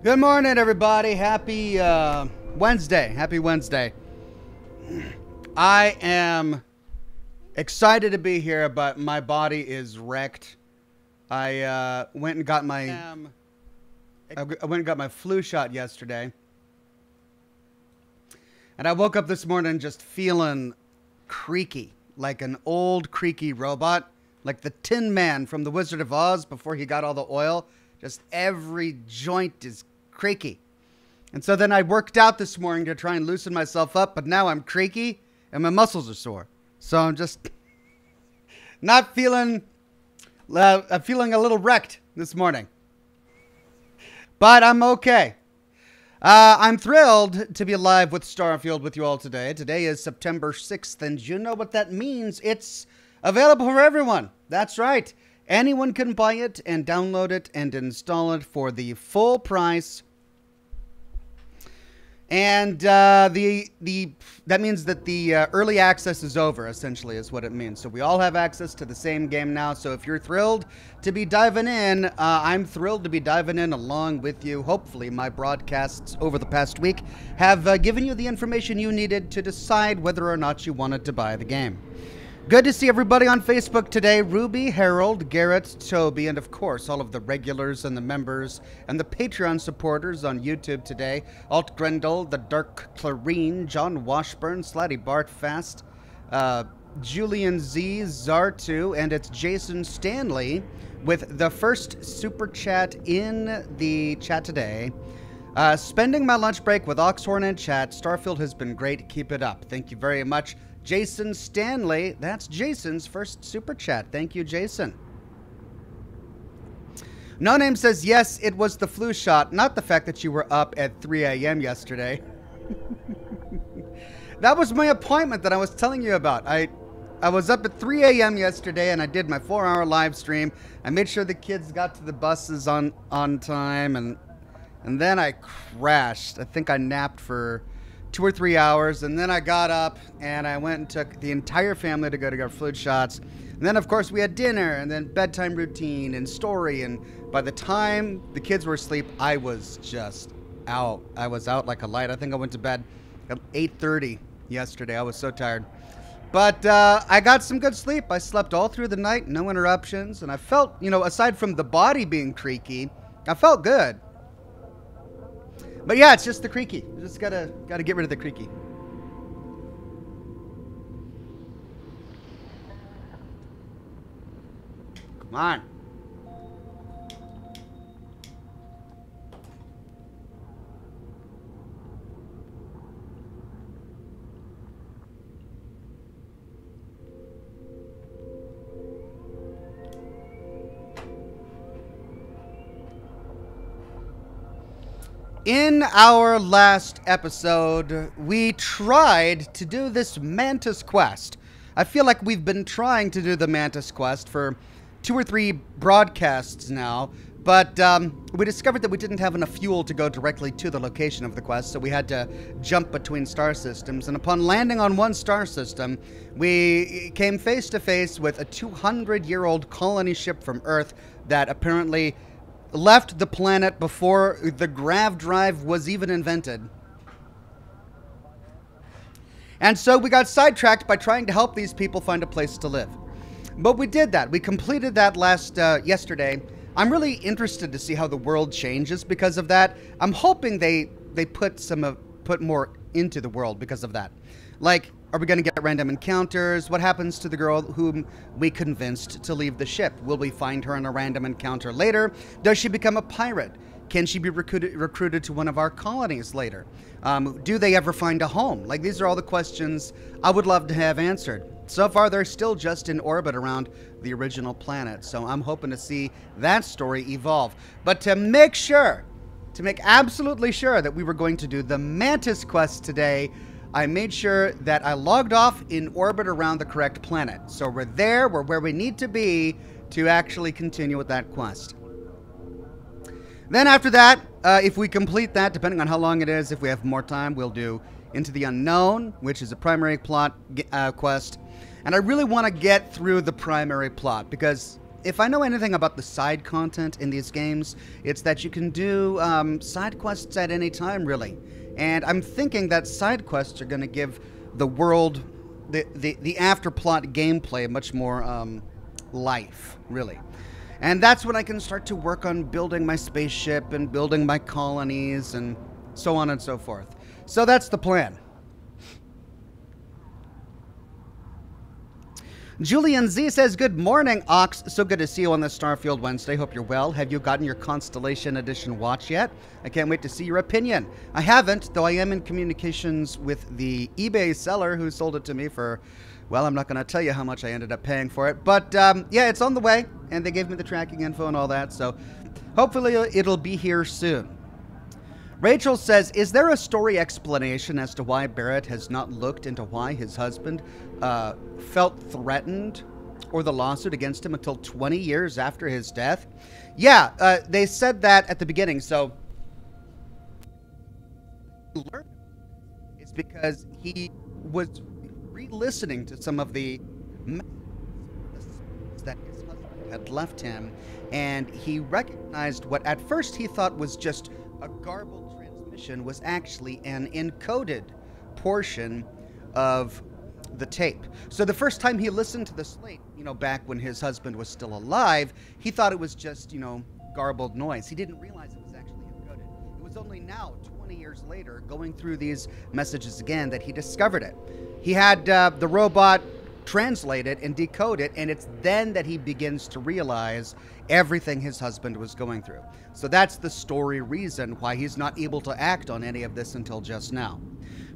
Good morning, everybody. Happy uh, Wednesday. Happy Wednesday. I am excited to be here, but my body is wrecked. I uh, went and got my I went and got my flu shot yesterday, and I woke up this morning just feeling creaky, like an old creaky robot, like the Tin Man from The Wizard of Oz before he got all the oil. Just every joint is creaky. And so then I worked out this morning to try and loosen myself up, but now I'm creaky and my muscles are sore. So I'm just not feeling, uh, I'm feeling a little wrecked this morning. But I'm okay. Uh, I'm thrilled to be live with Starfield with you all today. Today is September 6th, and you know what that means. It's available for everyone. That's right. Anyone can buy it and download it and install it for the full price. And uh, the the that means that the uh, early access is over. Essentially, is what it means. So we all have access to the same game now. So if you're thrilled to be diving in, uh, I'm thrilled to be diving in along with you. Hopefully, my broadcasts over the past week have uh, given you the information you needed to decide whether or not you wanted to buy the game. Good to see everybody on Facebook today. Ruby, Harold, Garrett, Toby, and of course all of the regulars and the members and the Patreon supporters on YouTube today. Alt Grendel, the Dark Clarine, John Washburn, Slatty Bart Fast, uh, Julian Z, Zar2, and it's Jason Stanley with the first super chat in the chat today. Uh, spending my lunch break with Oxhorn and chat. Starfield has been great. Keep it up. Thank you very much. Jason Stanley. That's Jason's first super chat. Thank you, Jason. No Name says, yes, it was the flu shot, not the fact that you were up at 3 a.m. yesterday. that was my appointment that I was telling you about. I I was up at 3 a.m. yesterday and I did my four hour live stream. I made sure the kids got to the buses on, on time and and then I crashed. I think I napped for two or three hours, and then I got up and I went and took the entire family to go to get flu shots. And then, of course, we had dinner, and then bedtime routine and story. And by the time the kids were asleep, I was just out. I was out like a light. I think I went to bed at 8:30 yesterday. I was so tired. But uh, I got some good sleep. I slept all through the night, no interruptions, and I felt, you know, aside from the body being creaky, I felt good. But yeah, it's just the creaky. just gotta gotta get rid of the creaky. Come on. In our last episode, we tried to do this Mantis quest. I feel like we've been trying to do the Mantis quest for two or three broadcasts now, but um, we discovered that we didn't have enough fuel to go directly to the location of the quest, so we had to jump between star systems. And upon landing on one star system, we came face to face with a 200 year old colony ship from Earth that apparently left the planet before the grav drive was even invented. And so we got sidetracked by trying to help these people find a place to live. But we did that. We completed that last uh, yesterday. I'm really interested to see how the world changes because of that. I'm hoping they they put some uh, put more into the world because of that. Like are we going to get random encounters? What happens to the girl whom we convinced to leave the ship? Will we find her in a random encounter later? Does she become a pirate? Can she be recruited, recruited to one of our colonies later? Um, do they ever find a home? Like, these are all the questions I would love to have answered. So far, they're still just in orbit around the original planet, so I'm hoping to see that story evolve. But to make sure, to make absolutely sure that we were going to do the Mantis quest today, I made sure that I logged off in orbit around the correct planet. So we're there, we're where we need to be to actually continue with that quest. Then after that, uh, if we complete that, depending on how long it is, if we have more time, we'll do Into the Unknown, which is a primary plot uh, quest. And I really want to get through the primary plot because if I know anything about the side content in these games, it's that you can do um, side quests at any time, really. And I'm thinking that side quests are going to give the world, the, the, the afterplot gameplay much more um, life, really. And that's when I can start to work on building my spaceship and building my colonies and so on and so forth. So that's the plan. Julian Z says, Good morning, Ox. So good to see you on this Starfield Wednesday. Hope you're well. Have you gotten your Constellation Edition watch yet? I can't wait to see your opinion. I haven't, though I am in communications with the eBay seller who sold it to me for, well, I'm not going to tell you how much I ended up paying for it. But um, yeah, it's on the way, and they gave me the tracking info and all that. So hopefully it'll be here soon. Rachel says, Is there a story explanation as to why Barrett has not looked into why his husband uh, felt threatened or the lawsuit against him until 20 years after his death? Yeah, uh, they said that at the beginning. So, it's because he was re listening to some of the messages that his husband had left him, and he recognized what at first he thought was just a garbled was actually an encoded portion of the tape. So the first time he listened to the slate, you know, back when his husband was still alive, he thought it was just, you know, garbled noise. He didn't realize it was actually encoded. It was only now, 20 years later, going through these messages again, that he discovered it. He had uh, the robot translate it and decode it, and it's then that he begins to realize everything his husband was going through. So that's the story reason why he's not able to act on any of this until just now.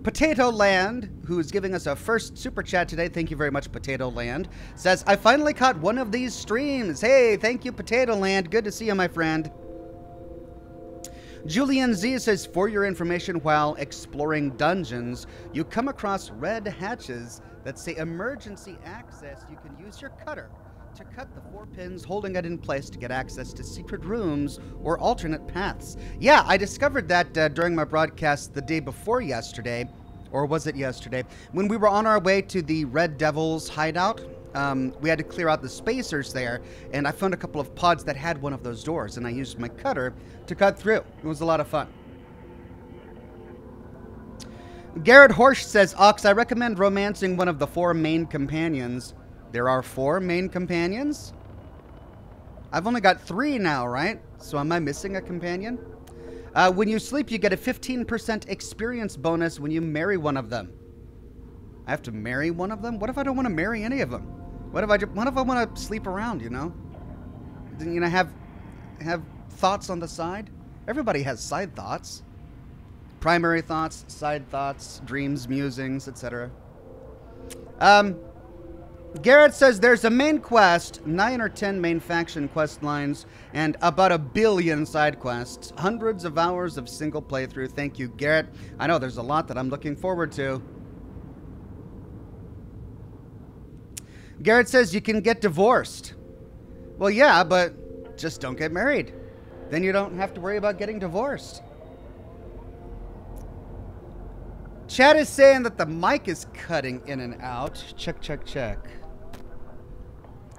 Potato Land, who is giving us a first super chat today, thank you very much, Potato Land, says, I finally caught one of these streams. Hey, thank you, Potato Land. Good to see you, my friend. Julian Z says, for your information, while exploring dungeons, you come across red hatches that say emergency access, you can use your cutter to cut the four pins holding it in place to get access to secret rooms or alternate paths. Yeah, I discovered that uh, during my broadcast the day before yesterday, or was it yesterday, when we were on our way to the Red Devils hideout. Um, we had to clear out the spacers there, and I found a couple of pods that had one of those doors, and I used my cutter to cut through. It was a lot of fun. Garrett Horsch says, Ox, I recommend romancing one of the four main companions. There are four main companions? I've only got three now, right? So am I missing a companion? Uh, when you sleep, you get a 15% experience bonus when you marry one of them. I have to marry one of them? What if I don't want to marry any of them? What if I, what if I want to sleep around, you know? You know, have, have thoughts on the side? Everybody has side thoughts primary thoughts, side thoughts, dreams, musings, etc. Um, Garrett says there's a main quest, nine or ten main faction quest lines, and about a billion side quests. Hundreds of hours of single playthrough. Thank you, Garrett. I know there's a lot that I'm looking forward to. Garrett says you can get divorced. Well, yeah, but just don't get married. Then you don't have to worry about getting divorced. Chad is saying that the mic is cutting in and out. Check, check, check.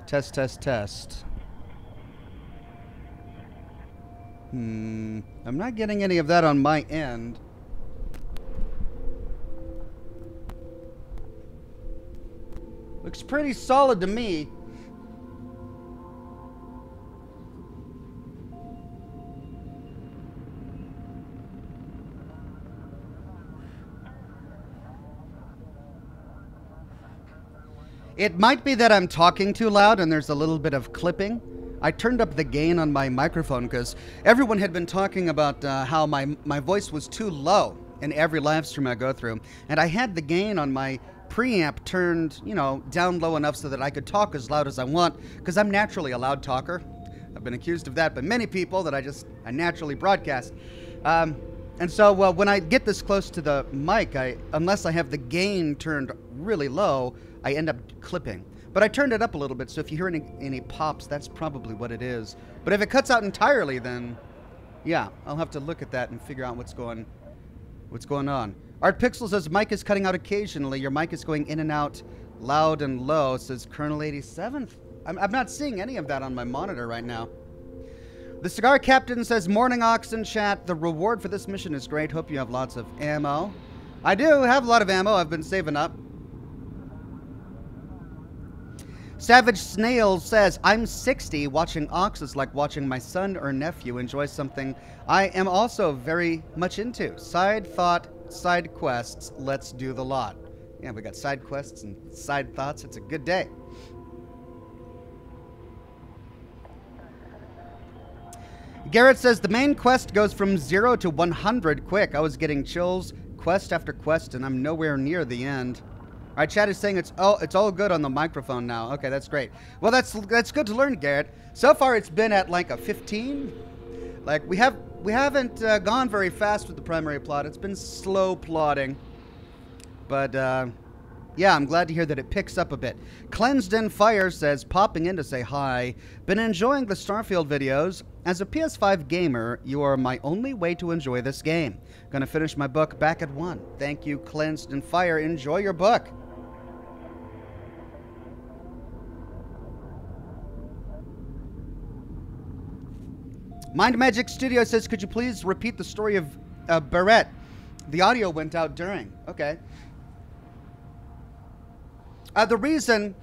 Test, test, test. Hmm. I'm not getting any of that on my end. Looks pretty solid to me. It might be that I'm talking too loud and there's a little bit of clipping. I turned up the gain on my microphone because everyone had been talking about uh, how my, my voice was too low in every live stream I go through. And I had the gain on my preamp turned, you know, down low enough so that I could talk as loud as I want because I'm naturally a loud talker. I've been accused of that by many people that I just I naturally broadcast. Um, and so when I get this close to the mic, I unless I have the gain turned really low, I end up clipping. But I turned it up a little bit, so if you hear any, any pops, that's probably what it is. But if it cuts out entirely, then yeah, I'll have to look at that and figure out what's going what's going on. Art Pixel says mic is cutting out occasionally. Your mic is going in and out, loud and low. Says Colonel 87. I'm, I'm not seeing any of that on my monitor right now. The Cigar Captain says, Morning Oxen chat. The reward for this mission is great. Hope you have lots of ammo. I do have a lot of ammo. I've been saving up. Savage Snail says, I'm 60. Watching Ox is like watching my son or nephew enjoy something I am also very much into. Side thought, side quests. Let's do the lot. Yeah, we got side quests and side thoughts. It's a good day. Garrett says the main quest goes from 0 to 100 quick. I was getting chills quest after quest and I'm nowhere near the end. Right, Chad is saying it's all it's all good on the microphone now. Okay, that's great. Well, that's that's good to learn, Garrett. So far, it's been at like a 15. Like we have we haven't uh, gone very fast with the primary plot. It's been slow plotting, but uh, yeah, I'm glad to hear that it picks up a bit. Cleansed in Fire says, popping in to say hi. Been enjoying the Starfield videos. As a PS5 gamer, you are my only way to enjoy this game. Gonna finish my book back at one. Thank you, Cleansed in Fire. Enjoy your book. Mind Magic Studio says, could you please repeat the story of uh, Barrett? The audio went out during. Okay. Uh, the reason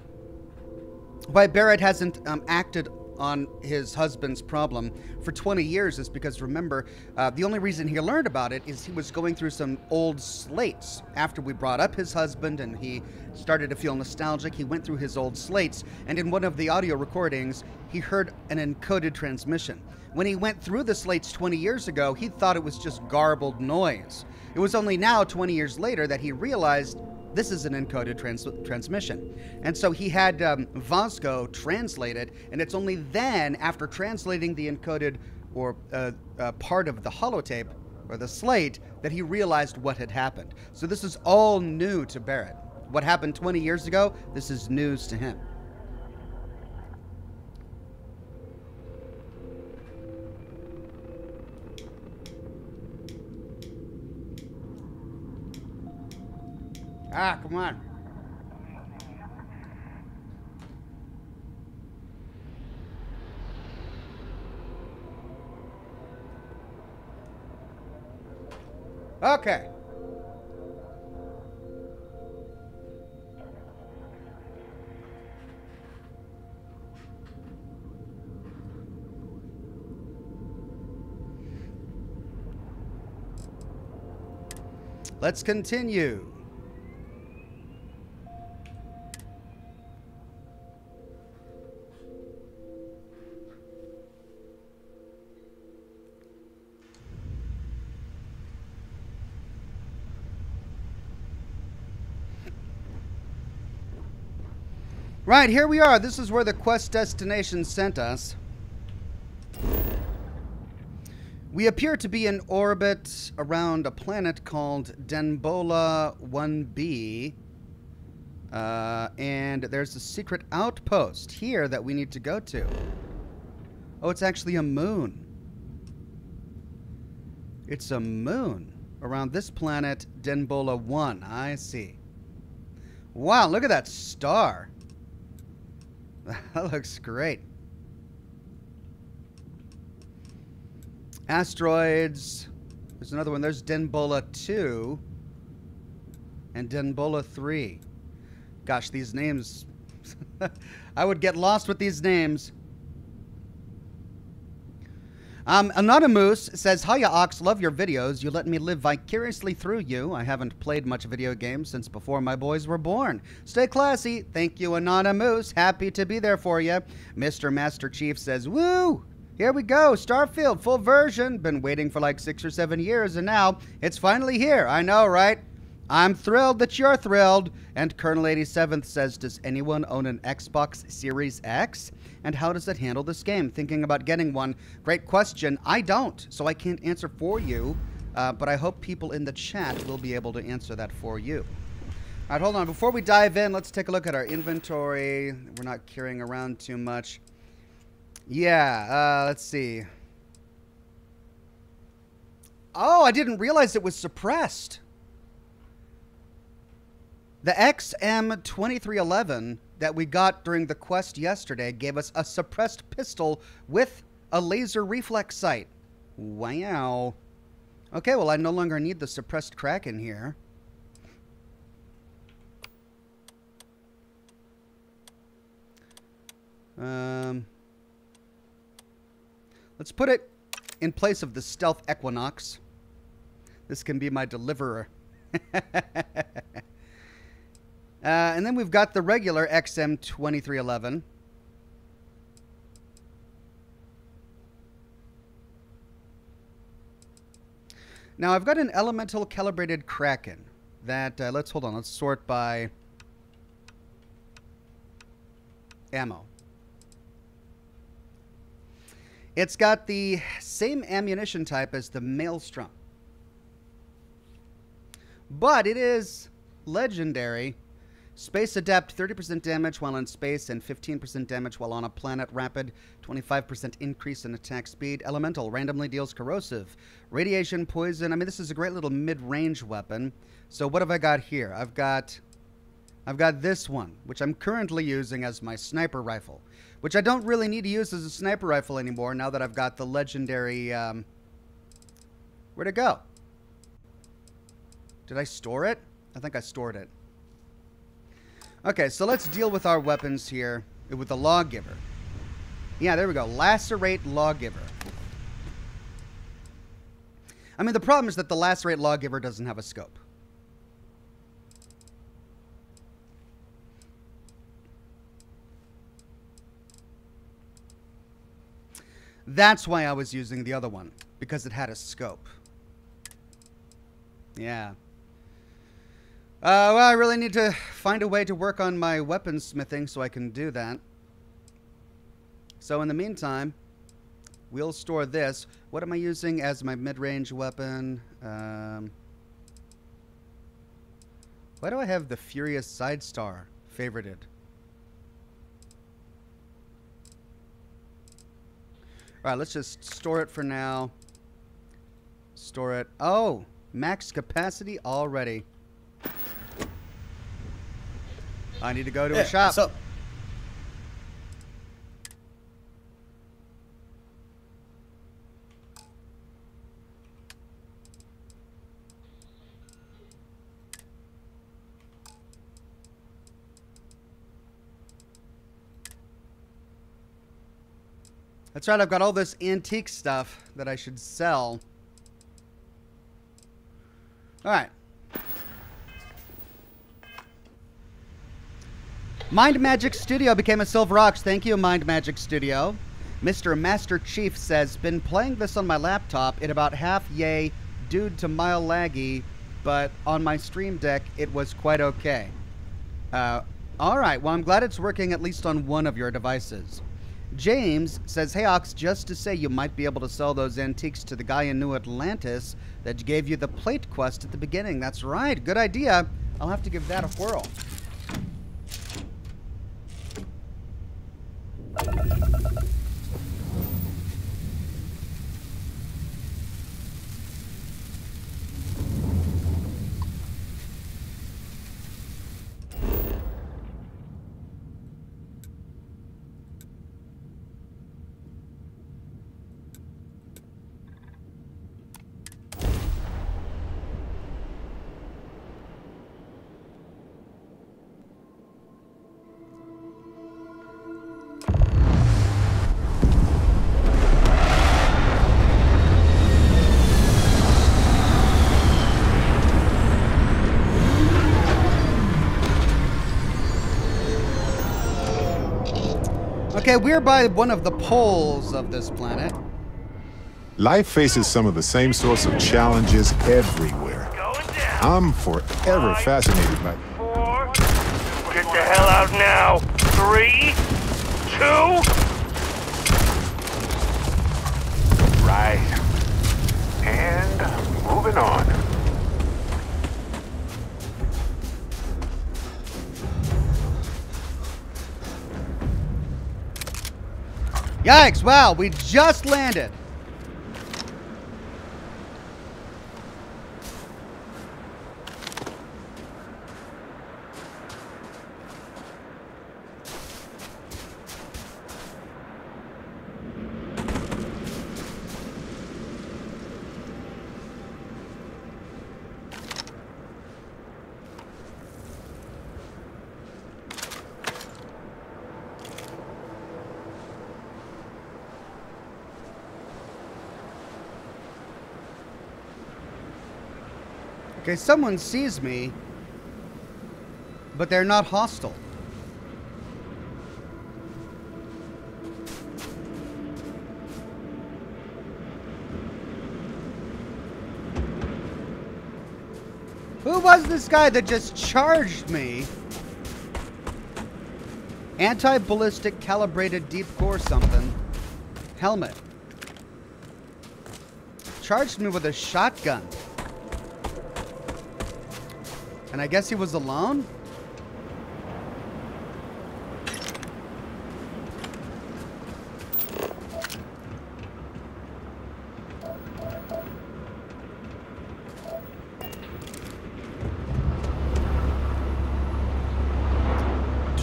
why Barrett hasn't um, acted on his husband's problem for 20 years is because remember, uh, the only reason he learned about it is he was going through some old slates. After we brought up his husband and he started to feel nostalgic, he went through his old slates, and in one of the audio recordings, he heard an encoded transmission. When he went through the slates 20 years ago, he thought it was just garbled noise. It was only now, 20 years later, that he realized this is an encoded trans- transmission. And so he had um, Vasco translate it, and it's only then, after translating the encoded or uh, uh, part of the holotape or the slate, that he realized what had happened. So this is all new to Barrett. What happened 20 years ago, this is news to him. Ah, come on. Okay. Let's continue. Right, here we are. This is where the quest destination sent us. We appear to be in orbit around a planet called Denebola 1b. Uh, and there's a secret outpost here that we need to go to. Oh, it's actually a moon. It's a moon around this planet, Denebola 1. I see. Wow, look at that star. That looks great. Asteroids. There's another one. There's Denebola 2 and Denebola 3. Gosh, these names. I would get lost with these names. Um, Anonymous says, Hiya, Ox. Love your videos. You let me live vicariously through you. I haven't played much video games since before my boys were born. Stay classy. Thank you, Anonymous. Happy to be there for you. Mr. Master Chief says, Woo! Here we go. Starfield, full version. Been waiting for like six or seven years, and now it's finally here. I know, right? I'm thrilled that you're thrilled. And Colonel 87th says, Does anyone own an Xbox Series X? And how does it handle this game? Thinking about getting one. Great question. I don't, so I can't answer for you. Uh, but I hope people in the chat will be able to answer that for you. All right, hold on. Before we dive in, let's take a look at our inventory. We're not carrying around too much. Yeah, uh, let's see. Oh, I didn't realize it was suppressed. The XM2311, that we got during the quest yesterday gave us a suppressed pistol with a laser reflex sight. Wow. Okay, well, I no longer need the suppressed Kraken here. Um, let's put it in place of the Stealth Equinox. This can be my deliverer. uh, and then we've got the regular XM2311. Now I've got an elemental calibrated Kraken that, uh, let's hold on, let's sort by ammo. It's got the same ammunition type as the Maelstrom. But it is legendary. Space Adept, 30% damage while in space and 15% damage while on a planet. Rapid, 25% increase in attack speed. Elemental, randomly deals corrosive. Radiation, poison. I mean, this is a great little mid-range weapon. So what have I got here? I've got... I've got this one, which I'm currently using as my sniper rifle, which I don't really need to use as a sniper rifle anymore now that I've got the legendary, um, where'd it go? Did I store it? I think I stored it. Okay, so let's deal with our weapons here with the Lawgiver. Yeah, there we go. Lacerate Lawgiver. I mean, the problem is that the Lacerate Lawgiver doesn't have a scope. That's why I was using the other one, because it had a scope. Yeah. Uh, well, I really need to find a way to work on my weaponsmithing so I can do that. So in the meantime, we'll store this. What am I using as my mid-range weapon? Um, why do I have the Furious Side Star favorited? Alright, let's just store it for now. Store it. Oh, max capacity already. I need to go to a shop. So, That's right, I've got all this antique stuff that I should sell. Alright. Mind Magic Studio became a Silver Ox. Thank you, Mind Magic Studio. Mr. Master Chief says, been playing this on my laptop at about half yay, dude to mile laggy, but on my stream deck it was quite okay. Uh, Alright, well I'm glad it's working at least on one of your devices. James says, Hey Ox, just to say you might be able to sell those antiques to the guy in New Atlantis that gave you the plate quest at the beginning. That's right. Good idea. I'll have to give that a whirl. ハハハハ! Okay, we're by one of the poles of this planet. Life faces some of the same sorts of challenges everywhere. I'm forever fascinated by. Four. Get the hell out now. Three. Two. Right. And moving on. Yikes, wow, we just landed. Okay, someone sees me, but they're not hostile. Who was this guy that just charged me? Anti-ballistic calibrated deep core something. Helmet. Charged me with a shotgun. And I guess he was alone?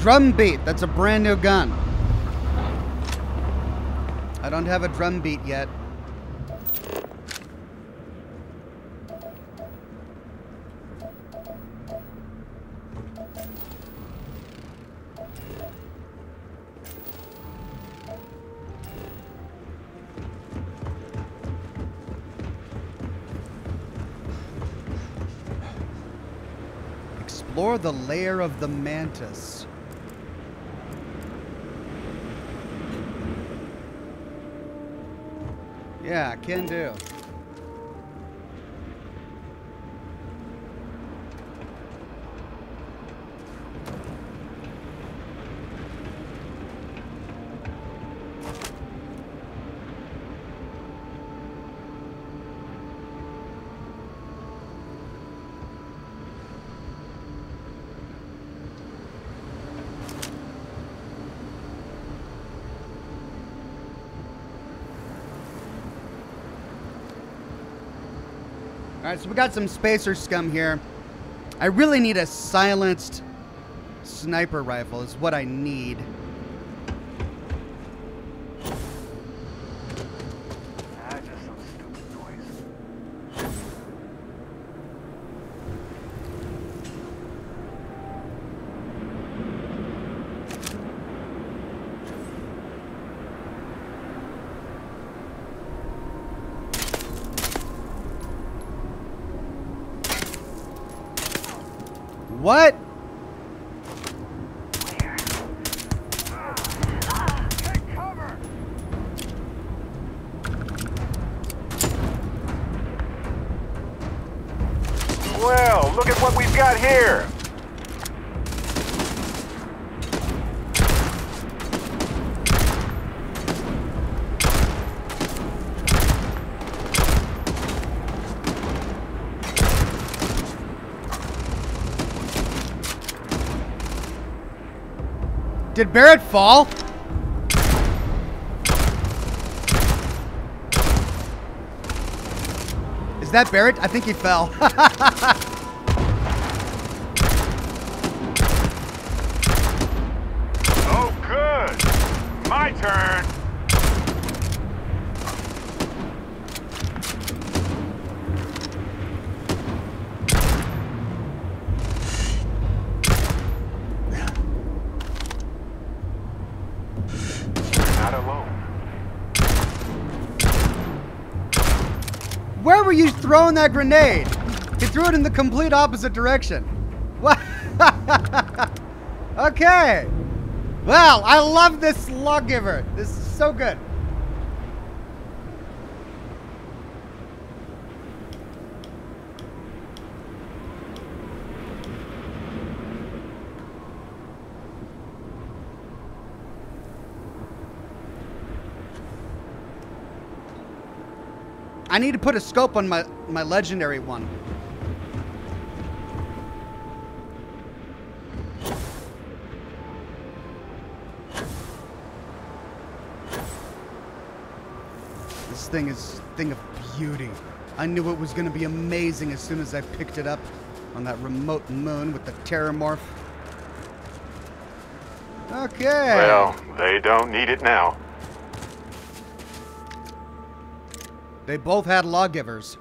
Drum beat. That's a brand new gun. I don't have a drum beat yet. The lair of the mantis. Yeah, can do. Alright, so we got some spacer scum here. I really need a silenced sniper rifle is what I need. Ah, just some stupid noise. What? Take cover! Well, look at what we've got here. Did Barrett fall? Is that Barrett? I think he fell. Oh, good. My turn. You're not alone. Where were you throwing that grenade? He threw it in the complete opposite direction. What? okay. Well, I love this lawgiver. This is so good. I need to put a scope on my, my legendary one. This thing is a thing of beauty. I knew it was going to be amazing as soon as I picked it up on that remote moon with the terrormorph. Okay. Well, they don't need it now. They both had lawgivers.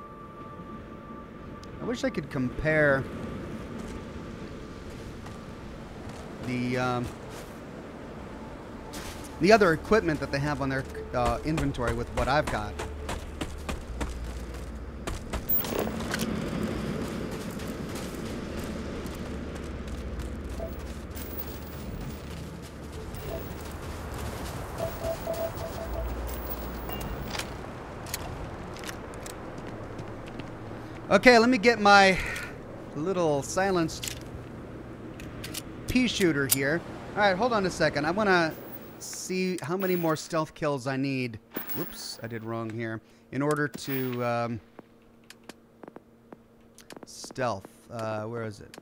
I wish I could compare the um, the other equipment that they have on their uh, inventory with what I've got. Okay, let me get my little silenced pea shooter here. All right, hold on a second. I want to see how many more stealth kills I need. Whoops, I did wrong here. In order to um, stealth. Uh, where is it?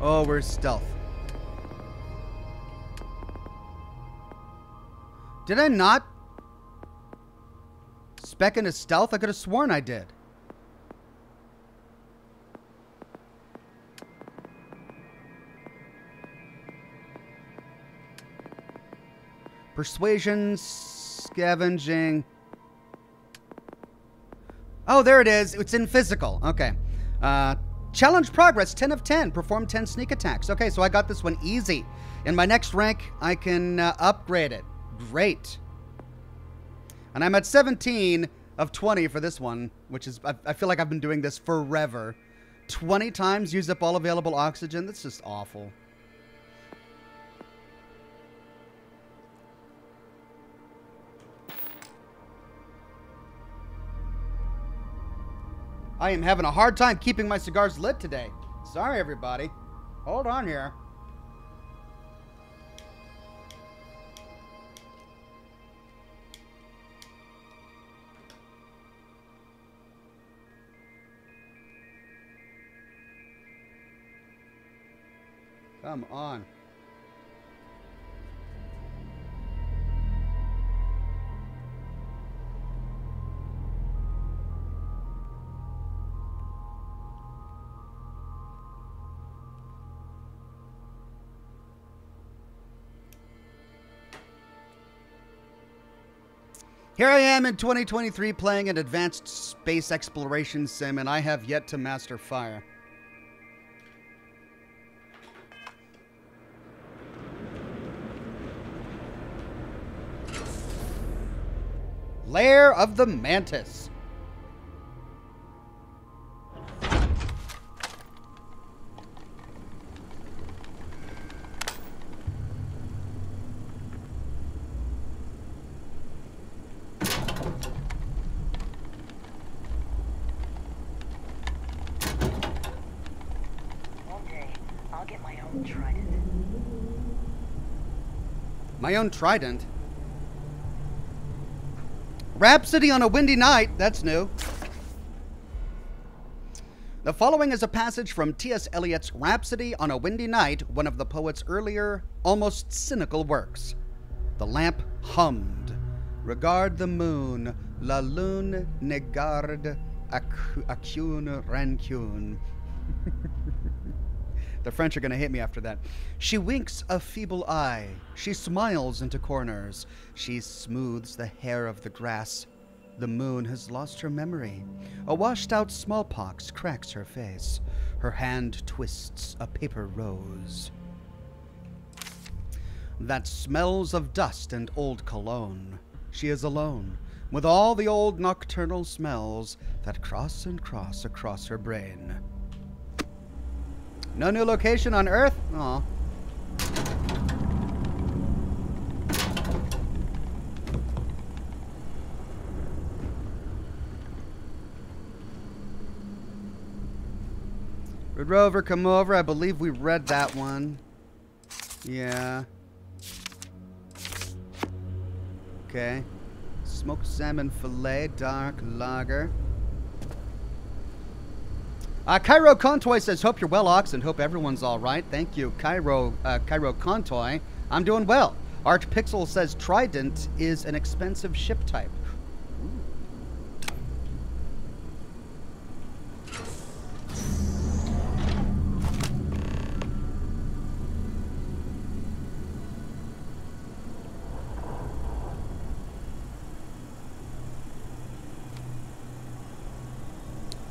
Oh, where's stealth? Did I not spec into stealth? I could have sworn I did. Persuasion, scavenging. Oh, there it is. It's in physical. Okay. Uh, challenge progress 10 of 10. Perform 10 sneak attacks. Okay, so I got this one easy. In my next rank, I can uh, upgrade it. Great. And I'm at 17 of 20 for this one, which is, I, I feel like I've been doing this forever. 20 times use up all available oxygen. That's just awful. I am having a hard time keeping my cigars lit today. Sorry, everybody. Hold on here. Come on. Here I am in 2023 playing an advanced space exploration sim, and I have yet to master fire. Lair of the Mantis. One day, I'll get my own trident. Rhapsody on a windy night. That's new. The following is a passage from T.S. Eliot's Rhapsody on a Windy Night, one of the poet's earlier, almost cynical works. The lamp hummed. Regard the moon, la lune ne garde ac- acune rancune. The French are going to hate me after that. She winks a feeble eye. She smiles into corners. She smooths the hair of the grass. The moon has lost her memory. A washed out smallpox cracks her face. Her hand twists a paper rose that smells of dust and old cologne. She is alone, with all the old nocturnal smells that cross and cross across her brain. No new location on Earth? Aw. Red Rover, come over. I believe we read that one. Yeah. Okay. Smoked salmon fillet, dark lager. Uh, Cairo Contoy says, "Hope you're well, Ox, and hope everyone's all right." Thank you, Cairo. Uh, Cairo Contoy. I'm doing well. Art Pixel says, "Trident is an expensive ship type."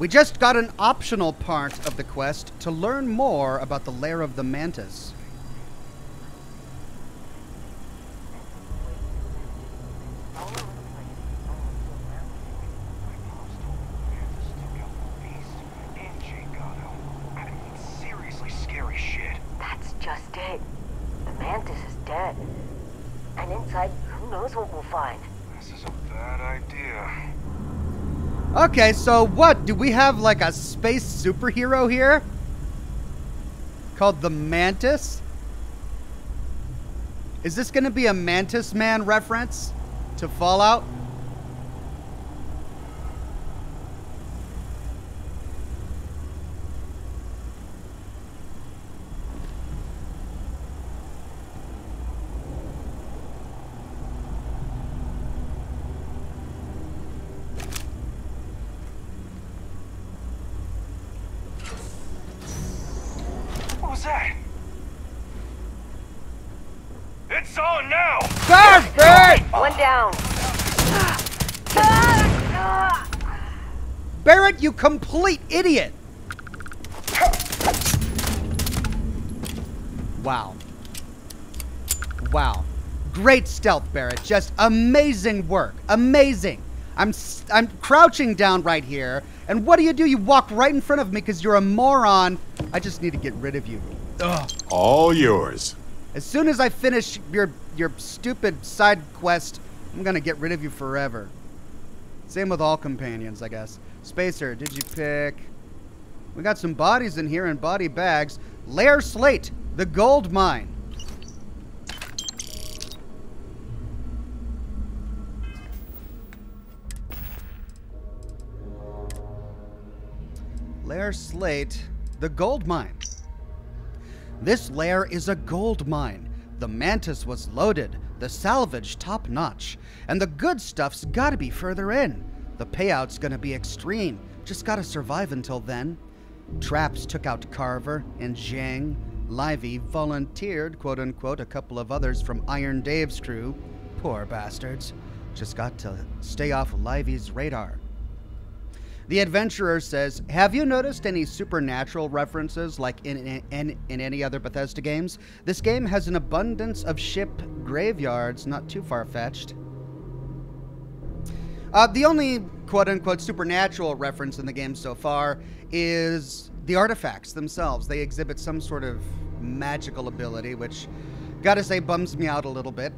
We just got an optional part of the quest to learn more about the lair of the mantis. All over the place. Someone still around. My mom's told me Mantis took out the beast and Jay Gatto. I mean, seriously scary shit. That's just it. The mantis is dead. And inside, who knows what we'll find. This is a bad idea. Okay, so what? Do we have like a space superhero here? Called the Mantis? Is this gonna be a Mantis Man reference to Fallout? What was that? It's on now! Perfect! One down. Barrett, you complete idiot! Wow. Wow. Great stealth, Barrett. Just amazing work. Amazing. I'm s- I'm crouching down right here, and what do you do? You walk right in front of me because you're a moron. I just need to get rid of you. Ugh. All yours. As soon as I finish your your stupid side quest, I'm gonna get rid of you forever. Same with all companions, I guess. Spacer, did you pick? We got some bodies in here and body bags. Lair Slate, the gold mine. Lair Slate, the gold mine. This lair is a gold mine. The mantis was loaded, the salvage top notch, and the good stuff's gotta be further in. The payout's gonna be extreme, just gotta survive until then. Traps took out Carver and Zhang. Livy volunteered, quote unquote, a couple of others from Iron Dave's crew. Poor bastards. Just got to stay off Livy's radar. The adventurer says, "Have you noticed any supernatural references like in, in in any other Bethesda games? This game has an abundance of ship graveyards, not too far fetched." Uh, the only quote unquote supernatural reference in the game so far is the artifacts themselves. They exhibit some sort of magical ability, which, gotta say, bums me out a little bit.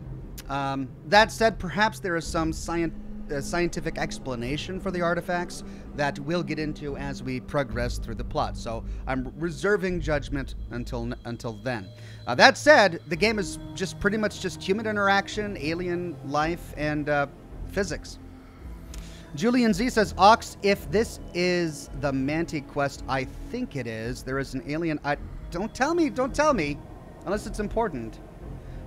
Um, that said, perhaps there is some uh, scientific explanation for the artifacts that we'll get into as we progress through the plot. So I'm reserving judgment until until then. Uh, that said, the game is just pretty much just human interaction, alien life, and uh, physics. Julian Z says, Ox, if this is the Manti quest, I think it is. There is an alien. I don't tell me. Don't tell me, unless it's important.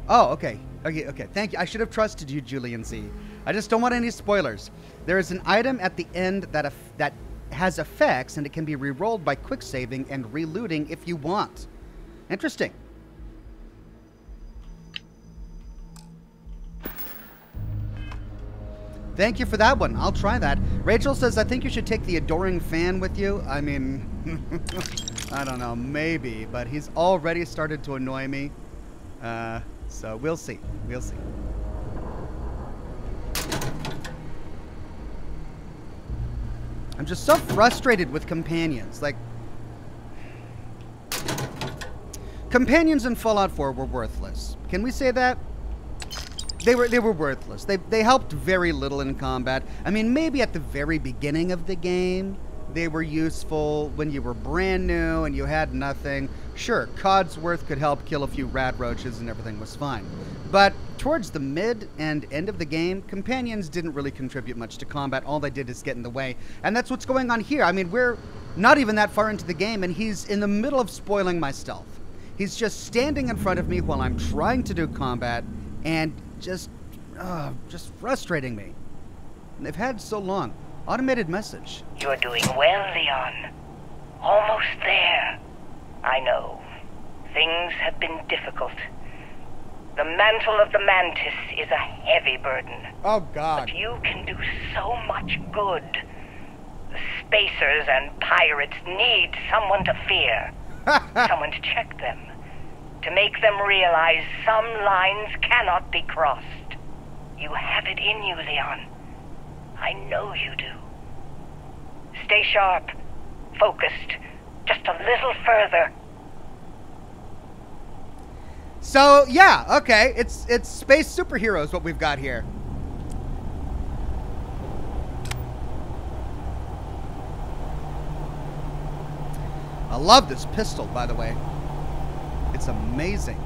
Oh, okay. Okay, okay. Thank you. I should have trusted you, Julian Z. I just don't want any spoilers. There is an item at the end that that has effects, and it can be re-rolled by quick saving and relooting if you want. Interesting. Thank you for that one. I'll try that. Rachel says, I think you should take the adoring fan with you. I mean, I don't know, maybe, but he's already started to annoy me. Uh, so we'll see. We'll see. I'm just so frustrated with companions. Like, companions in Fallout 4 were worthless. Can we say that? They were they were worthless. They they helped very little in combat. I mean, maybe at the very beginning of the game, they were useful when you were brand new and you had nothing. Sure, Codsworth could help kill a few radroaches and everything was fine. But towards the mid and end of the game, companions didn't really contribute much to combat. All they did is get in the way. And that's what's going on here. I mean, we're not even that far into the game and he's in the middle of spoiling my stealth. He's just standing in front of me while I'm trying to do combat and just uh, just frustrating me. And they've had so long. Automated message. You're doing well, Leon. Almost there. I know. Things have been difficult. The mantle of the mantis is a heavy burden. Oh God. But you can do so much good. The spacers and pirates need someone to fear. someone to check them. To make them realize some lines cannot be crossed. You have it in you, Leon. I know you do. Stay sharp, focused, just a little further. So yeah, okay, it's it's space superheroes what we've got here. I love this pistol, by the way. It's amazing.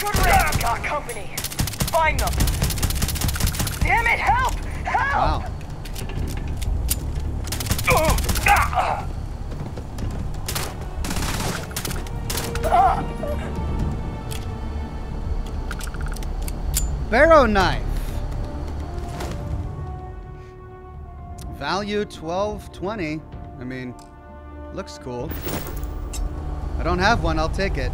Good riddance, got company. Find them. Damn it, help! Help! Wow. Barrow knife. Value 1220. I mean, looks cool. I don't have one, I'll take it.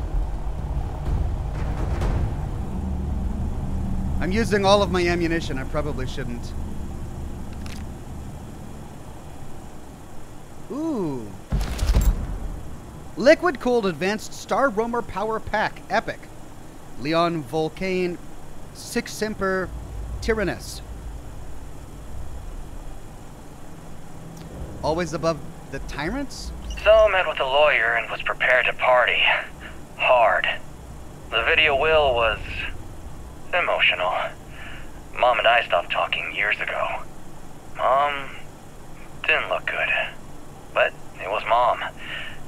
I'm using all of my ammunition. I probably shouldn't. Ooh. Liquid cooled advanced Star Roamer power pack. Epic. Leon Vauclain Sic Semper Tyrannis. Always above the tyrants? So met with a lawyer and was prepared to party. Hard. The video will was emotional. Mom and I stopped talking years ago. Mom didn't look good. But it was Mom.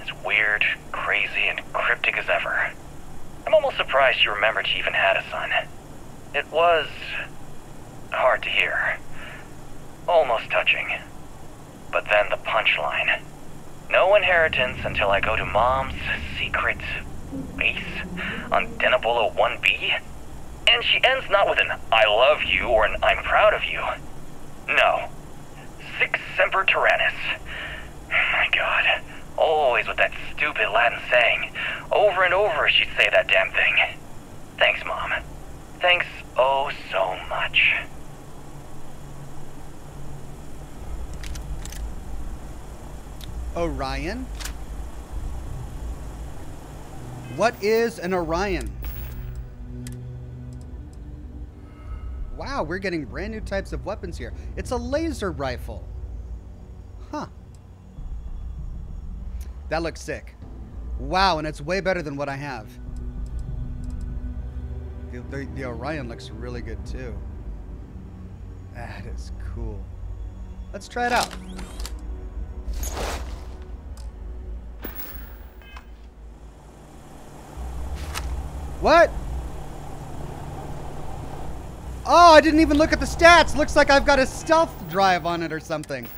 As weird, crazy, and cryptic as ever. I'm almost surprised she remembered she even had a son. It was hard to hear. Almost touching. But then the punchline. No inheritance until I go to Mom's secret base on Denebola 1B. And she ends not with an I love you or an I'm proud of you. No. Sic Semper Tyrannis. My god. Always with that stupid Latin saying. Over and over she'd say that damn thing. Thanks, Mom. Thanks oh so much. Orion? What is an Orion? Wow, we're getting brand new types of weapons here. It's a laser rifle. Huh. That looks sick. Wow, and it's way better than what I have. The, the, the Orion looks really good too. That is cool. Let's try it out. What? Oh, I didn't even look at the stats. Looks like I've got a stealth drive on it or something.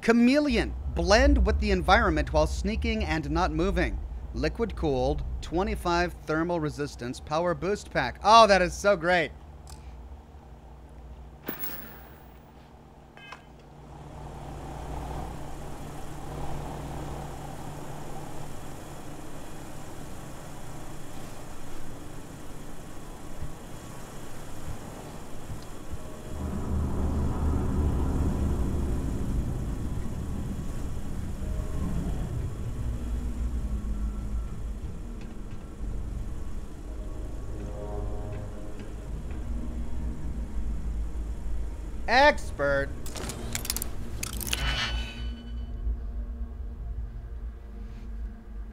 Chameleon. Blend with the environment while sneaking and not moving. Liquid cooled. 25 thermal resistance. Power boost pack. Oh, that is so great. Expert.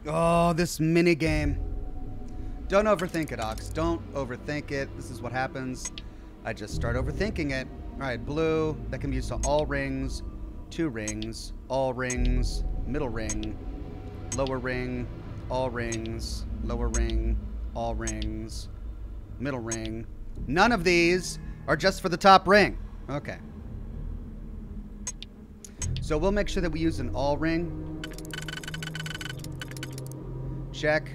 Oh, this mini game. Don't overthink it, Ox. Don't overthink it. This is what happens. I just start overthinking it. All right, blue. That can be used to all rings, two rings, all rings, middle ring, lower ring, all rings, lower ring, all rings, middle ring. None of these are just for the top ring. Okay. So we'll make sure that we use an all ring. Check.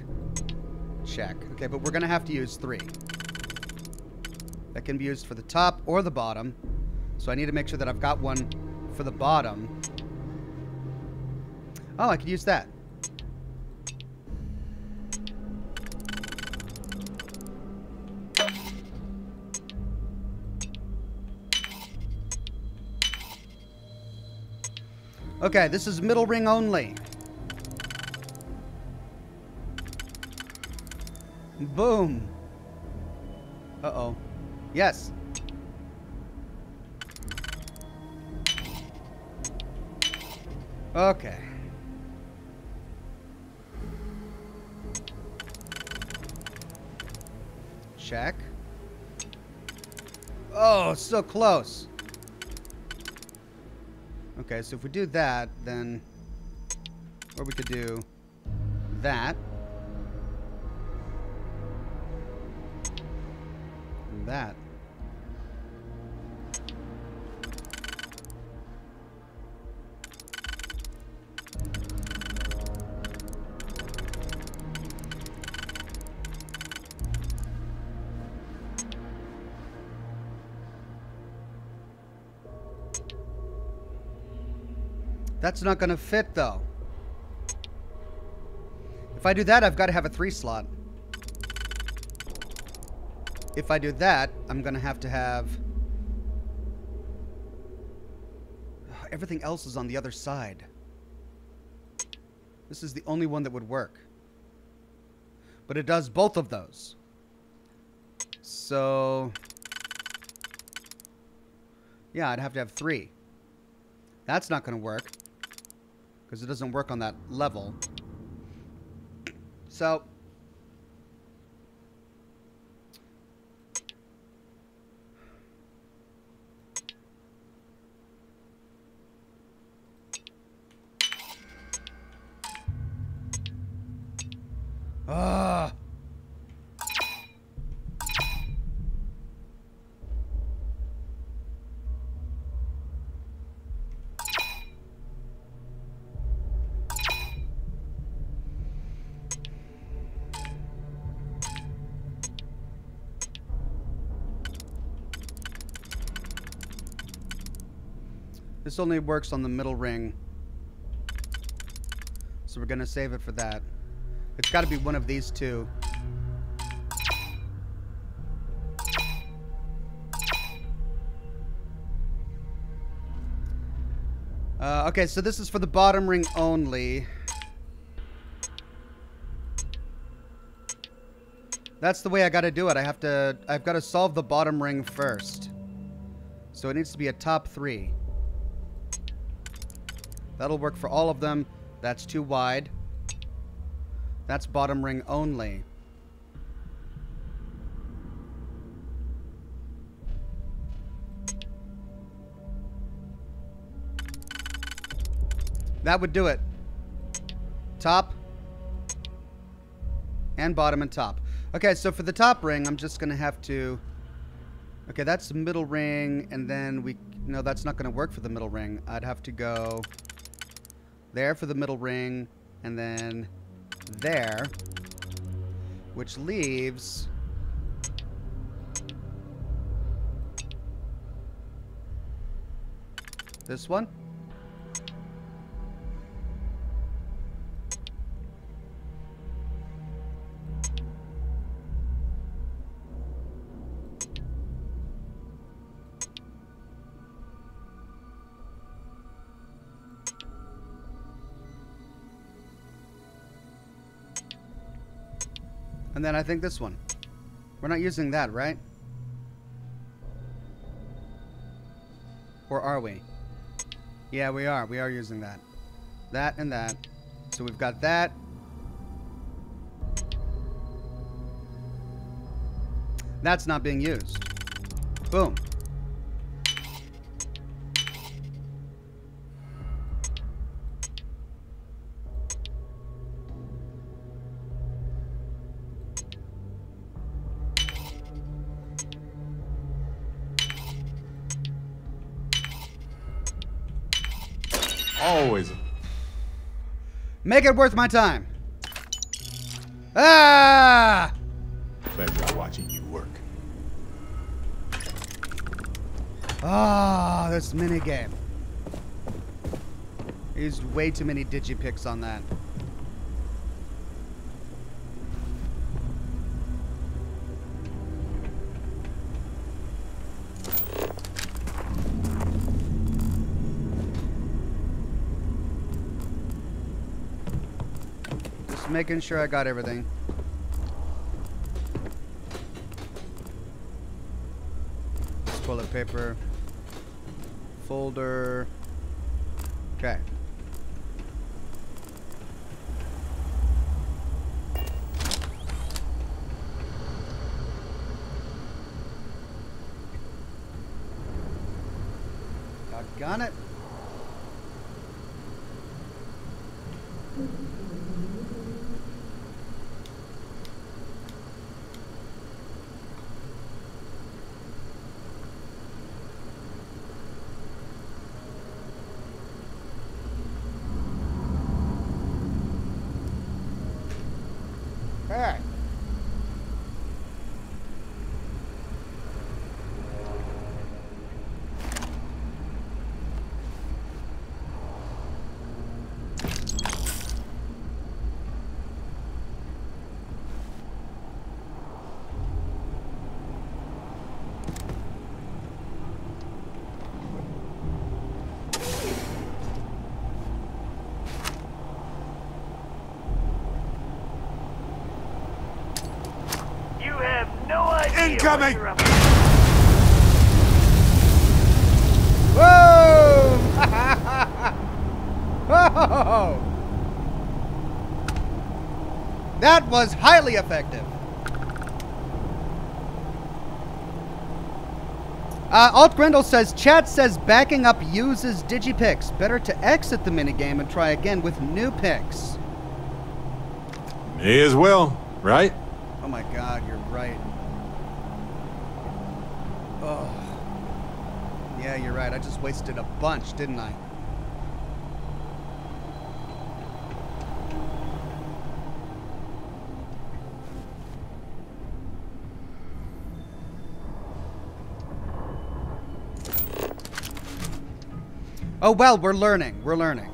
Check. Okay, but we're going to have to use three. That can be used for the top or the bottom. So I need to make sure that I've got one for the bottom. Oh, I could use that. Okay, this is middle ring only. Boom. Uh-oh. Yes. Okay. Check. Oh, so close. Okay, so if we do that, then... Or we could do that. And that. That's not to fit, though. If I do that, I've got to have a three slot. If I do that, I'm to have to have... Everything else is on the other side. This is the only one that would work. But it does both of those. So... Yeah, I'd have to have three. That's not going to work. Because it doesn't work on that level. So... Ah. This only works on the middle ring. So we're going to save it for that. It's got to be one of these two. Uh, okay, so this is for the bottom ring only. That's the way I got to do it. I have to I've got to solve the bottom ring first. So it needs to be a top 3. That'll work for all of them. That's too wide. That's bottom ring only. That would do it. Top. And bottom and top. Okay, so for the top ring, I'm just going to have to... Okay, that's middle ring, and then we... No, that's not going to work for the middle ring. I'd have to go there for the middle ring, and then there, which leaves... This one? And then I think this one. We're not using that, right? Or are we? Yeah, we are. We are using that. That and that. So we've got that. That's not being used. Boom. Make it worth my time. Ah! Pleasure watching you work. Ah, this minigame. Used way too many digipicks on that. Making sure I got everything. Toilet paper. Folder. Okay. Doggone it. Alright. You have no idea. Incoming! What you're Whoa! Whoa! That was highly effective. Uh, Alt Grendel says, chat says backing up uses digipicks. Better to exit the minigame and try again with new picks. May as well, right? Oh my god, you're right. Oh. Yeah, you're right. I just wasted a bunch, didn't I? Oh well, we're learning. We're learning.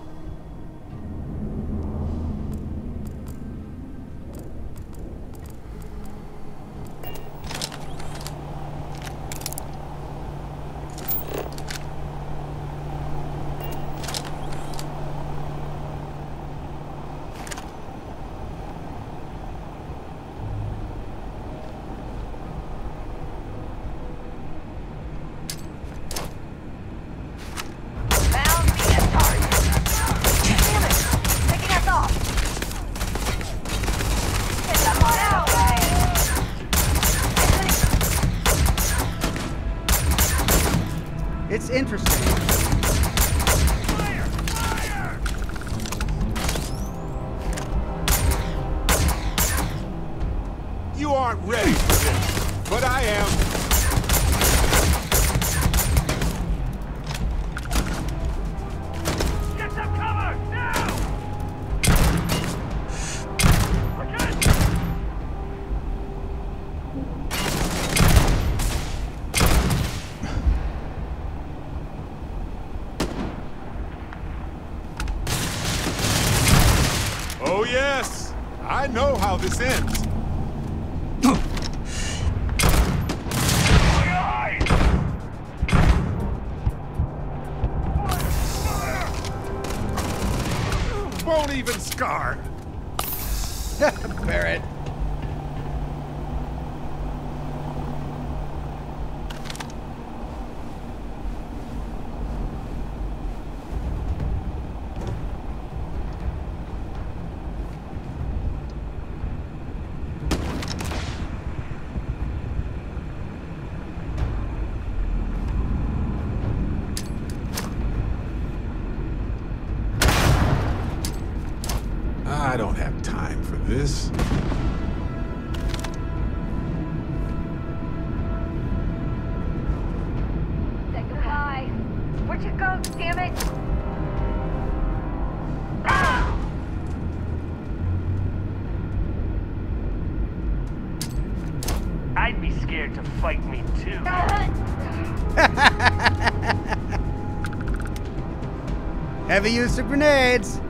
Of grenades.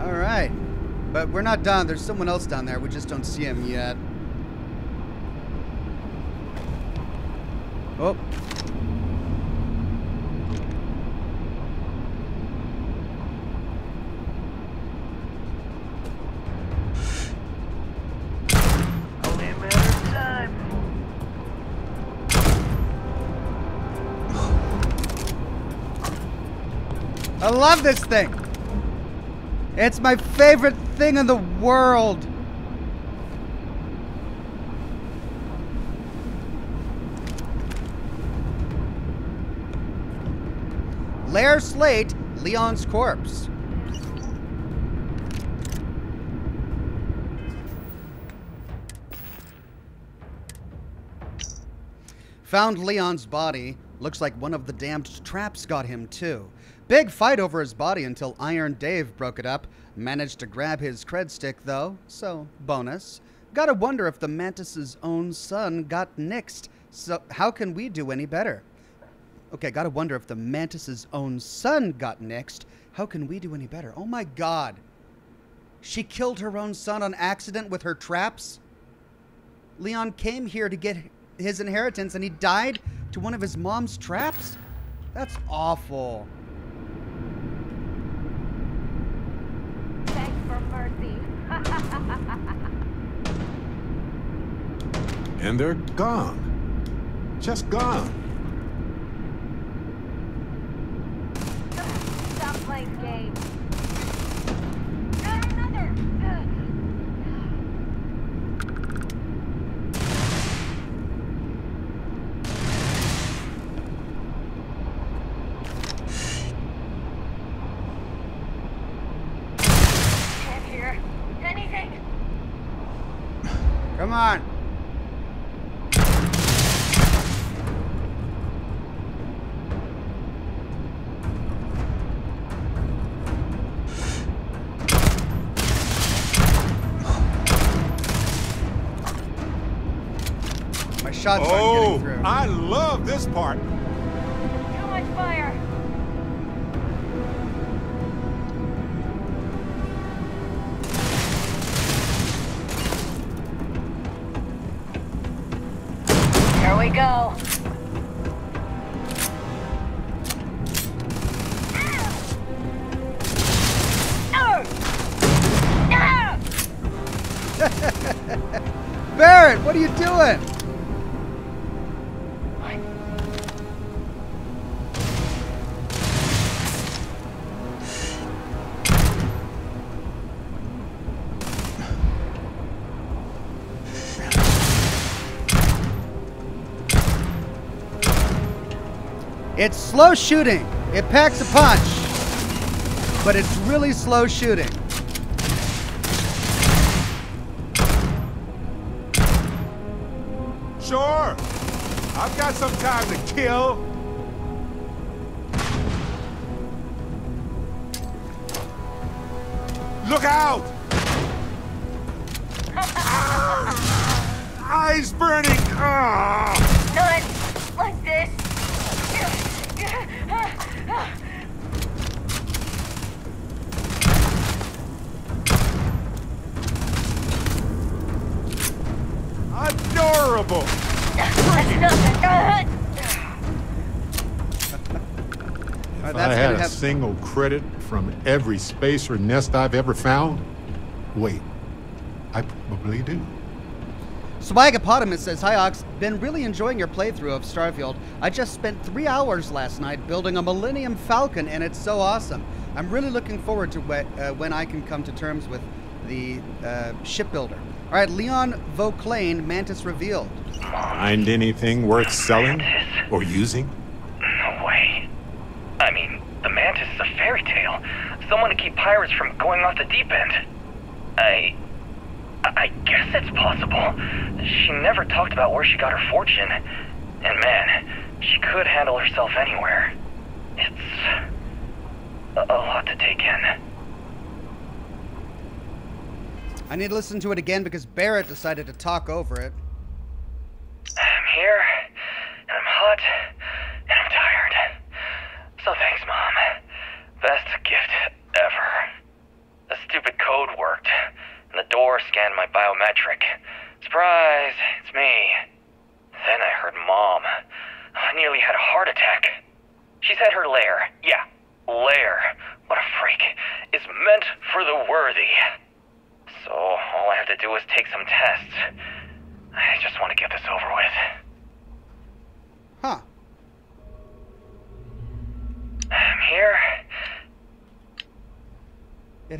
All right. But we're not done. There's someone else down there. We just don't see him yet. Love this thing. It's my favorite thing in the world. Lair Slate, Leon's corpse. Found Leon's body. Looks like one of the damned traps got him too. Big fight over his body until Iron Dave broke it up. Managed to grab his cred stick though, so bonus. Gotta wonder if the Mantis's own son got nixed. So how can we do any better? Okay, gotta wonder if the Mantis's own son got nixed. How can we do any better? Oh my god. She killed her own son on accident with her traps? Leon came here to get his inheritance and he died to one of his mom's traps? That's awful. Thanks for mercy. And they're gone. Just gone. Stop playing games. Got another. Ugh. Can't hear anything. Come on. My shots aren't Oh, getting through. I love this part. Slow shooting. It packs a punch. But it's really slow shooting. Sure. I've got some time to kill. Credit from every space or nest I've ever found, wait, I probably do. Swagapotamus says, Hi Ox, been really enjoying your playthrough of Starfield. I just spent three hours last night building a Millennium Falcon and it's so awesome. I'm really looking forward to whe- uh, when I can come to terms with the uh, shipbuilder. All right, Leon Vauclain, Mantis revealed. Find anything worth selling or using? No way. I mean, the Mantis is a fairy tale. Someone to keep pirates from going off the deep end. I. I guess it's possible. She never talked about where she got her fortune. And man, she could handle herself anywhere. It's. a, lot to take in. I need to listen to it again because Barrett decided to talk over it.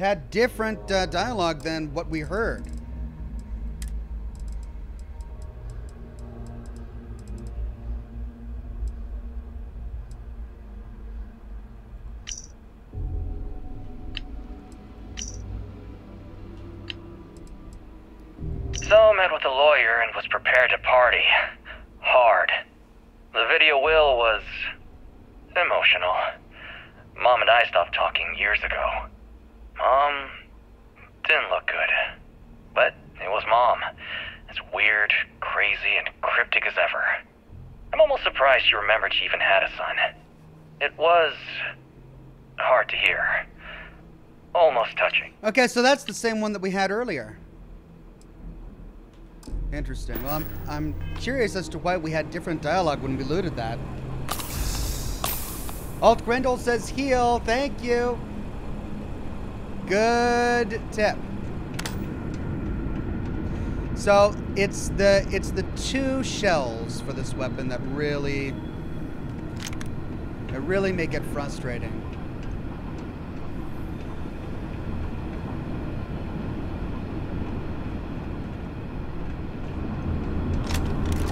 had different uh, dialogue than what we heard. So met with a lawyer and was prepared to party. Hard. The video will was... emotional. Mom and I stopped talking years ago. Mom didn't look good. But it was Mom. As weird, crazy, and cryptic as ever. I'm almost surprised she remembered she even had a son. It was hard to hear. Almost touching. Okay, so that's the same one that we had earlier. Interesting. Well, I'm, I'm curious as to why we had different dialogue when we looted that. Alt Grendel says heal. Thank you. Good tip. So it's the it's the two shells for this weapon that really that really make it frustrating.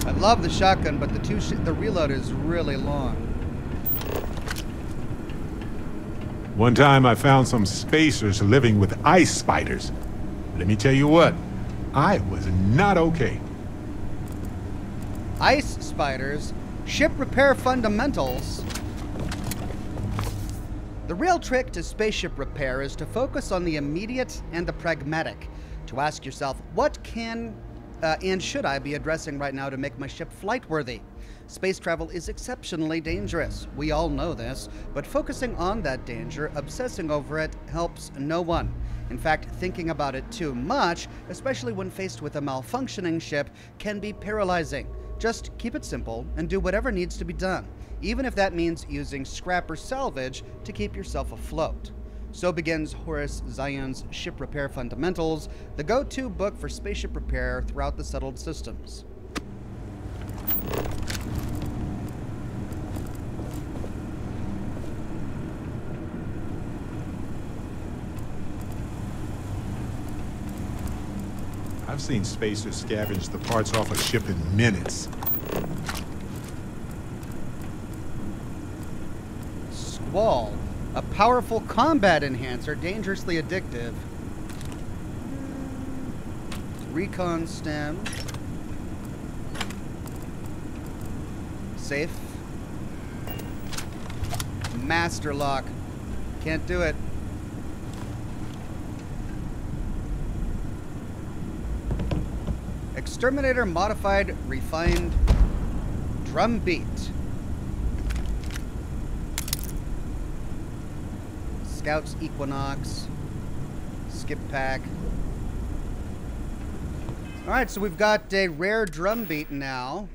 I love the shotgun, but the two the reload is really long. One time I found some spacers living with ice spiders. Let me tell you what, I was not okay. Ice spiders, ship repair fundamentals. The real trick to spaceship repair is to focus on the immediate and the pragmatic. To ask yourself, what can uh, and should I be addressing right now to make my ship flight worthy? Space travel is exceptionally dangerous. We all know this, but focusing on that danger, obsessing over it, helps no one. In fact, thinking about it too much, especially when faced with a malfunctioning ship, can be paralyzing. Just keep it simple and do whatever needs to be done, even if that means using scrap or salvage to keep yourself afloat. So begins Horace Zion's Ship Repair Fundamentals, the go to book for spaceship repair throughout the settled systems. I've seen spacers scavenge the parts off a ship in minutes. Squall, a powerful combat enhancer, dangerously addictive. Recon Stim. Safe. Master lock. Can't do it. Exterminator modified refined drum beat. Scouts Equinox. Skip pack. Alright, so we've got a rare drum beat now.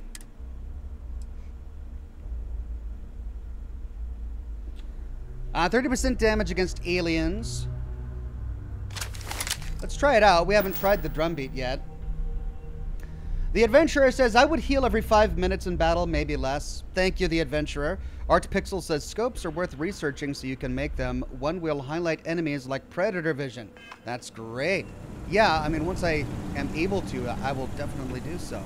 Uh, 30% damage against aliens. Let's try it out. We haven't tried the drum beat yet. The Adventurer says, I would heal every five minutes in battle, maybe less. Thank you, The Adventurer. Art Pixel says, scopes are worth researching so you can make them. One will highlight enemies like Predator Vision. That's great. Yeah, I mean, once I am able to, I will definitely do so.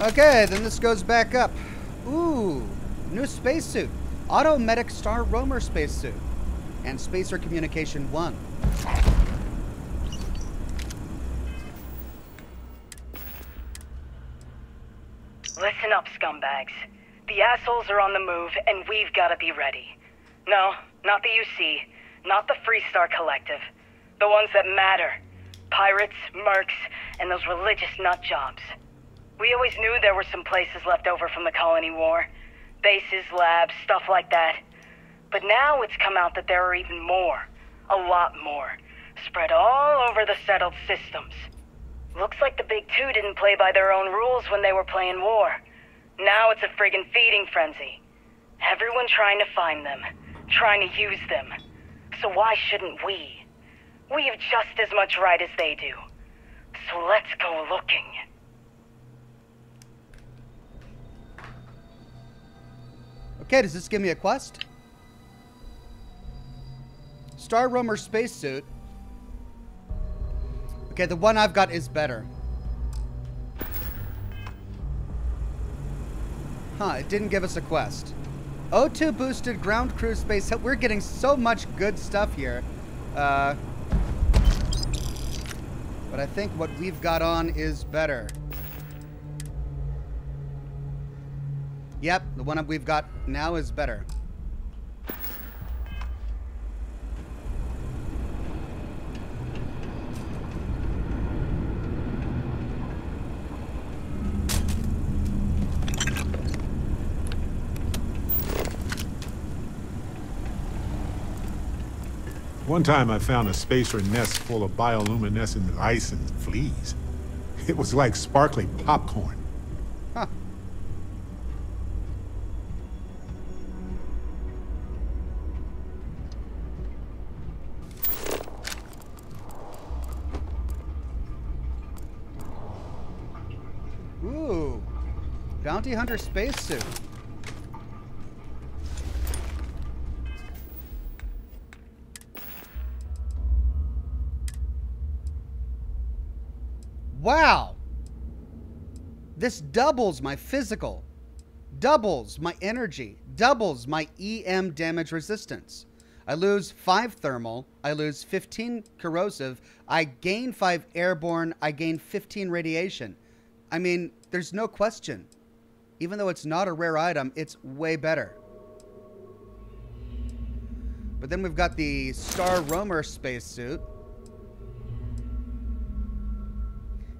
Okay, then this goes back up. Ooh, new spacesuit. Auto Medic Star Roamer spacesuit. And Spacer Communication 1. Listen up, scumbags. The assholes are on the move, and we've got to be ready. No, not the UC, not the Freestar Collective. The ones that matter. Pirates, mercs, and those religious nut jobs. We always knew there were some places left over from the Colony War. Bases, labs, stuff like that. But now it's come out that there are even more. A lot more. Spread all over the settled systems. Looks like the Big Two didn't play by their own rules when they were playing war. Now it's a friggin' feeding frenzy. Everyone trying to find them, trying to use them. So why shouldn't we? We have just as much right as they do. So let's go looking. Okay, does this give me a quest? Star Roamer spacesuit. Okay, the one I've got is better. Huh, it didn't give us a quest. O2 boosted ground crew space. We're getting so much good stuff here. Uh, but I think what we've got on is better. Yep, the one we've got now is better. One time I found a spacer nest full of bioluminescent ice and fleas. It was like sparkling popcorn. Bounty Hunter spacesuit. Wow. This doubles my physical, doubles my energy, doubles my EM damage resistance. I lose 5 thermal, I lose 15 corrosive, I gain 5 airborne, I gain 15 radiation. I mean, there's no question. Even though it's not a rare item, it's way better. But then we've got the Star Roamer spacesuit.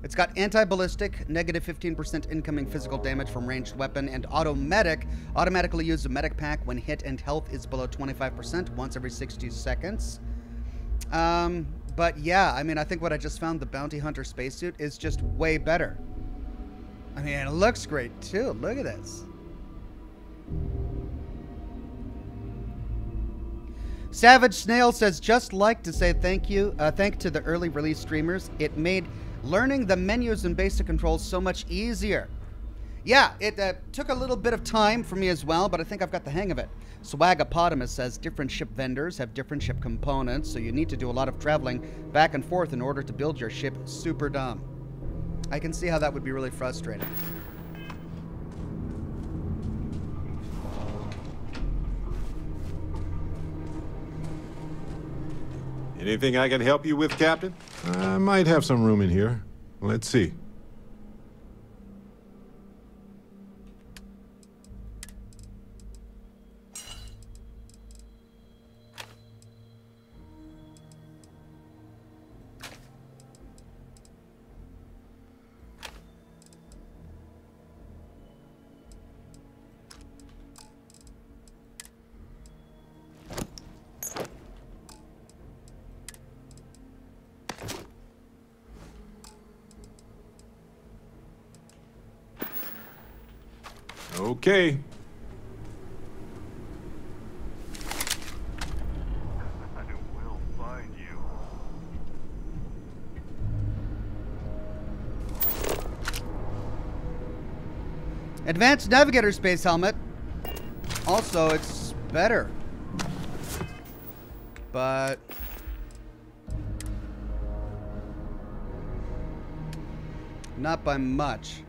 It's got anti-ballistic, negative 15% incoming physical damage from ranged weapon, and auto-medic. Automatically use a medic pack when hit and health is below 25% once every 60 seconds. Um, but yeah, I mean, I think what I just found, the Bounty Hunter spacesuit, is just way better. I mean, it looks great too. Look at this. Savage Snail says, just like to say thank you, uh, thank to the early release streamers. It made learning the menus and basic controls so much easier. Yeah, it uh, took a little bit of time for me as well, but I think I've got the hang of it. Swagapotamus says different ship vendors have different ship components, so you need to do a lot of traveling back and forth in order to build your ship super dumb. I can see how that would be really frustrating. Anything I can help you with, Captain? I might have some room in here. Let's see. Okay. Advanced Navigator Space Helmet. Also, it's better. But... Not by much.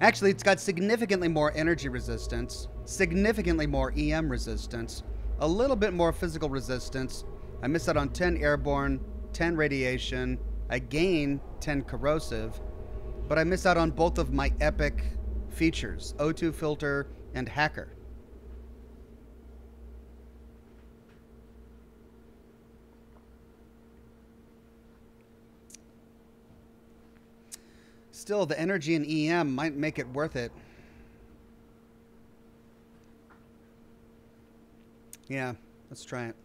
Actually, it's got significantly more energy resistance, significantly more EM resistance, a little bit more physical resistance. I miss out on 10 airborne, 10 radiation. I gain 10 corrosive, but I miss out on both of my epic features O2 filter and hacker. Still, the energy in EM might make it worth it. Yeah, let's try it.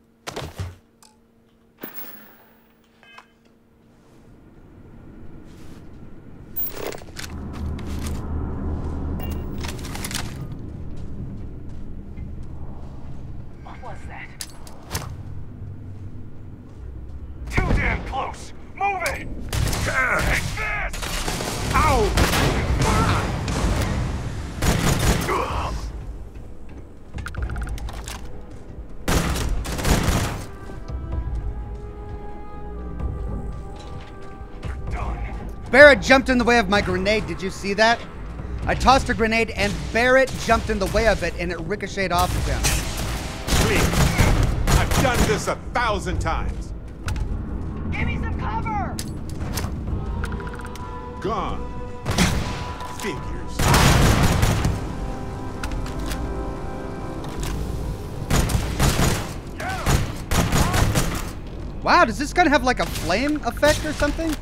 Barrett jumped in the way of my grenade. Did you see that? I tossed a grenade and Barrett jumped in the way of it and it ricocheted off of him. Please. I've done this a thousand times. Give me some cover! Gone. Figures. Wow, does this gun have like a flame effect or something?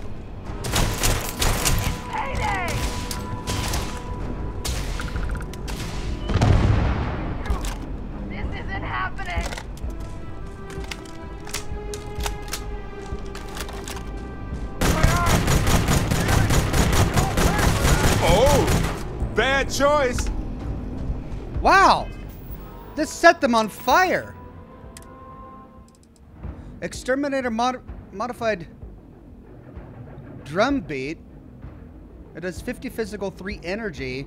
Them on fire! Exterminator mod modified drum beat. It does 50 physical, 3 energy.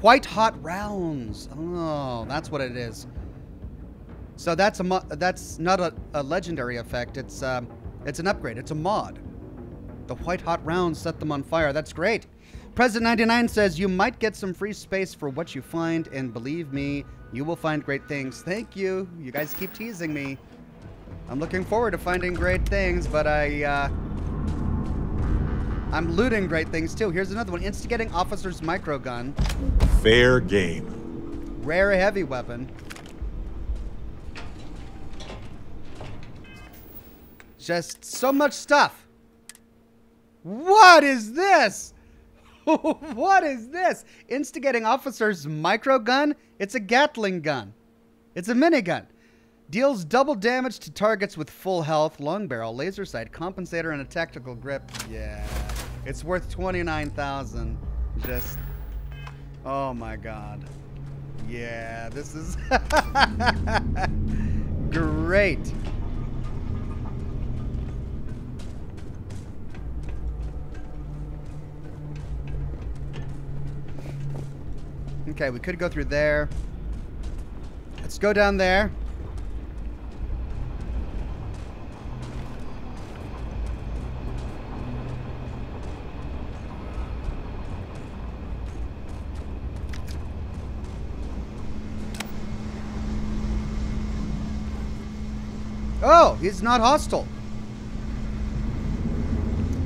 White hot rounds. Oh, that's what it is. So that's a that's not a, a legendary effect. It's um, it's an upgrade. It's a mod. The white hot rounds set them on fire. That's great. President 99 says you might get some free space for what you find, and believe me, you will find great things. Thank you. You guys keep teasing me. I'm looking forward to finding great things, but I uh, I'm looting great things too. Here's another one: instigating officer's microgun, Fair game. rare heavy weapon. Just so much stuff. What is this? what is this? Instigating officer's microgun? It's a Gatling gun. It's a minigun. Deals double damage to targets with full health, long barrel, laser sight, compensator, and a tactical grip. Yeah. It's worth 29000 Just. Oh my god. Yeah, this is. Great. Okay, we could go through there. Let's go down there. Oh, he's not hostile.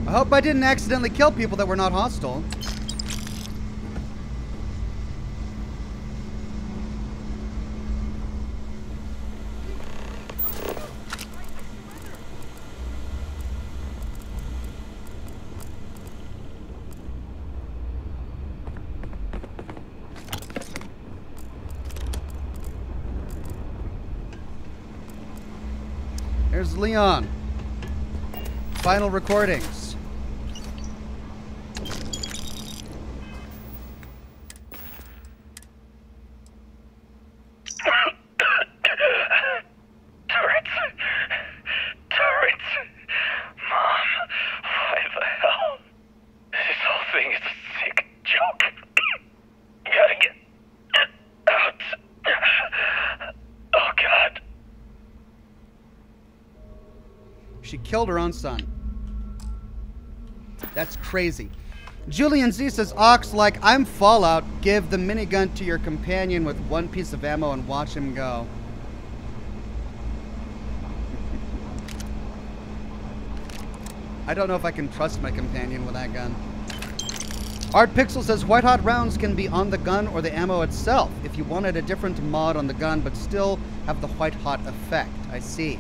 I hope I didn't accidentally kill people that were not hostile. There's Leon. Final recordings. Turrets. Turrets. Mom, why the hell? This whole thing is a sick joke. Gotta get out. Oh, God. She killed her own son. That's crazy. Julian Z says, Ox, like I'm Fallout, give the minigun to your companion with one piece of ammo and watch him go. I don't know if I can trust my companion with that gun. Art Pixel says white hot rounds can be on the gun or the ammo itself if you wanted a different mod on the gun but still have the white hot effect. I see.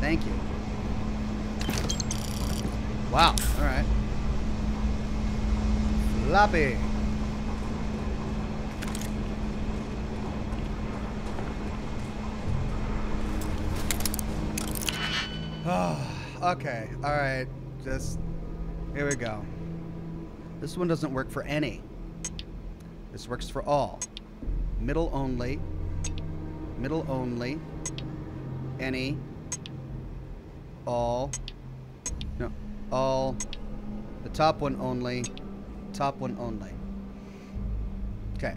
Thank you. Wow. All right. Floppy. okay. All right. Just here we go. This one doesn't work for any. This works for all. Middle only. Middle only. Any. All. All. The top one only. Top one only. Okay.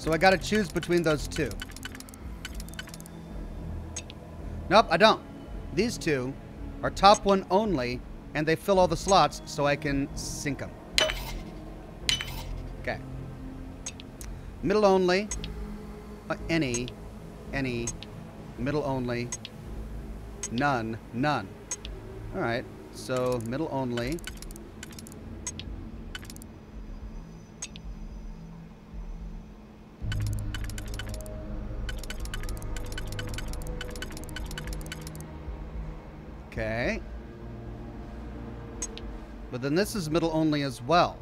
So I gotta choose between those two. Nope, I don't. These two are top one only, and they fill all the slots so I can sync them. Okay. Middle only. Uh, any. Any. Middle only. None. None. Alright. So, middle only. Okay. But then this is middle only as well.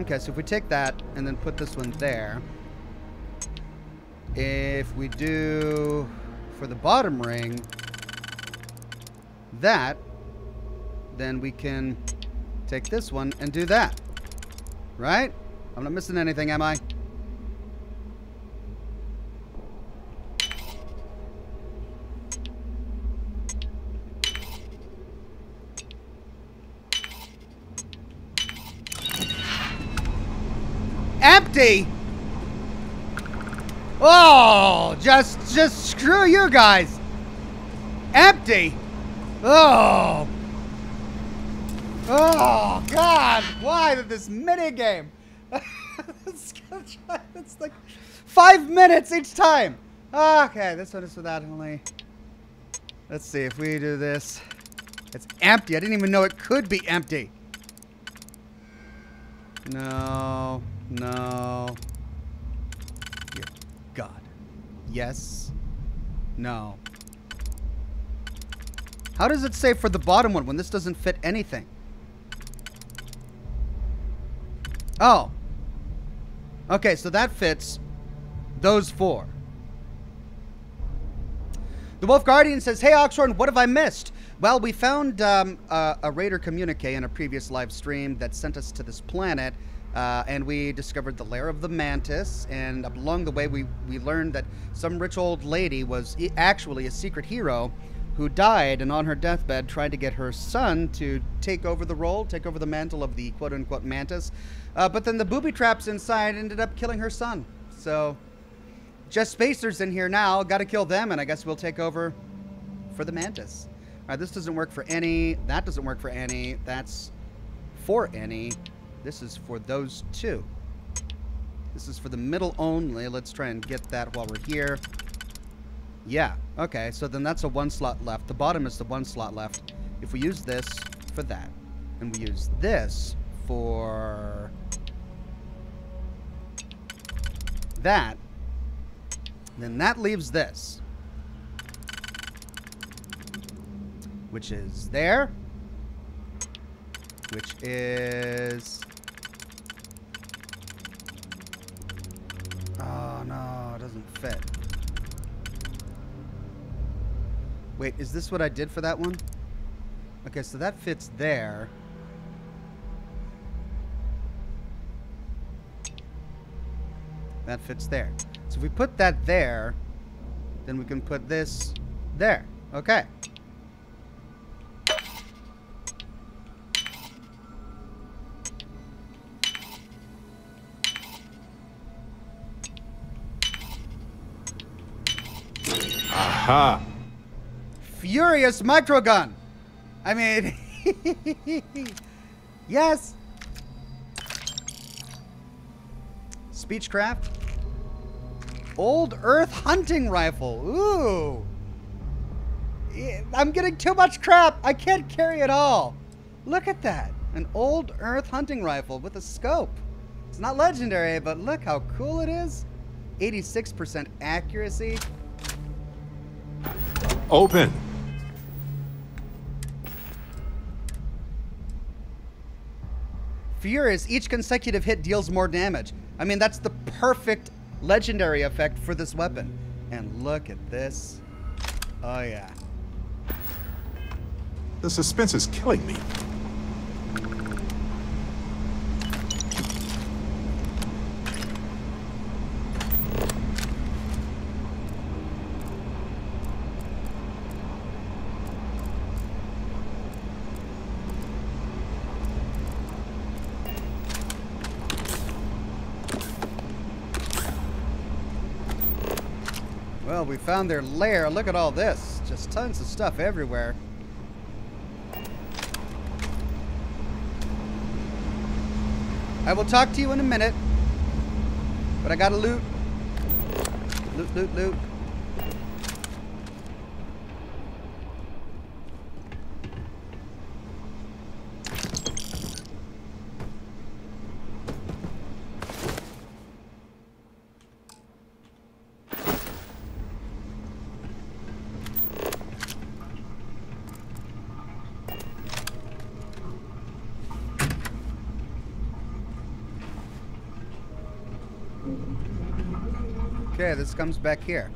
Okay, so if we take that and then put this one there. If we do for the bottom ring that, then we can take this one and do that. Right? I'm not missing anything, am I? Oh, just just screw you guys. Empty. Oh. Oh God! Why did this mini game? it's like five minutes each time. Okay, this one is without only. Let's see if we do this. It's empty. I didn't even know it could be empty. No, no. God. Yes. No. How does it say for the bottom one when this doesn't fit anything? Oh. Okay, so that fits those four. The Wolf Guardian says, Hey Oxhorn, what have I missed? Well, we found um, a, a Raider communique in a previous live stream that sent us to this planet, uh, and we discovered the lair of the Mantis. And along the way, we, we learned that some rich old lady was actually a secret hero who died and on her deathbed tried to get her son to take over the role, take over the mantle of the quote unquote Mantis. Uh, but then the booby traps inside ended up killing her son. So just spacers in here now. Got to kill them, and I guess we'll take over for the Mantis. All right, this doesn't work for any. That doesn't work for any. That's for any. This is for those two. This is for the middle only. Let's try and get that while we're here. Yeah, okay, so then that's a one slot left. The bottom is the one slot left. If we use this for that, and we use this for that, then that leaves this. Which is there. Which is... Oh no, it doesn't fit. Wait, is this what I did for that one? Okay, so that fits there. That fits there. So if we put that there, then we can put this there. Okay. Aha! Furious microgun. I mean, yes. Speechcraft. Old Earth hunting rifle. Ooh. I'm getting too much crap. I can't carry it all. Look at that. An old Earth hunting rifle with a scope. It's not legendary, but look how cool it is. 86% accuracy. Open! Furious, each consecutive hit deals more damage. I mean, that's the perfect legendary effect for this weapon. And look at this. Oh, yeah. The suspense is killing me. Found their lair. Look at all this. Just tons of stuff everywhere. I will talk to you in a minute. But I gotta loot. Loot, loot, loot. Okay, this comes back here.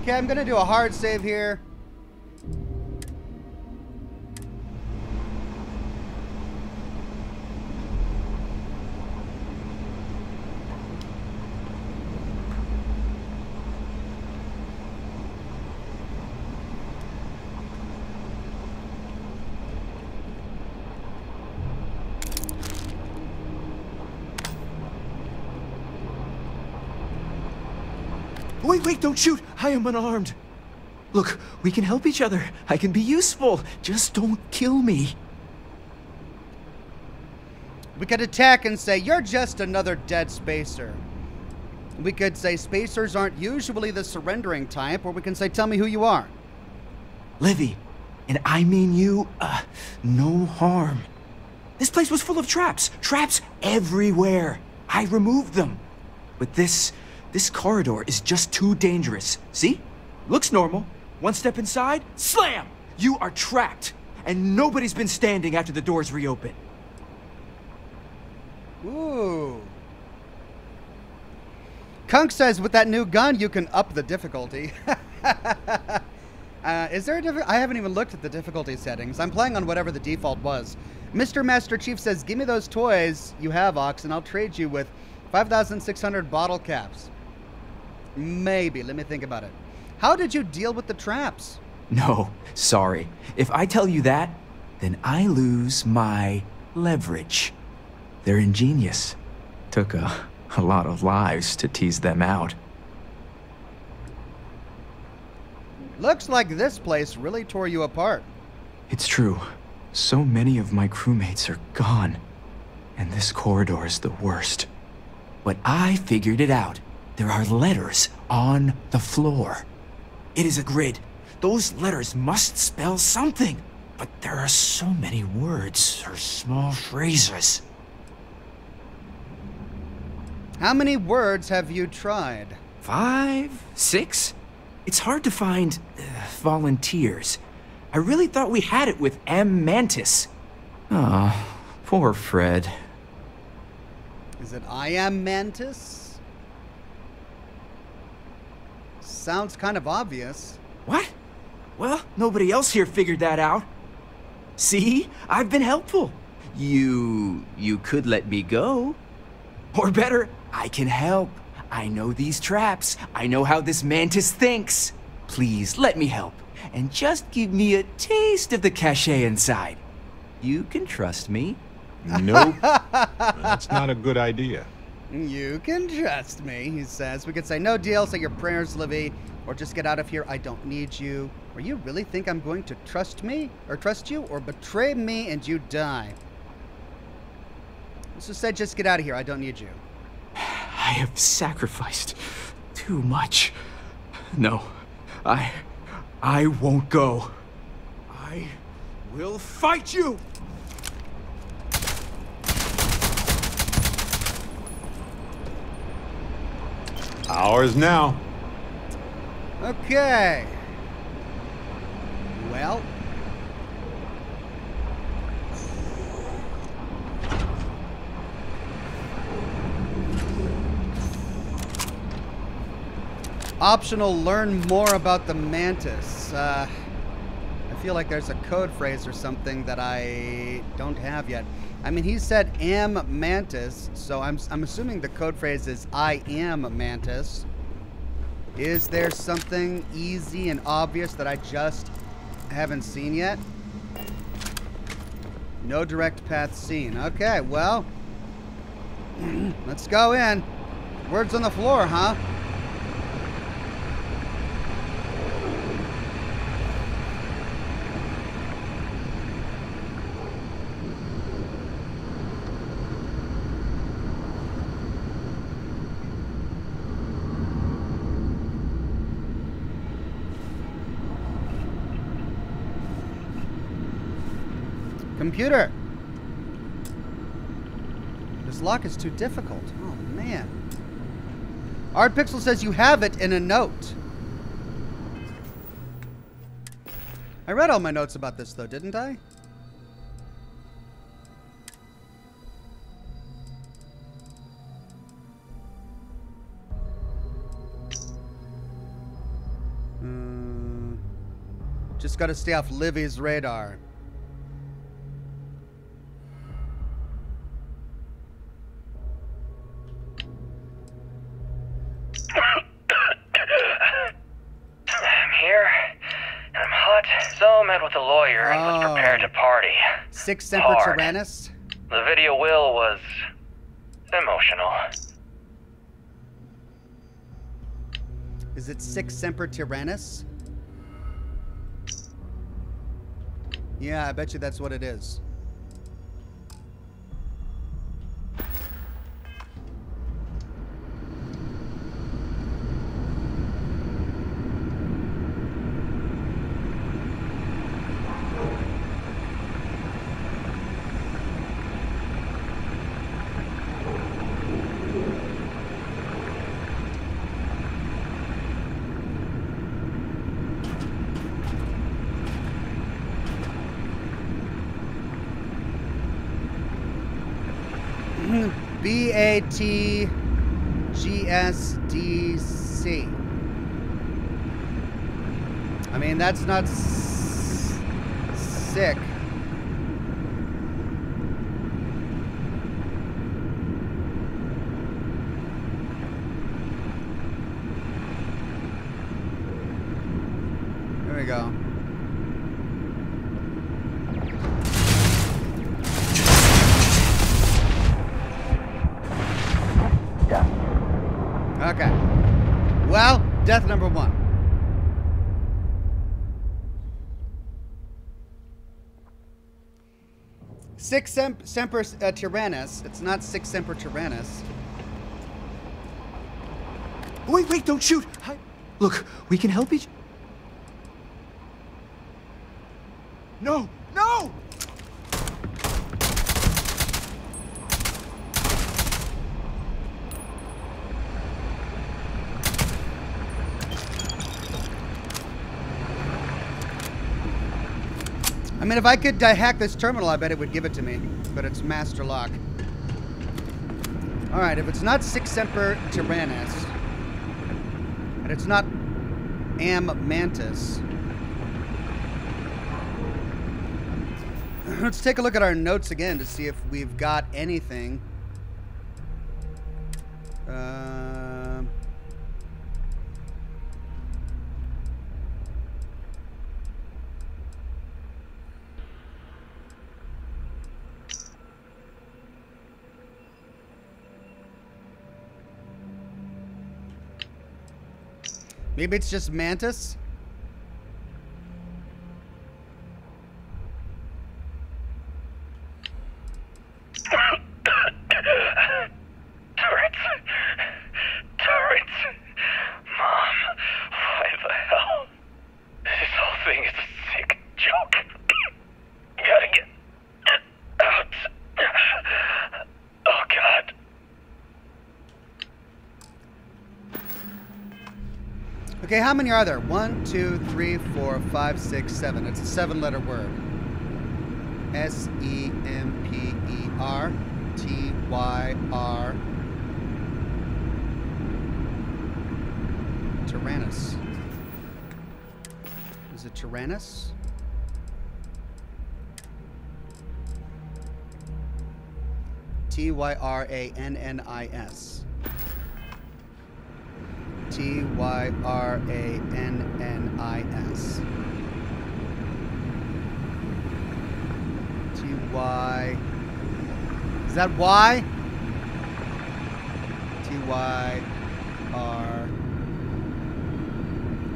Okay, I'm gonna do a hard save here. Wait, don't shoot! I am unarmed! Look, we can help each other. I can be useful. Just don't kill me. We could attack and say, You're just another dead spacer. We could say, Spacers aren't usually the surrendering type, or we can say, Tell me who you are. Livy, and I mean you, uh, no harm. This place was full of traps. Traps everywhere. I removed them. But this, this corridor is just too dangerous. See? Looks normal. One step inside, slam! You are trapped. And nobody's been standing after the doors reopen. Ooh. Kunk says with that new gun, you can up the difficulty. uh, is there a? I haven't even looked at the difficulty settings. I'm playing on whatever the default was. Mr. Master Chief says, Give me those toys you have, Ox, and I'll trade you with 5,600 bottle caps. Maybe. Let me think about it. How did you deal with the traps? No, sorry. If I tell you that, then I lose my leverage. They're ingenious. Took a, a lot of lives to tease them out. Looks like this place really tore you apart. It's true. So many of my crewmates are gone. And this corridor is the worst. But I figured it out. There are letters on the floor. It is a grid. Those letters must spell something. But there are so many words or small phrases. How many words have you tried? Five? Six? It's hard to find uh, volunteers. I really thought we had it with M. Mantis. Ah, poor Fred. Is it I am Mantis? Sounds kind of obvious. What? Well, nobody else here figured that out. See? I've been helpful. You... you could let me go. Or better, I can help. I know these traps. I know how this mantis thinks. Please, let me help. And just give me a taste of the cachet inside. You can trust me. Nope. That's not a good idea. You can trust me, he says. We could say, no deal, say your prayers, Livy, or just get out of here, I don't need you. Or you really think I'm going to trust me, or trust you, or betray me and you die? Just say, just get out of here, I don't need you. I have sacrificed too much. No, I. I won't go. I will fight you! Ours now. Okay. Well. Optional, learn more about the mantis. Uh, I feel like there's a code phrase or something that I don't have yet. I mean, he said am mantis, so I'm, I'm assuming the code phrase is I am mantis. Is there something easy and obvious that I just haven't seen yet? No direct path seen. Okay, well, let's go in. Words on the floor, huh? Computer. This lock is too difficult. Oh, man. Art Pixel says you have it in a note. I read all my notes about this, though, didn't I? Hmm. just gotta stay off Livy's radar. I'm here. and I'm hot. So met with a lawyer and was prepared to party. Six Semper Hard. Tyrannus. The video will was emotional. Is it Sic Semper Tyrannis? Yeah, I bet you that's what it is. A T G S D C. I mean, that's not sick. There we go. Okay. Well, death number one. Six sem- Semper uh, Tyrannus. It's not Sic Semper Tyrannis. Wait, wait, don't shoot. I... Look, we can help each. No, no! I mean, if I could uh, hack this terminal, I bet it would give it to me. But it's master lock. All right, if it's not Sic Semper Tyrannis, and it's not Am Mantis, let's take a look at our notes again to see if we've got anything. Maybe it's just Mantis? Turrets. Turrets. Mom, why the hell? This whole thing is a sick joke. Gotta get out. Oh, God. Okay, how many are there? One, two, three, four, five, six, seven. It's a seven letter word. S E M P E R T Y R. Tyrannus. Is it Tyrannus? T Y R A N N I S. T Y R A N N I S. T Y. Is that Y? T Y R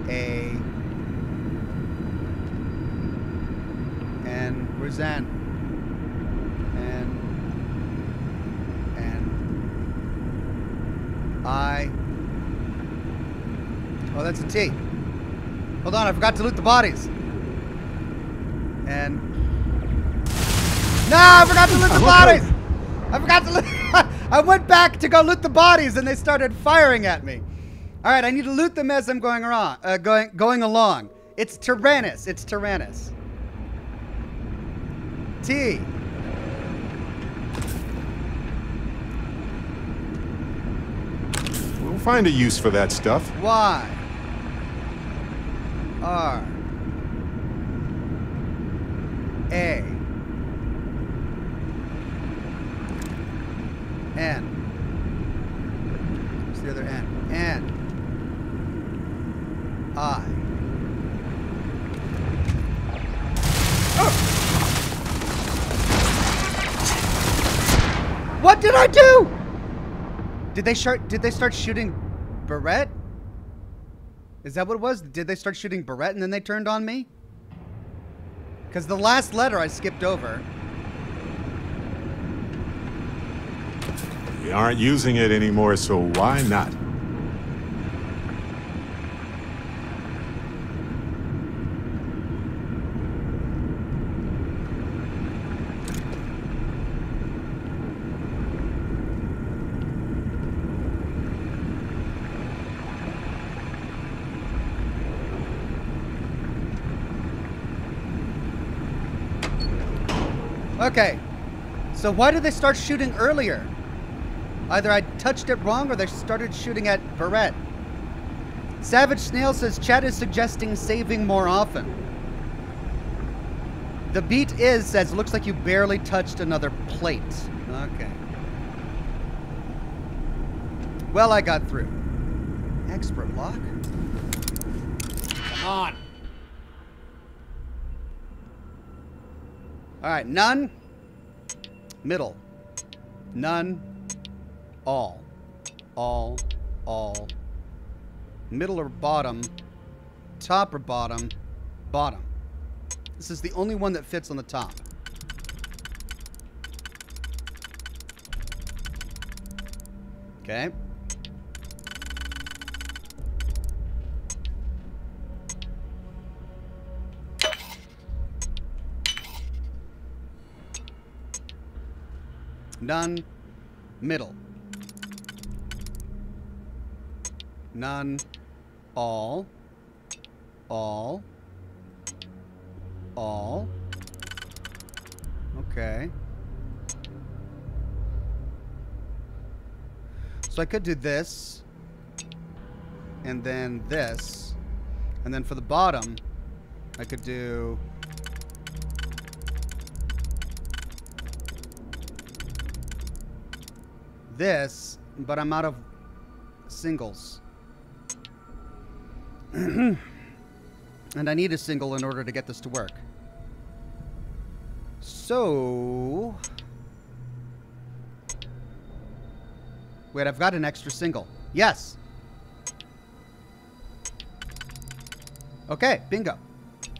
A N. Where's N? I. That's a T. Hold on, I forgot to loot the bodies. And. No, I forgot to loot the bodies! I forgot to loot. I went back to go loot the bodies and they started firing at me. All right, I need to loot them as I'm going around, uh, going going along. It's Tyrannus. It's Tyrannus. T. We'll find a use for that stuff. Y. R. A. N. What's the other N? N. I. Oh! What did I do? Did they start? Did they start shooting Barrett? Is that what it was? Did they start shooting Barrett and then they turned on me? Because the last letter I skipped over. We aren't using it anymore, so why not? Okay. So why did they start shooting earlier? Either I touched it wrong or they started shooting at Barrett. Savage Snail says Chad is suggesting saving more often. The beat is says looks like you barely touched another plate. Okay. Well, I got through. Expert lock? Come on. All right, none. Middle. None. All. All. All. Middle or bottom. Top or bottom. Bottom. This is the only one that fits on the top. Okay. None. Middle. None. All. All. All. Okay. So I could do this. And then this. And then for the bottom, I could do... this, but I'm out of singles. and I need a single in order to get this to work. So... Wait, I've got an extra single. Yes. Okay, bingo.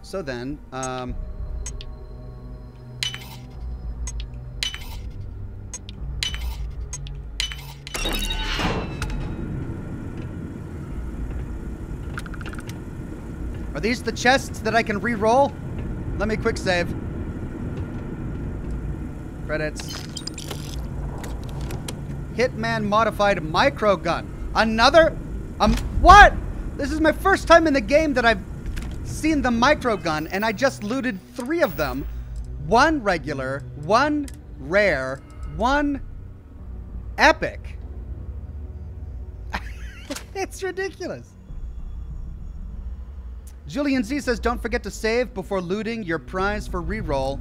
So then, um... Are these the chests that I can re-roll? Let me quick save. Credits. Hitman modified micro gun. Another? Um, what? This is my first time in the game that I've seen the micro gun, and I just looted three of them. One regular, one rare, one epic. it's ridiculous. Julian Z says, don't forget to save before looting your prize for reroll.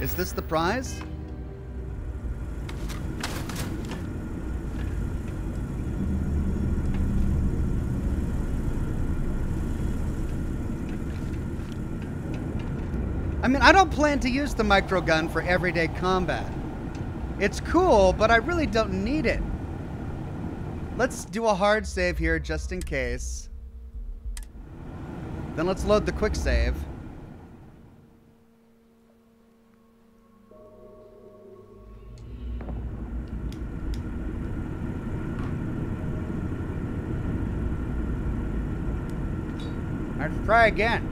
Is this the prize? I mean, I don't plan to use the micro gun for everyday combat. It's cool, but I really don't need it. Let's do a hard save here just in case. Then let's load the quick save. Let's try again.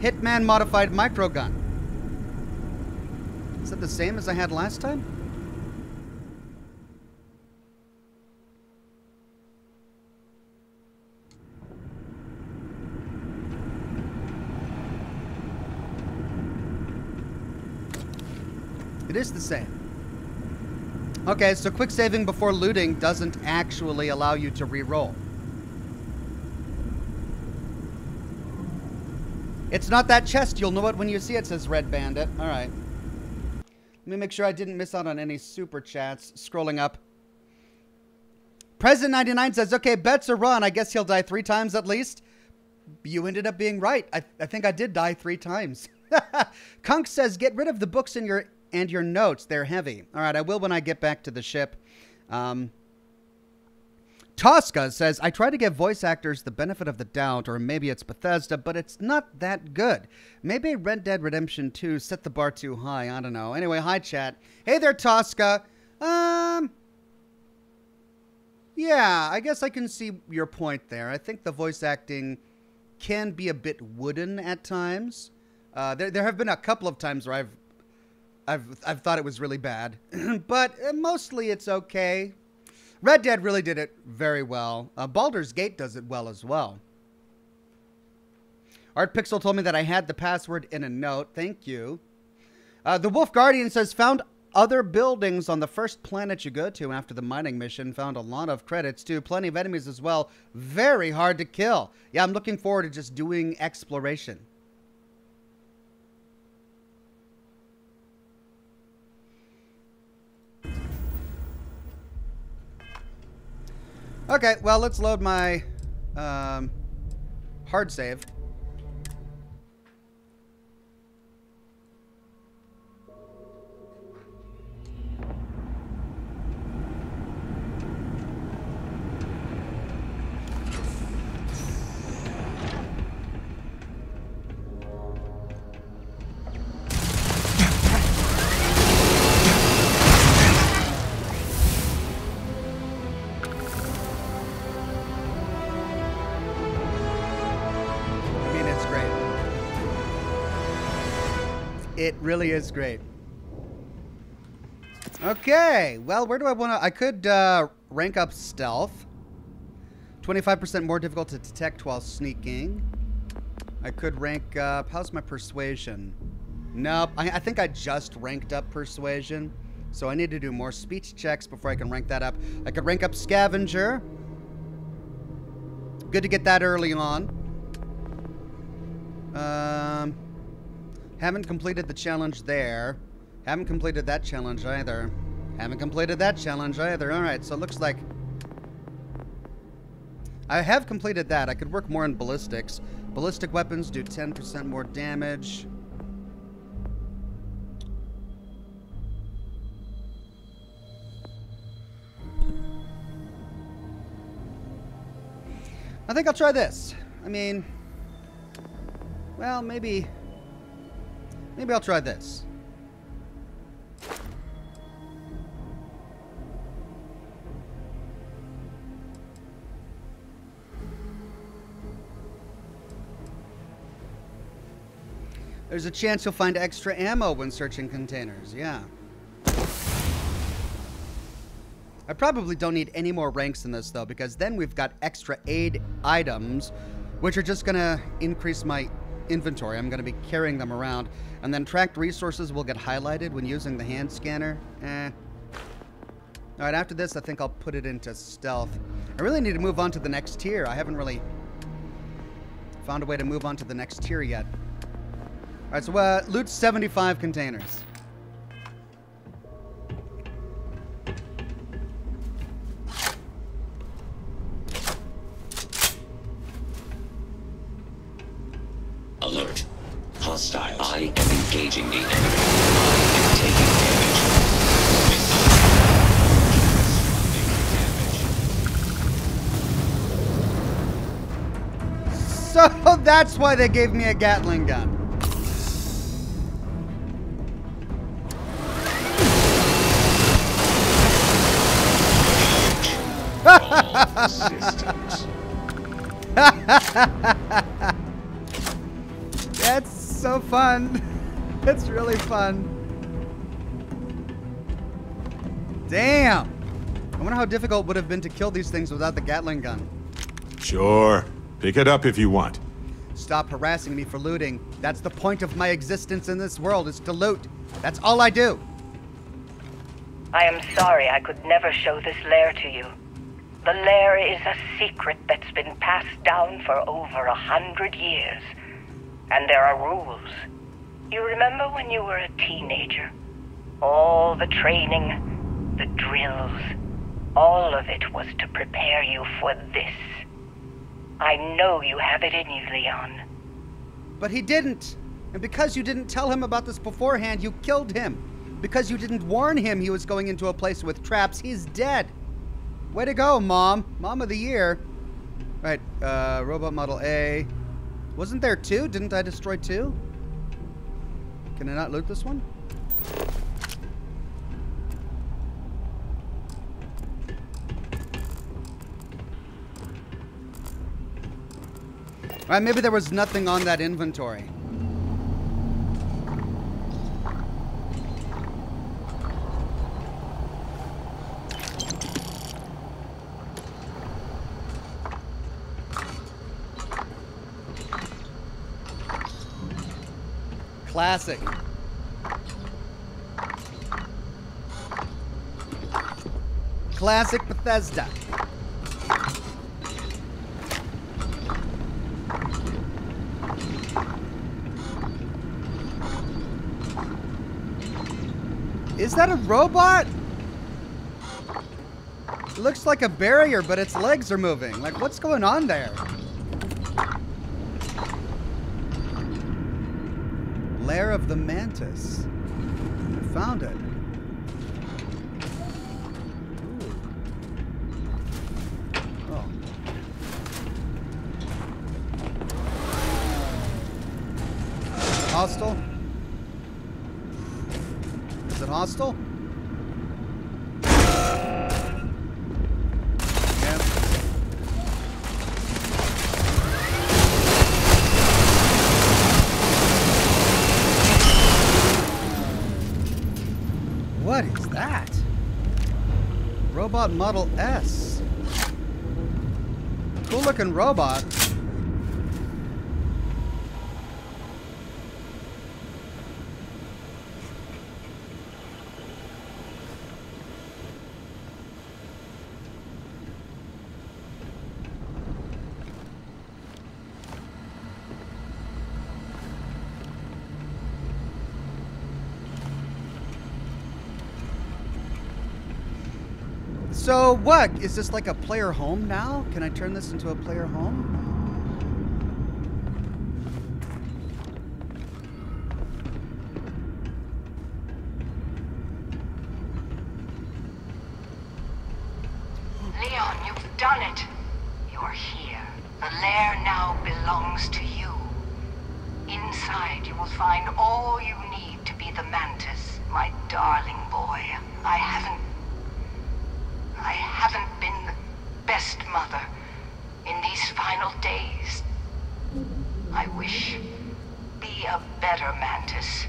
Hitman modified microgun. Is that the same as I had last time? It is the same. Okay, so quick saving before looting doesn't actually allow you to re-roll. It's not that chest. You'll know it when you see it, says Red Bandit. All right. Let me make sure I didn't miss out on any super chats. Scrolling up. President 99 says, okay, bets are run. I guess he'll die three times at least. You ended up being right. I, I think I did die three times. Kunk says, get rid of the books in your and your notes. They're heavy. All right, I will when I get back to the ship. Um, Tosca says, I try to give voice actors the benefit of the doubt, or maybe it's Bethesda, but it's not that good. Maybe Red Dead Redemption 2 set the bar too high. I don't know. Anyway, hi, chat. Hey there, Tosca. Um. Yeah, I guess I can see your point there. I think the voice acting can be a bit wooden at times. Uh, there, there have been a couple of times where I've, I've, I've thought it was really bad, but uh, mostly it's okay. Red Dead really did it very well. Uh, Baldur's Gate does it well as well. Art Pixel told me that I had the password in a note. Thank you. Uh, the Wolf Guardian says found other buildings on the first planet you go to after the mining mission. Found a lot of credits too. Plenty of enemies as well. Very hard to kill. Yeah, I'm looking forward to just doing exploration. Okay, well, let's load my um, hard save. It really is great. Okay, well, where do I want to... I could uh, rank up stealth. 25% more difficult to detect while sneaking. I could rank up... How's my persuasion? Nope, I, I think I just ranked up persuasion. So I need to do more speech checks before I can rank that up. I could rank up scavenger. Good to get that early on. Um, haven't completed the challenge there. Haven't completed that challenge either. Haven't completed that challenge either. All right, so it looks like I have completed that. I could work more in ballistics. Ballistic weapons do 10% more damage. I think I'll try this. I mean, well, maybe, maybe I'll try this. There's a chance you'll find extra ammo when searching containers, yeah. I probably don't need any more ranks in this though, because then we've got extra aid items, which are just gonna increase my inventory. I'm gonna be carrying them around. And then tracked resources will get highlighted when using the hand scanner. Eh. Alright, after this, I think I'll put it into stealth. I really need to move on to the next tier. I haven't really found a way to move on to the next tier yet. Alright, so uh, loot 75 containers. That's why they gave me a Gatling gun. That's so fun. It's really fun. Damn. I wonder how difficult it would have been to kill these things without the Gatling gun. Sure. Pick it up if you want. Stop harassing me for looting. That's the point of my existence in this world is to loot. That's all I do. I am sorry I could never show this lair to you. The lair is a secret that's been passed down for over a hundred years. And there are rules. You remember when you were a teenager? All the training, the drills, all of it was to prepare you for this. I know you have it in you, Leon. But he didn't. And because you didn't tell him about this beforehand, you killed him. Because you didn't warn him he was going into a place with traps, he's dead. Way to go, Mom. Mom of the year. Right, uh, robot model A. Wasn't there two? Didn't I destroy two? Can I not loot this one? Alright, maybe there was nothing on that inventory. Classic. Classic Bethesda. Is that a robot? It looks like a barrier, but its legs are moving. Like, what's going on there? Lair of the Mantis. I found it. Ooh. Oh. Hostile? Is it hostile? What is that? Robot Model S. Cool looking robot. So what? Is this like a player home now? Can I turn this into a player home? Leon, you've done it. You're here. The lair now belongs to you. Inside, you will find all you need to be the Mantis, my darling boy. I haven't. I haven't been the best mother in these final days. I wish. Be a better Mantis.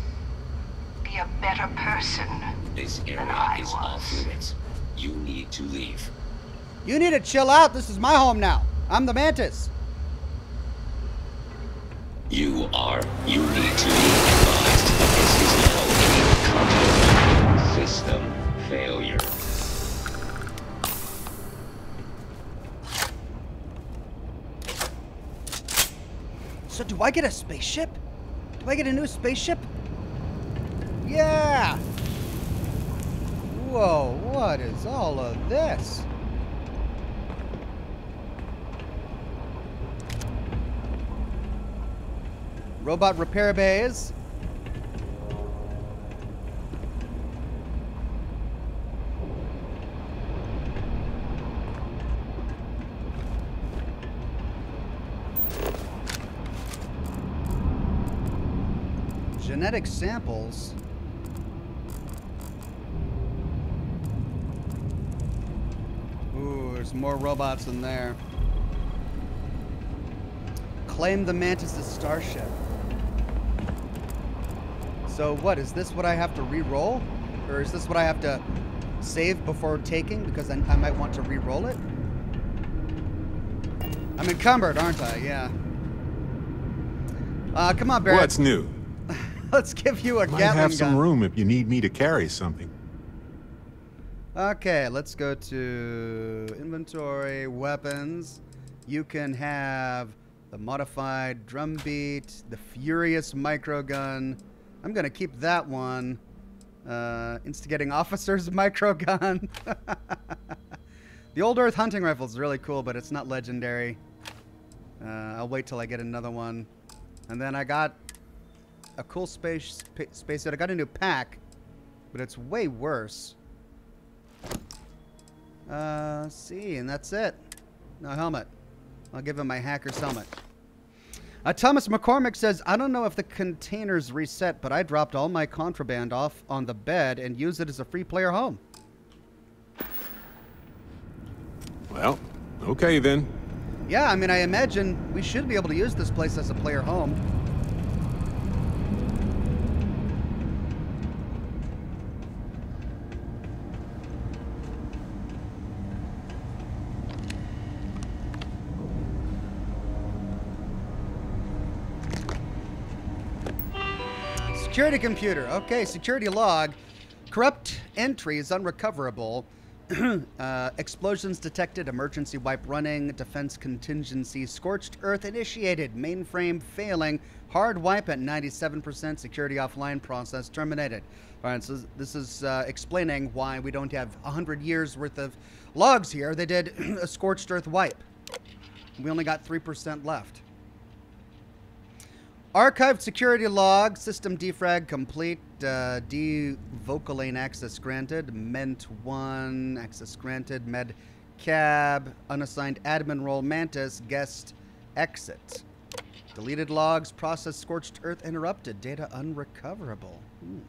Be a better person. This I area is was. off limits. You need to leave. You need to chill out. This is my home now. I'm the Mantis. You are. You need to be advised. This is now a system failure. So do I get a spaceship? Do I get a new spaceship? Yeah! Whoa, what is all of this? Robot repair bays. Genetic samples. Ooh, there's more robots in there. Claim the Mantis' starship. So what, is this what I have to re-roll? Or is this what I have to save before taking? Because I, I might want to re-roll it? I'm encumbered, aren't I? Yeah. Uh, come on, Barrett. What's new? Let's give you a Might Gatling have some gun. room if you need me to carry something. Okay, let's go to inventory, weapons. You can have the modified drum beat, the furious microgun. I'm gonna keep that one. Uh, instigating officers microgun. the old Earth hunting rifle is really cool, but it's not legendary. Uh, I'll wait till I get another one. And then I got a cool space spa- spacesuit. I got a new pack, but it's way worse. Uh, see, and that's it. No helmet. I'll give him my hacker's helmet. Uh, Thomas McCormick says, I don't know if the containers reset, but I dropped all my contraband off on the bed and used it as a free player home. Well, okay then. Yeah, I mean, I imagine we should be able to use this place as a player home. Security computer. Okay, security log. Corrupt entry is unrecoverable. uh, explosions detected, emergency wipe running, defense contingency, scorched earth initiated, mainframe failing, hard wipe at 97%, security offline process terminated. All right, so this is uh, explaining why we don't have 100 years worth of logs here. They did a scorched earth wipe. We only got 3% left. Archived security log, system defrag complete, uh, devocalane access granted, ment 1 access granted, med cab, unassigned admin role, mantis, guest, exit. Deleted logs, process scorched earth interrupted, data unrecoverable. Hmm.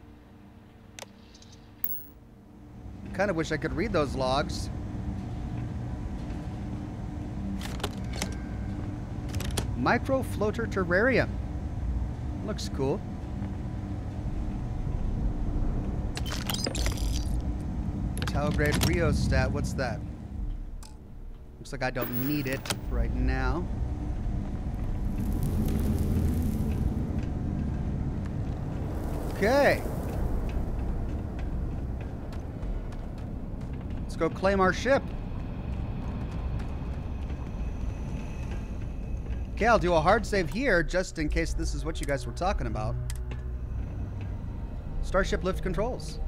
Kind of wish I could read those logs. Micro floater terrarium. Looks cool. Tau grade rheostat. What's that? Looks like I don't need it right now. Okay. Let's go claim our ship. Okay, I'll do a hard save here just in case this is what you guys were talking about. Starship lift controls.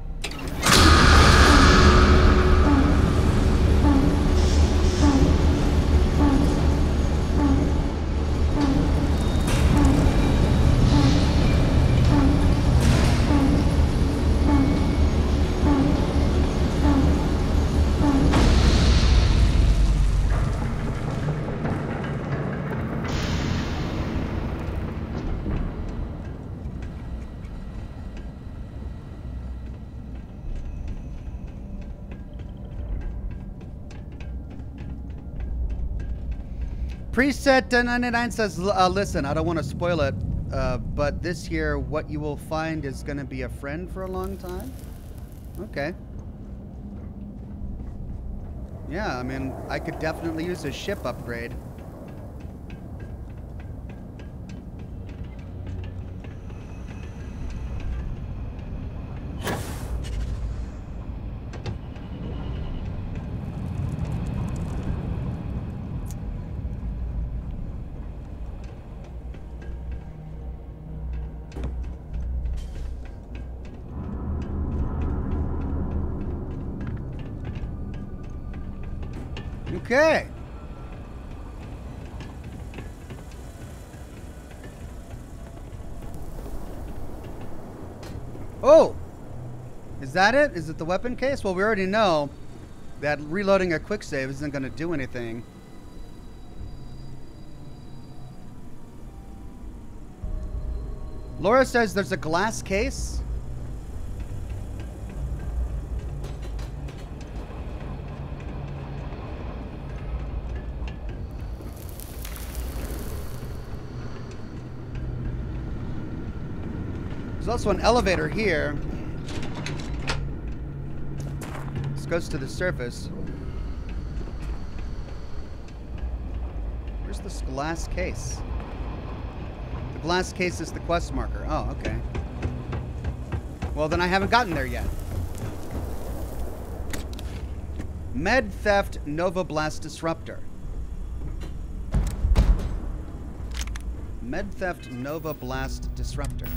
Preset 99 says, uh, listen, I don't want to spoil it, uh, but this year what you will find is going to be a friend for a long time. Okay. Yeah, I mean, I could definitely use a ship upgrade. Okay. Oh! Is that it? Is it the weapon case? Well, we already know that reloading a quick save isn't going to do anything. Laura says there's a glass case. There's also an elevator here. This goes to the surface. Where's this glass case? The glass case is the quest marker. Oh, okay. Well, then I haven't gotten there yet. Med Theft Nova Blast Disruptor. Med Theft Nova Blast Disruptor.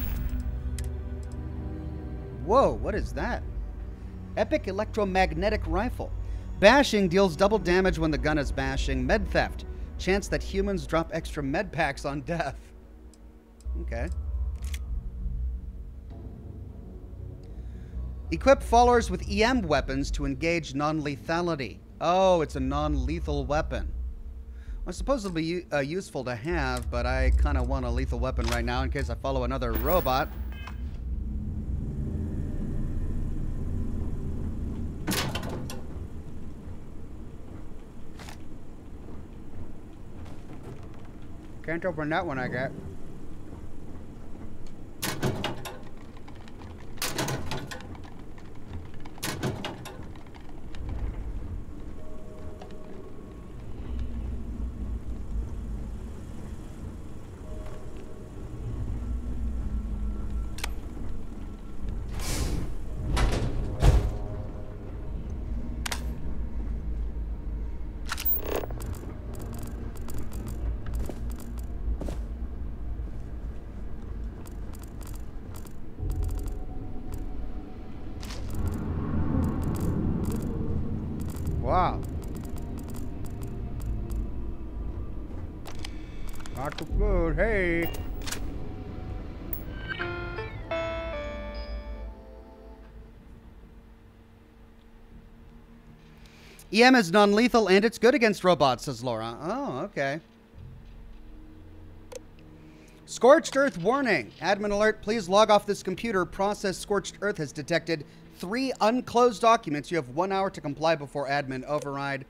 Whoa, what is that? Epic Electromagnetic Rifle. Bashing deals double damage when the gun is bashing. Med Theft. Chance that humans drop extra med packs on death. Okay. Equip followers with EM weapons to engage non-lethality. Oh, it's a non-lethal weapon. Well, suppose it'll be uh, useful to have, but I kind of want a lethal weapon right now in case I follow another robot. Can't open that one I get. EM is non-lethal and it's good against robots, says Laura. Oh, okay. Scorched Earth warning. Admin alert, please log off this computer. Process Scorched Earth has detected three unclosed documents. You have one hour to comply before admin override.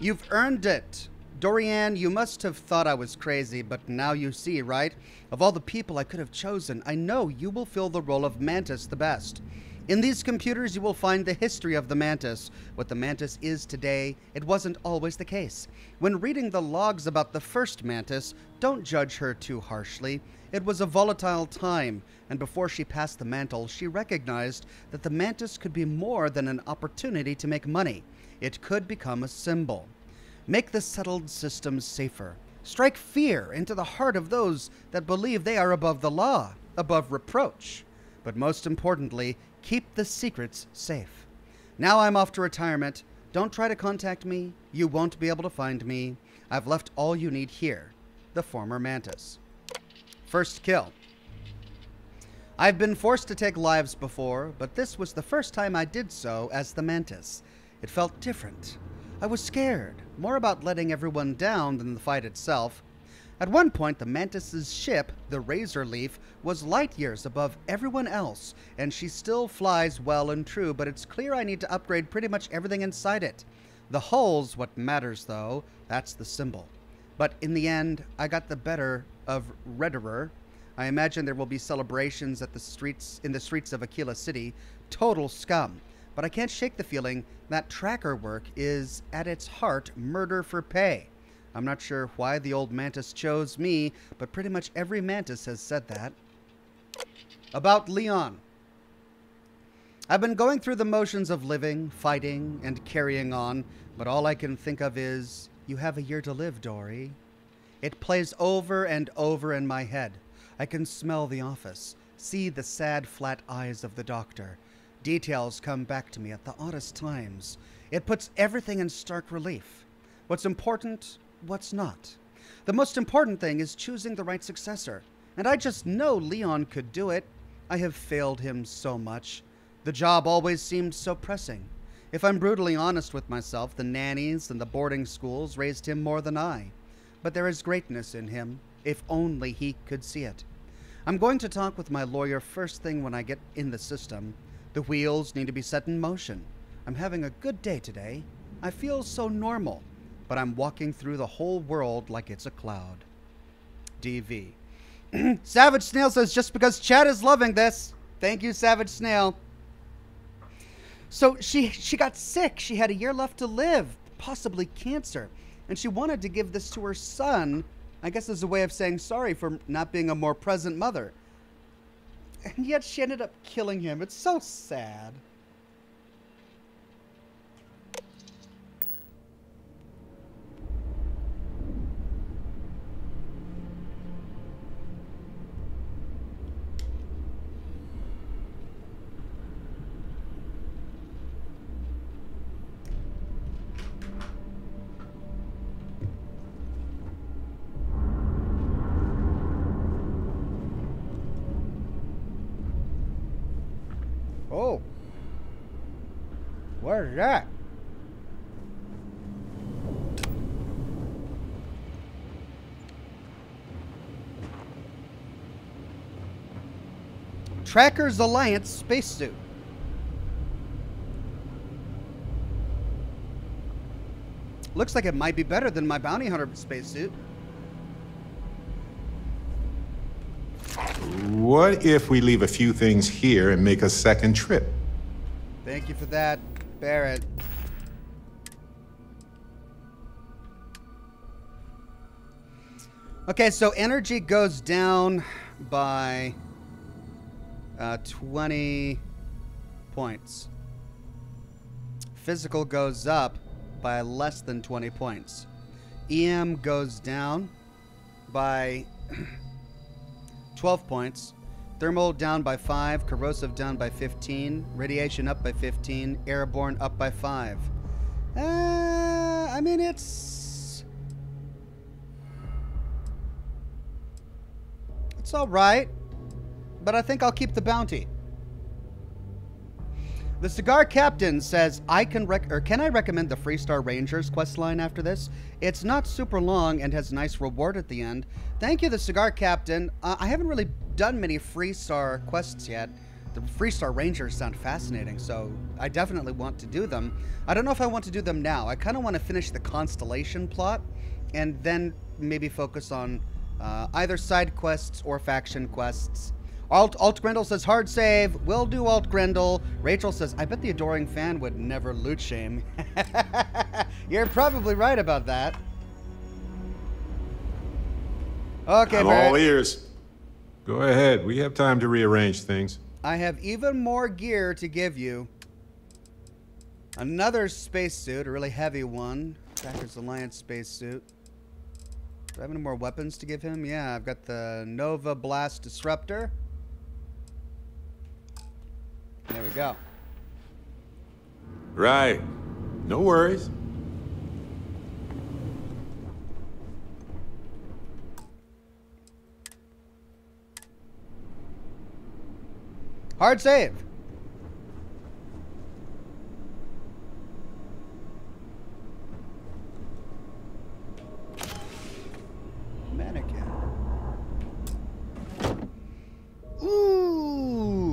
You've earned it. Dorian, you must have thought I was crazy, but now you see, right? Of all the people I could have chosen, I know you will fill the role of Mantis the best. In these computers, you will find the history of the Mantis. What the Mantis is today, it wasn't always the case. When reading the logs about the first Mantis, don't judge her too harshly. It was a volatile time, and before she passed the mantle, she recognized that the Mantis could be more than an opportunity to make money. It could become a symbol. Make the settled systems safer. Strike fear into the heart of those that believe they are above the law, above reproach. But most importantly, keep the secrets safe. Now I'm off to retirement. Don't try to contact me. You won't be able to find me. I've left all you need here. The former Mantis. First kill. I've been forced to take lives before, but this was the first time I did so as the Mantis. It felt different. I was scared, more about letting everyone down than the fight itself. At one point, the Mantis's ship, the Razor Leaf, was light years above everyone else, and she still flies well and true, but it's clear I need to upgrade pretty much everything inside it. The hull's what matters, though. That's the symbol. But in the end, I got the better of Redorer. I imagine there will be celebrations at the streets in the streets of Akila City. Total scum. But I can't shake the feeling that tracker work is, at its heart, murder for pay. I'm not sure why the old mantis chose me, but pretty much every mantis has said that. About Leon. I've been going through the motions of living, fighting, and carrying on, but all I can think of is, you have a year to live, Dory. It plays over and over in my head. I can smell the office, see the sad, flat eyes of the doctor. Details come back to me at the oddest times. It puts everything in stark relief. What's important, what's not. The most important thing is choosing the right successor. And I just know Leon could do it. I have failed him so much. The job always seemed so pressing. If I'm brutally honest with myself, the nannies and the boarding schools raised him more than I. But there is greatness in him, if only he could see it. I'm going to talk with my lawyer first thing when I get in the system. The wheels need to be set in motion. I'm having a good day today. I feel so normal, but I'm walking through the whole world like it's a cloud. DV. Savage Snail says, just because Chad is loving this. Thank you, Savage Snail. So she she got sick. She had a year left to live, possibly cancer, and she wanted to give this to her son. I guess as a way of saying sorry for not being a more present mother. And yet she ended up killing him. It's so sad. Oh. Is that? Trackers Alliance spacesuit. Looks like it might be better than my bounty hunter spacesuit. What if we leave a few things here and make a second trip? Thank you for that, Barrett. Okay, so energy goes down by uh, 20 points. Physical goes up by less than 20 points. EM goes down by 12 points. Thermal down by 5, corrosive down by 15, radiation up by 15, airborne up by 5. Uh, I mean, it's. It's alright, but I think I'll keep the bounty. The Cigar Captain says, I can rec- or can I recommend the Freestar Rangers quest line after this? It's not super long and has nice reward at the end. Thank you, the Cigar Captain. Uh, I haven't really done many Freestar quests yet. The Freestar Rangers sound fascinating, so I definitely want to do them. I don't know if I want to do them now. I kind of want to finish the Constellation plot and then maybe focus on uh, either side quests or faction quests. Alt, Alt Grendel says, hard save. Will do, Alt Grendel. Rachel says, I bet the adoring fan would never loot shame. You're probably right about that. Okay, I'm Barrett. all ears. Go ahead. We have time to rearrange things. I have even more gear to give you. Another spacesuit, a really heavy one. Trackers Alliance spacesuit. Do I have any more weapons to give him? Yeah, I've got the Nova Blast Disruptor. There we go. Right. No worries. Hard save. Mannequin. Ooh.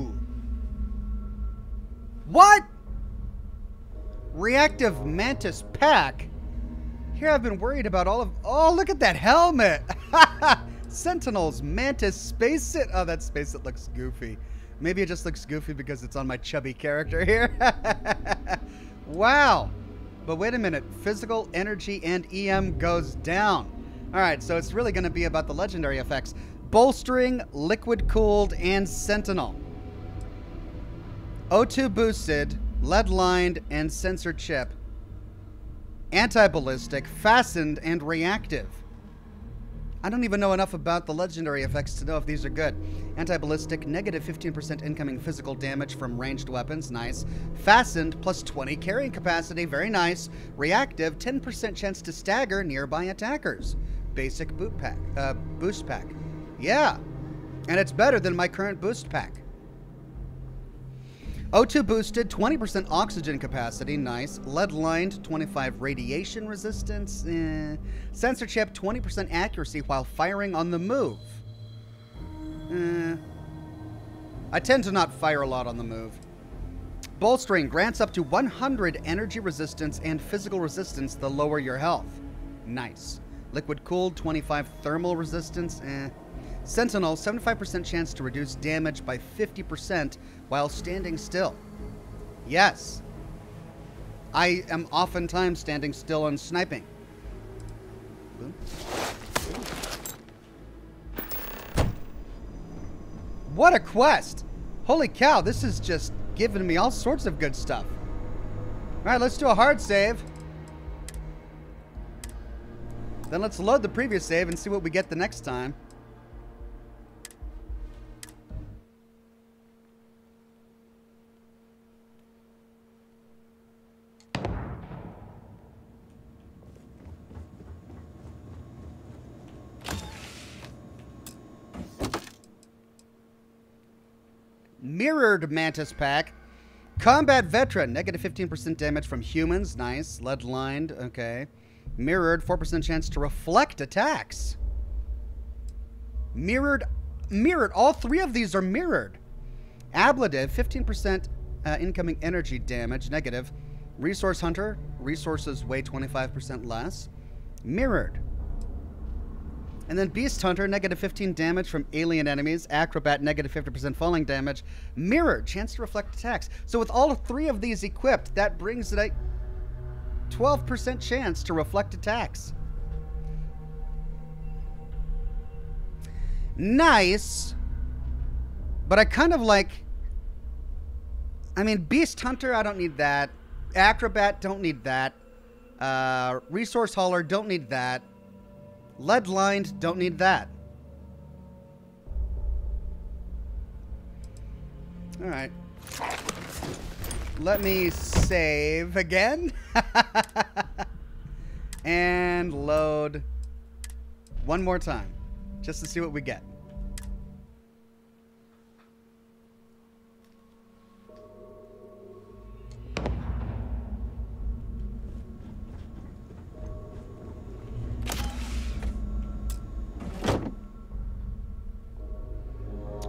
What? Reactive Mantis Pack? Here I've been worried about all of... Oh, look at that helmet! Sentinel's Mantis Space Sit. Oh, that space it looks goofy. Maybe it just looks goofy because it's on my chubby character here. wow. But wait a minute. Physical, energy, and EM goes down. All right, so it's really going to be about the legendary effects. Bolstering, liquid cooled, and sentinel. O2 boosted, lead lined, and sensor chip. Anti ballistic, fastened, and reactive. I don't even know enough about the legendary effects to know if these are good. Anti ballistic, negative 15% incoming physical damage from ranged weapons, nice. Fastened, plus 20 carrying capacity, very nice. Reactive, 10% chance to stagger nearby attackers. Basic boot pack, uh, boost pack. Yeah, and it's better than my current boost pack. O2 boosted, 20% oxygen capacity, nice. Lead lined, 25 radiation resistance. Eh. Sensor chip, 20% accuracy while firing on the move. Eh. I tend to not fire a lot on the move. Bolstering grants up to 100 energy resistance and physical resistance the lower your health. Nice. Liquid cooled, 25 thermal resistance. Eh. Sentinel, 75% chance to reduce damage by 50% while standing still. Yes. I am oftentimes standing still and sniping. Boom. What a quest! Holy cow, this is just giving me all sorts of good stuff. Alright, let's do a hard save. Then let's load the previous save and see what we get the next time. Mirrored Mantis Pack. Combat Veteran, negative 15% damage from humans. Nice. Lead lined. Okay. Mirrored, 4% chance to reflect attacks. Mirrored. Mirrored. All three of these are mirrored. Ablative, 15% uh, incoming energy damage. Negative. Resource Hunter. Resources weigh 25% less. Mirrored. And then Beast Hunter, negative 15 damage from alien enemies. Acrobat, negative 50% falling damage. Mirror, chance to reflect attacks. So with all three of these equipped, that brings it a 12% chance to reflect attacks. Nice. But I kind of like... I mean, Beast Hunter, I don't need that. Acrobat, don't need that. Uh, Resource Hauler, don't need that. Lead lined, don't need that. Alright. Let me save again. and load one more time. Just to see what we get.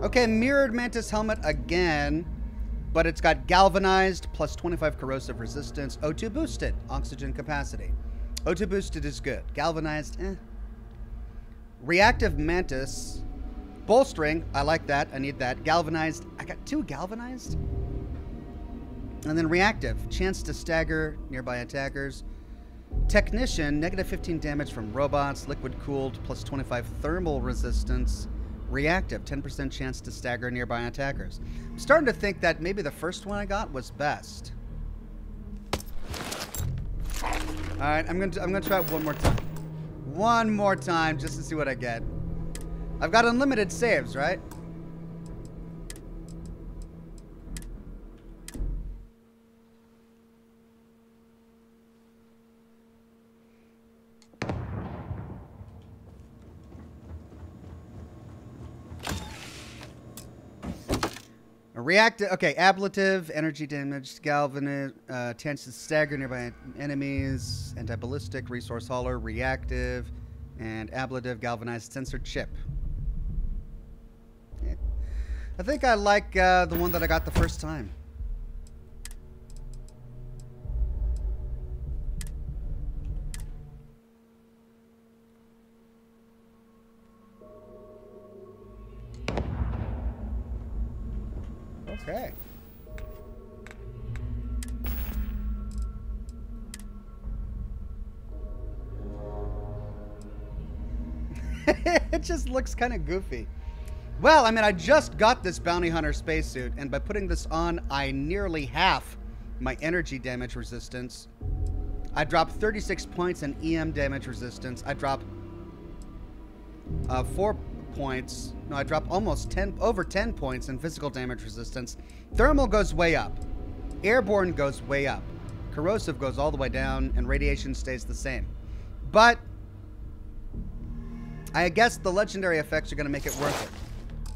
Okay, mirrored mantis helmet again, but it's got galvanized plus 25 corrosive resistance. O2 boosted, oxygen capacity. O2 boosted is good. Galvanized, eh. Reactive mantis, bolstering, I like that. I need that. Galvanized, I got two galvanized. And then reactive, chance to stagger nearby attackers. Technician, negative 15 damage from robots, liquid cooled, plus 25 thermal resistance. Reactive, 10% chance to stagger nearby attackers. I'm starting to think that maybe the first one I got was best. Alright, I'm gonna I'm gonna try it one more time. One more time just to see what I get. I've got unlimited saves, right? Reactive, okay, ablative, energy damage, galvanic, uh, to stagger nearby enemies, anti-ballistic, resource hauler, reactive, and ablative, galvanized sensor chip. I think I like uh, the one that I got the first time. Okay. it just looks kind of goofy. Well, I mean, I just got this Bounty Hunter spacesuit, and by putting this on, I nearly half my energy damage resistance. I drop 36 points in EM damage resistance. I drop uh, 4 points. No, I drop almost 10, over 10 points in physical damage resistance. Thermal goes way up. Airborne goes way up. Corrosive goes all the way down, and radiation stays the same. But I guess the legendary effects are going to make it worth it.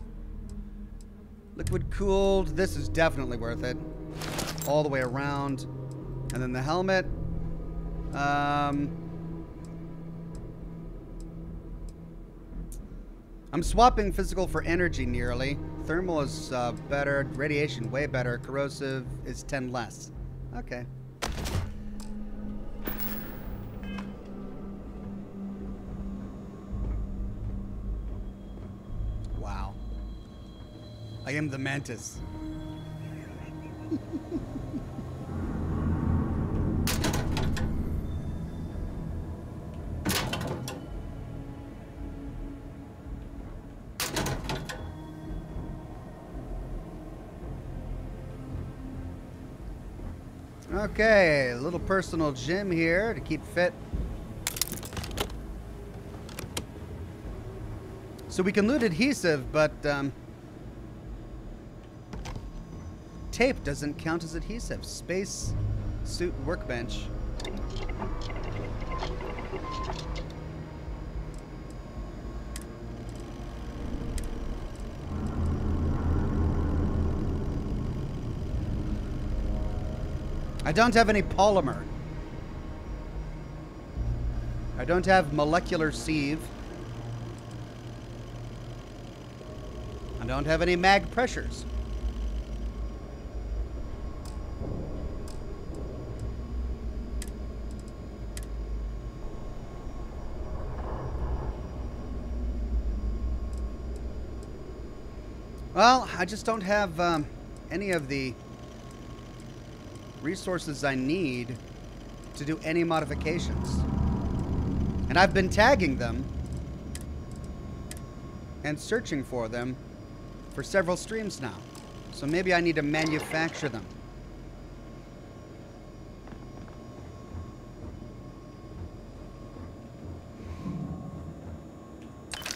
Liquid cooled. This is definitely worth it. All the way around. And then the helmet. Um, I'm swapping physical for energy nearly. Thermal is uh, better. Radiation way better. Corrosive is 10 less. Okay. Wow. I am the mantis. Okay, a little personal gym here to keep fit. So we can loot adhesive, but um, tape doesn't count as adhesive. Space suit workbench. I don't have any polymer. I don't have molecular sieve. I don't have any mag pressures. Well, I just don't have um, any of the resources I need to do any modifications. And I've been tagging them and searching for them for several streams now. So maybe I need to manufacture them.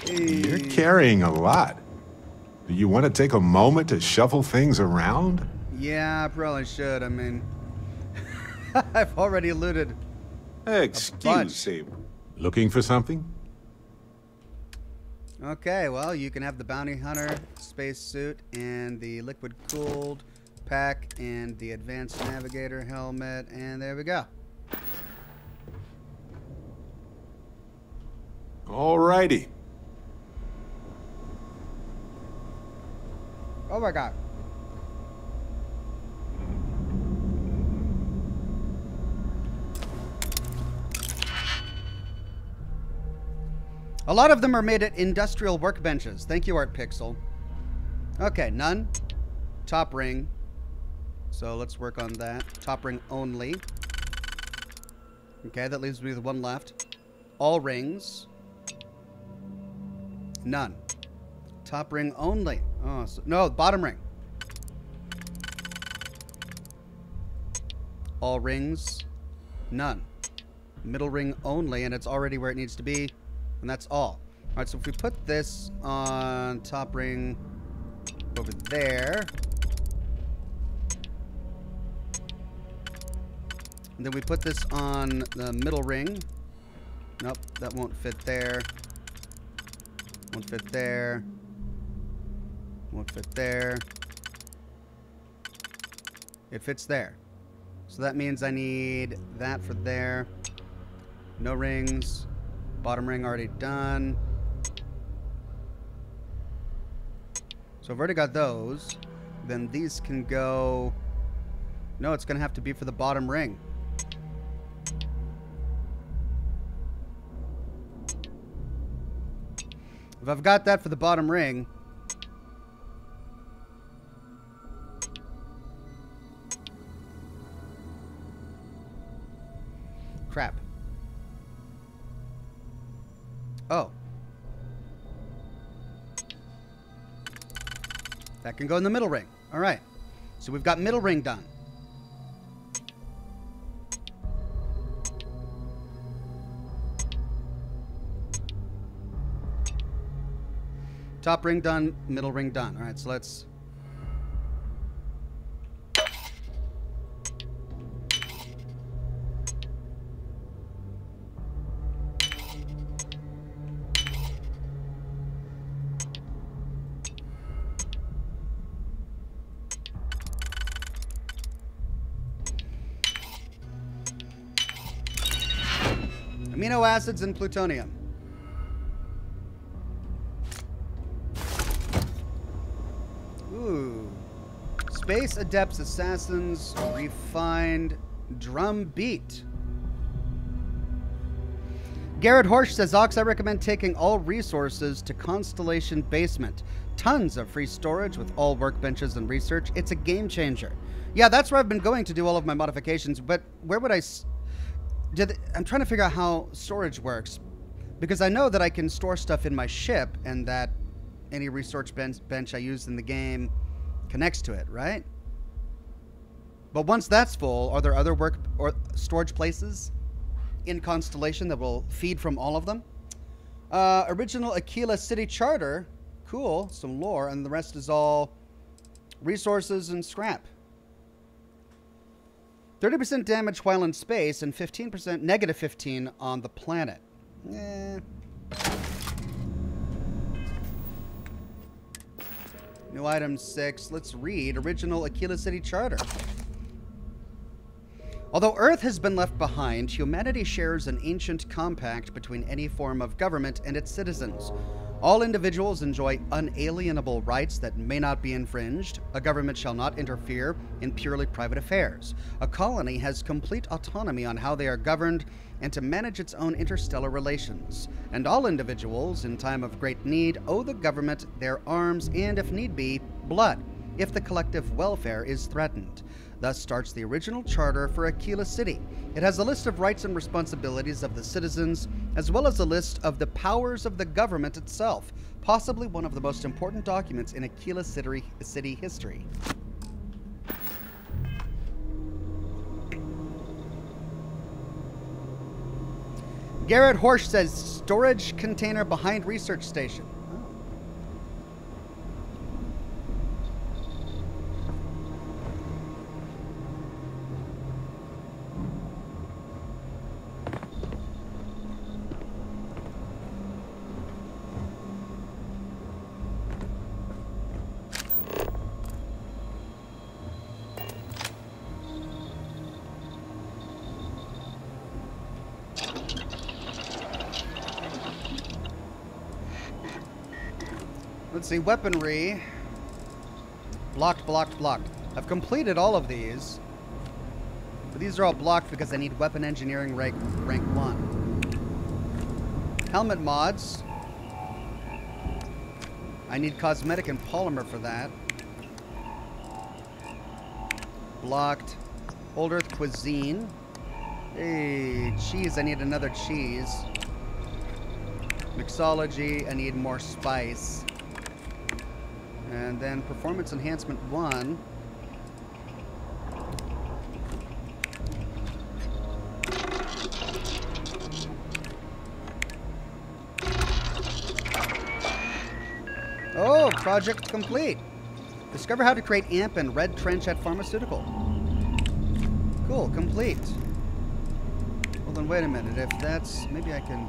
You're carrying a lot. Do you want to take a moment to shuffle things around? Yeah, I probably should. I mean, I've already looted. Excuse me. Looking for something? Okay, well, you can have the bounty hunter spacesuit and the liquid cooled pack and the advanced navigator helmet, and there we go. Alrighty. Oh my god. A lot of them are made at industrial workbenches. Thank you, Art Pixel. Okay, none. Top ring. So let's work on that. Top ring only. Okay, that leaves me with one left. All rings. None. Top ring only. Oh, so, no, bottom ring. All rings. None. Middle ring only, and it's already where it needs to be. And that's all. Alright, so if we put this on top ring over there. And then we put this on the middle ring. Nope, that won't fit there. Won't fit there. Won't fit there. It fits there. So that means I need that for there. No rings. Bottom ring already done. So I've already got those. Then these can go... No, it's going to have to be for the bottom ring. If I've got that for the bottom ring... Crap. Oh. That can go in the middle ring. All right. So we've got middle ring done. Top ring done, middle ring done. All right, so let's... Amino acids and plutonium. Ooh. Space Adepts Assassins Refined Drum Beat. Garrett Horsch says, Ox, I recommend taking all resources to Constellation Basement. Tons of free storage with all workbenches and research. It's a game changer. Yeah, that's where I've been going to do all of my modifications, but where would I. Did I'm trying to figure out how storage works. Because I know that I can store stuff in my ship and that any research bench, bench I use in the game connects to it, right? But once that's full, are there other work or storage places in Constellation that will feed from all of them? Uh, original Akila City Charter, cool, some lore, and the rest is all resources and scrap. 30% damage while in space and 15% negative 15 on the planet. Eh. New item 6. Let's read Original Akila City Charter. Although Earth has been left behind, humanity shares an ancient compact between any form of government and its citizens. All individuals enjoy unalienable rights that may not be infringed. A government shall not interfere in purely private affairs. A colony has complete autonomy on how they are governed and to manage its own interstellar relations. And all individuals, in time of great need, owe the government their arms and, if need be, blood, if the collective welfare is threatened. Thus starts the original charter for Akila City. It has a list of rights and responsibilities of the citizens, as well as a list of the powers of the government itself, possibly one of the most important documents in Akila City, city history. Garrett Horsch says storage container behind research station. See, weaponry. Blocked, blocked, blocked. I've completed all of these. But these are all blocked because I need weapon engineering rank, rank 1. Helmet mods. I need cosmetic and polymer for that. Blocked. Old Earth cuisine. Hey, cheese. I need another cheese. Mixology. I need more spice. And then performance enhancement one. Oh, project complete. Discover how to create AMP and Red Trench at Pharmaceutical. Cool, complete. Well then, wait a minute. If that's... Maybe I can...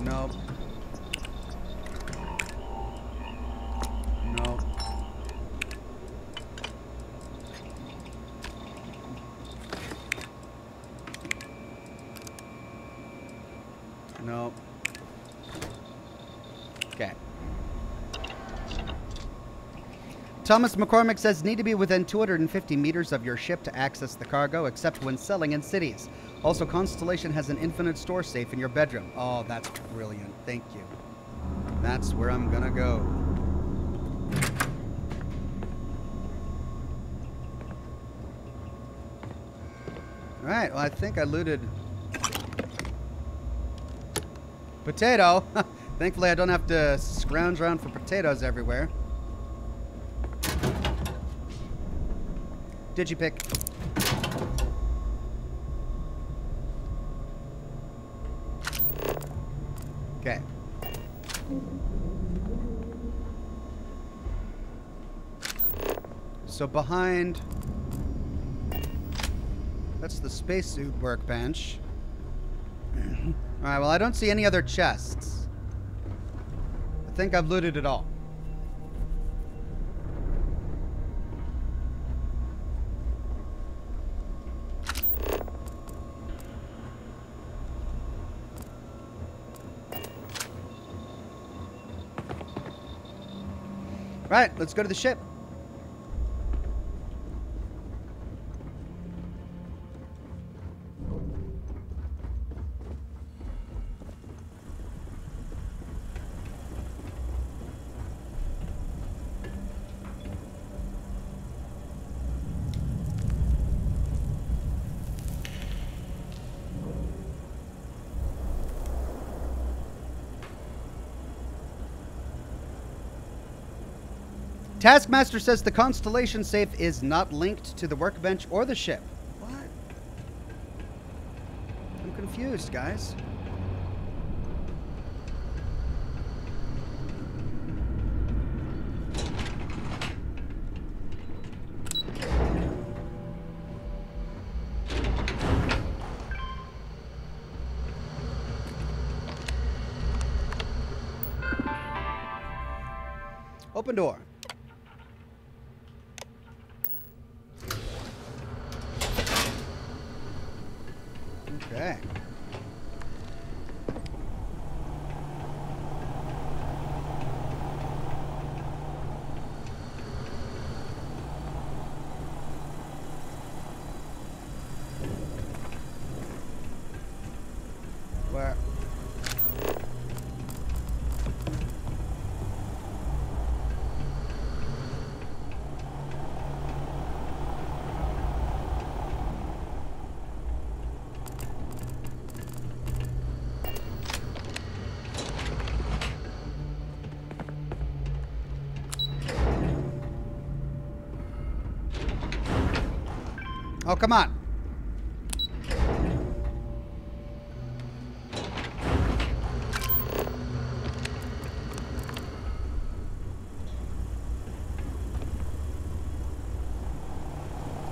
Nope. No. No. Okay. Thomas McCormick says need to be within 250 meters of your ship to access the cargo, except when selling in cities. Also, Constellation has an infinite store safe in your bedroom. Oh, that's brilliant. Thank you. That's where I'm gonna go. Alright, well, I think I looted... Potato! Thankfully, I don't have to scrounge around for potatoes everywhere. Digipick. Okay. So behind... That's the spacesuit workbench. Alright, well I don't see any other chests. I think I've looted it all. Right, let's go to the ship. Taskmaster says the Constellation safe is not linked to the workbench or the ship. What? I'm confused, guys. Open door. Okay. Where? Oh, come on.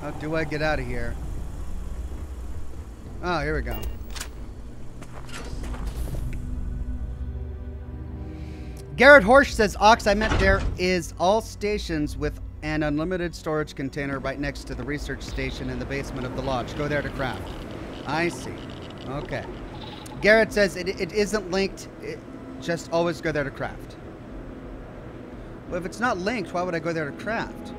How do I get out of here? Oh, here we go. Garrett Horsch says, Ox, I meant there is all stations with an unlimited storage container right next to the research station in the basement of the lodge. Go there to craft. I see. Okay. Garrett says it, it isn't linked. It, just always go there to craft. Well, if it's not linked, why would I go there to craft?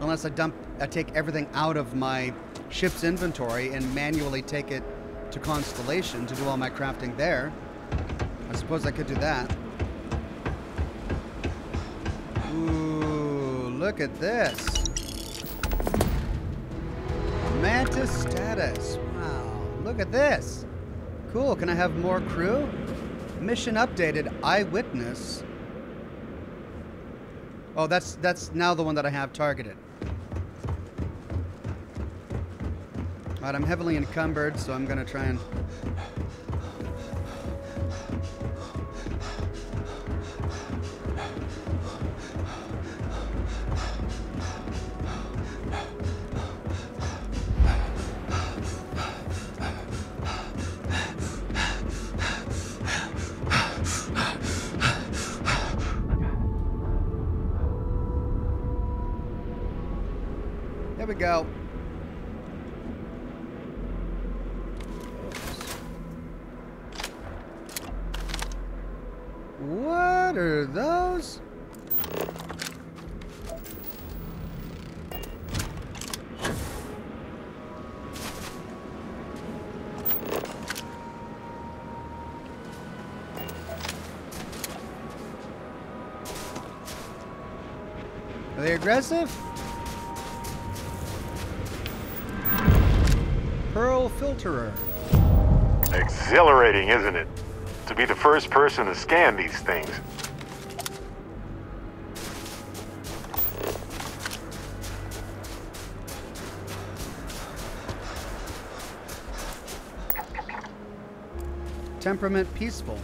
Unless I dump, I take everything out of my ship's inventory and manually take it to Constellation to do all my crafting there. I suppose I could do that. Ooh, look at this. Mantis status. Wow, look at this. Cool, can I have more crew? Mission updated, eyewitness. Oh, that's that's now the one that I have targeted. Alright, I'm heavily encumbered, so I'm gonna try and person to scan these things. Temperament peaceful.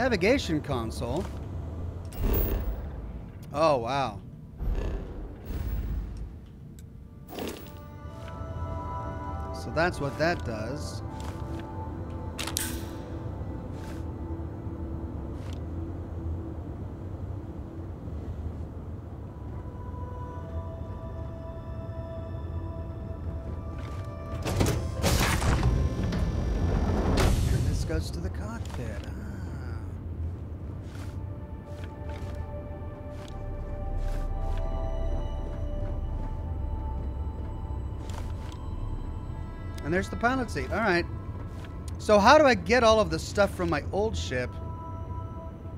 Navigation console. Oh, wow. So that's what that does. Pilot seat. All right. So how do I get all of the stuff from my old ship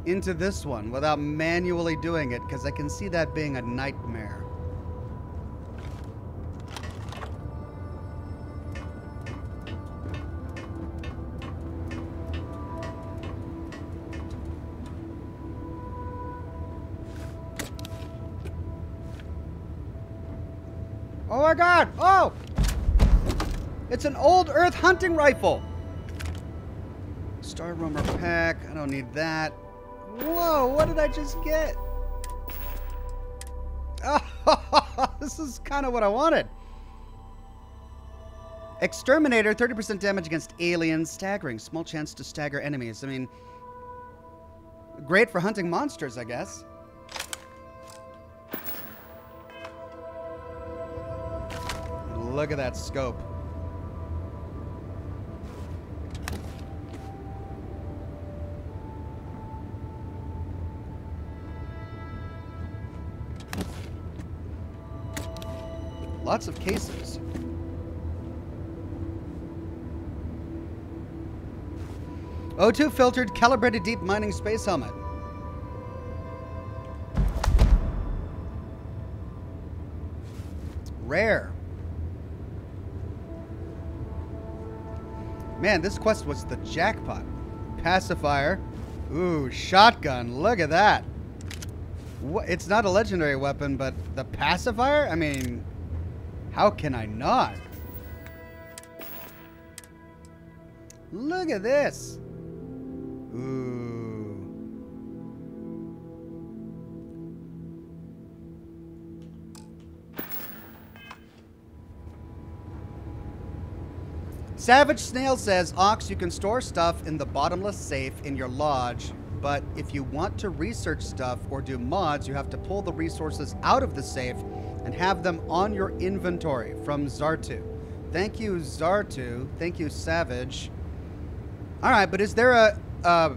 into this one without manually doing it? Because I can see that being a nightmare. Hunting rifle! Star Roamer pack. I don't need that. Whoa, what did I just get? Oh, this is kind of what I wanted. Exterminator, 30% damage against aliens. Staggering, small chance to stagger enemies. I mean, great for hunting monsters, I guess. Look at that scope. Lots of cases. O2 filtered calibrated deep mining space helmet. Rare. Man, this quest was the jackpot. Pacifier. Ooh, shotgun. Look at that. It's not a legendary weapon, but the pacifier? I mean, how can I not? Look at this. Ooh. Savage Snail says, Ox, you can store stuff in the bottomless safe in your lodge, but if you want to research stuff or do mods, you have to pull the resources out of the safe and have them on your inventory from Zartu. Thank you, Zartu. Thank you, Savage. All right, but is there a, a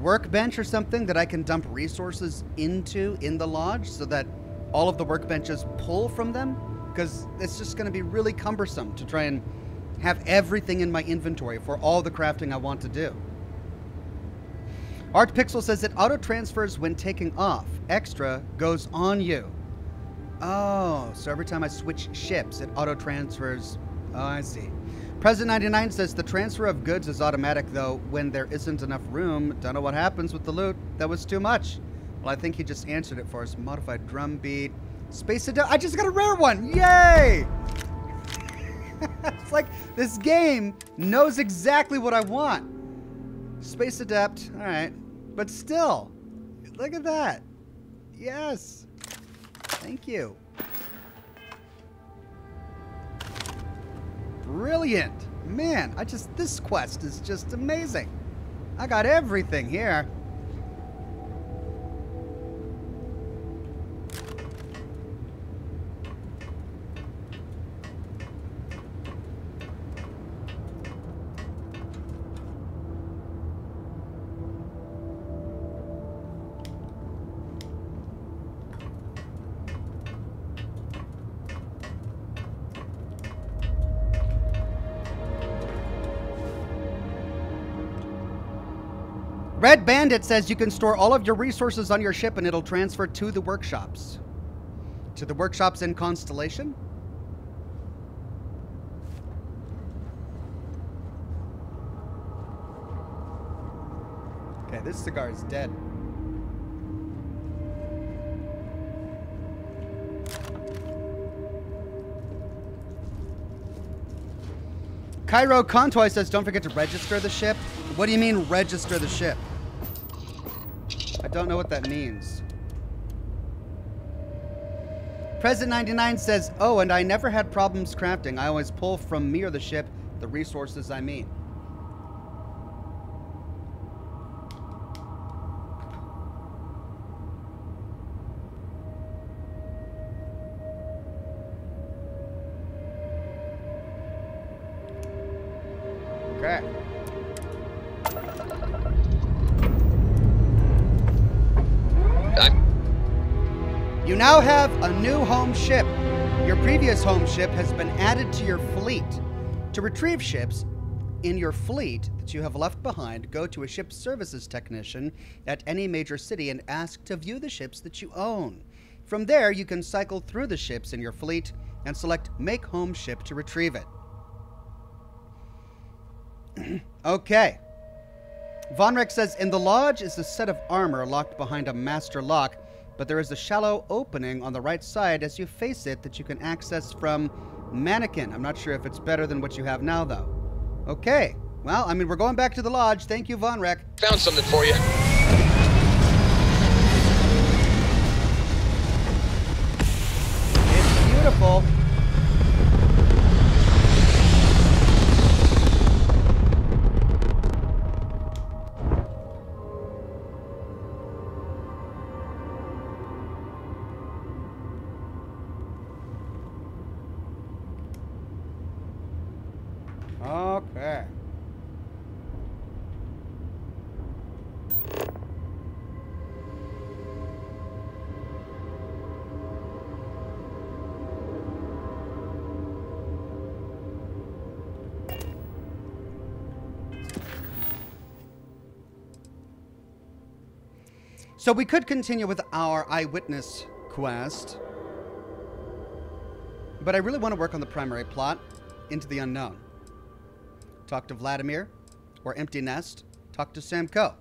workbench or something that I can dump resources into in the lodge so that all of the workbenches pull from them? Because it's just going to be really cumbersome to try and have everything in my inventory for all the crafting I want to do. Art Pixel says it auto transfers when taking off. Extra goes on you. Oh, so every time I switch ships, it auto transfers. Oh, I see. President 99 says the transfer of goods is automatic, though, when there isn't enough room. Don't know what happens with the loot. That was too much. Well, I think he just answered it for us. Modified drum beat. Space Adept. I just got a rare one. Yay! it's like this game knows exactly what I want. Space Adept. All right. But still, look at that. Yes. Thank you. Brilliant. Man, I just, this quest is just amazing. I got everything here. Red Bandit says you can store all of your resources on your ship and it'll transfer to the workshops. To the workshops in Constellation? Okay, this cigar is dead. Cairo Contoy says, don't forget to register the ship. What do you mean, register the ship? Don't know what that means. President 99 says, oh, and I never had problems crafting. I always pull from me or the ship the resources I mean. Have a new home ship. Your previous home ship has been added to your fleet. To retrieve ships in your fleet that you have left behind, go to a ship services technician at any major city and ask to view the ships that you own. From there, you can cycle through the ships in your fleet and select Make Home Ship to retrieve it. okay. Vonrek says In the lodge is a set of armor locked behind a master lock, but there is a shallow opening on the right side as you face it that you can access from Mannequin. I'm not sure if it's better than what you have now, though. Okay. Well, I mean, we're going back to the lodge. Thank you, Vonrek. Found something for you. It's beautiful. So we could continue with our eyewitness quest. But I really want to work on the primary plot, Into the Unknown. Talk to Vladimir, or Empty Nest. Talk to Sam Coe.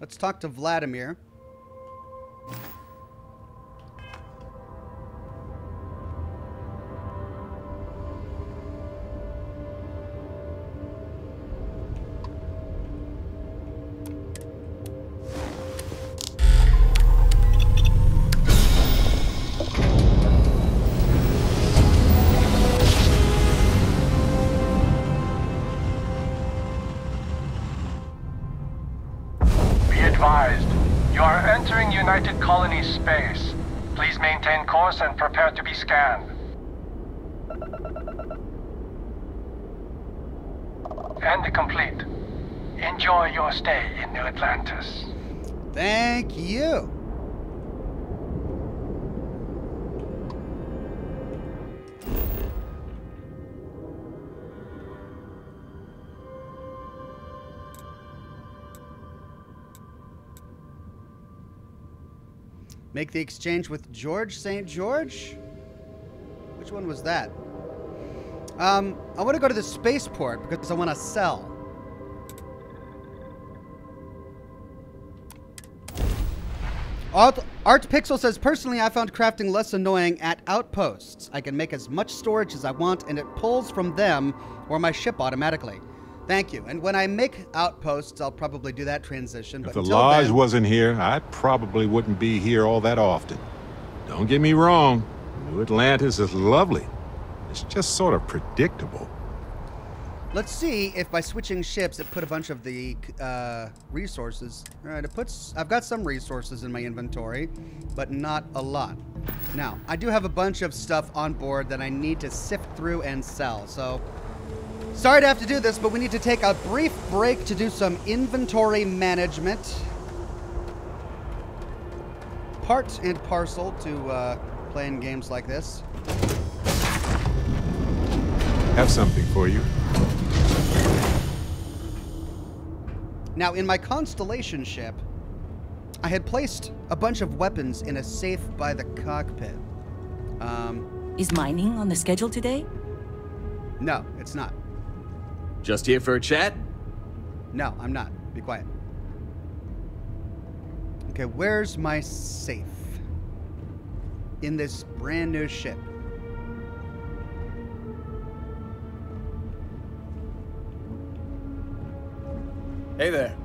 Let's talk to Vladimir. Make the exchange with George St. George? Which one was that? Um, I want to go to the spaceport because I want to sell. Art, Art Pixel says, personally, I found crafting less annoying at outposts. I can make as much storage as I want, and it pulls from them or my ship automatically. Thank you. And when I make outposts, I'll probably do that transition. If but the until lodge then- wasn't here, I probably wouldn't be here all that often. Don't get me wrong, New Atlantis is lovely. It's just sort of predictable. Let's see if by switching ships it put a bunch of the uh, resources. All right, it puts. I've got some resources in my inventory, but not a lot. Now, I do have a bunch of stuff on board that I need to sift through and sell. So, sorry to have to do this, but we need to take a brief break to do some inventory management. Part and parcel to uh, playing games like this. Have something for you. Now, in my Constellation ship, I had placed a bunch of weapons in a safe by the cockpit. Um, Is mining on the schedule today? no, it's not. Just here for a chat? No, I'm not. Be quiet. Okay, where's my safe? In this brand new ship. Hey there.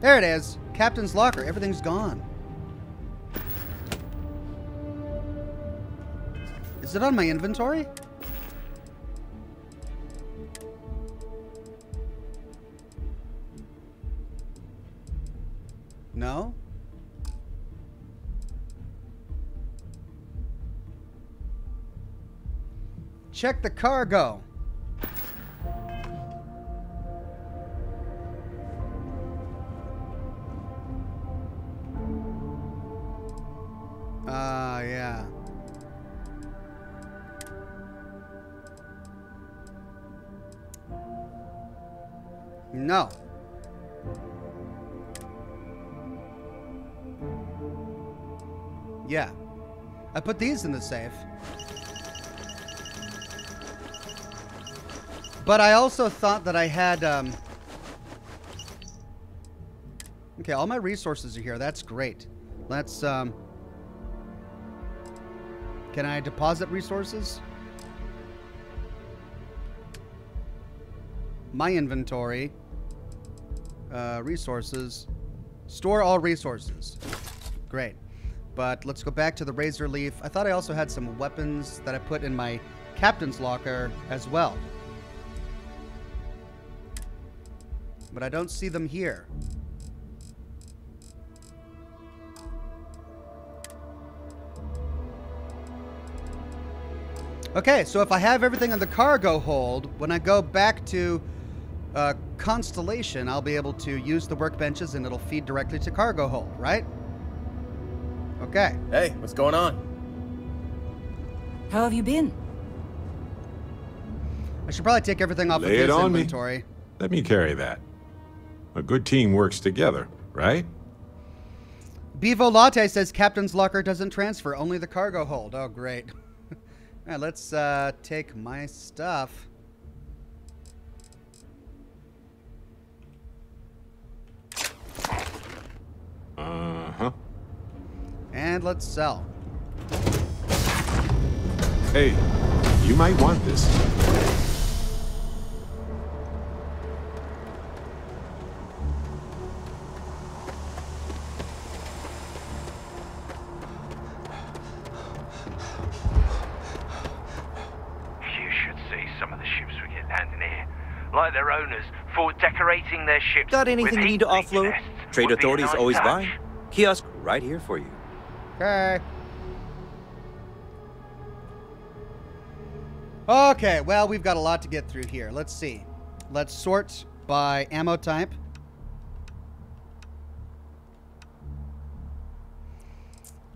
There it is. Captain's locker. Everything's gone. Is it on my inventory? No? Check the cargo. Ah, yeah. No. Yeah. I put these in the safe. But I also thought that I had, um... Okay, all my resources are here. That's great. Let's, um... Can I deposit resources? My inventory. Uh, resources. Store all resources. Great. But let's go back to the Razorleaf. I thought I also had some weapons that I put in my captain's locker as well. But I don't see them here. Okay, so if I have everything in the cargo hold, when I go back to uh, Constellation, I'll be able to use the workbenches and it'll feed directly to cargo hold, right? Okay. Hey, what's going on? How have you been? I should probably take everything off Lay of it his on me. inventory. Let me carry that. A good team works together, right? Bevo Latte says Captain's locker doesn't transfer, only the cargo hold. Oh, great. All right, let's uh, take my stuff. Uh-huh. And let's sell. Hey, you might want this. You should see some of the ships we get landing here. Like their owners, for decorating their ships. Got anything with you need to offload? nests Trade would be a Authority's nice always touch. buying. Kiosk right here for you. Okay. Okay, well, we've got a lot to get through here. Let's see. Let's sort by ammo type.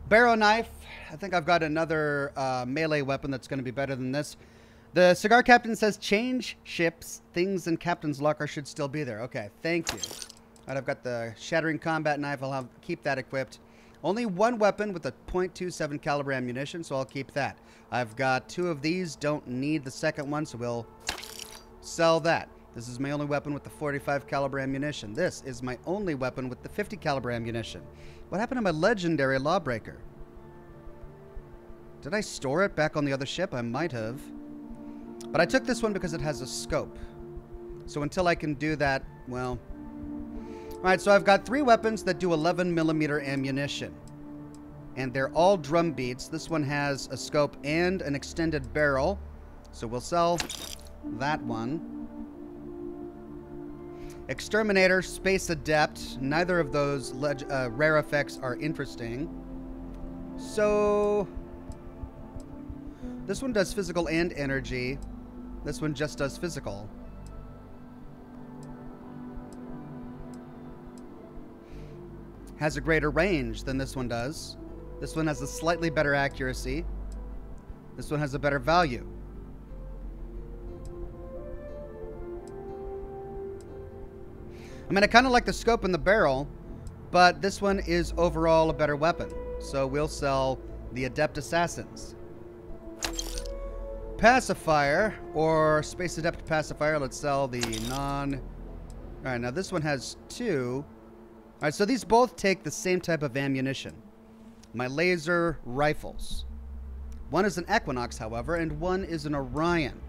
Barrow knife. I think I've got another uh, melee weapon that's going to be better than this. The cigar captain says change ships. Things in captain's locker should still be there. Okay, thank you. All right, I've got the shattering combat knife. I'll have keep that equipped. Only one weapon with a .27 caliber ammunition, so I'll keep that. I've got two of these. Don't need the second one, so we'll sell that. This is my only weapon with the 45 caliber ammunition. This is my only weapon with the 50 caliber ammunition. What happened to my legendary lawbreaker? Did I store it back on the other ship? I might have. But I took this one because it has a scope. So until I can do that, well... Alright, so I've got three weapons that do 11 millimeter ammunition. And they're all drum beats. This one has a scope and an extended barrel. So we'll sell that one. Exterminator, Space Adept. Neither of those uh, rare effects are interesting. So... This one does physical and energy. This one just does physical. Has a greater range than this one does. This one has a slightly better accuracy. This one has a better value. I mean, I kind of like the scope and the barrel, but this one is overall a better weapon. So we'll sell the Adept Assassins. Pacifier, or Space Adept Pacifier. Let's sell the non... Alright, now this one has two. Alright, so these both take the same type of ammunition. My laser rifles. One is an Equinox, however, and one is an Orion.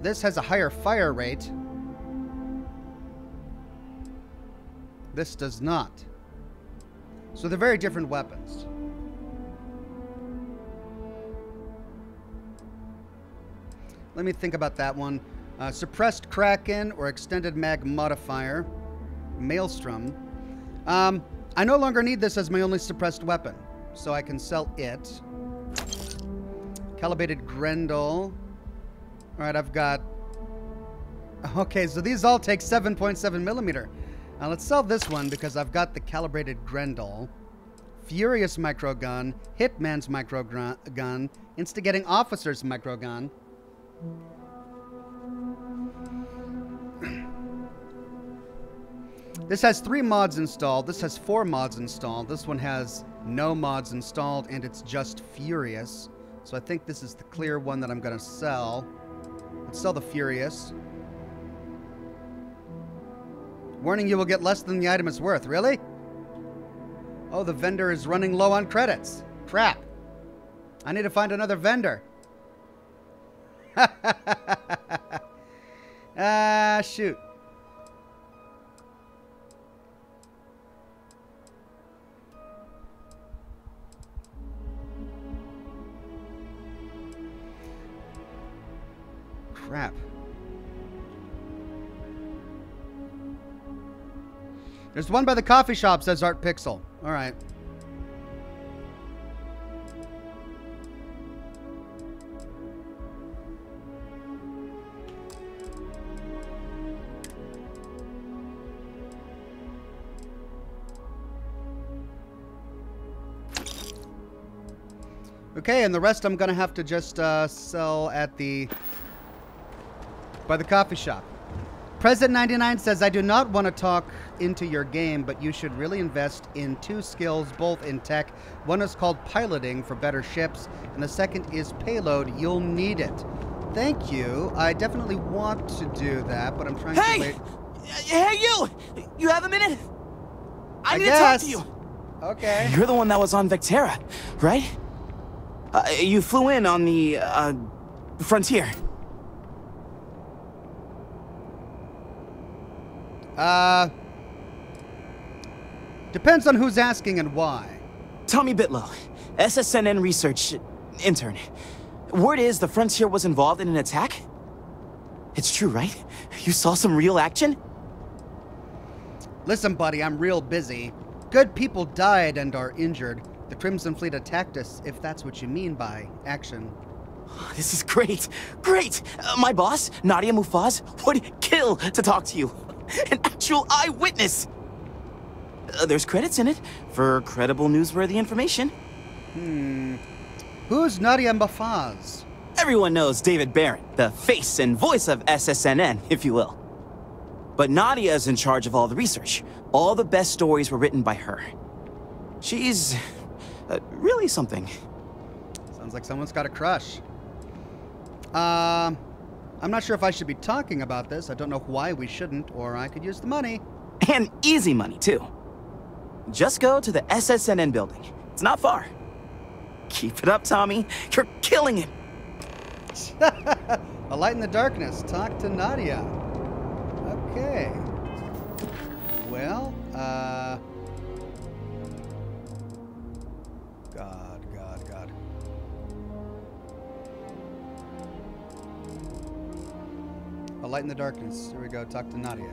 This has a higher fire rate. This does not. So they're very different weapons. Let me think about that one. Uh, suppressed Kraken or extended mag modifier. Maelstrom. Um, I no longer need this as my only suppressed weapon, so I can sell it. Calibrated Grendel. Alright, I've got... Okay, so these all take 7.7 millimeter. Now let's sell this one because I've got the calibrated Grendel. Furious microgun, Hitman's microgun, instigating officer's microgun. This has three mods installed. This has four mods installed. This one has no mods installed, and it's just Furious. So I think this is the clear one that I'm going to sell. Let's sell the Furious. Warning you will get less than the item is worth. Really? Oh, the vendor is running low on credits. Crap. I need to find another vendor. ah, shoot. Crap. There's one by the coffee shop, says Art Pixel. All right. Okay, and the rest I'm going to have to just uh, sell at the... by the coffee shop. President99 says, I do not want to talk into your game, but you should really invest in two skills, both in tech. One is called piloting for better ships, and the second is payload. You'll need it. Thank you. I definitely want to do that, but I'm trying hey! to wait. Hey, you! You have a minute? I, I need guess. to talk to you. Okay. You're the one that was on Vectera, right? Uh, you flew in on the, uh, Frontier. Uh, depends on who's asking and why. Tommy Bitlow, SSNN research intern. Word is the Frontier was involved in an attack? It's true, right? You saw some real action? Listen, buddy, I'm real busy. Good people died and are injured. The Crimson Fleet attacked us, if that's what you mean by action. This is great. Great! Uh, my boss, Nadia Muffaz, would kill to talk to you. An actual eyewitness! Uh, there's credits in it for credible newsworthy information. Hmm. Who's Nadia Muffaz? Everyone knows David Barron, the face and voice of SSNN, if you will. But Nadia is in charge of all the research. All the best stories were written by her. She's... Uh, really something. Sounds like someone's got a crush. Um... I'm not sure if I should be talking about this. I don't know why we shouldn't, or I could use the money. And easy money, too. Just go to the SSNN building. It's not far. Keep it up, Tommy. You're killing it. a light in the darkness. Talk to Nadia. Okay. Well, uh... A light in the darkness. Here we go. Talk to Nadia.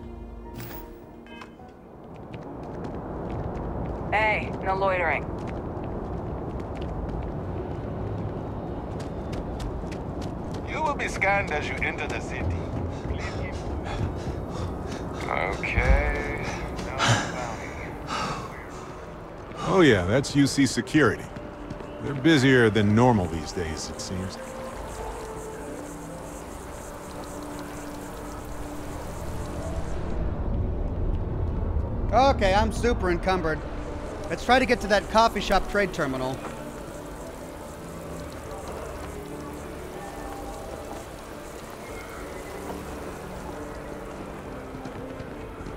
Hey, no loitering. You will be scanned as you enter the city. Okay. Oh yeah, that's UC Security. They're busier than normal these days, it seems. Okay, I'm super encumbered. Let's try to get to that coffee shop trade terminal.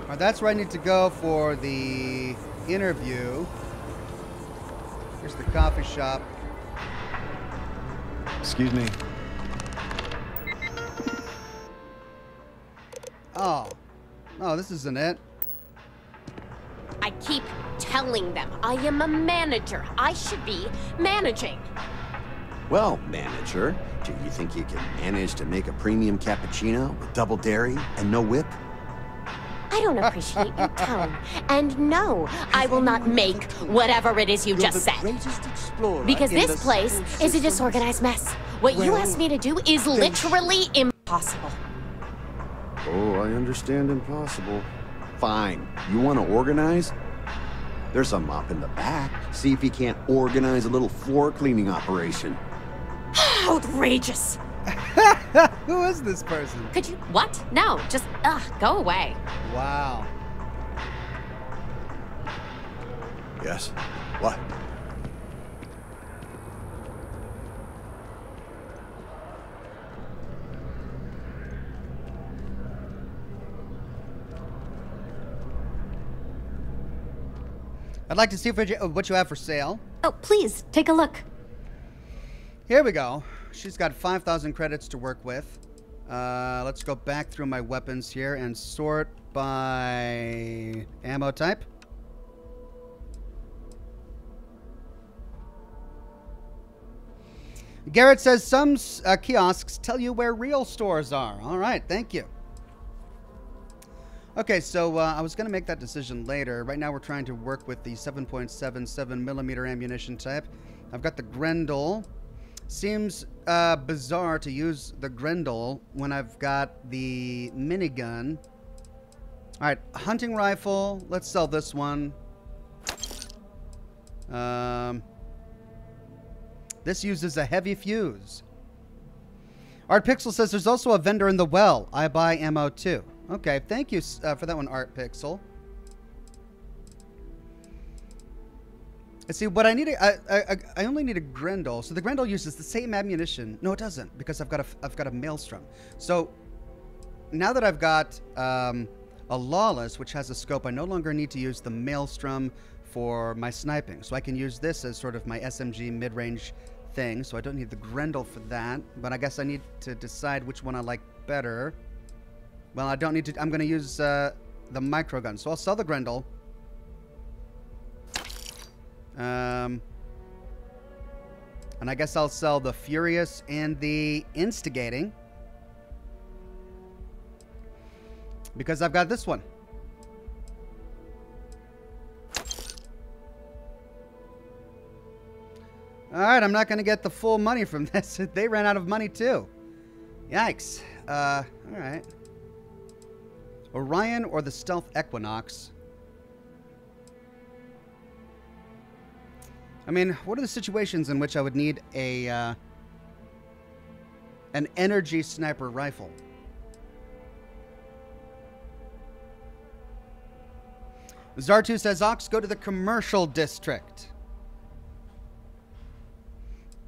Alright, that's where I need to go for the interview. Here's the coffee shop. Excuse me. Oh. Oh, this isn't it. I keep telling them I am a manager. I should be managing. Well, manager, do you think you can manage to make a premium cappuccino with double dairy and no whip? I don't appreciate your tone. And no, I will not make whatever it is you just said. Because this place is a disorganized mess. What you asked me to do is literally impossible. Oh, I understand impossible. Fine. You want to organize? There's a mop in the back. See if you can't organize a little floor cleaning operation. Outrageous. Who is this person? Could you? What? No, just, ugh, go away. Wow. Yes. What? I'd like to see what you, what you have for sale. Oh, please, take a look. Here we go. She's got 5,000 credits to work with. Uh, let's go back through my weapons here and sort by ammo type. Garrett says some uh, kiosks tell you where real stores are. All right, thank you. Okay, so uh, I was going to make that decision later. Right now, we're trying to work with the 7.77 millimeter ammunition type. I've got the Grendel. Seems uh, bizarre to use the Grendel when I've got the minigun. All right, hunting rifle. Let's sell this one. Um, this uses a heavy fuse. Art Pixel says there's also a vendor in the well. I buy ammo too. Okay, thank you uh, for that one, Art Pixel. See, what I need, I, I, I only need a Grendel. So the Grendel uses the same ammunition. No, it doesn't, because I've got a, I've got a Maelstrom. So now that I've got um, a Lawless, which has a scope, I no longer need to use the Maelstrom for my sniping. So I can use this as sort of my SMG mid-range thing. So I don't need the Grendel for that. But I guess I need to decide which one I like better. Well, I don't need to. I'm going to use uh, the microgun. So I'll sell the Grendel. Um, and I guess I'll sell the Furious and the Instigating. Because I've got this one. Alright, I'm not going to get the full money from this. they ran out of money too. Yikes. Uh, alright. Orion or the Stealth Equinox? I mean, what are the situations in which I would need a uh, an energy sniper rifle? Zartu says, Ox, go to the commercial district.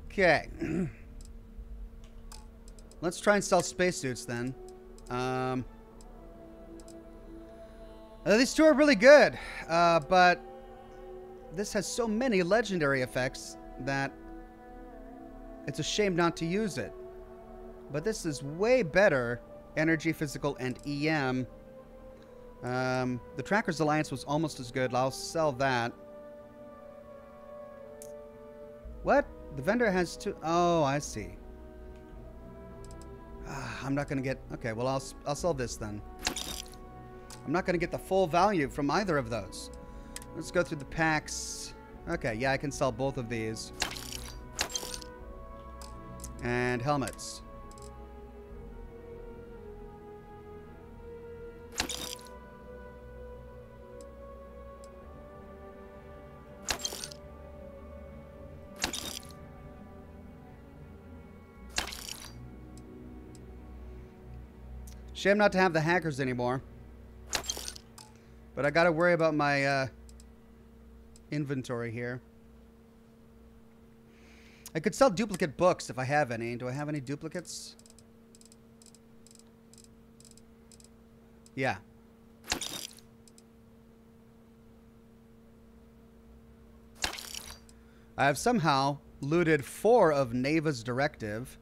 Okay. Let's try and sell spacesuits then. Um, uh, these two are really good, uh, but this has so many legendary effects that it's a shame not to use it. But this is way better energy, physical, and EM. Um, the Trackers Alliance was almost as good. I'll sell that. What? The vendor has two. Oh, I see. Ah, I'm not going to get... Okay, well, I'll, I'll sell this then. I'm not going to get the full value from either of those. Let's go through the packs. Okay, yeah, I can sell both of these. And helmets. Shame not to have the hackers anymore. But I gotta worry about my uh, inventory here. I could sell duplicate books if I have any. Do I have any duplicates? Yeah. I have somehow looted four of Neva's directive.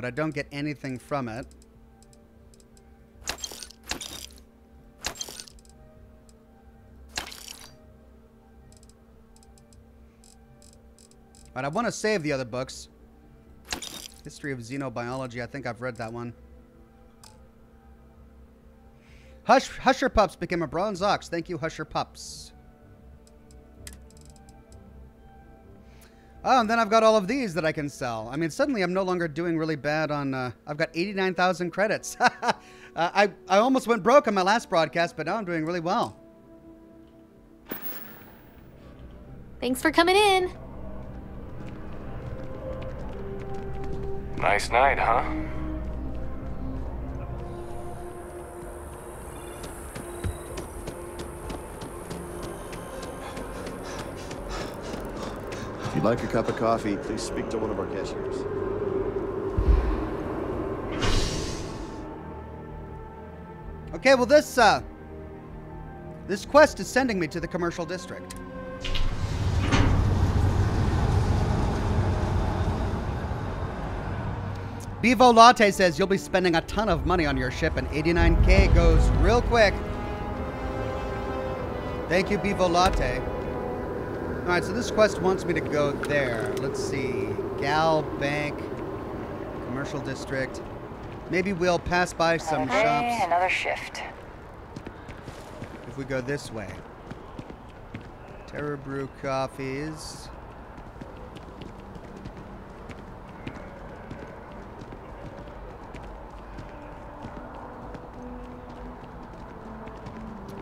But I don't get anything from it. But I want to save the other books. History of Xenobiology. I think I've read that one. Hush, Husher Pups became a bronze ox. Thank you, Husher Pups. Oh, and then I've got all of these that I can sell. I mean, suddenly I'm no longer doing really bad on. Uh, I've got 89,000 credits. uh, I I almost went broke on my last broadcast, but now I'm doing really well. Thanks for coming in. Nice night, huh? You'd like a cup of coffee, please speak to one of our cashiers. Okay, well this uh, this quest is sending me to the commercial district. Bevo Latte says you'll be spending a ton of money on your ship, and 89k goes real quick. Thank you, Bevo Latte. All right, so this quest wants me to go there. Let's see, Gal Bank, commercial district. Maybe we'll pass by some Okay, shops another shift. if we go this way. Terra Brew Coffees.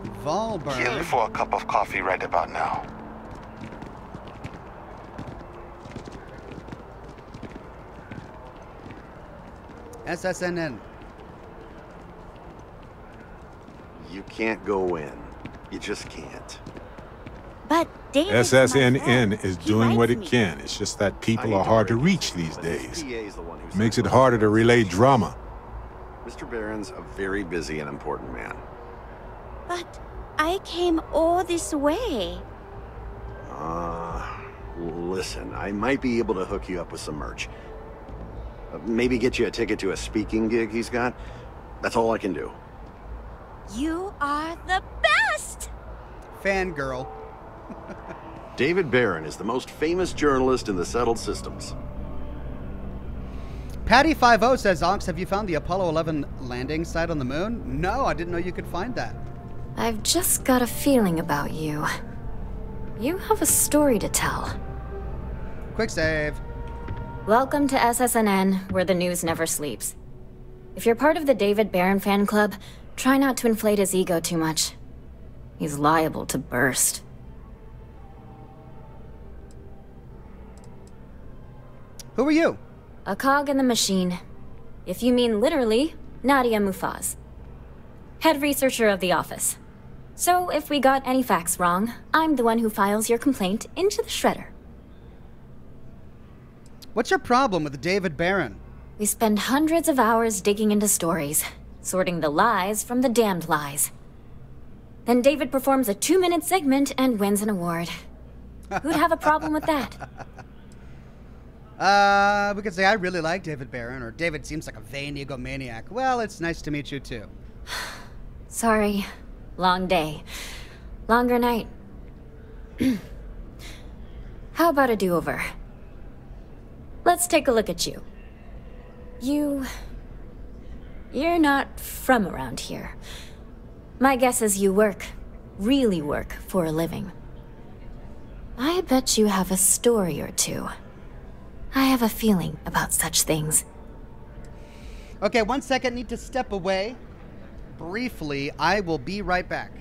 Kill Valberg. for a cup of coffee right about now. SSNN. You can't go in. You just can't. But David. SSNN is doing what it can. It's just that people are hard to reach these days. It makes it harder to relay drama. Mr. Barron's a very busy and important man. But I came all this way. Uh, listen, I might be able to hook you up with some merch. Uh, maybe get you a ticket to a speaking gig he's got. That's all I can do. You are the best! Fangirl. David Barron is the most famous journalist in the settled systems. Patty50 says, Ox, have you found the Apollo 11 landing site on the moon? No, I didn't know you could find that. I've just got a feeling about you. You have a story to tell. Quick save. Welcome to SSNN, where the news never sleeps. If you're part of the David Barron fan club, try not to inflate his ego too much. He's liable to burst. Who are you? A cog in the machine. If you mean literally, Nadia Muffaz. Head researcher of the office. So if we got any facts wrong, I'm the one who files your complaint into the shredder. What's your problem with David Barron? We spend hundreds of hours digging into stories, sorting the lies from the damned lies. Then David performs a two minute segment and wins an award. Who'd have a problem with that? Uh, we could say I really like David Barron, or David seems like a vain egomaniac. Well, it's nice to meet you too. Sorry. Long day. Longer night. How about a do over? Let's take a look at you. You. You're not from around here. My guess is you work, really work, for a living. I bet you have a story or two. I have a feeling about such things. Okay, one second. Need to step away. Briefly, I will be right back.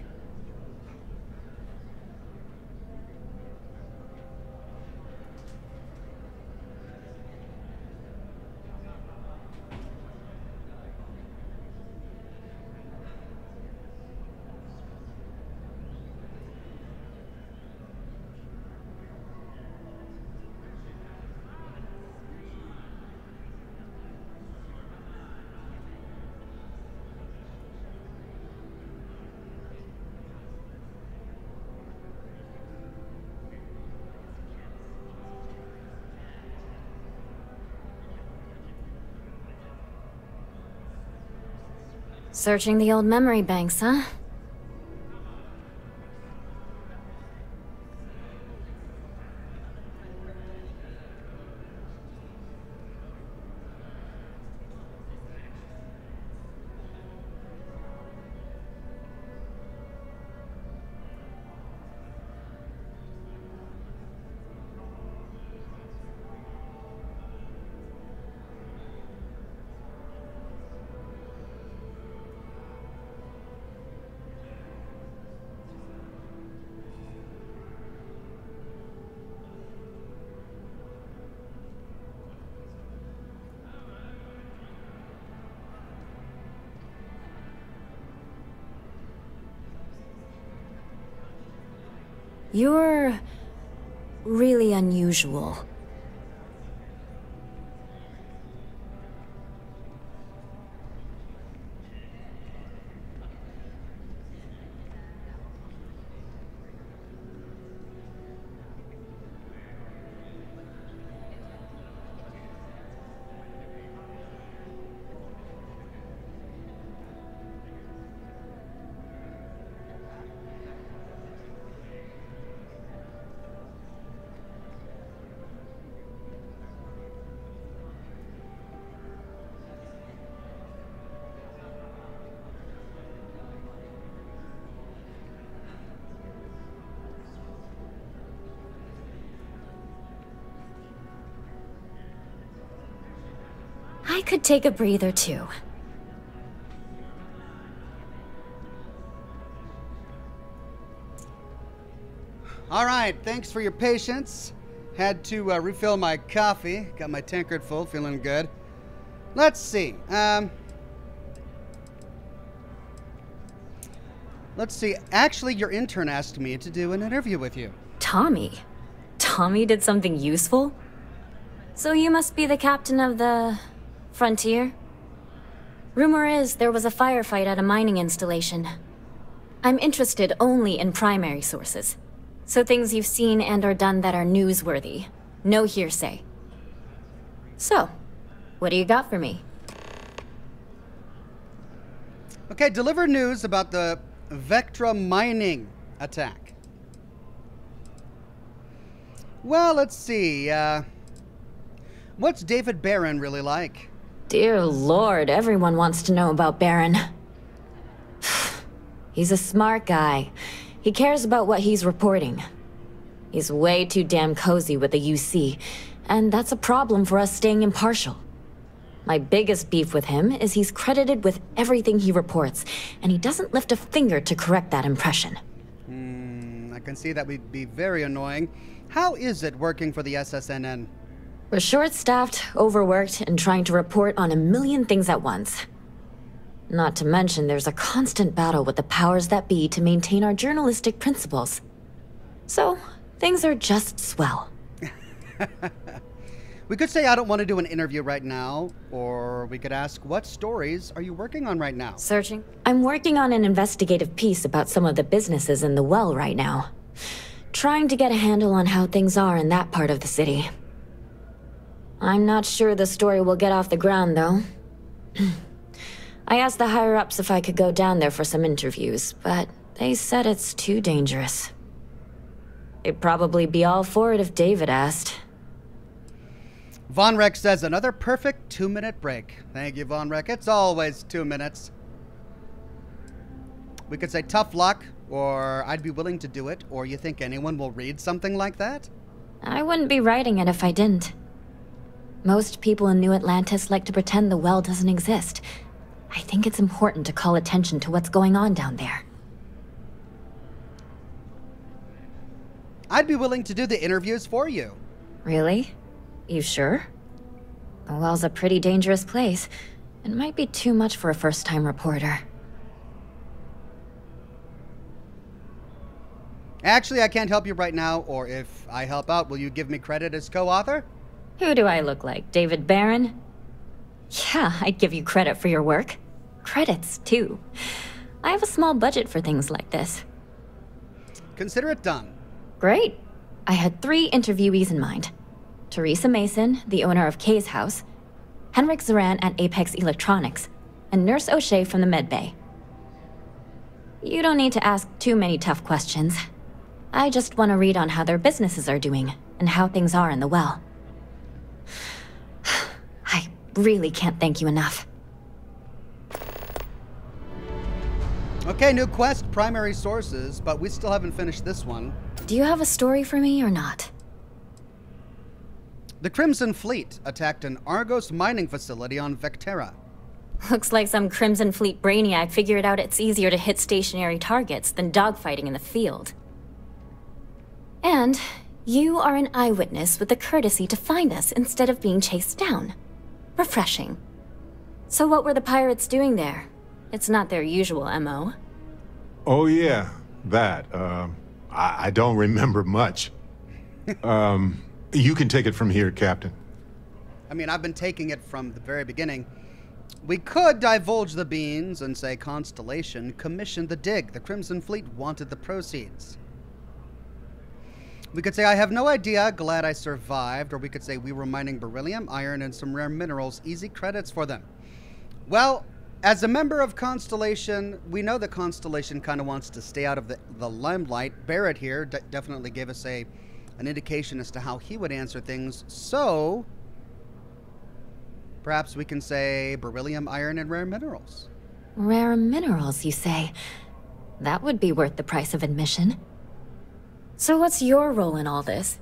Searching the old memory banks, huh? You're really unusual. Take a breather too. All right, thanks for your patience. Had to uh, refill my coffee. Got my tankard full, feeling good. Let's see. Um, let's see. Actually, your intern asked me to do an interview with you. Tommy? Tommy did something useful? So you must be the captain of the... Frontier? Rumor is there was a firefight at a mining installation. I'm interested only in primary sources. So things you've seen and or done that are newsworthy. No hearsay. So, what do you got for me? Okay, deliver news about the Vectera mining attack. Well, let's see. Uh, what's David Barron really like? Dear lord, everyone wants to know about Barron. he's a smart guy. He cares about what he's reporting. He's way too damn cozy with the UC, and that's a problem for us staying impartial. My biggest beef with him is he's credited with everything he reports, and he doesn't lift a finger to correct that impression. Hmm, I can see that would be very annoying. How is it working for the SSNN? We're short-staffed, overworked, and trying to report on a million things at once. Not to mention there's a constant battle with the powers that be to maintain our journalistic principles. So, things are just swell. we could say I don't want to do an interview right now, or we could ask what stories are you working on right now? Searching? I'm working on an investigative piece about some of the businesses in the well right now. Trying to get a handle on how things are in that part of the city. I'm not sure the story will get off the ground, though. I asked the higher-ups if I could go down there for some interviews, but they said it's too dangerous. They'd probably be all for it if David asked. Von Rex says another perfect two-minute break. Thank you, Von Rex. It's always two minutes. We could say tough luck, or I'd be willing to do it, or you think anyone will read something like that? I wouldn't be writing it if I didn't. Most people in New Atlantis like to pretend the well doesn't exist. I think it's important to call attention to what's going on down there. I'd be willing to do the interviews for you. Really? You sure? The well's a pretty dangerous place. It might be too much for a first-time reporter. Actually, I can't help you right now, or if I help out, will you give me credit as co-author? Who do I look like? David Barron? Yeah, I'd give you credit for your work. Credits, too. I have a small budget for things like this. Consider it done. Great. I had three interviewees in mind. Teresa Mason, the owner of Kay's house, Henrik Zoran at Apex Electronics, and Nurse O'Shea from the medbay. You don't need to ask too many tough questions. I just want to read on how their businesses are doing and how things are in the well. Really can't thank you enough. Okay, new quest, primary sources, but we still haven't finished this one. Do you have a story for me or not? The Crimson Fleet attacked an Argos mining facility on Vectera. Looks like some Crimson Fleet brainiac figured out it's easier to hit stationary targets than dogfighting in the field. And you are an eyewitness with the courtesy to find us instead of being chased down. Refreshing. So what were the pirates doing there? It's not their usual MO. Oh, yeah, that. Um, I, I don't remember much. um, you can take it from here, Captain. I mean, I've been taking it from the very beginning. We could divulge the beans and say Constellation commissioned the dig. The Crimson Fleet wanted the proceeds. We could say, I have no idea, glad I survived. Or we could say, we were mining beryllium, iron, and some rare minerals. Easy credits for them. Well, as a member of Constellation, we know that Constellation kind of wants to stay out of the, the limelight. Barrett here definitely gave us a an indication as to how he would answer things. So, perhaps we can say beryllium, iron, and rare minerals. Rare minerals, you say? That would be worth the price of admission. So what's your role in all this?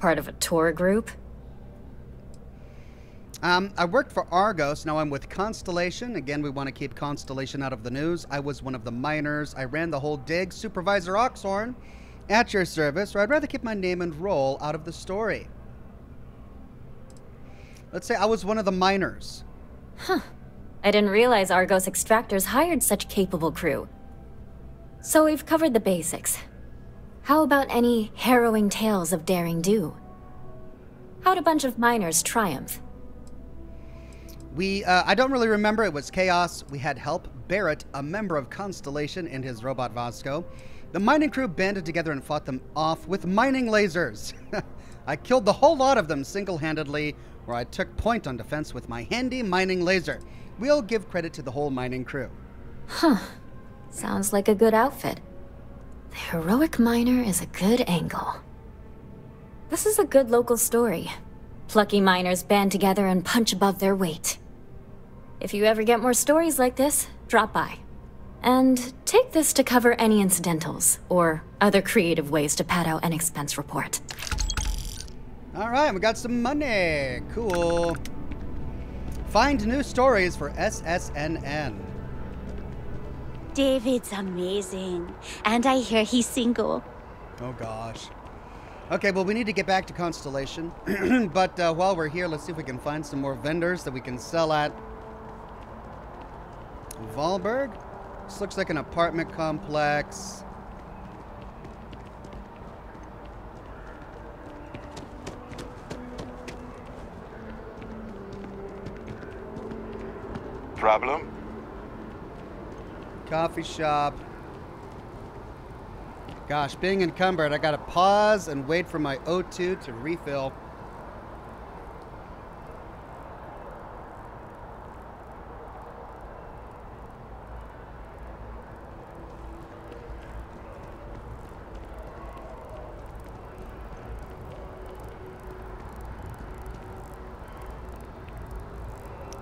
Part of a tour group? Um, I worked for Argos, now I'm with Constellation. Again, we want to keep Constellation out of the news. I was one of the miners. I ran the whole dig. Supervisor Oxhorn, at your service, or I'd rather keep my name and role out of the story. Let's say I was one of the miners. Huh. I didn't realize Argos extractors hired such capable crew. So we've covered the basics. How about any harrowing tales of daring do? How'd a bunch of miners triumph? We, uh, I don't really remember. It was chaos. We had help. Barrett, a member of Constellation, and his robot Vasco. The mining crew banded together and fought them off with mining lasers. I killed the whole lot of them single handedly, where I took point on defense with my handy mining laser. We'll give credit to the whole mining crew. Huh. Sounds like a good outfit. The heroic miner is a good angle. This is a good local story. Plucky miners band together and punch above their weight. If you ever get more stories like this, drop by. And take this to cover any incidentals, or other creative ways to pad out an expense report. Alright, we got some money. Cool. Find new stories for SSNN. David's amazing. And I hear he's single. Oh gosh. Okay, well, we need to get back to Constellation. but uh, while we're here, let's see if we can find some more vendors that we can sell at. Valberg? This looks like an apartment complex. Problem? Coffee shop. Gosh, being encumbered, I gotta pause and wait for my O2 to refill.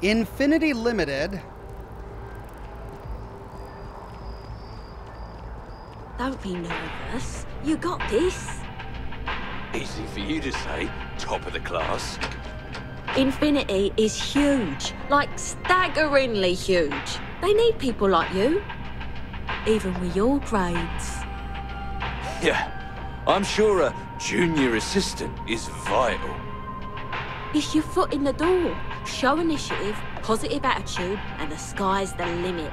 Infinity Limited. Don't be nervous. You got this. Easy for you to say. Top of the class. Infinity is huge. Like staggeringly huge. They need people like you. Even with your grades. Yeah. I'm sure a junior assistant is vital. It's your foot in the door. Show initiative, positive attitude, and the sky's the limit.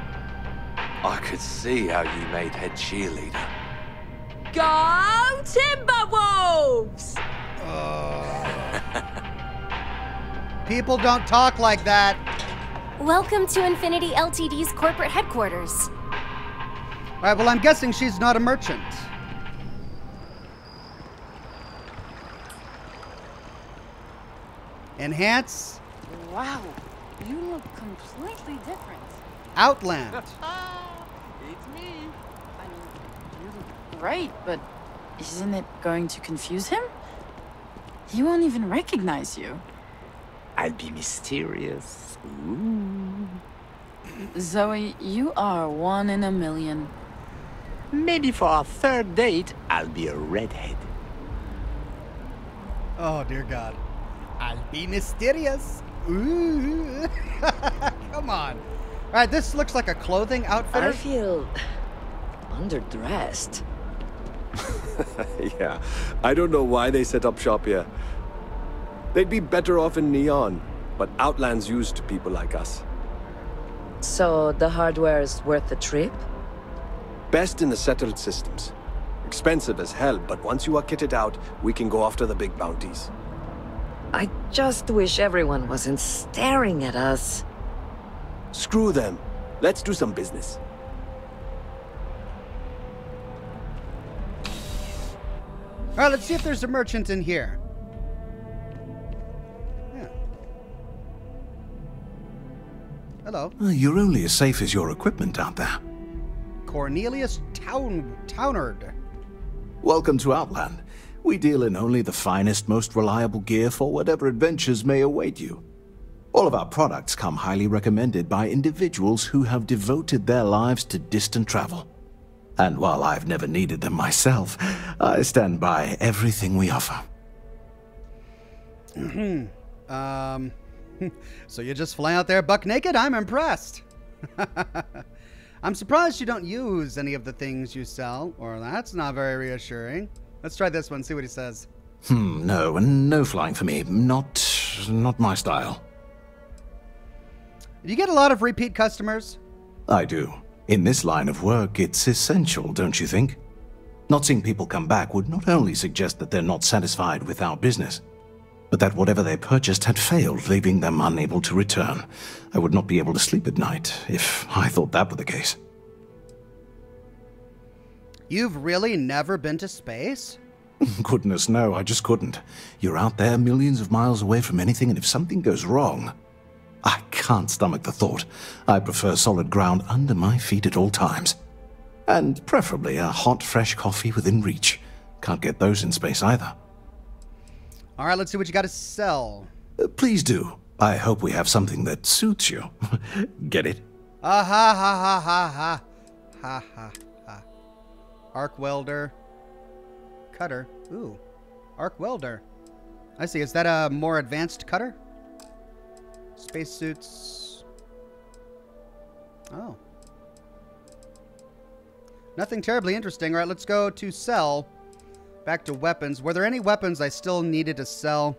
I could see how you made head cheerleader. Go Timberwolves! People don't talk like that. Welcome to Infinity LTD's corporate headquarters. All right, well, I'm guessing she's not a merchant. Enhance. Wow. You look completely different. Outland. it's me. I mean, you look great, but isn't it going to confuse him? He won't even recognize you. I'll be mysterious. Ooh. Zoe, you are one in a million. Maybe for our third date, I'll be a redhead. Oh, dear God. I'll be mysterious. Ooh. Come on. All right, this looks like a clothing outfit. I feel underdressed. yeah, I don't know why they set up shop here. They'd be better off in Neon, but Outland's used to people like us. So the hardware is worth the trip? Best in the settled systems. Expensive as hell, but once you are kitted out, we can go after the big bounties. I just wish everyone wasn't staring at us. Screw them. Let's do some business. All right, let's see if there's a merchant in here. Yeah. Hello. Uh, You're only as safe as your equipment out there. Cornelius Town Townard. Welcome to Outland. We deal in only the finest, most reliable gear for whatever adventures may await you. All of our products come highly recommended by individuals who have devoted their lives to distant travel. And while I've never needed them myself, I stand by everything we offer. um, so you just fly out there buck naked? I'm impressed. I'm surprised you don't use any of the things you sell, or that's not very reassuring. Let's try this one, see what he says. Hmm, no, no flying for me. Not, not my style. Do you get a lot of repeat customers? I do. In this line of work, it's essential, don't you think? Not seeing people come back would not only suggest that they're not satisfied with our business, but that whatever they purchased had failed, leaving them unable to return. I would not be able to sleep at night if I thought that were the case. You've really never been to space? Goodness, no, I just couldn't. You're out there millions of miles away from anything, and if something goes wrong, I can't stomach the thought. I prefer solid ground under my feet at all times. And preferably a hot, fresh coffee within reach. Can't get those in space either. All right, let's see what you got to sell. Uh, please do. I hope we have something that suits you. get it? Ah ha ha ha ha ha. Ha ha ha. Arc welder. Cutter. Ooh. Arc welder. I see. Is that a more advanced cutter? Spacesuits. Oh. Nothing terribly interesting. All right, let's go to sell. Back to weapons. Were there any weapons I still needed to sell?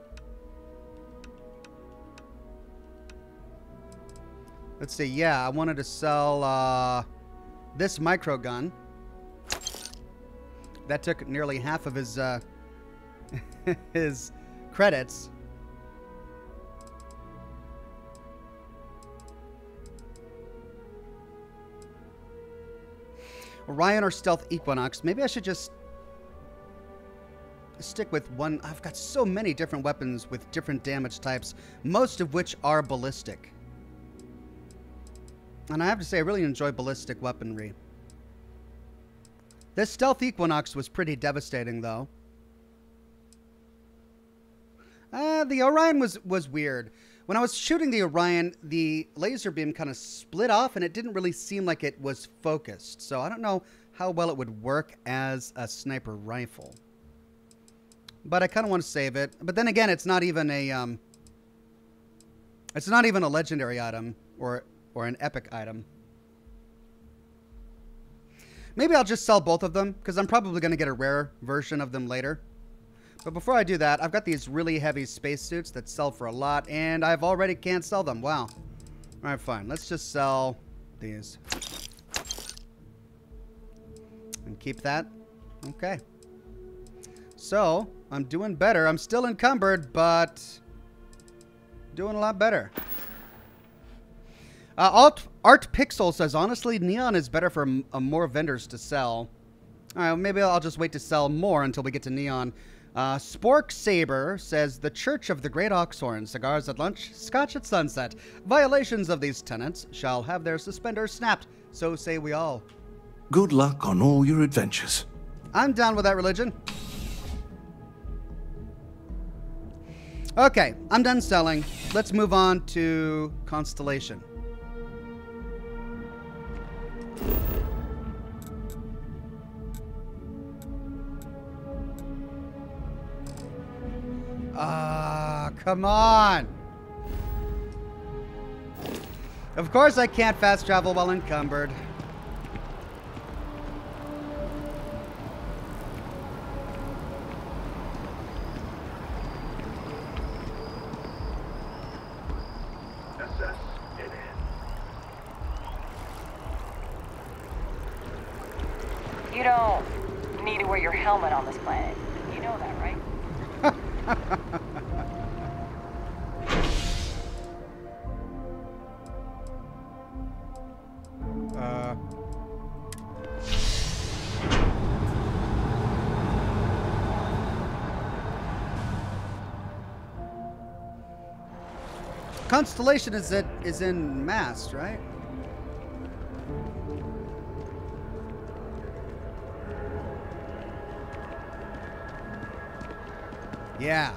Let's see. Yeah, I wanted to sell uh, this micro gun. That took nearly half of his uh, his credits. Orion or Stealth Equinox. Maybe I should just stick with one. I've got so many different weapons with different damage types, most of which are ballistic. And I have to say, I really enjoy ballistic weaponry. This Stealth Equinox was pretty devastating, though. Uh, the Orion was, was weird. When I was shooting the Orion, the laser beam kind of split off and it didn't really seem like it was focused. So I don't know how well it would work as a sniper rifle. But I kind of want to save it. But then again, it's not even a um, it's not even a legendary item or or an epic item. Maybe I'll just sell both of them because I'm probably going to get a rare version of them later. But before I do that, I've got these really heavy spacesuits that sell for a lot, and I've already can't sell them. Wow. All right, fine. Let's just sell these. And keep that. Okay. So, I'm doing better. I'm still encumbered, but doing a lot better. Uh, Alt, Art Pixel says, honestly, Neon is better for uh, more vendors to sell. All right, maybe I'll just wait to sell more until we get to Neon. Uh, Spork Saber says the Church of the Great Oxhorn, cigars at lunch, scotch at sunset. Violations of these tenets shall have their suspenders snapped. So say we all. Good luck on all your adventures. I'm down with that religion. Okay, I'm done selling. Let's move on to Constellation. Ah, come on. Of course I can't fast travel while encumbered. You don't need to wear your helmet on this planet. You know that? Uh. Constellation is it is in Mast, right? Yeah.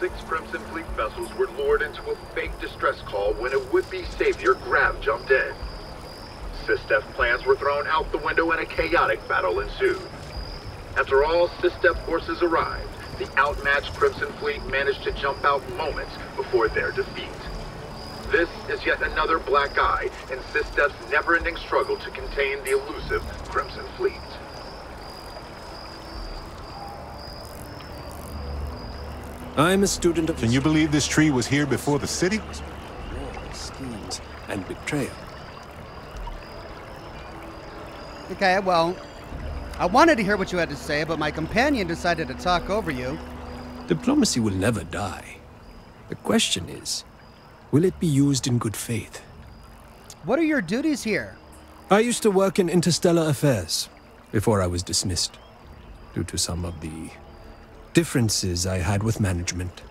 Six Crimson Fleet vessels were lured into a fake distress call when a would-be savior Grav jumped in. SysDef plans were thrown out the window and a chaotic battle ensued. After all SysDef forces arrived, the outmatched Crimson Fleet managed to jump out moments before their defeat. This is yet another black eye in SysDef's never-ending struggle to contain the elusive Crimson Fleet. I'm a student of Can you believe this tree was here before the city? schemes and betrayal. Okay, well, I wanted to hear what you had to say, but my companion decided to talk over you. Diplomacy will never die. The question is, will it be used in good faith? What are your duties here? I used to work in interstellar affairs before I was dismissed due to some of the differences I had with management.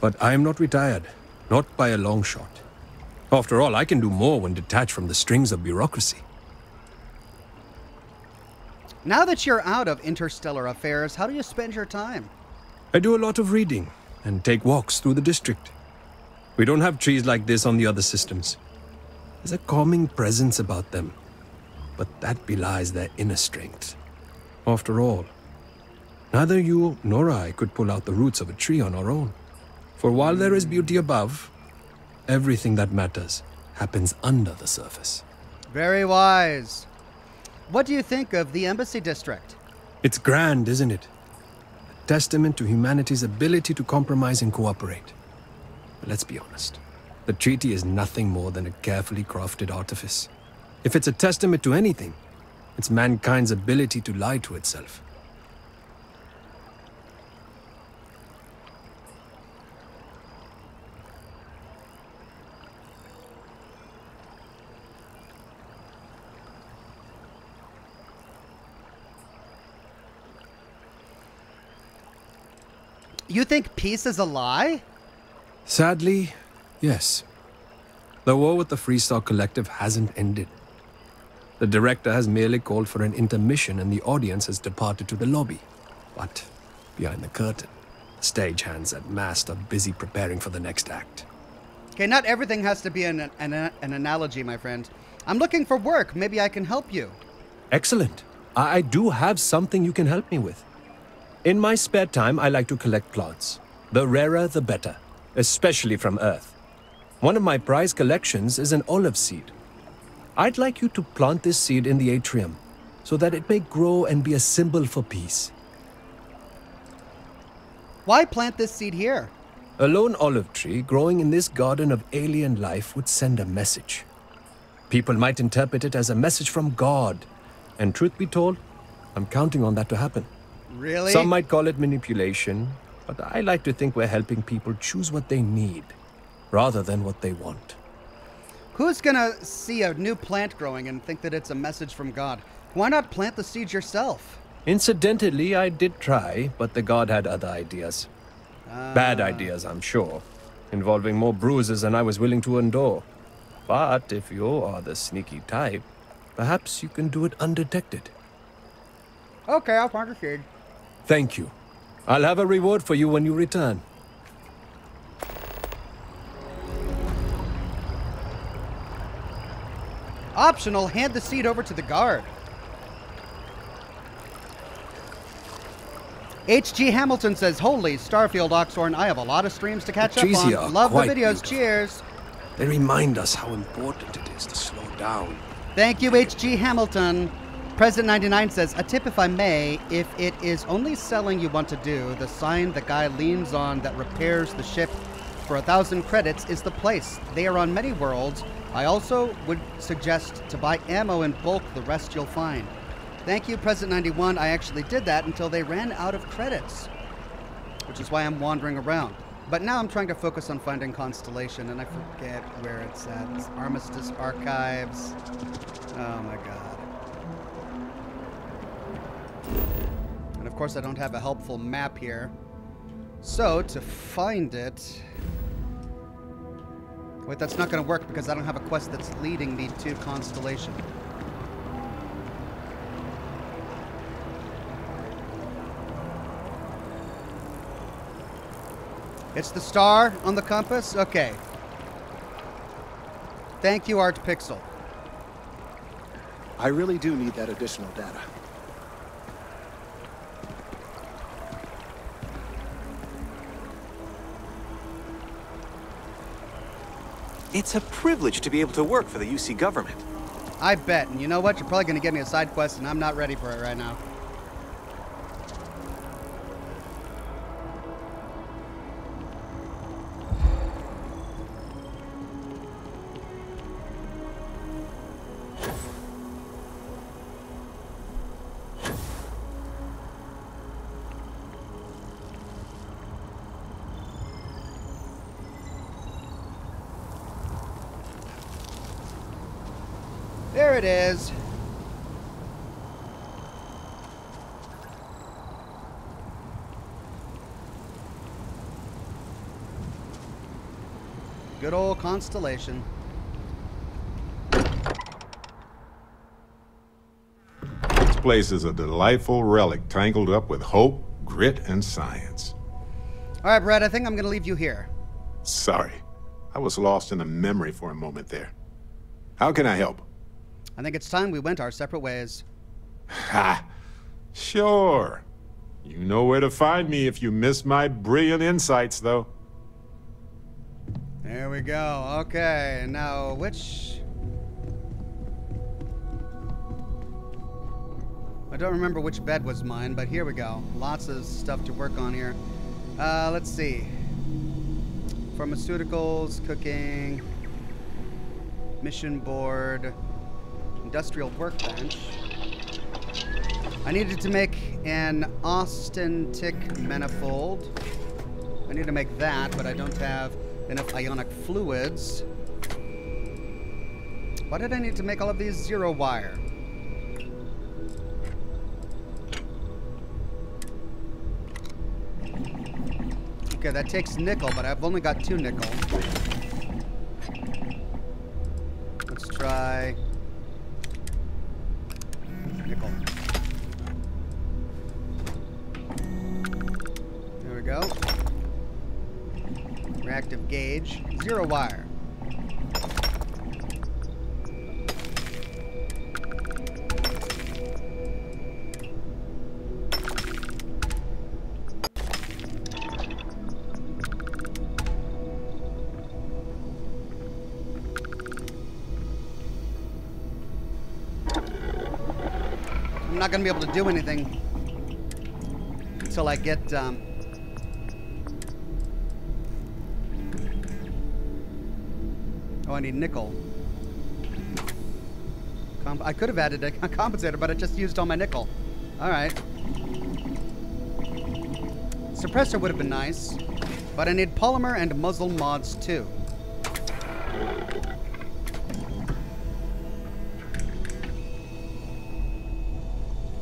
But I am not retired, not by a long shot. After all, I can do more when detached from the strings of bureaucracy. Now that you're out of interstellar affairs, how do you spend your time? I do a lot of reading and take walks through the district. We don't have trees like this on the other systems. There's a calming presence about them, but that belies their inner strength. After all, neither you nor I could pull out the roots of a tree on our own. For while there is beauty above, everything that matters happens under the surface. Very wise. What do you think of the Embassy District? It's grand, isn't it? A testament to humanity's ability to compromise and cooperate. Let's be honest. The treaty is nothing more than a carefully crafted artifice. If it's a testament to anything, it's mankind's ability to lie to itself. You think peace is a lie? Sadly, yes. The war with the Freestar Collective hasn't ended. The director has merely called for an intermission and the audience has departed to the lobby. But, behind the curtain, the stagehands at Mast are busy preparing for the next act. Okay, not everything has to be an, an, an analogy, my friend. I'm looking for work. Maybe I can help you. Excellent. I, I do have something you can help me with. In my spare time, I like to collect plants. The rarer, the better, especially from Earth. One of my prized collections is an olive seed. I'd like you to plant this seed in the atrium so that it may grow and be a symbol for peace. Why plant this seed here? A lone olive tree growing in this garden of alien life would send a message. People might interpret it as a message from God. And truth be told, I'm counting on that to happen. Really? Some might call it manipulation, but I like to think we're helping people choose what they need. rather than what they want. Who's gonna see a new plant growing and think that it's a message from God? Why not plant the seeds yourself? Incidentally, I did try, but the god had other ideas. Bad ah. ideas, I'm sure, involving more bruises than I was willing to endure. But if you are the sneaky type, perhaps you can do it undetected. Okay, I'll plant a seed. Thank you. I'll have a reward for you when you return. Optional, hand the seed over to the guard. H.G. Hamilton says, Holy Starfield Oxhorn, I have a lot of streams to catch up on. Love the videos. beautiful. Cheers. They remind us how important it is to slow down. Thank you, H.G. Hamilton. President 99 says, A tip if I may, if it is only selling you want to do, the sign the guy leans on that repairs the ship for a thousand credits is the place. They are on many worlds. I also would suggest to buy ammo in bulk, the rest you'll find. Thank you, President 91. I actually did that until they ran out of credits, which is why I'm wandering around. But now I'm trying to focus on finding Constellation, and I forget where it's at. It's Armistice Archives. Oh my god. And of course, I don't have a helpful map here. So, to find it. Wait, that's not going to work because I don't have a quest that's leading me to Constellation. It's the star on the compass? Okay. Thank you, Art Pixel. I really do need that additional data. It's a privilege to be able to work for the UC government. I bet. And you know what? You're probably going to give me a side quest, and I'm not ready for it right now. There it is. Good old Constellation. This place is a delightful relic tangled up with hope, grit, and science. All right, Brett, I think I'm going to leave you here. Sorry, I was lost in a memory for a moment there. How can I help? I think it's time we went our separate ways. Ha! Sure. You know where to find me if you miss my brilliant insights, though. There we go. Okay, now which... I don't remember which bed was mine, but here we go. Lots of stuff to work on here. Uh, let's see. Pharmaceuticals, cooking, mission board, industrial workbench. I needed to make an austenitic manifold. I need to make that, but I don't have enough ionic fluids. Why did I need to make all of these zero wire? Okay, that takes nickel, but I've only got two nickel. Let's try zero wire. I'm not gonna be able to do anything until I get um, Oh, I need nickel. Com I could have added a, a compensator, but I just used all my nickel. All right. Suppressor would have been nice, but I need polymer and muzzle mods too.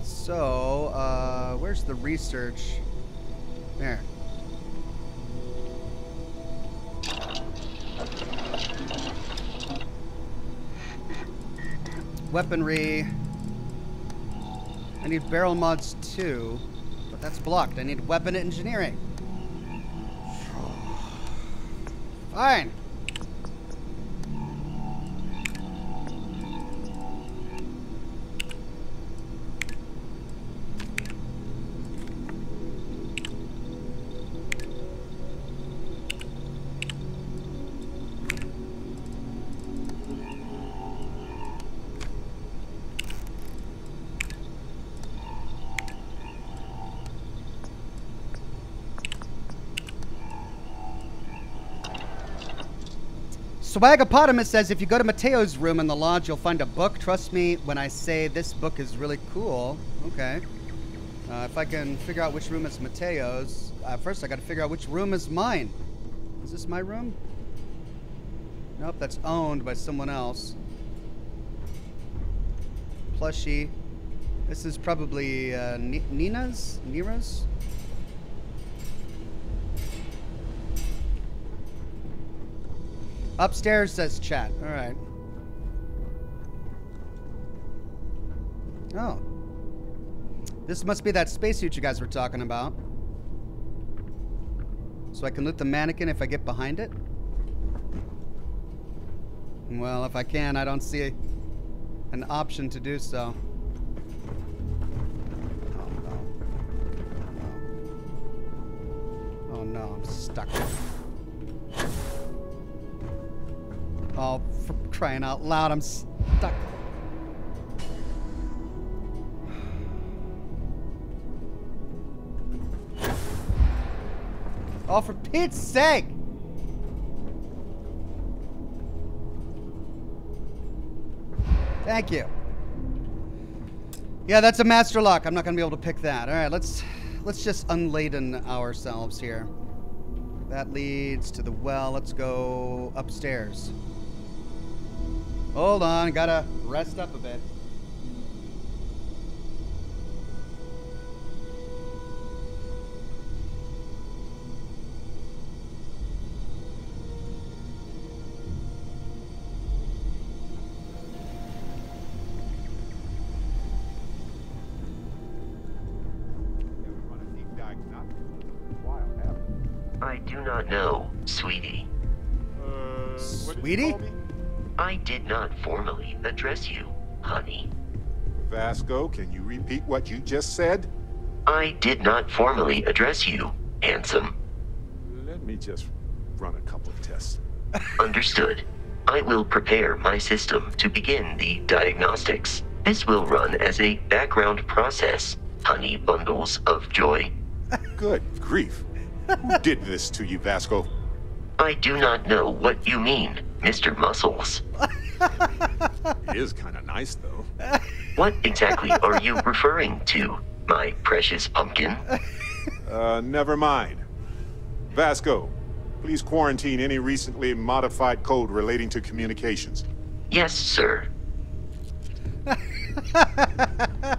So, uh, where's the research? Weaponry. I need barrel mods too, but that's blocked. I need weapon engineering. Fine. Swagapotamus says if you go to Matteo's room in the lodge, you'll find a book. Trust me when I say this book is really cool. Okay. Uh, if I can figure out which room is Matteo's, uh, first I got to figure out which room is mine. Is this my room? Nope, that's owned by someone else. Plushie. This is probably uh, Nina's? Nira's? Upstairs says chat. All right. Oh. This must be that spacesuit you guys were talking about. So I can loot the mannequin if I get behind it? Well, if I can, I don't see an option to do so. Crying out loud, I'm stuck. Oh, for Pete's sake! Thank you. Yeah, that's a master lock. I'm not gonna be able to pick that. All right, let's let's just unladen ourselves here. That leads to the well. Let's go upstairs. Hold on, gotta rest up a bit. Vasco, can you repeat what you just said? I did not formally address you, handsome. Let me just run a couple of tests. Understood. I will prepare my system to begin the diagnostics. This will run as a background process, honey bundles of joy. Good grief. Who did this to you, Vasco? I do not know what you mean, Mr. Muscles. It is kind of nice, though. What exactly are you referring to, my precious pumpkin? Uh, never mind. Vasco, please quarantine any recently modified code relating to communications. Yes, sir. that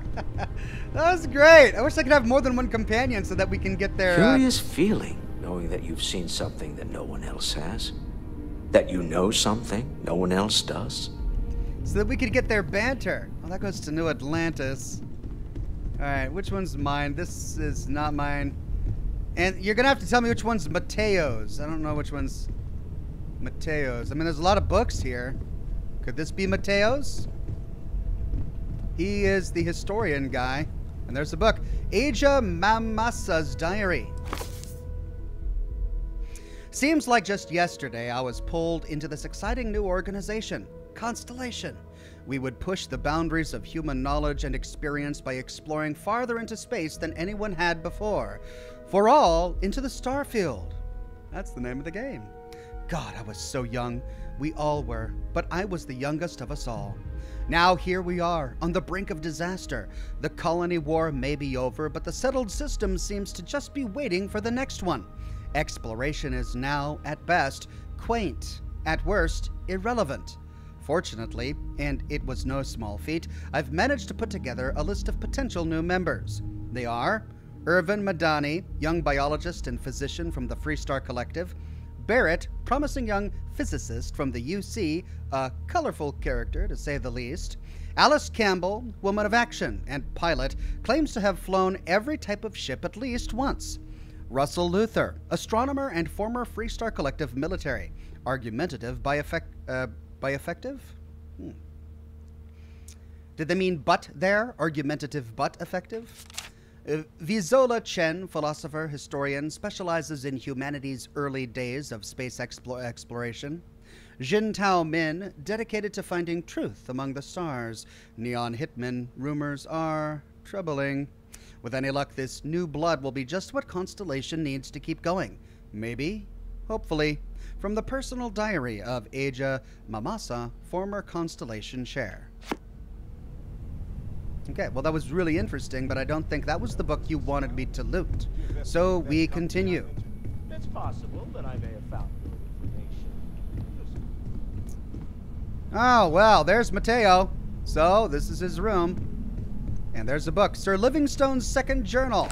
was great. I wish I could have more than one companion so that we can get their. Uh, Curious feeling, knowing that you've seen something that no one else has. That you know something no one else does. so that we could get their banter. That goes to New Atlantis. All right, which one's mine? This is not mine. And you're gonna have to tell me which one's Matteo's. I don't know which one's Matteo's. I mean, there's a lot of books here. Could this be Matteo's? He is the historian guy. And there's the book. Aja Mamasa's Diary. Seems like just yesterday I was pulled into this exciting new organization, Constellation. We would push the boundaries of human knowledge and experience by exploring farther into space than anyone had before. For all, into the starfield. That's the name of the game. God, I was so young. We all were, but I was the youngest of us all. Now here we are, on the brink of disaster. The colony war may be over, but the settled system seems to just be waiting for the next one. Exploration is now, at best, quaint At worst, irrelevant. Fortunately, and it was no small feat, I've managed to put together a list of potential new members. They are Irvin Madani, young biologist and physician from the Freestar Collective, Barrett, promising young physicist from the UC, a colorful character to say the least, Alice Campbell, woman of action and pilot, claims to have flown every type of ship at least once. Russell Luther, astronomer and former Freestar Collective military, argumentative by effect, uh, by effective? Hmm. Did they mean but there? Argumentative but effective? Uh, Vizola Chen, philosopher, historian, specializes in humanity's early days of space explo- exploration. Jin Tao Min, dedicated to finding truth among the stars. Neon Hitman, rumors are troubling. With any luck, this new blood will be just what Constellation needs to keep going. Maybe, hopefully, from the personal diary of Aja Mamasa, former Constellation chair. Okay, well, that was really interesting, but I don't think that was the book you wanted me to loot. So we continue. It's possible that I may have found information. Oh, well, there's Matteo. So, this is his room. And there's a book Sir Livingstone's Second Journal.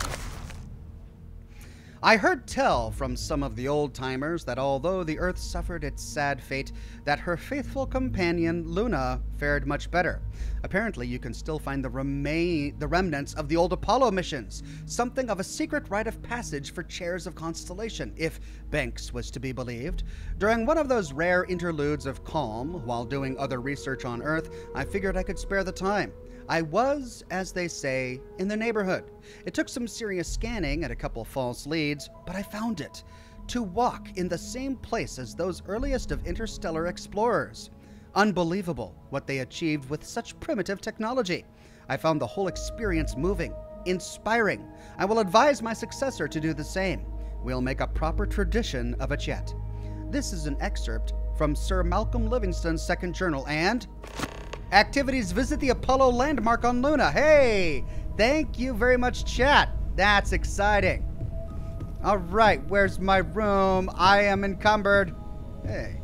I heard tell from some of the old timers that although the Earth suffered its sad fate, that her faithful companion Luna fared much better. Apparently, you can still find the remain the remnants of the old Apollo missions, something of a secret rite of passage for chairs of constellation, if Banks was to be believed. During one of those rare interludes of calm while doing other research on Earth, I figured I could spare the time. I was, as they say, in the neighborhood. It took some serious scanning and a couple false leads, but I found it. To walk in the same place as those earliest of interstellar explorers. Unbelievable what they achieved with such primitive technology. I found the whole experience moving, inspiring. I will advise my successor to do the same. We'll make a proper tradition of it yet. This is an excerpt from Sir Malcolm Livingstone's second journal and Activities visit the Apollo landmark on Luna. Hey, thank you very much, chat. That's exciting. All right, where's my room? I am encumbered. Hey,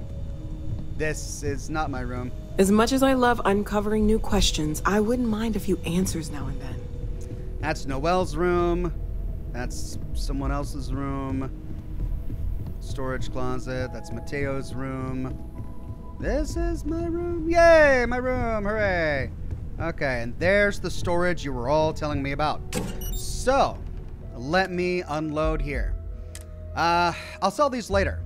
this is not my room. As much as I love uncovering new questions, I wouldn't mind a few answers now and then. That's Noel's room. That's someone else's room. Storage closet. That's Matteo's room. This is my room. Yay, my room. Hooray. Okay, and there's the storage you were all telling me about. So, let me unload here. Uh, I'll sell these later.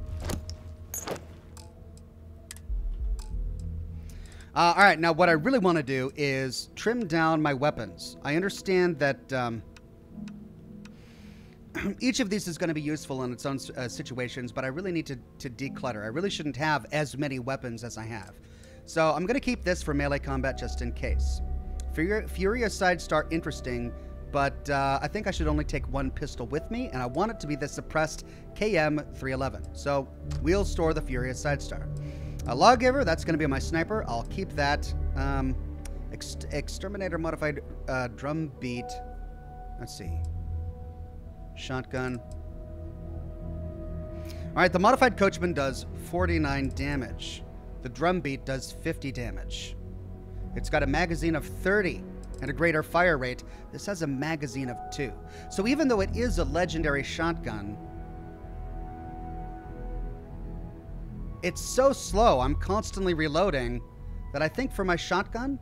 Uh, all right, now what I really want to do is trim down my weapons. I understand that um, each of these is going to be useful in its own uh, situations, but I really need to, to declutter. I really shouldn't have as many weapons as I have. So I'm going to keep this for melee combat just in case. Fury, Furious Sidestar, interesting, but uh, I think I should only take one pistol with me, and I want it to be the suppressed KM311. So we'll store the Furious Sidestar. A Lawgiver, that's going to be my sniper. I'll keep that. Um, ex Exterminator Modified uh, Drum Beat. Let's see. Shotgun. Alright, the modified coachman does 49 damage. The drum beat does 50 damage. It's got a magazine of 30 and a greater fire rate. This has a magazine of 2. So even though it is a legendary shotgun, it's so slow, I'm constantly reloading, that I think for my shotgun,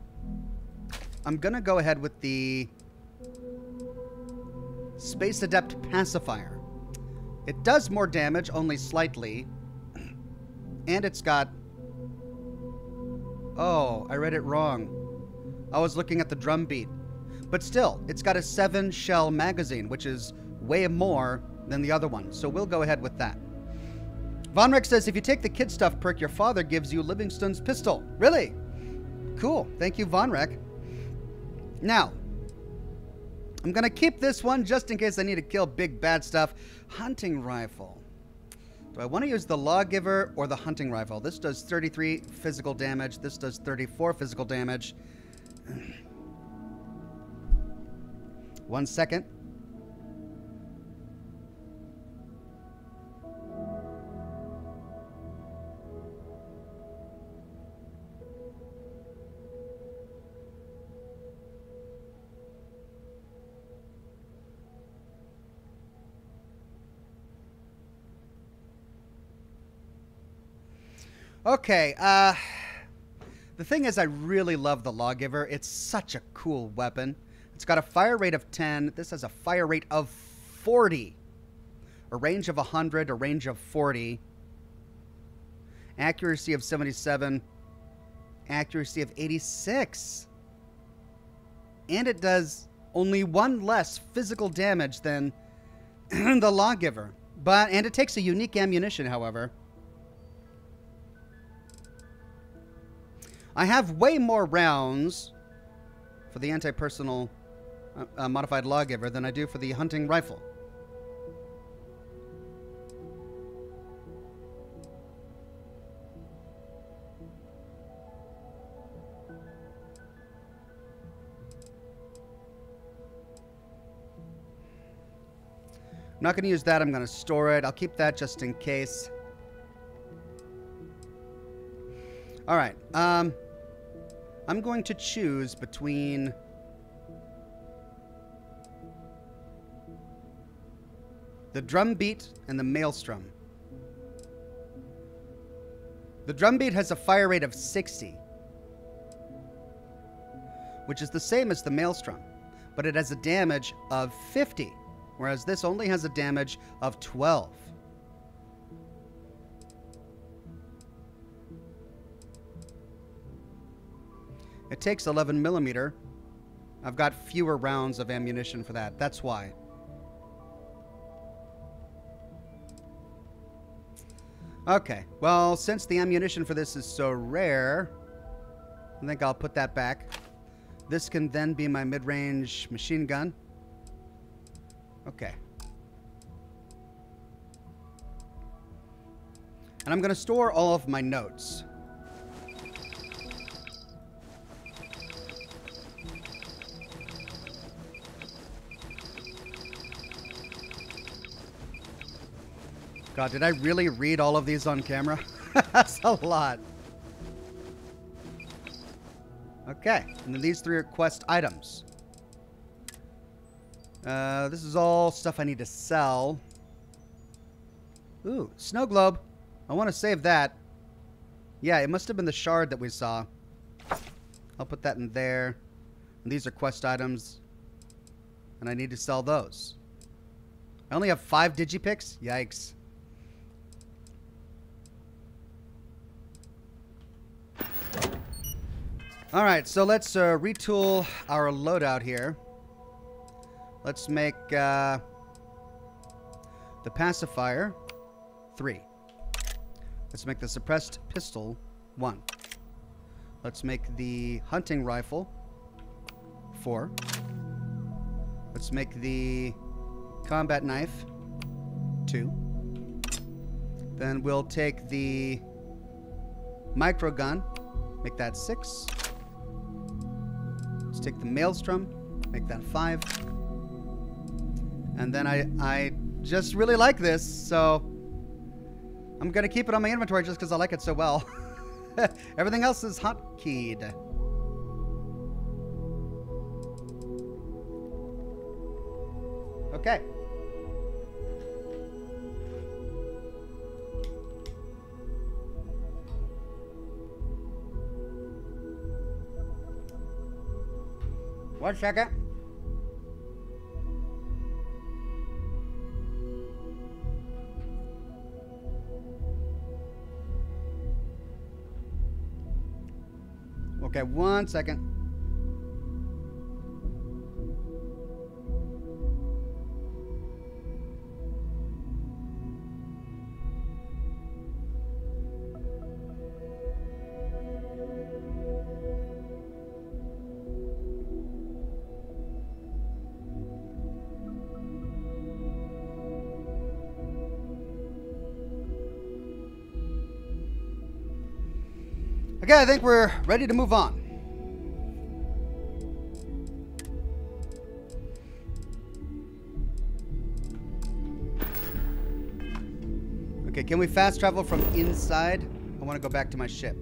I'm going to go ahead with the Space Adept Pacifier. It does more damage, only slightly. And it's got... Oh, I read it wrong. I was looking at the drum beat. But still, it's got a 7-shell magazine, which is way more than the other one. So we'll go ahead with that. Von Rick says, if you take the kid stuff perk, your father gives you Livingstone's pistol. Really? Cool. Thank you, Von Rick. Now, I'm to keep this one just in case I need to kill big bad stuff. Hunting rifle. Do I want to use the lawgiver or the hunting rifle? This does 33 physical damage. This does 34 physical damage. One second. Okay, uh... The thing is, I really love the Lawgiver. It's such a cool weapon. It's got a fire rate of 10. This has a fire rate of 40. A range of 100, a range of 40. Accuracy of 77. Accuracy of 86. And it does only one less physical damage than the Lawgiver. But and it takes a unique ammunition, however. I have way more rounds for the anti-personal uh, uh, modified lawgiver than I do for the hunting rifle. I'm not going to use that. I'm going to store it. I'll keep that just in case. All right. Um, I'm going to choose between the drum beat and the maelstrom. The drum beat has a fire rate of 60, which is the same as the maelstrom, but it has a damage of 50, whereas this only has a damage of 12. It takes 11 millimeter. I've got fewer rounds of ammunition for that. That's why. Okay, well, since the ammunition for this is so rare, I think I'll put that back. This can then be my mid-range machine gun. Okay. And I'm going to store all of my notes. God, did I really read all of these on camera? That's a lot. Okay, and then these three are quest items. Uh, this is all stuff I need to sell. Ooh, snow globe. I want to save that. Yeah, it must have been the shard that we saw. I'll put that in there. And these are quest items. And I need to sell those. I only have five digipicks? Yikes. All right, so let's uh, retool our loadout here. Let's make uh, the pacifier three. Let's make the suppressed pistol one. Let's make the hunting rifle four. Let's make the combat knife two. Then we'll take the micro gun, make that six. Let's take the maelstrom, make that five. And then I, I just really like this, so I'm going to keep it on my inventory just because I like it so well. Everything else is hotkeyed. Okay. One second. Okay, one second. Okay, I think we're ready to move on. Okay, can we fast travel from inside? I want to go back to my ship.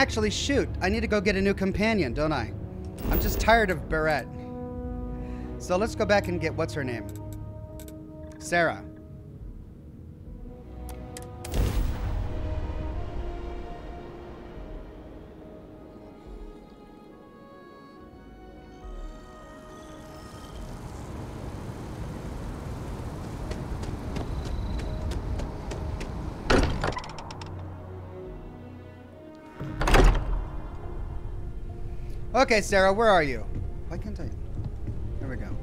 Actually, shoot, I need to go get a new companion, don't I? I'm just tired of Barrett. So let's go back and get what's her name? Sarah. Okay, Sarah, where are you? Why can't I? There we go.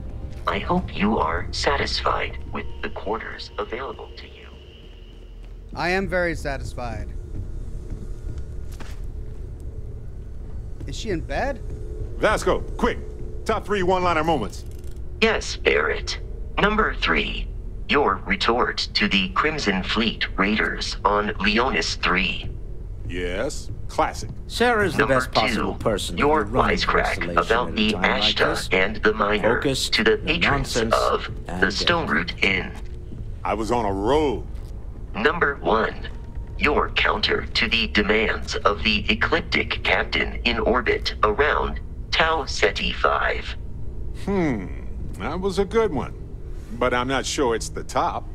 I hope you are satisfied with the quarters available to you. I am very satisfied. Is she in bed? Vasco, quick! Top three one-liner moments. Yes, Barrett. Number three, your retort to the Crimson Fleet raiders on Leonis 3. Yes, classic. Sarah's the Number best possible two, person. Your be running wisecrack about the time like and the miner Focused, to the no patrons nonsense, of the Stone Root Inn. I was on a roll. Number one, your counter to the demands of the ecliptic captain in orbit around Tau Ceti 5. Hmm, that was a good one. But I'm not sure it's the top.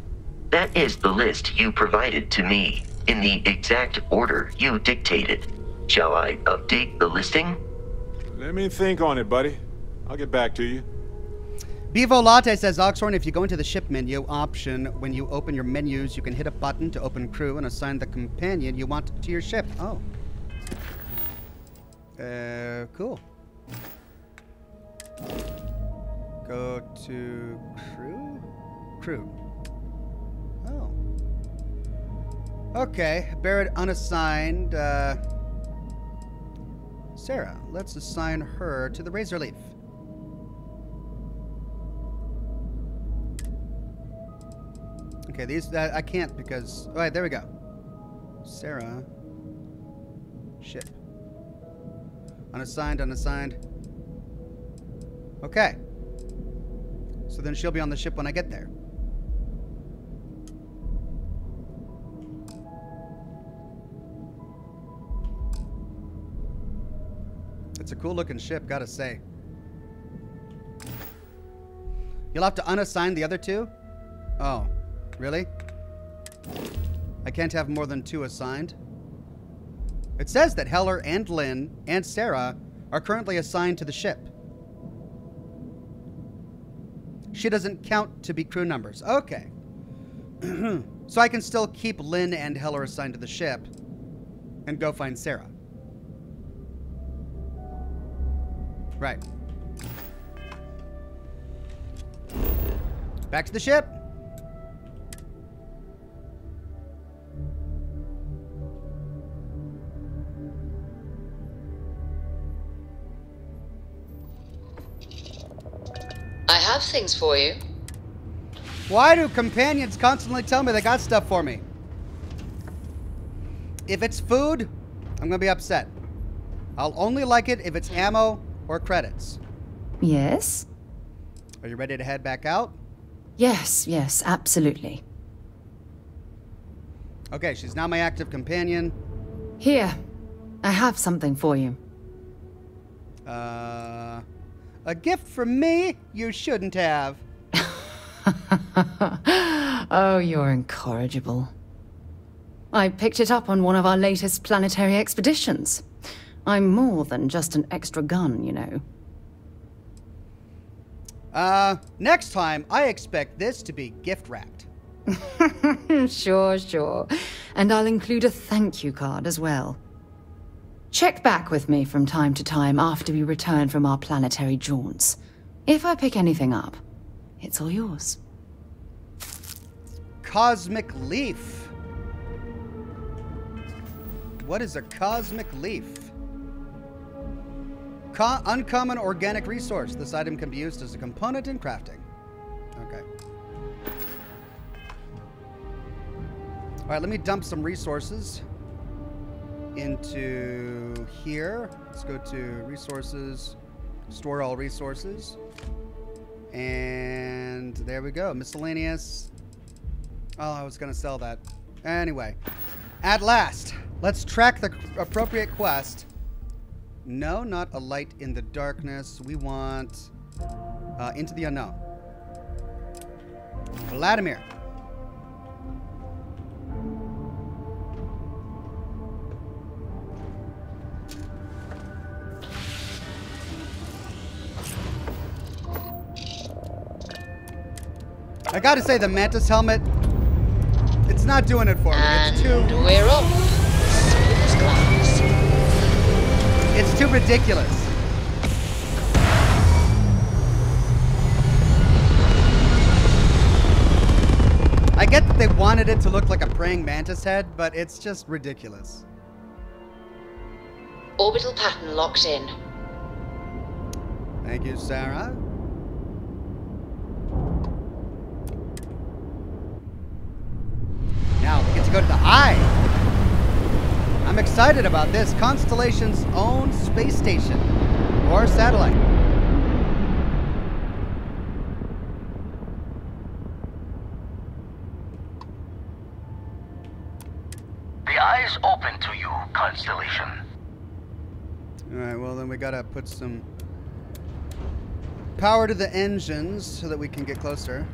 That is the list you provided to me in the exact order you dictated. Shall I update the listing? Let me think on it, buddy. I'll get back to you. Bevo Latte says, Oxhorn, if you go into the ship menu option, when you open your menus, you can hit a button to open crew and assign the companion you want to your ship. Oh. Uh, cool. Go to crew? Crew. Oh. Okay, Barrett unassigned. Uh, Sarah, let's assign her to the Razorleaf. Okay, these uh, I can't because. All right, there we go. Sarah. Ship. Unassigned, unassigned. Okay. So then she'll be on the ship when I get there. It's a cool looking ship, gotta say. You'll have to unassign the other two? Oh, really? I can't have more than two assigned? It says that Heller and Lin and Sarah are currently assigned to the ship. She doesn't count to be crew numbers. Okay. so I can still keep Lin and Heller assigned to the ship and go find Sarah. Right. Back to the ship. I have things for you. Why do companions constantly tell me they got stuff for me? If it's food, I'm gonna be upset. I'll only like it if it's ammo or credits. Yes? Are you ready to head back out? Yes, yes, absolutely. Okay, she's now my active companion. Here, I have something for you. Uh, a gift from me you shouldn't have. oh, you're incorrigible. I picked it up on one of our latest planetary expeditions. I'm more than just an extra gun, you know. Uh, next time, I expect this to be gift wrapped. sure, sure. And I'll include a thank you card as well. Check back with me from time to time after we return from our planetary jaunts. If I pick anything up, it's all yours. Cosmic leaf. What is a cosmic leaf? Co uncommon organic resource. This item can be used as a component in crafting. Okay. All right, let me dump some resources into here. Let's go to resources, store all resources. And there we go, miscellaneous. Oh, I was gonna sell that. Anyway, at last, Let's track the appropriate quest. No, not a light in the darkness. We want uh, into the unknown. Vladimir. I gotta say, the Mantis helmet, it's not doing it for me. And it's too. we're off. Smooth as glass. It's too ridiculous. I get that they wanted it to look like a praying mantis head, but it's just ridiculous. Orbital pattern locked in. Thank you, Sarah. Now we get to go to the Eye. I'm excited about this. Constellation's own space station or satellite. The eye's open to you, Constellation. All right, well then we gotta put some power to the engines so that we can get closer.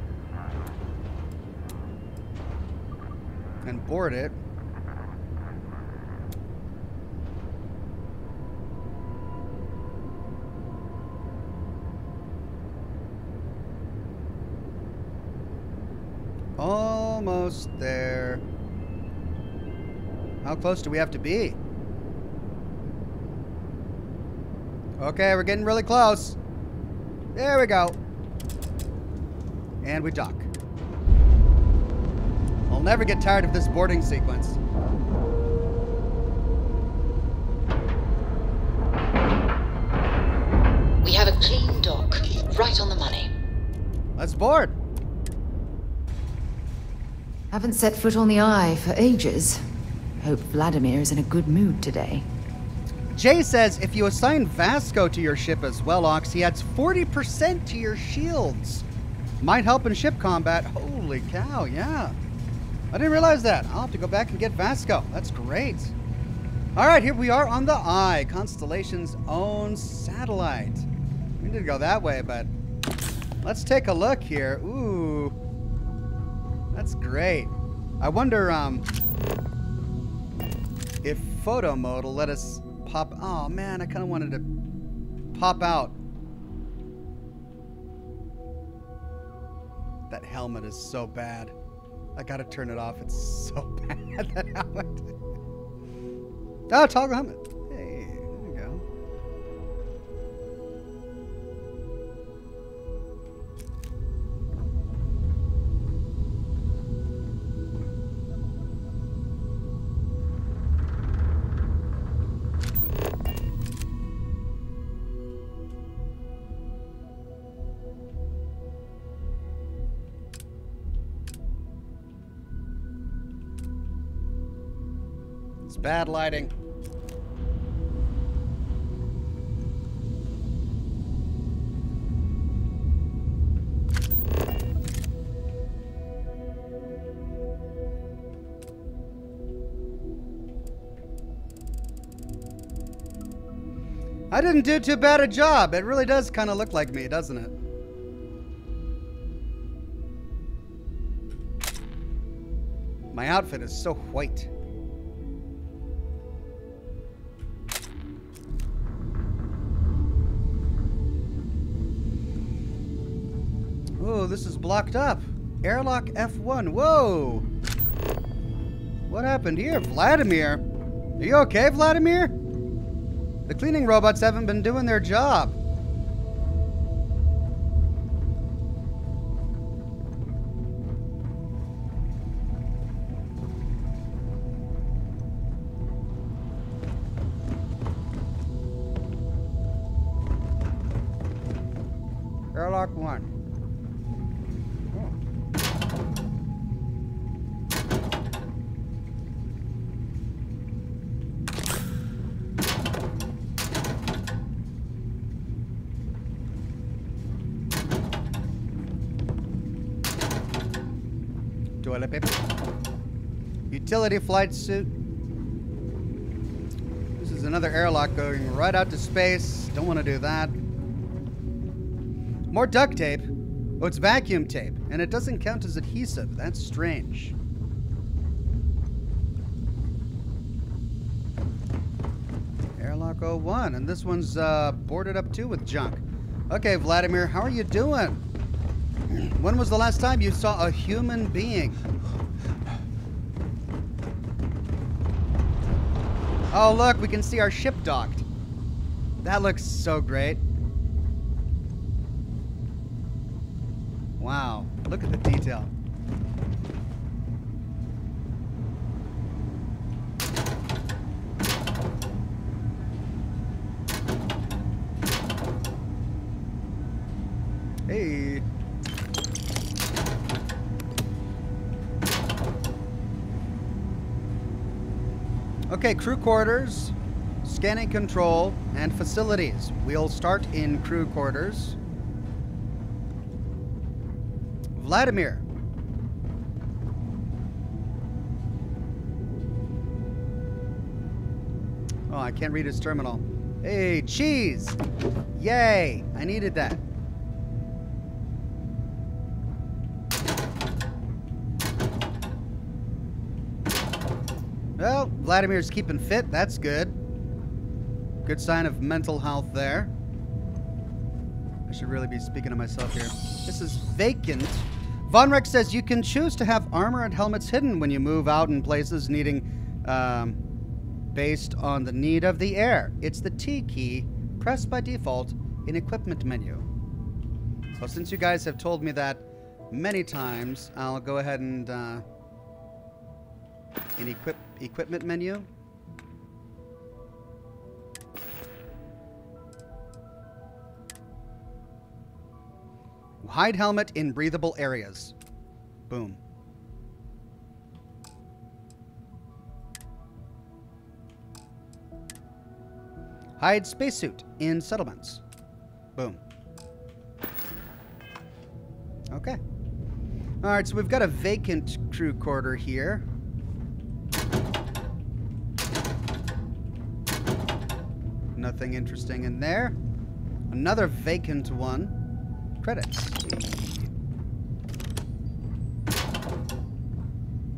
And board it. Almost there. How close do we have to be? Okay, we're getting really close. There we go. And we dock. I'll never get tired of this boarding sequence. We have a clean dock, right on the money. Let's board. Haven't set foot on the eye for ages. Hope Vladimir is in a good mood today. Jay says if you assign Vasco to your ship as well, Ox, he adds 40% to your shields. Might help in ship combat. Holy cow, yeah. I didn't realize that. I'll have to go back and get Vasco. That's great. All right, here we are on the Eye, Constellation's own satellite. We didn't go that way, but let's take a look here. Ooh, that's great. I wonder um, if photo mode will let us pop. Oh man, I kind of wanted to pop out. That helmet is so bad. I gotta turn it off. It's so bad, that helmet. Oh, toggle helmet. Bad lighting. I didn't do too bad a job. It really does kind of look like me, doesn't it? My outfit is so white. Oh, this is blocked up. Airlock F1. Whoa! What happened here? Vladimir? Are you okay, Vladimir? The cleaning robots haven't been doing their job. Airlock 1. Flight suit. This is another airlock going right out to space. Don't want to do that. More duct tape. Oh, it's vacuum tape, and it doesn't count as adhesive. That's strange. Airlock 01, and this one's uh, boarded up too with junk. Okay, Vladimir, how are you doing? When was the last time you saw a human being? Oh, look, we can see our ship docked. That looks so great. Wow, look at the detail. Hey. Okay, crew quarters, scanning control, and facilities. We'll start in crew quarters. Vladimir. Oh, I can't read his terminal. Hey, cheese! Yay! I needed that. Vladimir's keeping fit. That's good. Good sign of mental health there. I should really be speaking to myself here. This is vacant. Von Rex says you can choose to have armor and helmets hidden when you move out in places needing, um, based on the need of the air. It's the T key, pressed by default in equipment menu. So since you guys have told me that many times, I'll go ahead and uh, in equip equipment menu. Hide helmet in breathable areas. Boom. Hide spacesuit in settlements. Boom. Okay. All right, so we've got a vacant crew quarter here. Nothing interesting in there. Another vacant one. Credits.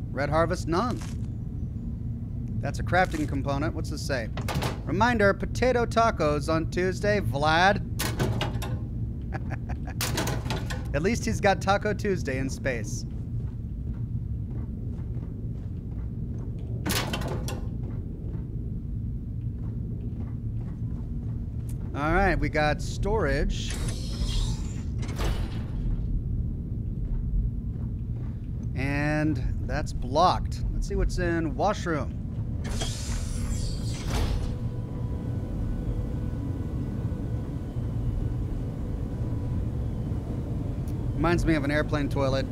Red Harvest, none. That's a crafting component. What's this say? Reminder, potato tacos on Tuesday. Vlad. At least he's got Taco Tuesday in space. All right, we got storage. And that's blocked. Let's see what's in washroom. Reminds me of an airplane toilet.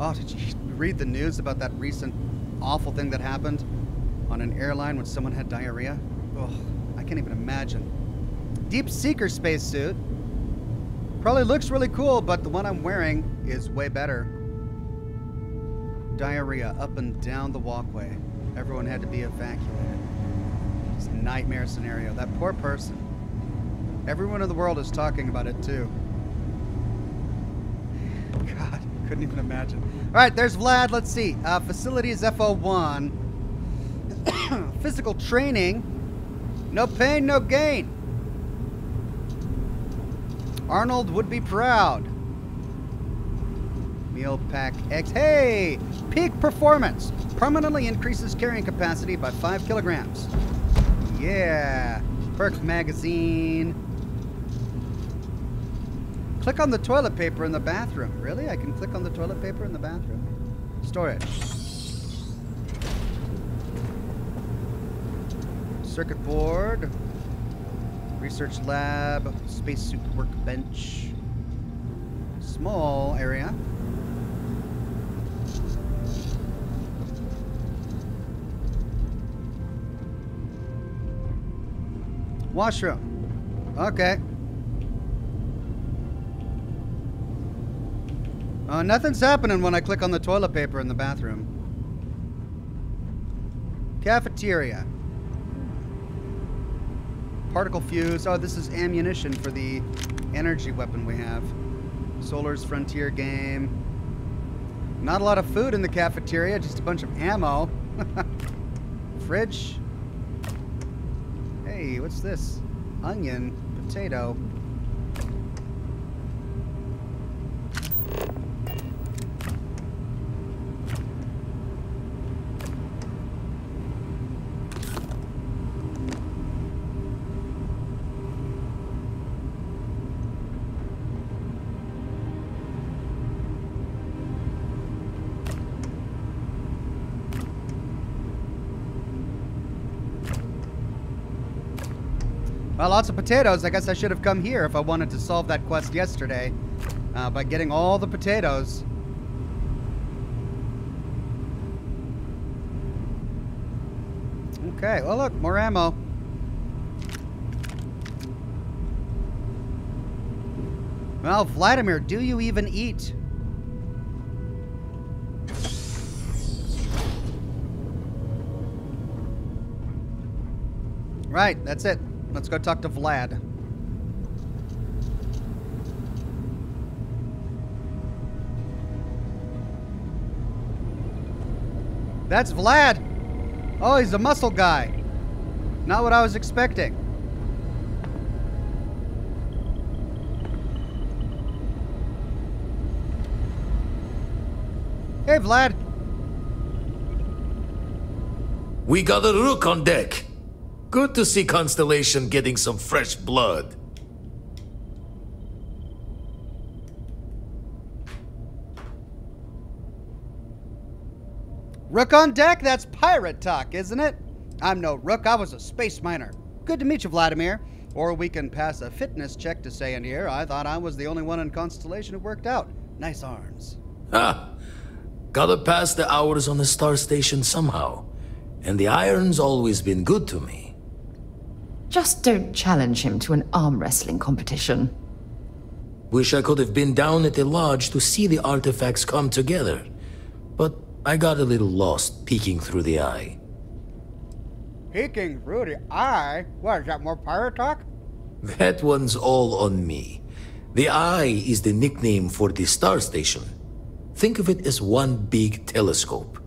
Oh, did you read the news about that recent awful thing that happened on an airline when someone had diarrhea? Oh, I can't even imagine. Deep Seeker spacesuit. Probably looks really cool, but the one I'm wearing is way better. Diarrhea up and down the walkway. Everyone had to be evacuated. It's a nightmare scenario. That poor person. Everyone in the world is talking about it too. God, couldn't even imagine. All right, there's Vlad. Let's see. Uh, facilities FO1. Physical training. No pain, no gain. Arnold would be proud. Meal pack X. Hey! Peak performance. Permanently increases carrying capacity by 5 kilograms. Yeah. Perk magazine. Click on the toilet paper in the bathroom. Really? I can click on the toilet paper in the bathroom? Storage. Circuit board. Research lab. Spacesuit workbench. Small area. Washroom. Okay. Uh, nothing's happening when I click on the toilet paper in the bathroom. Cafeteria. Particle fuse. Oh, this is ammunition for the energy weapon we have. Solar's Frontier game. Not a lot of food in the cafeteria, just a bunch of ammo. Fridge. Hey, what's this? Onion, potato. Lots of potatoes. I guess I should have come here if I wanted to solve that quest yesterday. Uh, by getting all the potatoes. Okay, well look, more ammo. Well, Vladimir, do you even eat? Right, that's it. Let's go talk to Vlad. That's Vlad. Oh, he's a muscle guy. Not what I was expecting. Hey, Vlad. We got a rook on deck. Good to see Constellation getting some fresh blood. Rook on deck? That's pirate talk, isn't it? I'm no rook, I was a space miner. Good to meet you, Vladimir. Or we can pass a fitness check to say in here, I thought I was the only one in Constellation who worked out. Nice arms. Ha! Gotta pass the hours on the star station somehow. And the iron's always been good to me. Just don't challenge him to an arm wrestling competition. Wish I could have been down at the lodge to see the artifacts come together. But I got a little lost peeking through the eye. Peeking through the eye? What, is that more pirate talk? That one's all on me. The eye is the nickname for the star station. Think of it as one big telescope.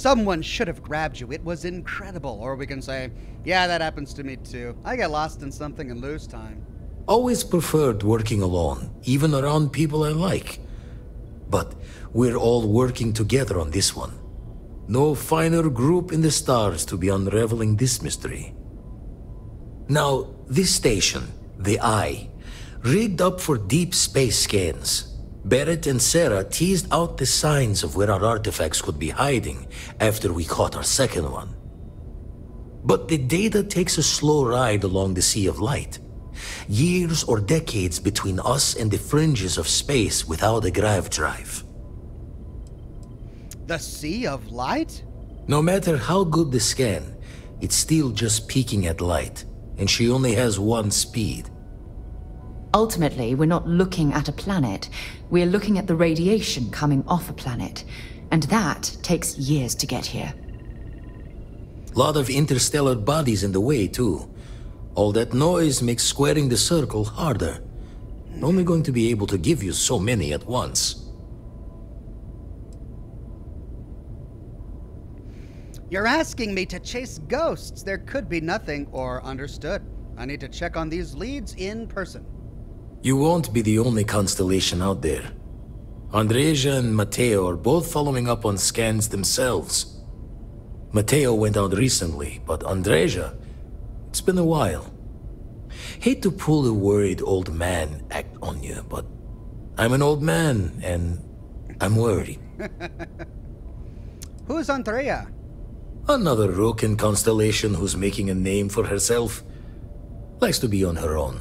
Someone should have grabbed you. It was incredible. Or we can say, yeah, that happens to me too. I get lost in something and lose time. Always preferred working alone, even around people I like. But we're all working together on this one. No finer group in the stars to be unraveling this mystery. Now, this station, the Eye, rigged up for deep space scans. Barrett and Sarah teased out the signs of where our artifacts could be hiding after we caught our second one. But the data takes a slow ride along the Sea of Light. Years or decades between us and the fringes of space without a grav drive. The Sea of Light? No matter how good the scan, it's still just peeking at light, and she only has one speed. Ultimately, we're not looking at a planet. We're looking at the radiation coming off a planet. And that takes years to get here. Lot of interstellar bodies in the way, too. All that noise makes squaring the circle harder. Only going to be able to give you so many at once. You're asking me to chase ghosts. There could be nothing, or understood. I need to check on these leads in person. You won't be the only constellation out there. Andreja and Matteo are both following up on scans themselves. Matteo went out recently, but Andreja, it's been a while. Hate to pull a worried old man act on you, but I'm an old man, and I'm worried. Who's Andrea? Another rook in Constellation who's making a name for herself. Likes to be on her own.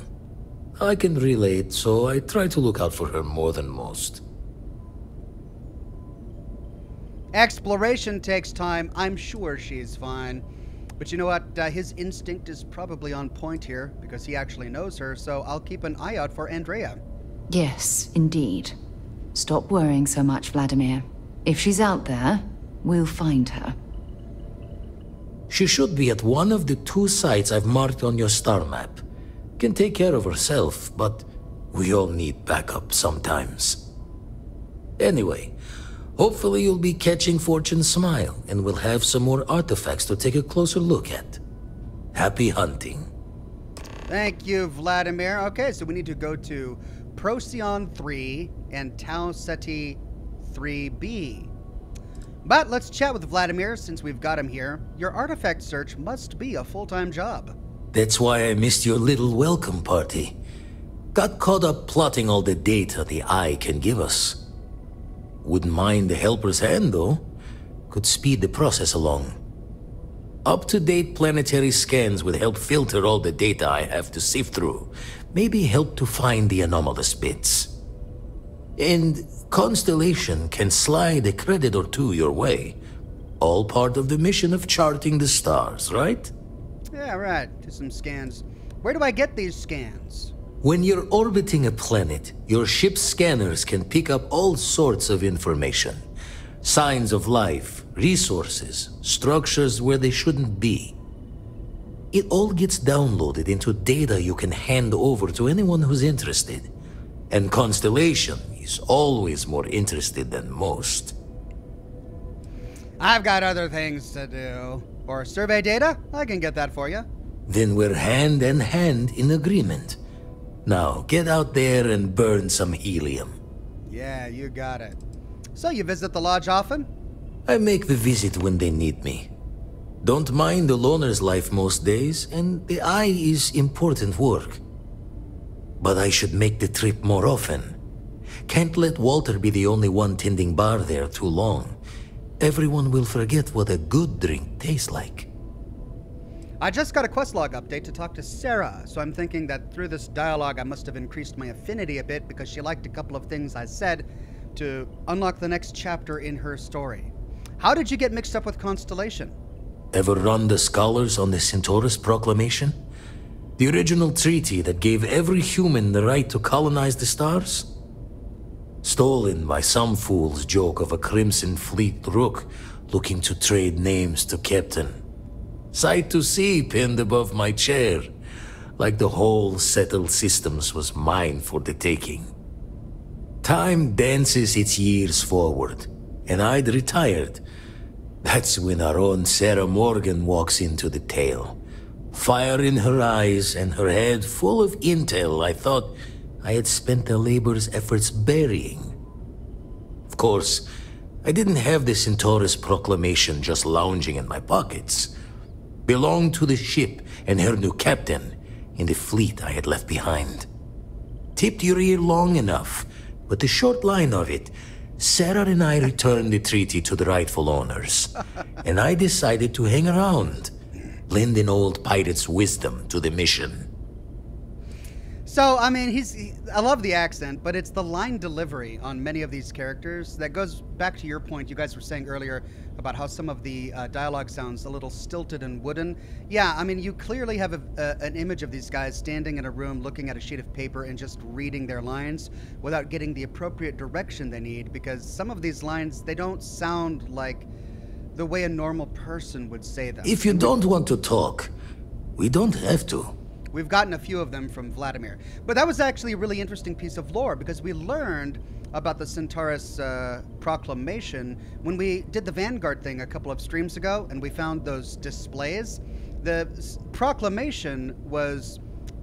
I can relate, so I try to look out for her more than most. Exploration takes time. I'm sure she's fine. But you know what? Uh, his instinct is probably on point here because he actually knows her, so I'll keep an eye out for Andrea. Yes, indeed. Stop worrying so much, Vladimir. If she's out there, we'll find her. She should be at one of the two sites I've marked on your star map. Can take care of herself, but we all need backup sometimes. Anyway, hopefully you'll be catching Fortune's smile and we'll have some more artifacts to take a closer look at. Happy hunting. Thank you, Vladimir. Okay, so we need to go to Procyon 3 and Tau Ceti 3B. But let's chat with Vladimir since we've got him here. Your artifact search must be a full time job. That's why I missed your little welcome party. Got caught up plotting all the data the Eye can give us. Wouldn't mind the helper's hand, though. Could speed the process along. Up to date planetary scans would help filter all the data I have to sift through. Maybe help to find the anomalous bits. And Constellation can slide a credit or two your way. All part of the mission of charting the stars, right? Yeah, right. Do some scans. Where do I get these scans? When you're orbiting a planet, your ship's scanners can pick up all sorts of information. Signs of life, resources, structures where they shouldn't be. It all gets downloaded into data you can hand over to anyone who's interested. And Constellation is always more interested than most. I've got other things to do. Or survey data? I can get that for you. Then we're hand in hand in agreement. Now, get out there and burn some helium. Yeah, you got it. So you visit the lodge often? I make the visit when they need me. Don't mind the loner's life most days, and the eye is important work. But I should make the trip more often. Can't let Walter be the only one tending bar there too long. Everyone will forget what a good drink tastes like. I just got a quest log update to talk to Sarah, so I'm thinking that through this dialogue I must have increased my affinity a bit because she liked a couple of things I said to unlock the next chapter in her story. How did you get mixed up with Constellation? Ever run the scholars on the Centaurus Proclamation? The original treaty that gave every human the right to colonize the stars? Stolen by some fool's joke of a Crimson Fleet rook looking to trade names to Captain. Sight to see pinned above my chair, like the whole settled systems was mine for the taking. Time dances its years forward, and I'd retired. That's when our own Sarah Morgan walks into the tale. Fire in her eyes and her head full of intel I thought I had spent the labor's efforts burying. Of course, I didn't have the Centaurus proclamation just lounging in my pockets. Belonged to the ship and her new captain in the fleet I had left behind. Tipped your ear long enough, but the short line of it, Sarah and I returned the treaty to the rightful owners, and I decided to hang around, lend an old pirate's wisdom to the mission. So, I mean, he's. He, I love the accent, but it's the line delivery on many of these characters that goes back to your point you guys were saying earlier about how some of the uh, dialogue sounds a little stilted and wooden. Yeah, I mean, you clearly have a, a, an image of these guys standing in a room looking at a sheet of paper and just reading their lines without getting the appropriate direction they need because some of these lines, they don't sound like the way a normal person would say them. If you don't want to talk, we don't have to. We've gotten a few of them from Vladimir. But that was actually a really interesting piece of lore because we learned about the Centaurus uh, proclamation when we did the Vanguard thing a couple of streams ago and we found those displays. The proclamation was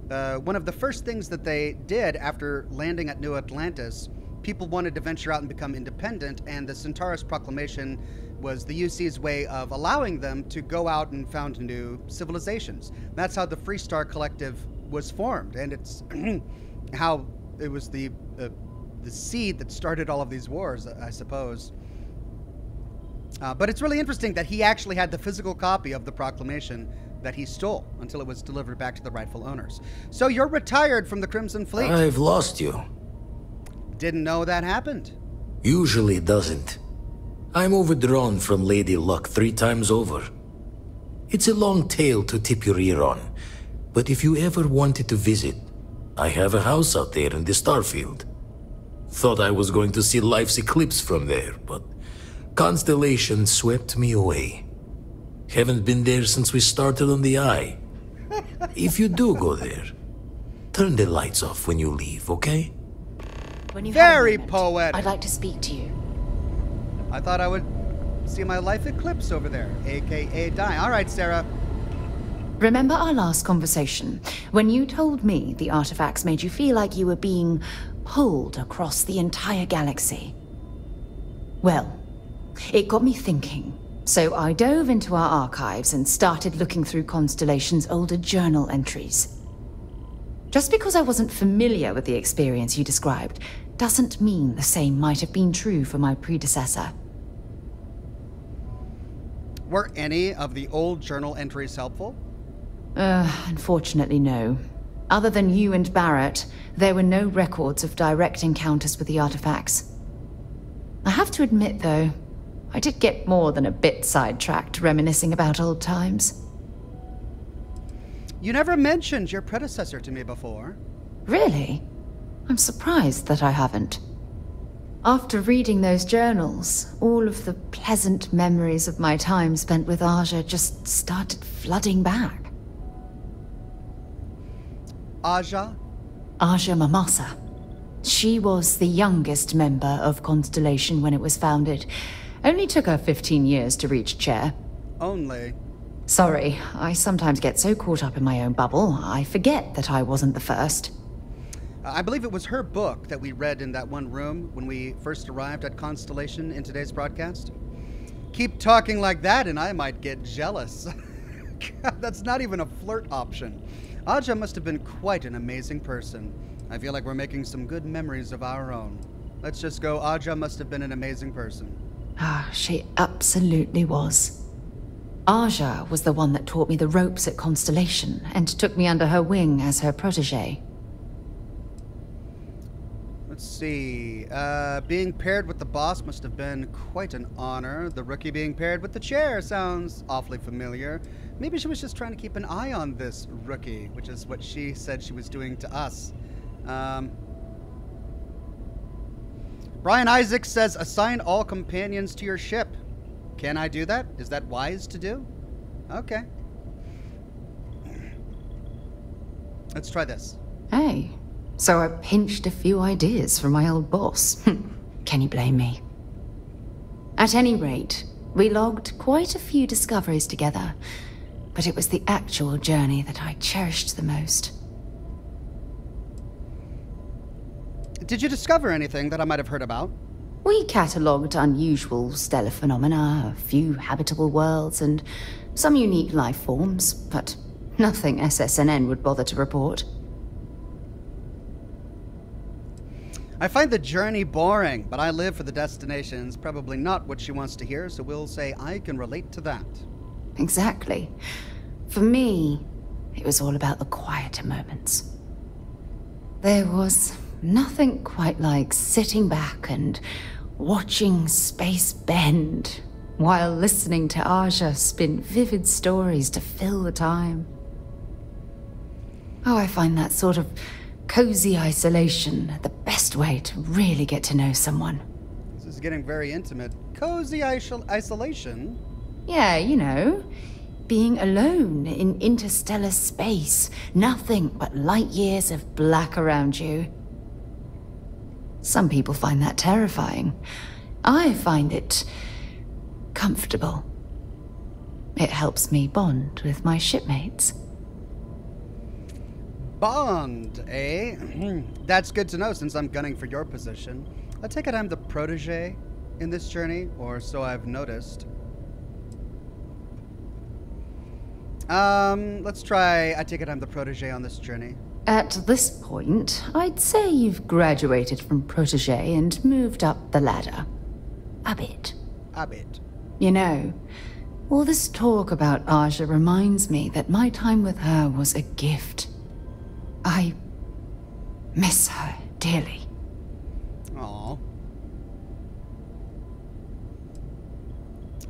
uh, one of the first things that they did after landing at New Atlantis. People wanted to venture out and become independent, and the Centaurus proclamation was the UC's way of allowing them to go out and found new civilizations. That's how the Freestar Collective was formed, and it's how it was the uh, the seed that started all of these wars, I suppose. Uh, but it's really interesting that he actually had the physical copy of the proclamation that he stole until it was delivered back to the rightful owners. So you're retired from the Crimson Fleet. I've lost you. Didn't know that happened. Usually doesn't. I'm overdrawn from Lady Luck three times over. It's a long tale to tip your ear on, but if you ever wanted to visit, I have a house out there in the Starfield. Thought I was going to see life's eclipse from there, but Constellation swept me away. Haven't been there since we started on the Eye. if you do go there, turn the lights off when you leave, okay? When you Very have moment, poetic. I'd like to speak to you. I thought I would see my life eclipse over there, aka die. All right, Sarah. Remember our last conversation when you told me the artifacts made you feel like you were being pulled across the entire galaxy? Well, it got me thinking. So I dove into our archives and started looking through Constellation's older journal entries. Just because I wasn't familiar with the experience you described doesn't mean the same might have been true for my predecessor. Were any of the old journal entries helpful? Uh, unfortunately, no. Other than you and Barrett, there were no records of direct encounters with the artifacts. I have to admit, though, I did get more than a bit sidetracked reminiscing about old times. You never mentioned your predecessor to me before. Really? I'm surprised that I haven't. After reading those journals, all of the pleasant memories of my time spent with Aja just started flooding back. Aja? Aja Mamasa. She was the youngest member of Constellation when it was founded. Only took her 15 years to reach chair. Only. Sorry, I sometimes get so caught up in my own bubble, I forget that I wasn't the first. I believe it was her book that we read in that one room when we first arrived at Constellation in today's broadcast. Keep talking like that and I might get jealous. God, that's not even a flirt option. Aja must have been quite an amazing person. I feel like we're making some good memories of our own. Let's just go, Aja must have been an amazing person. Ah, she absolutely was. Aja was the one that taught me the ropes at Constellation and took me under her wing as her protege. Let's see. Uh, being paired with the boss must have been quite an honor. The rookie being paired with the chair sounds awfully familiar. Maybe she was just trying to keep an eye on this rookie, which is what she said she was doing to us. Um, Brian Isaac says, assign all companions to your ship. Can I do that? Is that wise to do? Okay. Let's try this. Hey, so I pinched a few ideas from my old boss. Hmm. Can you blame me? At any rate, we logged quite a few discoveries together, but it was the actual journey that I cherished the most. Did you discover anything that I might have heard about? We catalogued unusual stellar phenomena, a few habitable worlds, and some unique life forms, but nothing SSNN would bother to report. I find the journey boring, but I live for the destinations. Probably not what she wants to hear, so we'll say I can relate to that. Exactly. For me, it was all about the quieter moments. There was nothing quite like sitting back and watching space bend while listening to Aja spin vivid stories to fill the time. Oh, I find that sort of cozy isolation the best way to really get to know someone. This is getting very intimate. Cozy isol- isolation? Yeah, you know, being alone in interstellar space, nothing but light years of black around you. Some people find that terrifying. I find it comfortable. It helps me bond with my shipmates. Bond, eh? That's good to know since I'm gunning for your position. I take it I'm the protege in this journey, or so I've noticed. Um, let's try. I take it I'm the protege on this journey. At this point, I'd say you've graduated from protege and moved up the ladder. A bit. A bit. You know, all this talk about Aja reminds me that my time with her was a gift. I miss her dearly. Aw.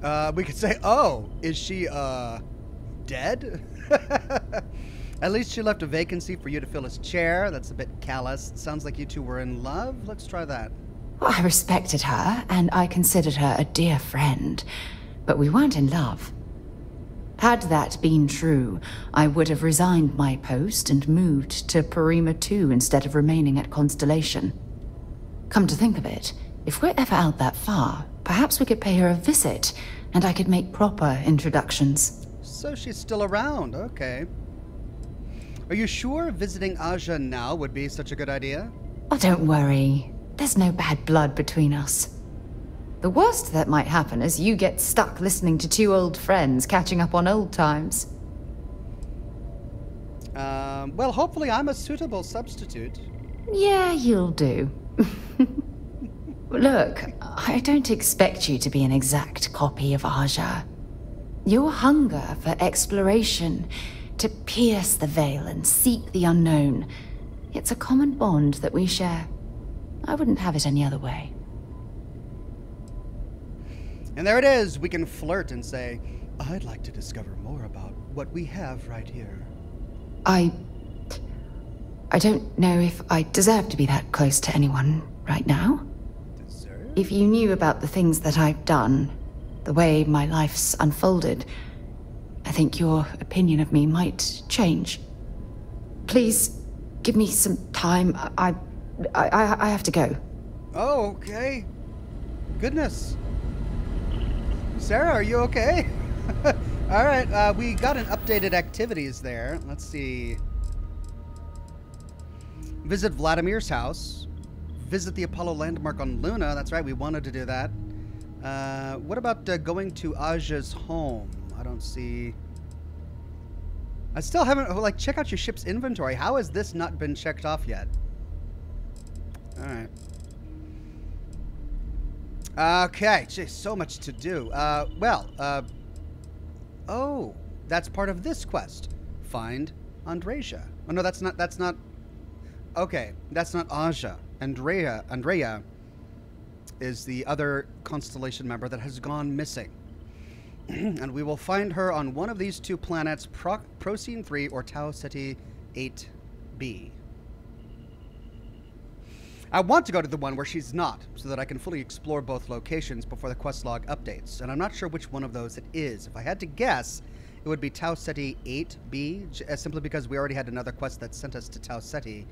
Uh, we could say, oh, is she, uh, dead? At least she left a vacancy for you to fill his chair. That's a bit callous. Sounds like you two were in love. Let's try that. I respected her, and I considered her a dear friend, but we weren't in love. Had that been true, I would have resigned my post and moved to Porrima 2 instead of remaining at Constellation. Come to think of it, if we're ever out that far, perhaps we could pay her a visit, and I could make proper introductions. So she's still around, okay. Are you sure visiting Aja now would be such a good idea? Oh, don't worry. There's no bad blood between us. The worst that might happen is you get stuck listening to two old friends catching up on old times. Um, well, hopefully I'm a suitable substitute. Yeah, you'll do. Look, I don't expect you to be an exact copy of Aja. Your hunger for exploration, to pierce the veil and seek the unknown, it's a common bond that we share. I wouldn't have it any other way. And there it is. We can flirt and say, I'd like to discover more about what we have right here. I. I don't know if I deserve to be that close to anyone right now. Deserve? If you knew about the things that I've done, the way my life's unfolded, I think your opinion of me might change. Please, give me some time. I. I, I, I have to go. Oh, okay. Goodness. Sarah, are you okay? All right, uh, we got an updated activities there. Let's see. Visit Vladimir's house. Visit the Apollo landmark on Luna. That's right, we wanted to do that. Uh, what about uh, going to Aja's home? I don't see. I still haven't, like, check out your ship's inventory. How has this not been checked off yet? Alright. Okay, geez, so much to do. Uh, well, uh, oh, that's part of this quest. Find Andreja. Oh no, that's not. That's not. Okay, that's not Aja. Andrea. Andrea is the other constellation member that has gone missing, and we will find her on one of these two planets, Pro- Procyon Three or Tau Ceti Eight B. I want to go to the one where she's not, so that I can fully explore both locations before the quest log updates, and I'm not sure which one of those it is. If I had to guess, it would be Tau Ceti 8B, j- uh, simply because we already had another quest that sent us to Tau Ceti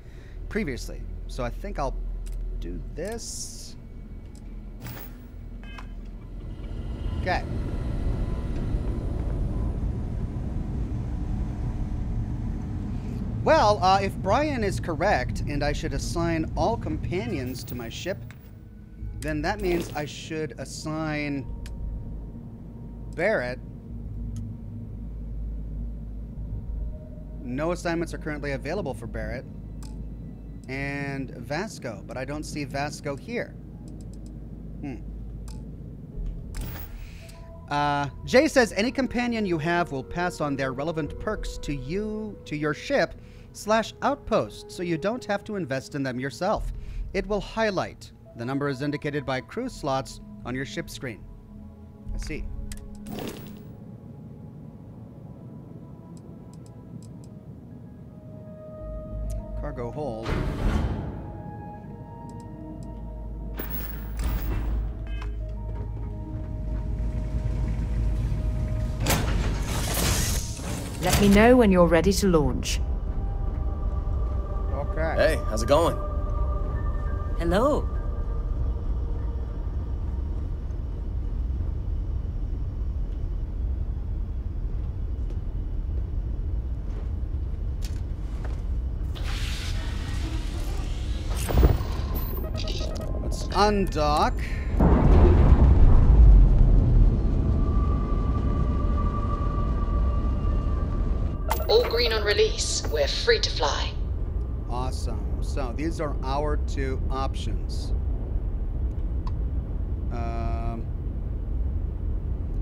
previously. So I think I'll do this. Okay. Well, uh, if Brian is correct and I should assign all companions to my ship, then that means I should assign Barrett. No assignments are currently available for Barrett. And Vasco, but I don't see Vasco here. Hmm. Uh, Jay says any companion you have will pass on their relevant perks to you, to your ship, slash outpost, so you don't have to invest in them yourself. It will highlight. The number is indicated by crew slots on your ship screen. I see. Cargo hold. Let me know when you're ready to launch. Okay. Hey, how's it going? Hello. Let's undock. All green on release. We're free to fly. Awesome. So these are our two options. Um,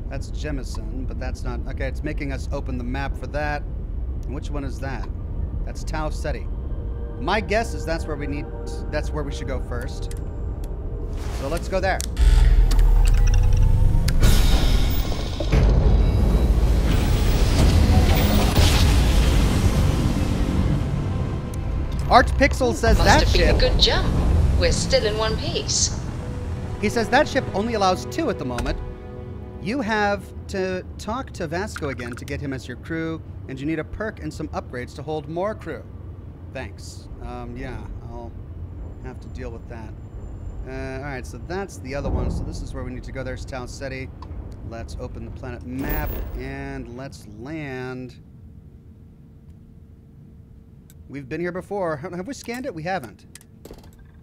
that's Jemison, but that's not okay. It's making us open the map for that. Which one is that? That's Tau Ceti. My guess is that's where we need. That's where we should go first. So let's go there. Art Pixel says Must that have been a good jump. We're still in one piece. He says that ship only allows two at the moment. You have to talk to Vasco again to get him as your crew, and you need a perk and some upgrades to hold more crew. Thanks. Um, yeah, I'll have to deal with that. Uh, Alright, so that's the other one. So this is where we need to go. There's Tau Ceti. Let's open the planet map, and let's land... We've been here before. Have we scanned it? We haven't.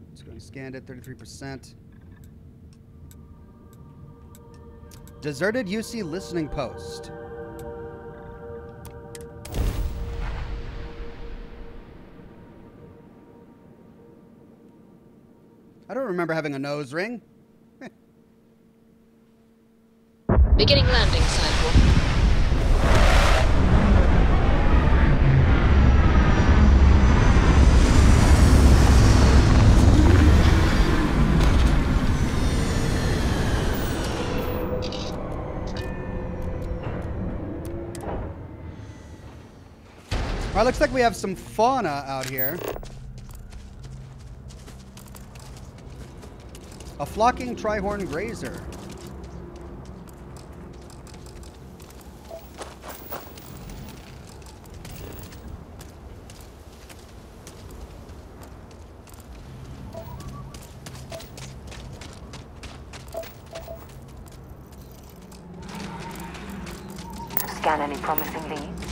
Let's go and scan it, 33%. Deserted UC listening post. I don't remember having a nose ring. Beginning landing cycle. Alright, looks like we have some fauna out here. A flocking trihorn grazer. Scan any promising leads?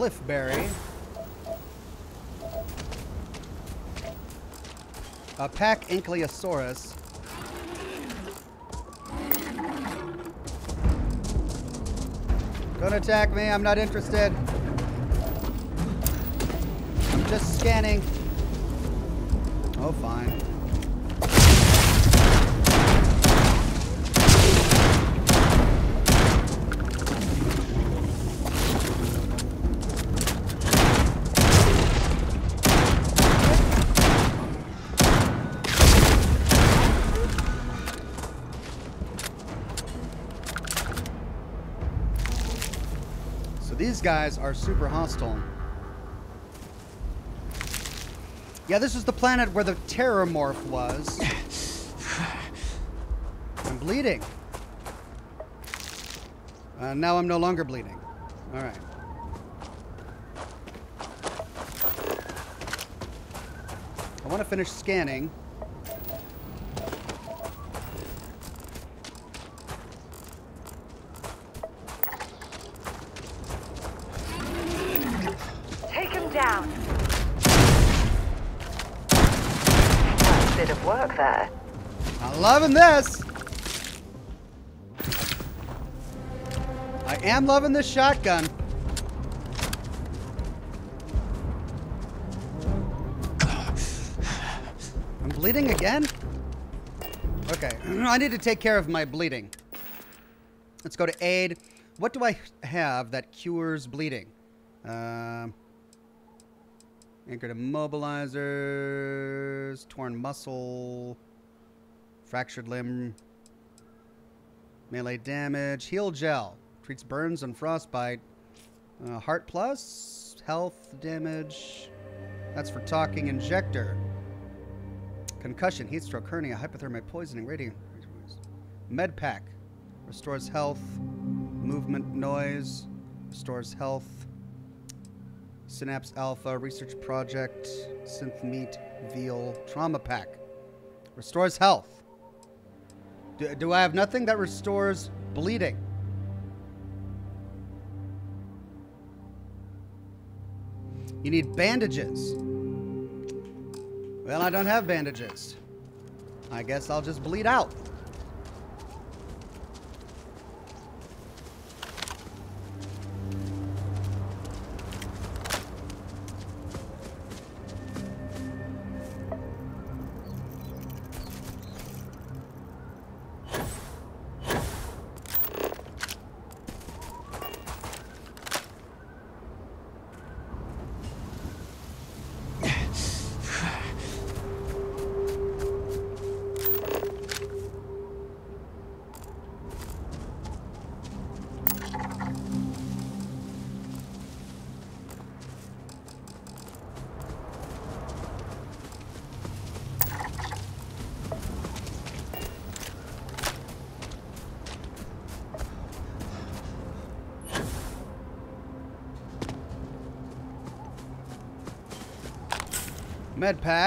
Cliffberry. A pack Ankylosaurus. Don't attack me, I'm not interested. I'm just scanning. Oh, fine. These guys are super hostile. Yeah, this is the planet where the Terrormorph was. I'm bleeding. Uh, now I'm no longer bleeding. All right. I want to finish scanning. Take him down. Nice bit of work there. I'm loving this. I am loving this shotgun. I'm bleeding again? Okay, I need to take care of my bleeding. Let's go to aid. What do I have that cures bleeding? Um, anchored immobilizers, torn muscle, fractured limb, melee damage, heal gel, treats burns and frostbite, uh, heart plus, health damage. That's for talking injector. Concussion, heat stroke, hernia, hypothermia, poisoning, radiant. Med pack. Restores health, movement, noise, restores health. Synapse Alpha. Research Project, Synth Meat, Veal, Trauma Pack. Restores health. Do, do I have nothing that restores bleeding? You need bandages. Well, I don't have bandages. I guess I'll just bleed out. Med pack.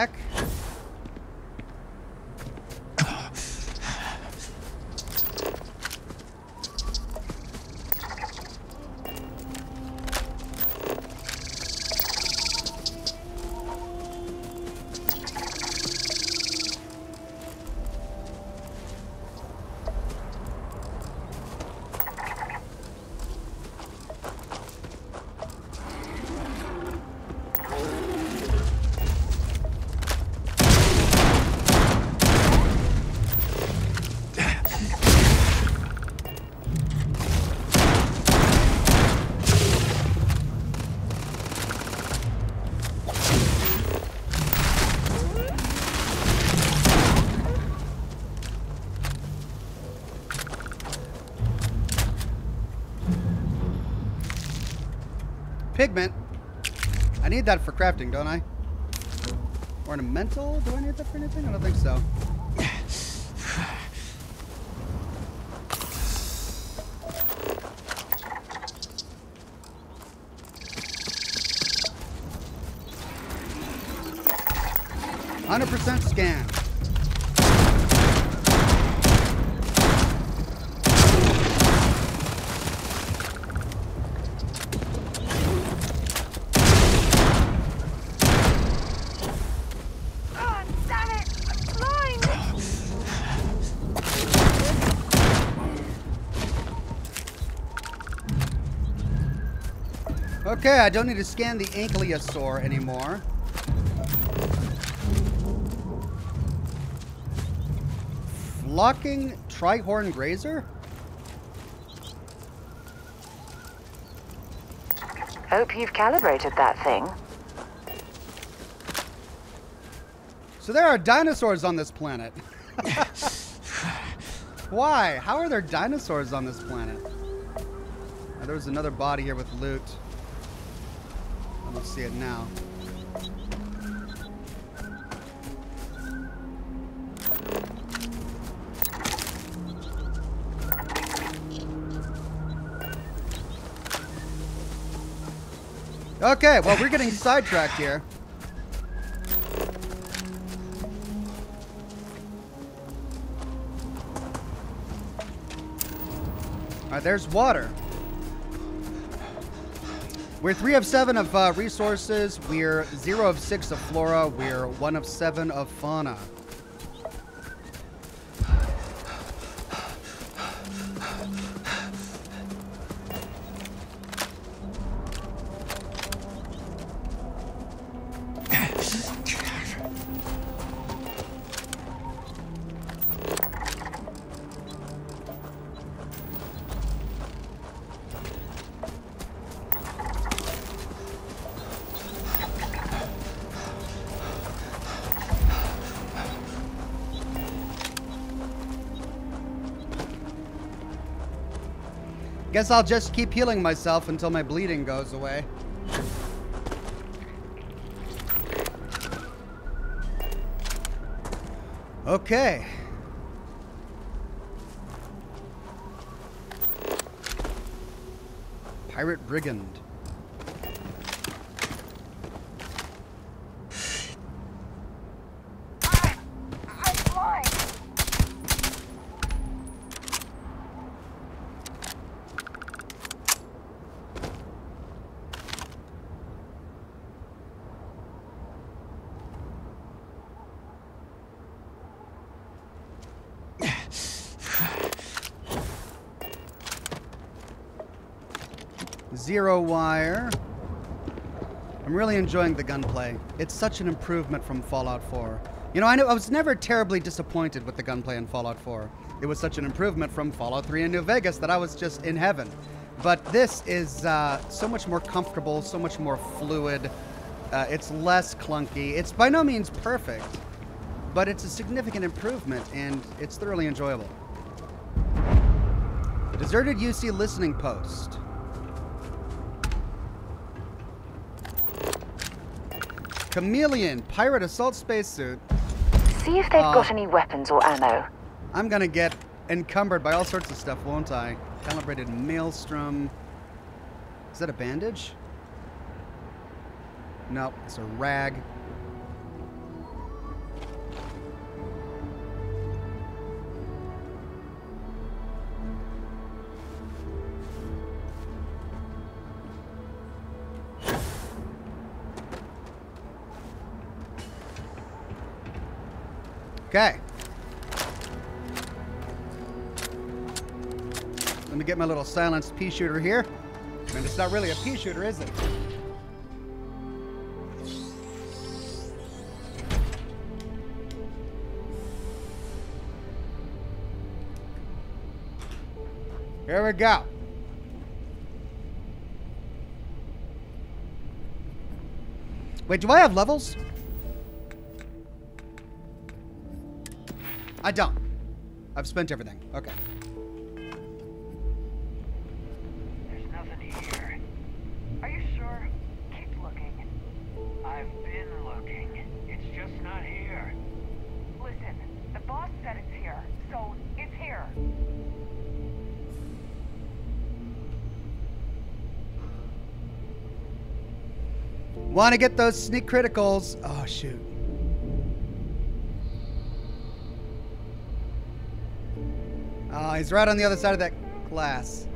Need that for crafting, don't I? Ornamental? Do I need that for anything? I don't think so. Hundred percent scan. Okay, I don't need to scan the ankylosaur anymore. Flocking trihorn grazer? Hope you've calibrated that thing. So there are dinosaurs on this planet. Why? How are there dinosaurs on this planet? Oh, there was another body here with loot. See it now. Okay, well, we're getting sidetracked here. Alright, there's water. We're three of seven of uh, resources. We're zero of six of flora. We're one of seven of fauna. Guess I'll just keep healing myself until my bleeding goes away. Okay. Pirate Brigand. Zero wire. I'm really enjoying the gunplay. It's such an improvement from Fallout 4. You know, I, know, I was never terribly disappointed with the gunplay in Fallout 4. It was such an improvement from Fallout 3 in New Vegas that I was just in heaven. But this is uh, so much more comfortable, so much more fluid. Uh, it's less clunky. It's by no means perfect, but it's a significant improvement, and it's thoroughly enjoyable. Deserted UC listening post. Chameleon, pirate assault spacesuit. See if they've Uh, got any weapons or ammo. I'm gonna get encumbered by all sorts of stuff, won't I? Calibrated maelstrom. Is that a bandage? No, it's a rag. Okay. Let me get my little silenced pea shooter here. Mean, it's not really a pea shooter, is it? Here we go. Wait, do I have levels? I don't. I've spent everything. Okay. There's nothing here. Are you sure? Keep looking. I've been looking. It's just not here. Listen, the boss said it's here, so it's here. Want to get those sneak criticals. Oh, shoot. He's right on the other side of that glass.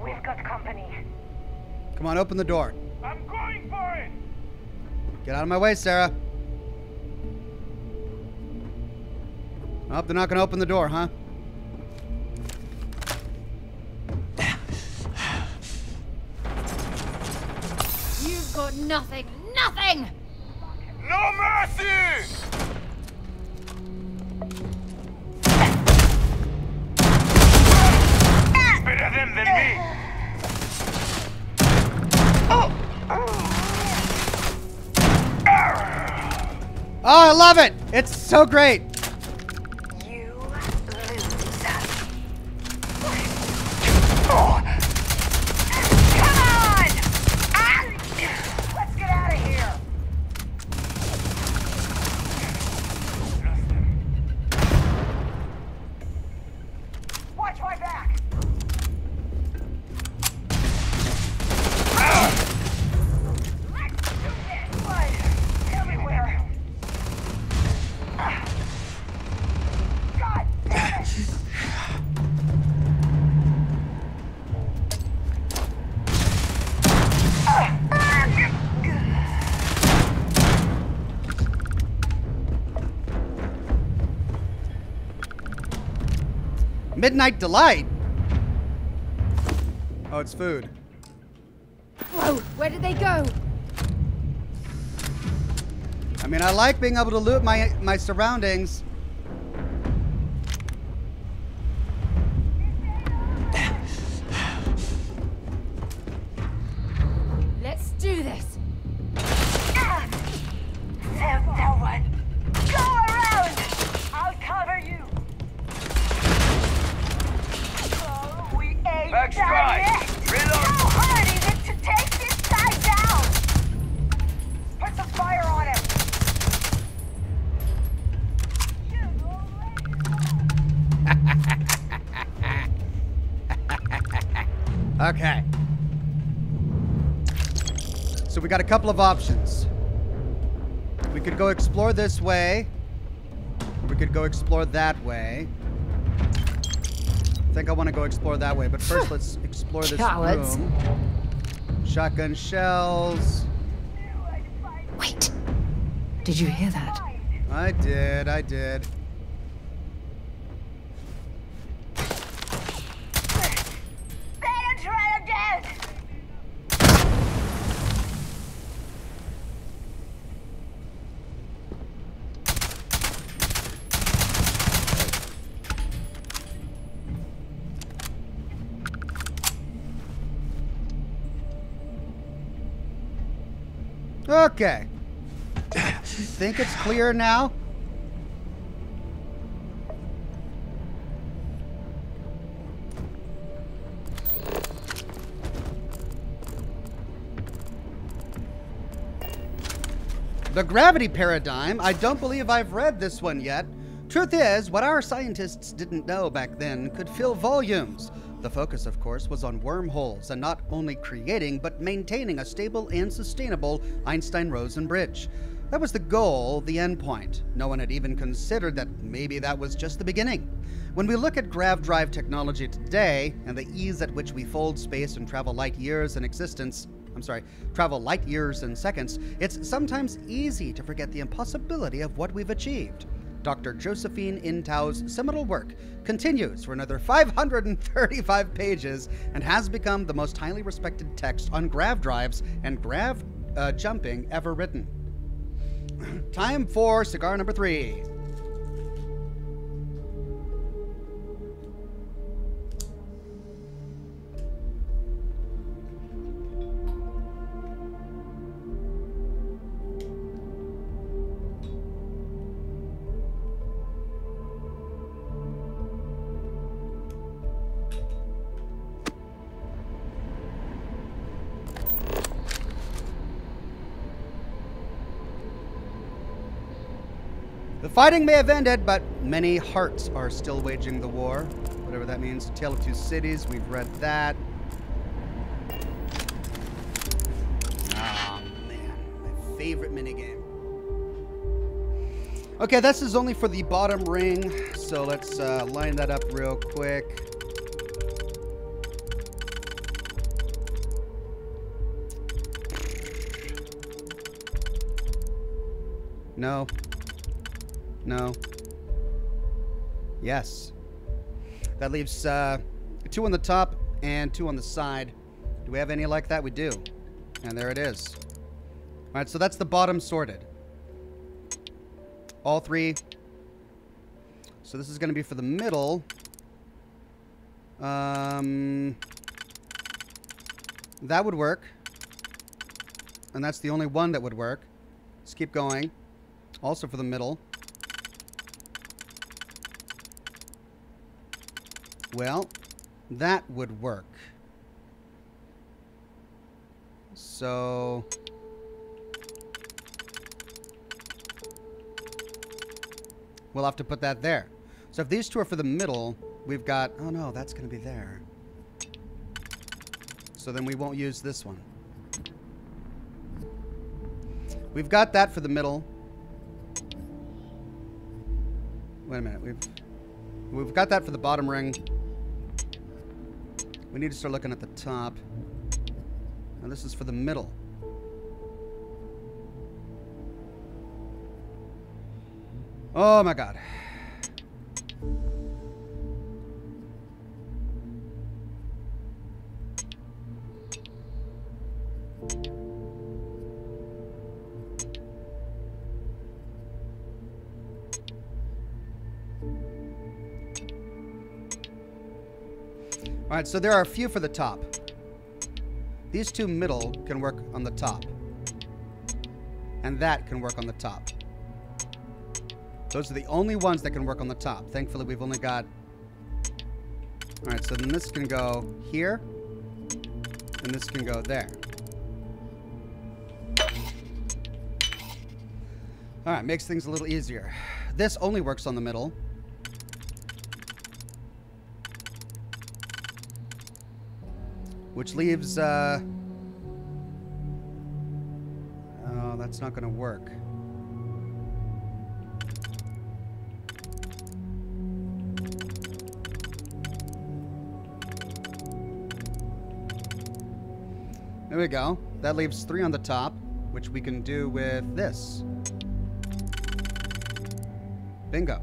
We've got company. Come on, open the door. I'm going for it! Get out of my way, Sarah. Oh, they're not going to open the door, huh? Nothing. Nothing! No mercy! Better them than me! Oh, I love it! It's so great! Midnight Delight? Oh, it's food. Whoa, where did they go? I mean, I like being able to loot my my surroundings. Couple of options. We could go explore this way. We could go explore that way. I think I want to go explore that way, but first let's explore this Cowards. room. Shotgun shells. Wait. Did you hear that? I did, I did. Think it's clear now? The gravity paradigm. I don't believe I've read this one yet. Truth is, what our scientists didn't know back then could fill volumes. The focus, of course, was on wormholes and not only creating but maintaining a stable and sustainable Einstein Rosen bridge. That was the goal, the end point. No one had even considered that maybe that was just the beginning. When we look at grav drive technology today and the ease at which we fold space and travel light years in existence, I'm sorry, travel light years in seconds, it's sometimes easy to forget the impossibility of what we've achieved. Dr. Josephine Intao's seminal work continues for another 535 pages and has become the most highly respected text on grav drives and grav uh, jumping ever written. Time for cigar number three. Fighting may have ended, but many hearts are still waging the war. Whatever that means. Tale of Two Cities, we've read that. Ah, man. My favorite minigame. Okay, this is only for the bottom ring, so let's uh, line that up real quick. No. No. Yes. That leaves uh, two on the top and two on the side. Do we have any like that? We do. And there it is. All right, so that's the bottom sorted. All three. So this is going to be for the middle. Um, that would work. And that's the only one that would work. Let's keep going. Also for the middle. Well, that would work. So... We'll have to put that there. So if these two are for the middle, we've got... Oh no, that's going to be there. So then we won't use this one. We've got that for the middle. Wait a minute. We've we've got that for the bottom ring. We need to start looking at the top. Now this is for the middle. Oh my god. All right, so there are a few for the top. These two middle can work on the top. And that can work on the top. Those are the only ones that can work on the top. Thankfully, we've only got... All right, so then this can go here. And this can go there. All right, makes things a little easier. This only works on the middle. Which leaves, uh... Oh, that's not going to work. There we go. That leaves three on the top, which we can do with this. Bingo.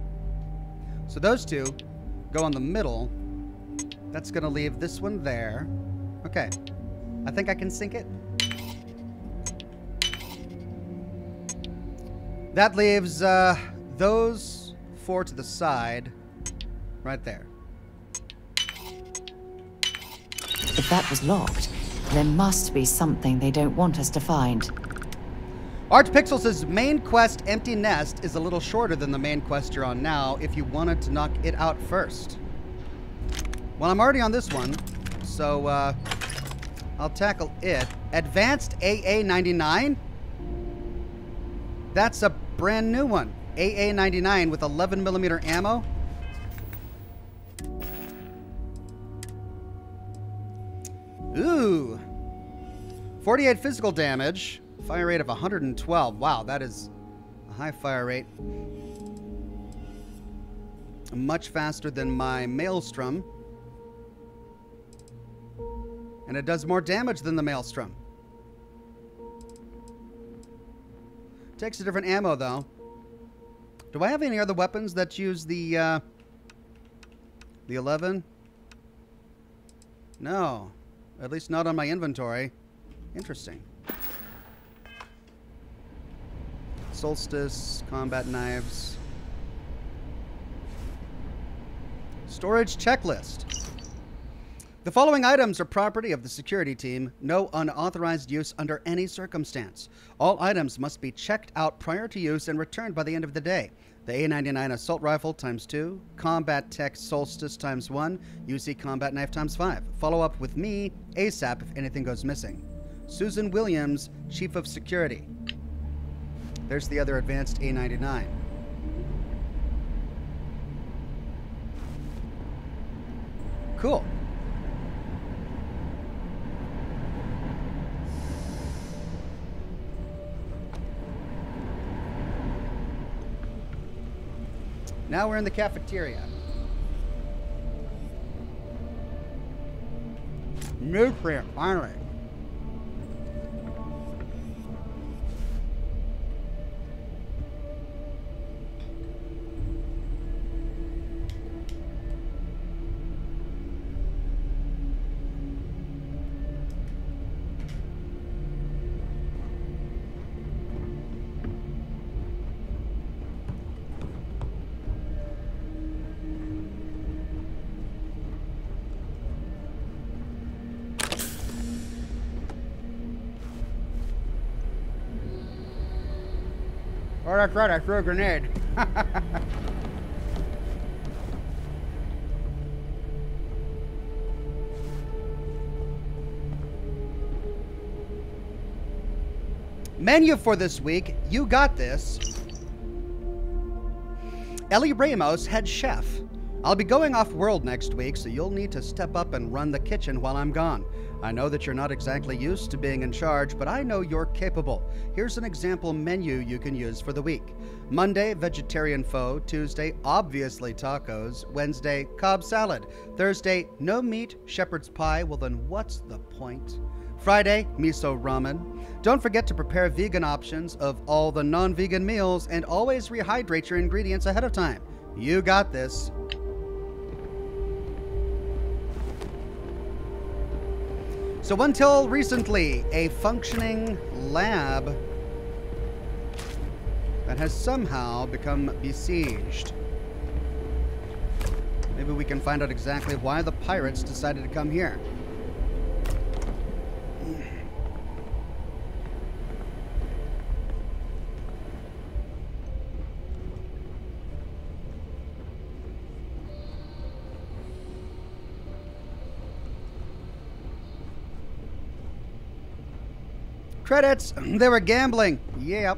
So those two go on the middle. That's going to leave this one there. Okay. I think I can sink it. That leaves uh, those four to the side right there. If that was locked, there must be something they don't want us to find. Art Pixels' main quest, Empty Nest, is a little shorter than the main quest you're on now if you wanted to knock it out first. Well, I'm already on this one, so uh, I'll tackle it. Advanced AA99? That's a brand new one. AA99 with 11 millimeter ammo. Ooh. 48 physical damage. Fire rate of 112. Wow, that is a high fire rate. much faster than my Maelstrom. And it does more damage than the Maelstrom. Takes a different ammo, though. Do I have any other weapons that use the, uh, the 11? No. At least not on my inventory. Interesting. Solstice, combat knives. Storage checklist. The following items are property of the security team. No unauthorized use under any circumstance. All items must be checked out prior to use and returned by the end of the day. The A99 assault rifle times 2, combat tech solstice times 1, UC combat knife times 5. Follow up with me ASAP if anything goes missing. Susan Williams, Chief of Security. There's the other advanced A99. Cool. Now we're in the cafeteria. Nutrient, finally. Oh, that's right, I threw a grenade. Menu for this week, you got this. Ellie Ramos, head chef. I'll be going off world next week, so you'll need to step up and run the kitchen while I'm gone. I know that you're not exactly used to being in charge, but I know you're capable. Here's an example menu you can use for the week Monday, vegetarian pho. Tuesday, obviously tacos. Wednesday, Cobb salad. Thursday, no meat, shepherd's pie. Well, then what's the point? Friday, miso ramen. Don't forget to prepare vegan options of all the non vegan meals and always rehydrate your ingredients ahead of time. You got this. So until recently, a functioning lab that has somehow become besieged. Maybe we can find out exactly why the pirates decided to come here. Credits! They were gambling. Yep.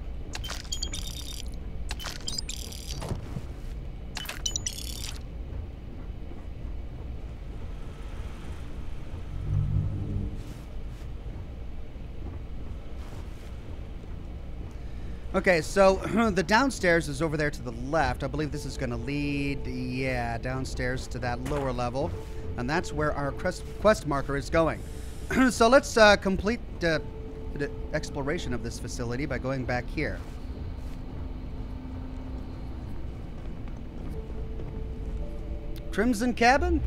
Okay, so the downstairs is over there to the left. I believe this is going to lead, yeah, downstairs to that lower level. And that's where our quest, quest marker is going. so let's uh, complete uh, exploration of this facility by going back here. Crimson Cabin?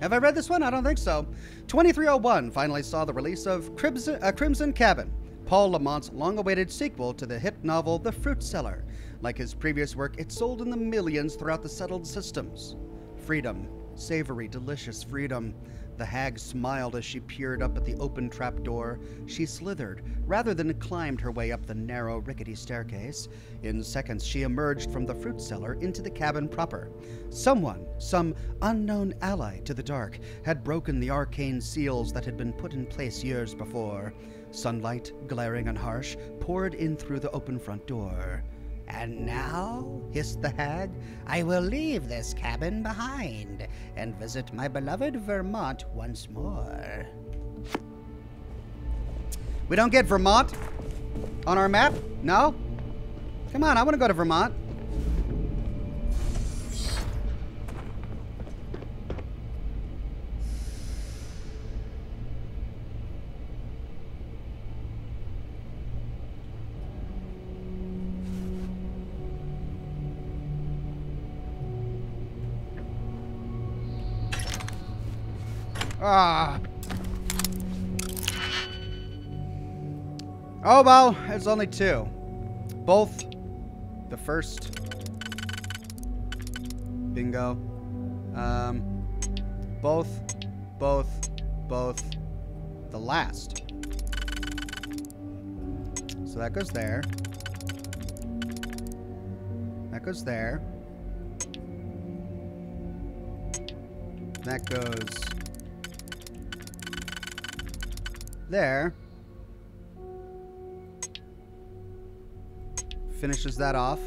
Have I read this one? I don't think so. 2301 finally saw the release of Crimson, uh, Crimson Cabin, Paul Lamont's long awaited sequel to the hit novel The Fruit Cellar. Like his previous work, it sold in the millions throughout the settled systems. Freedom. Savory, delicious freedom. The hag smiled as she peered up at the open trapdoor. She slithered, rather than climbed her way up the narrow, rickety staircase. In seconds, she emerged from the fruit cellar into the cabin proper. Someone, some unknown ally to the dark, had broken the arcane seals that had been put in place years before. Sunlight, glaring and harsh, poured in through the open front door. And now, hissed the hag, I will leave this cabin behind and visit my beloved Vermont once more. We don't get Vermont on our map? No? Come on, I want to go to Vermont. Ah. Oh well, it's only two. Both the first. Bingo. Um, both, both, both the last. So that goes there. That goes there. That goes there. Finishes that off.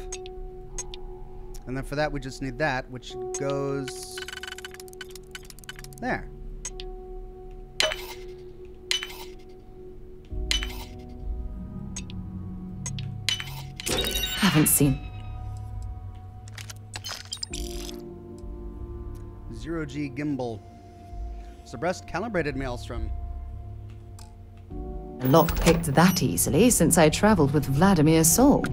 And then for that, we just need that, which goes there. Haven't seen. Zero G gimbal. Subrest calibrated maelstrom. A lock picked that easily since I traveled with Vladimir Sall.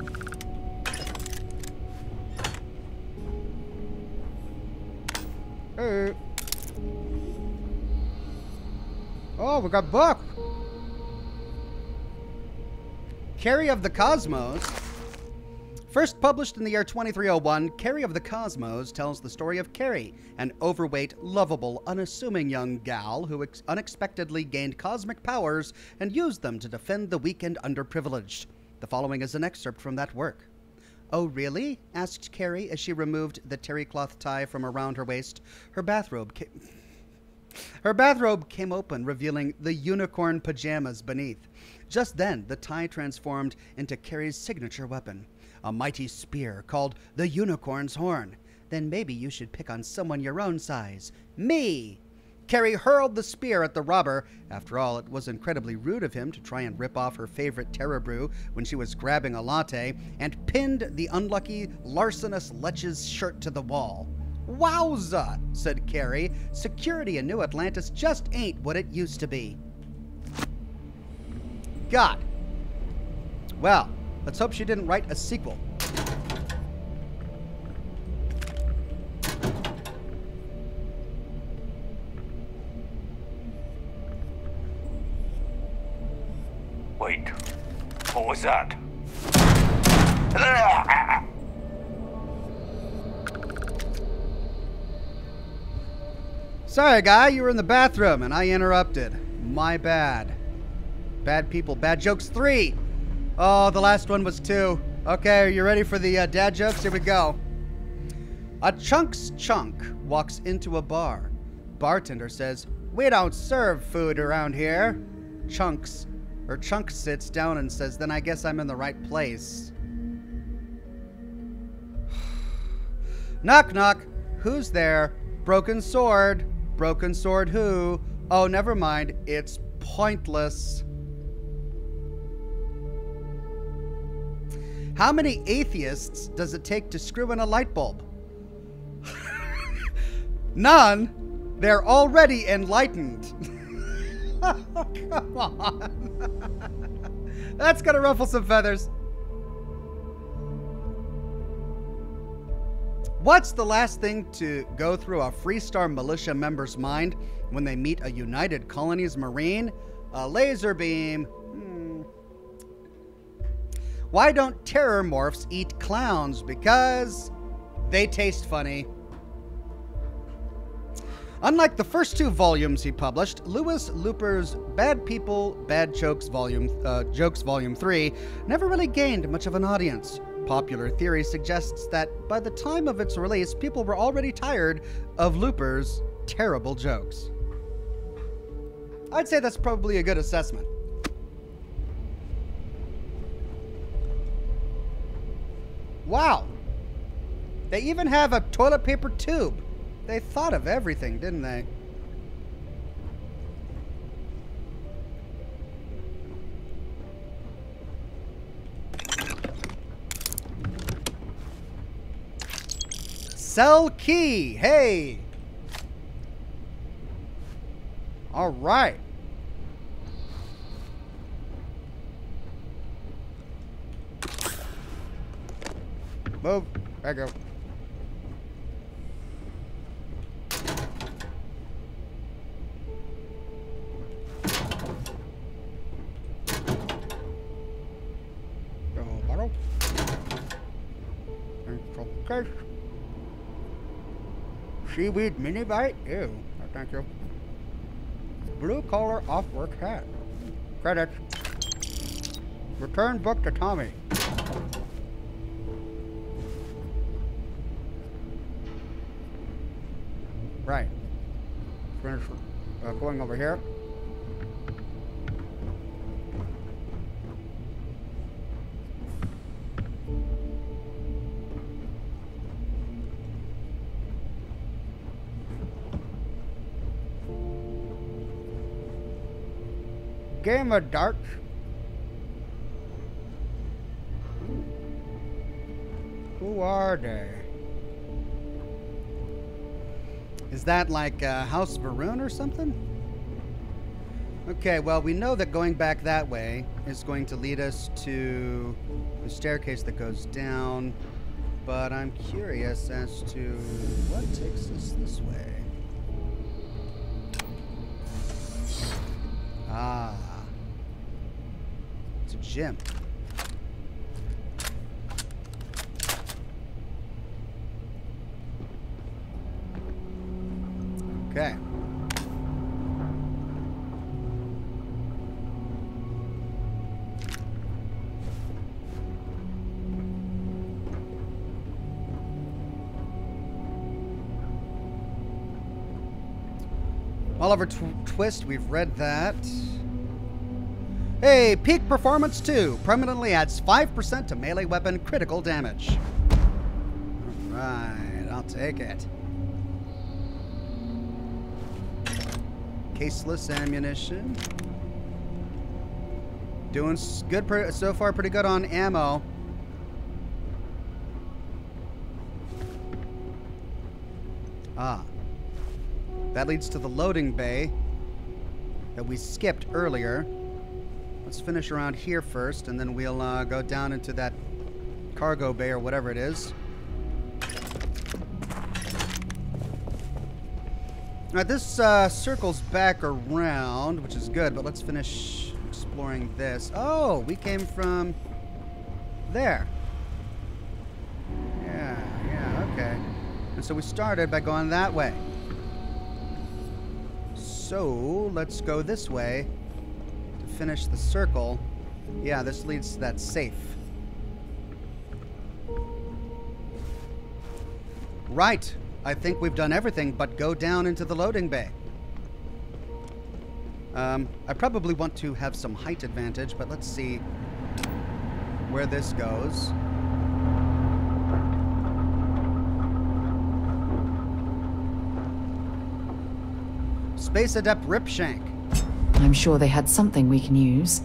Hey. Oh, we got book. Carrie of the Cosmos. First published in the year 2301, Carrie of the Cosmos tells the story of Carrie, an overweight, lovable, unassuming young gal who ex- unexpectedly gained cosmic powers and used them to defend the weak and underprivileged. The following is an excerpt from that work. Oh, really? asked Carrie as she removed the terry cloth tie from around her waist. Her bathrobe came. Her bathrobe came open, revealing the unicorn pajamas beneath. Just then, the tie transformed into Carrie's signature weapon, a mighty spear called the Unicorn's Horn. Then maybe you should pick on someone your own size. Me! Carrie hurled the spear at the robber. After all, it was incredibly rude of him to try and rip off her favorite Terrabrew when she was grabbing a latte, and pinned the unlucky, larcenous Lech's shirt to the wall. Wowza, said Carrie. Security in New Atlantis just ain't what it used to be. God. Well, let's hope she didn't write a sequel. Wait. What was that? Sorry, guy, you were in the bathroom and I interrupted. My bad. Bad people, bad jokes three. Oh, the last one was two. Okay, are you ready for the uh, dad jokes? Here we go. A chunk's chunk walks into a bar. Bartender says, We don't serve food around here. Chunks, or Chunk sits down and says, Then I guess I'm in the right place. knock, knock. Who's there? Broken sword. Broken sword who? Oh, never mind. It's pointless. How many atheists does it take to screw in a light bulb? None. They're already enlightened. come on. That's gonna ruffle some feathers. What's the last thing to go through a Freestar militia member's mind when they meet a United Colonies Marine? A laser beam. Why don't terrormorphs eat clowns? Because they taste funny. Unlike the first two volumes he published, Lewis Looper's Bad People, Bad Jokes Volume uh, Jokes Volume 3 never really gained much of an audience. Popular theory suggests that by the time of its release, people were already tired of Looper's terrible jokes. I'd say that's probably a good assessment. Wow. They even have a toilet paper tube. They thought of everything, didn't they? Cell key. Hey. All right. Move. Back up. Seaweed mini bite? Ew, thank you. Blue collar off work hat. Credits. Return book to Tommy. Right. Finish uh, going over here. Game of darts. Who are they? Is that like uh, House Va'ruun or something? Okay, well, we know that going back that way is going to lead us to the staircase that goes down, but I'm curious as to what takes us this way. Ah. It's a gym. Okay. Oliver Tw Twist, we've read that. Hey, Peak Performance 2 permanently adds 5% to melee weapon critical damage. Alright, I'll take it. Ammunition. Doing good so far, pretty good on ammo. Ah. That leads to the loading bay that we skipped earlier. Let's finish around here first, and then we'll uh, go down into that cargo bay or whatever it is. Alright, this uh, circles back around, which is good, but let's finish exploring this. Oh, we came from there. Yeah, yeah, okay. And so we started by going that way. So, let's go this way to finish the circle. Yeah, this leads to that safe. Right. I think we've done everything but go down into the loading bay. Um, I probably want to have some height advantage, but let's see where this goes. Space Adept Ripshank. I'm sure they had something we can use.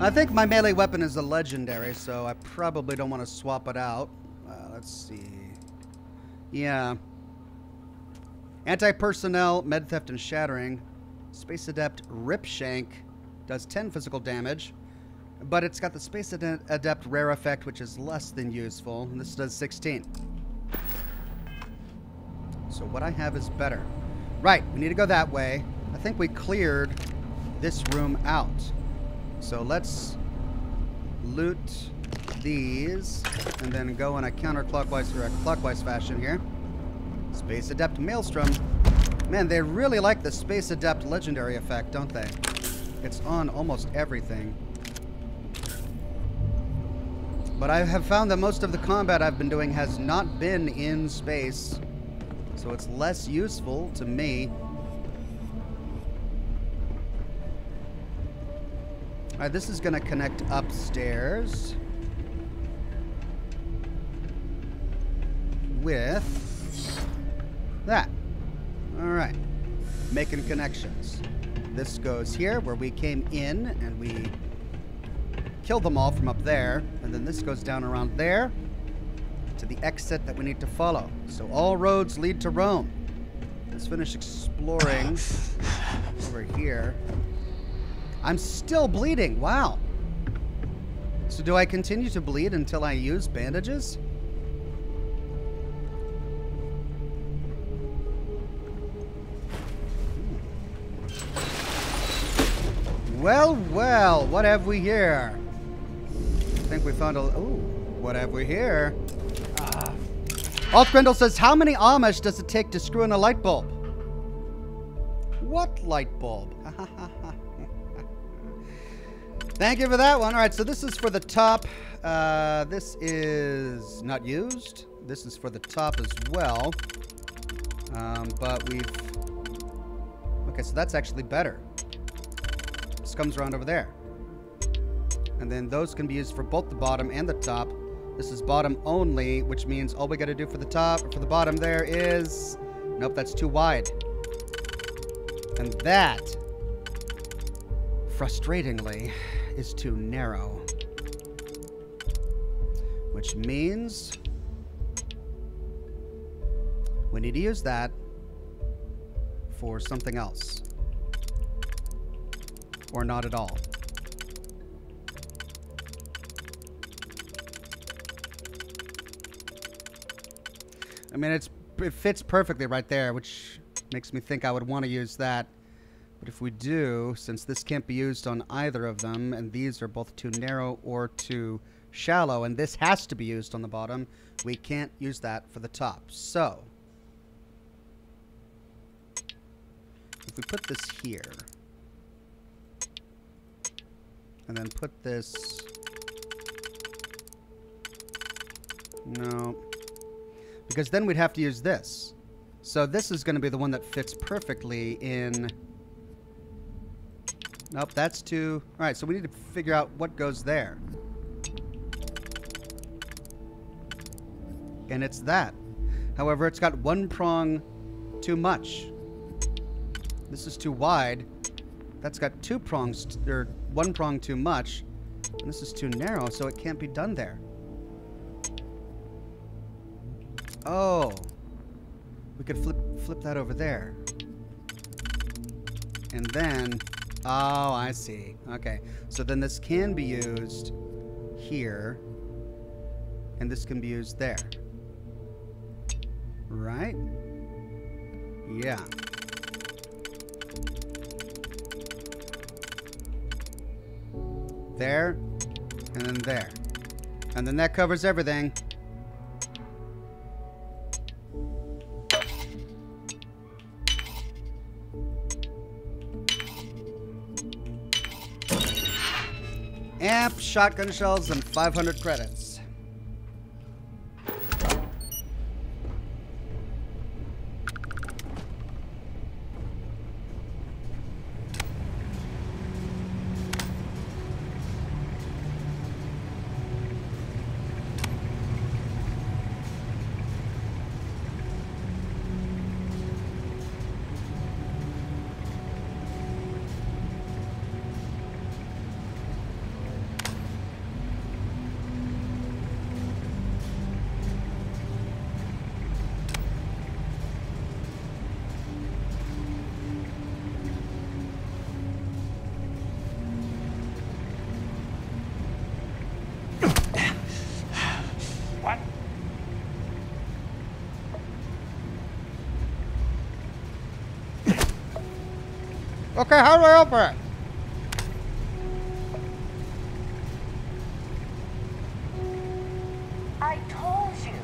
I think my melee weapon is a legendary, so I probably don't want to swap it out. Uh, let's see. Yeah. Anti-personnel, med theft, and shattering. Space Adept Ripshank does 10 physical damage, but it's got the Space Adept rare effect, which is less than useful. And this does 16. So what I have is better. Right, we need to go that way. I think we cleared this room out. So let's loot these and then go in a counterclockwise or a clockwise fashion here. Space Adept Maelstrom. Man, they really like the Space Adept legendary effect, don't they? It's on almost everything. But I have found that most of the combat I've been doing has not been in space so it's less useful to me. Alright, this is going to connect upstairs with that. Alright, making connections. This goes here where we came in and we killed them all from up there. And then this goes down around there to the exit that we need to follow. So all roads lead to Rome. Let's finish exploring over here. I'm still bleeding. Wow. So do I continue to bleed until I use bandages? Well, well, what have we here? I think we found a... Ooh, what have we here? Alt Grendel says, How many Amish does it take to screw in a light bulb? What light bulb? Thank you for that one. All right, so this is for the top. Uh, this is not used. This is for the top as well. Um, but we've... Okay, so that's actually better. This comes around over there. And then those can be used for both the bottom and the top. This is bottom only, which means all we got to do for the top, for the bottom there is... Nope, that's too wide. And that, frustratingly, is too narrow. Which means we need to use that for something else. Or not at all. I mean, it's it fits perfectly right there, which makes me think I would want to use that. But if we do, since this can't be used on either of them, and these are both too narrow or too shallow, and this has to be used on the bottom, we can't use that for the top. So, if we put this here, and then put this... No. Because then we'd have to use this. So this is going to be the one that fits perfectly in... Nope, that's too... Alright, so we need to figure out what goes there. And it's that. However, it's got one prong too much. This is too wide. That's got two prongs, or one prong too much. And this is too narrow, so it can't be done there. Oh. We could flip flip that over there. And then, oh, I see. Okay. So then this can be used here. And this can be used there. Right? Yeah. There. And then there. And then that covers everything. Amp, shotgun shells, and 500 credits. Okay, how do I open it? I told you,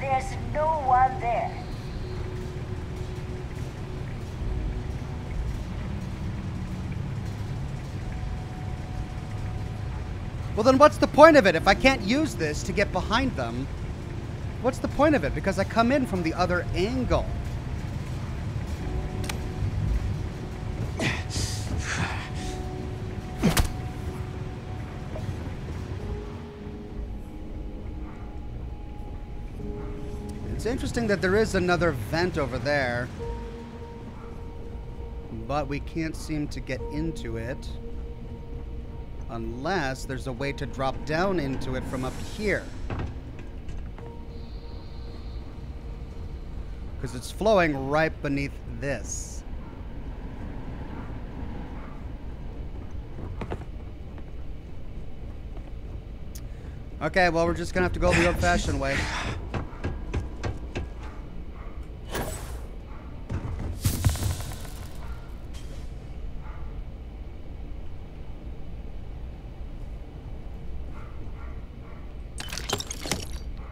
there's no one there. Well, then what's the point of it? If I can't use this to get behind them, what's the point of it? Because I come in from the other angle. Interesting that there is another vent over there. But we can't seem to get into it. Unless there's a way to drop down into it from up here. Because it's flowing right beneath this. Okay, well, we're just gonna have to go the old-fashioned way.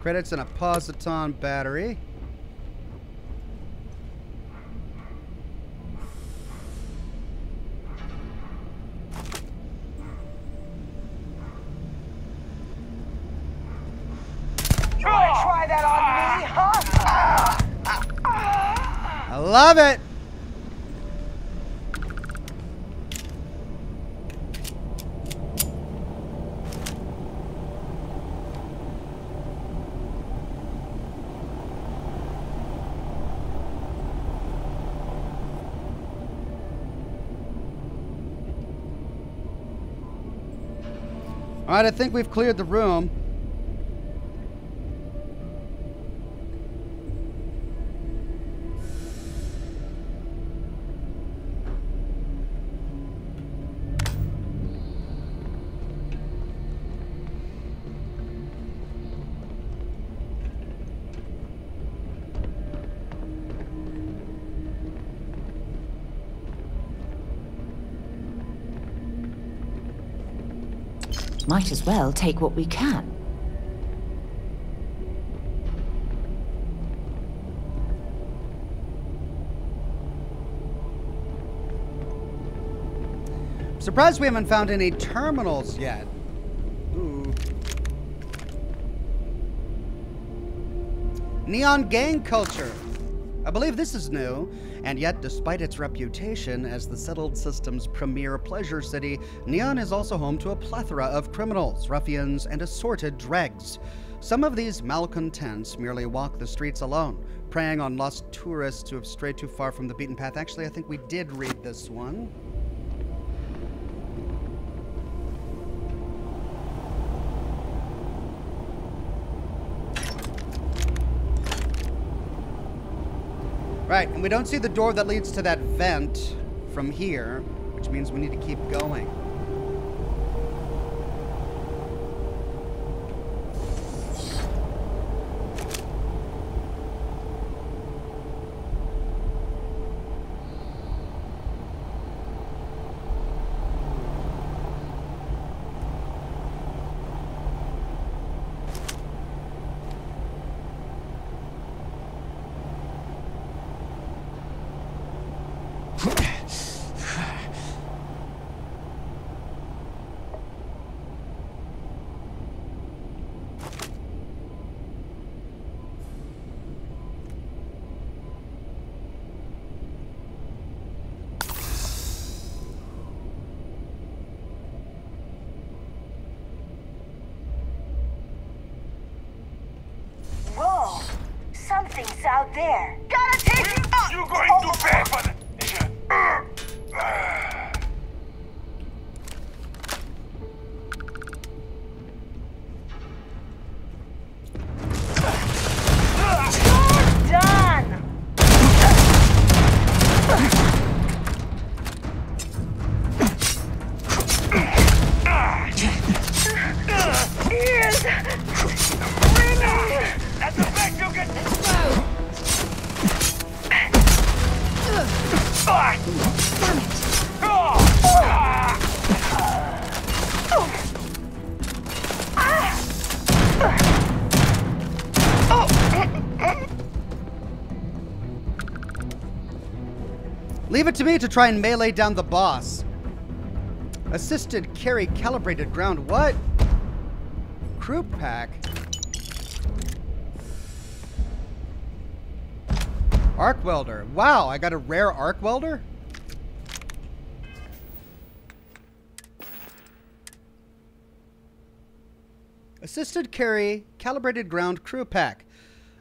Credits and a Positron battery. You wanna try that on me, huh? I love it. All right, I think we've cleared the room. Might as well take what we can. Surprised we haven't found any terminals yet. Ooh. Neon gang culture. I believe this is new, and yet, despite its reputation as the settled system's premier pleasure city, Neon is also home to a plethora of criminals, ruffians, and assorted dregs. Some of these malcontents merely walk the streets alone, preying on lost tourists who have strayed too far from the beaten path. Actually, I think we did read this one. Right, and we don't see the door that leads to that vent from here, which means we need to keep going. Whoa! Something's out there. Me to try and melee down the boss. Assisted carry calibrated ground. What? Crew pack. Arc welder. Wow, I got a rare arc welder? Assisted carry, calibrated ground crew pack.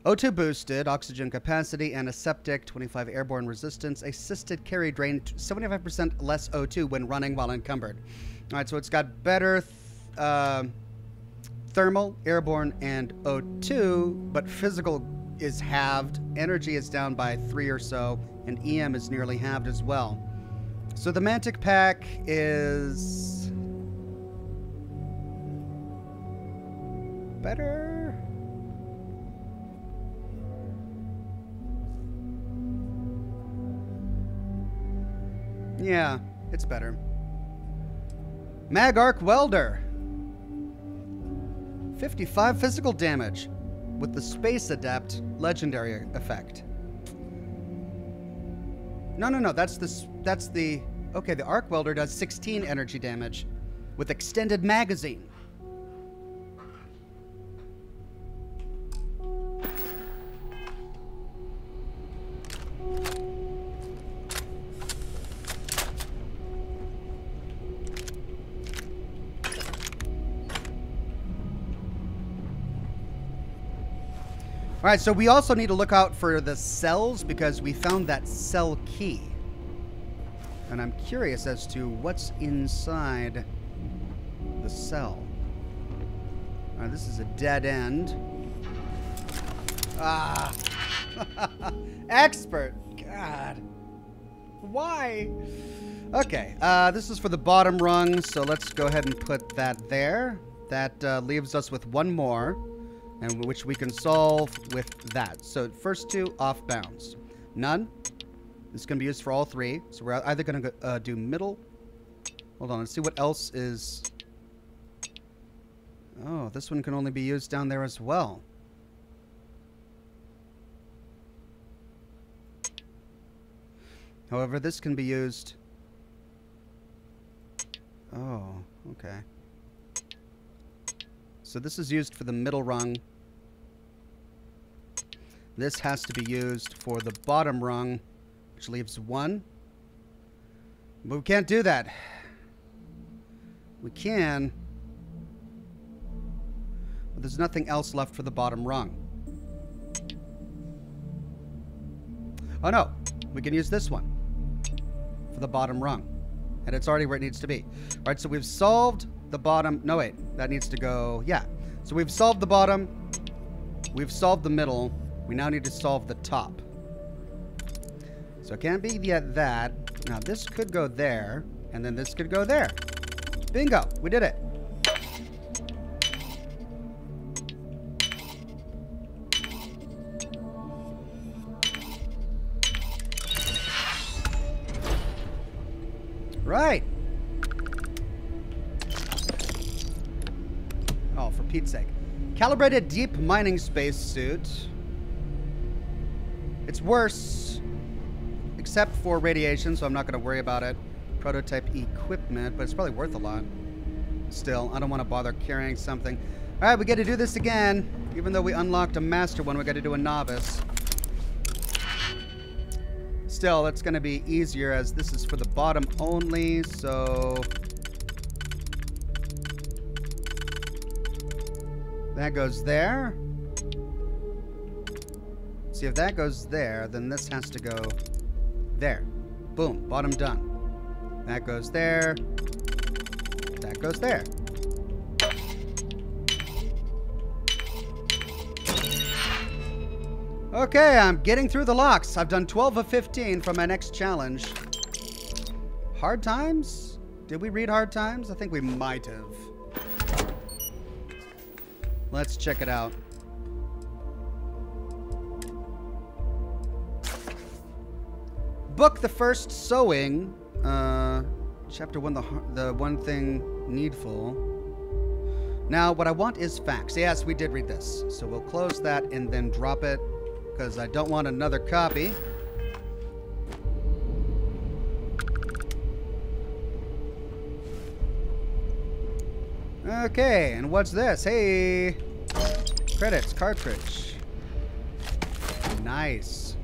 O2 boosted, oxygen capacity, and aseptic, 25 airborne resistance. Assisted carry drain, 75% less O2 when running while encumbered. All right, so it's got better th- uh, thermal, airborne, and O2, but physical is halved. Energy is down by three or so, and EM is nearly halved as well. So the Mantis pack is better. Yeah, it's better. Mag Arc Welder. 55 physical damage. with the Space Adept legendary effect. No, no, no. That's the that's the okay. The arc welder does 16 energy damage with extended magazine. All right, so we also need to look out for the cells because we found that cell key. And I'm curious as to what's inside the cell. All right, this is a dead end. Ah. Expert. God. Why? Okay, uh, this is for the bottom rung, so let's go ahead and put that there. That uh, leaves us with one more, and which we can solve with that. So first two off bounds. None. This is going to be used for all three. So we're either going to uh, do middle. Hold on, let's see what else is. Oh, this one can only be used down there as well. However, this can be used. Oh, okay. So this is used for the middle rung. This has to be used for the bottom rung, which leaves one. But we can't do that. We can. But there's nothing else left for the bottom rung. Oh no, we can use this one for the bottom rung. And it's already where it needs to be. All right, so we've solved the bottom. No, wait, that needs to go. Yeah. So we've solved the bottom. We've solved the middle. We now need to solve the top. So it can't be yet that. Now this could go there, and then this could go there. Bingo, we did it. Right. Pete's sake. Calibrated deep mining space suit. It's worse, except for radiation, so I'm not going to worry about it. Prototype equipment, but it's probably worth a lot. Still, I don't want to bother carrying something. All right, we get to do this again. Even though we unlocked a master one, we got to do a novice. Still, that's going to be easier as this is for the bottom only, so... That goes there. See, if that goes there, then this has to go there. Boom, bottom done. That goes there. That goes there. Okay, I'm getting through the locks. I've done 12 of 15 for my next challenge. Hard Times? Did we read Hard Times? I think we might have. Let's check it out. Book the first sewing. Uh, chapter one, the the one thing needful. Now, what I want is facts. Yes, we did read this, so we'll close that and then drop it because I don't want another copy. Okay, and what's this? Hey, credits cartridge. Nice.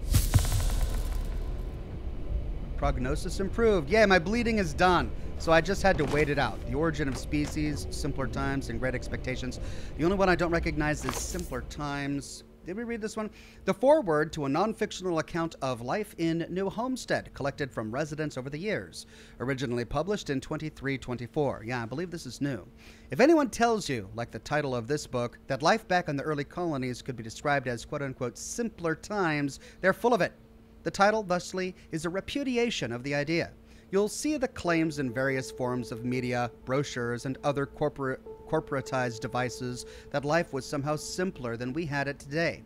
Prognosis improved. Yeah, my bleeding is done. So I just had to wait it out. The origin of species, simpler times, and great expectations. The only one I don't recognize is simpler times. Did we read this one? The foreword to a non fictional account of life in New Homestead, collected from residents over the years. Originally published in 2324. Yeah, I believe this is new. If anyone tells you, like the title of this book, that life back in the early colonies could be described as quote unquote simpler times, they're full of it. The title, thusly, is a repudiation of the idea. You'll see the claims in various forms of media, brochures, and other corporate corporatized devices that life was somehow simpler than we had it today.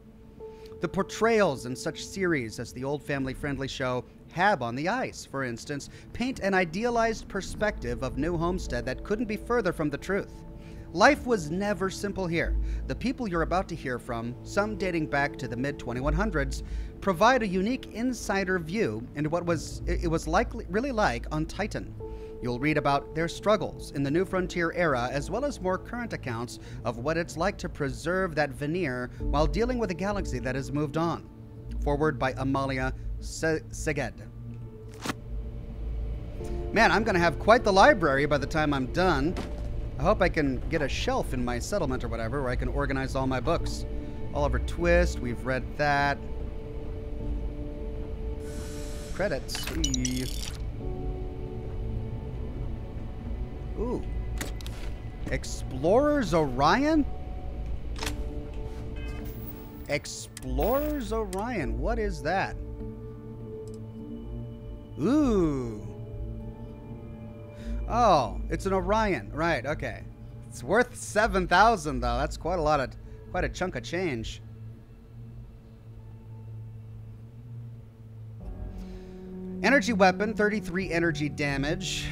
The portrayals in such series as the old family friendly show Hab on the Ice, for instance, paint an idealized perspective of New Homestead that couldn't be further from the truth. Life was never simple here. The people you're about to hear from, some dating back to the mid 2100s, provide a unique insider view into what was it was likely really like on Titan. You'll read about their struggles in the New Frontier era, as well as more current accounts of what it's like to preserve that veneer while dealing with a galaxy that has moved on. Forward by Amalia Se- Seged. Man, I'm going to have quite the library by the time I'm done. I hope I can get a shelf in my settlement or whatever where I can organize all my books. Oliver Twist, we've read that. Credits. Ooh. Explorers Orion? Explorers Orion. What is that? Ooh. Oh, it's an Orion. Right, okay. It's worth 7,000 though. That's quite a lot of quite a chunk of change. Energy weapon, 33 energy damage.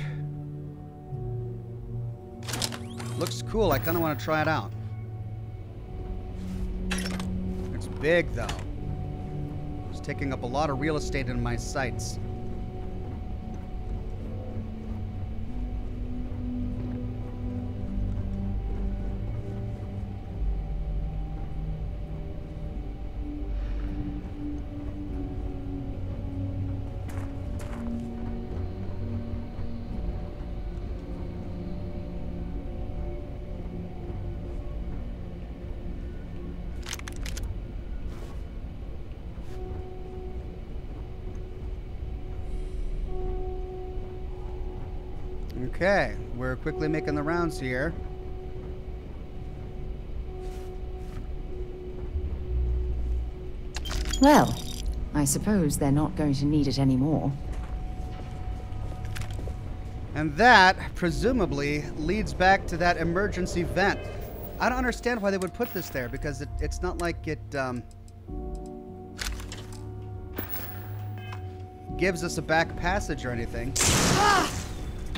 Looks cool. I kind of want to try it out. It's big, though. It's taking up a lot of real estate in my sights. Okay, we're quickly making the rounds here. Well, I suppose they're not going to need it anymore. And that, presumably, leads back to that emergency vent. I don't understand why they would put this there, because it, it's not like it um, gives us a back passage or anything.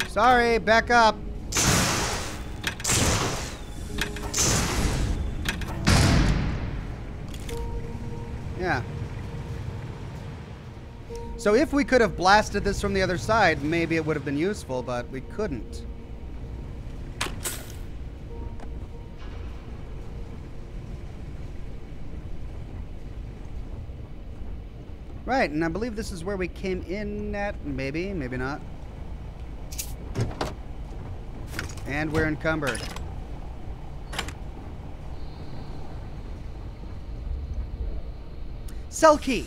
Sorry, back up. Yeah. So if we could have blasted this from the other side, maybe it would have been useful, but we couldn't. Right, and I believe this is where we came in at. Maybe, maybe not. And we're encumbered. Key!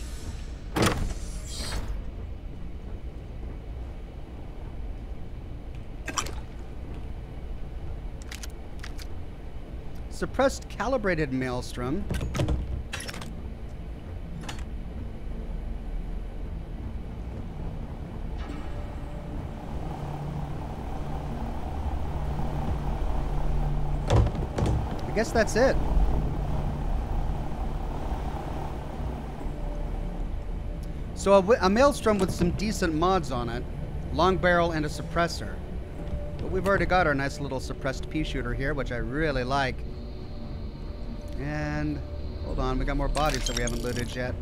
Suppressed calibrated maelstrom. Guess that's it. So a, a maelstrom with some decent mods on it, long barrel and a suppressor. But we've already got our nice little suppressed pea shooter here, which I really like. And hold on, we got more bodies that we haven't looted yet.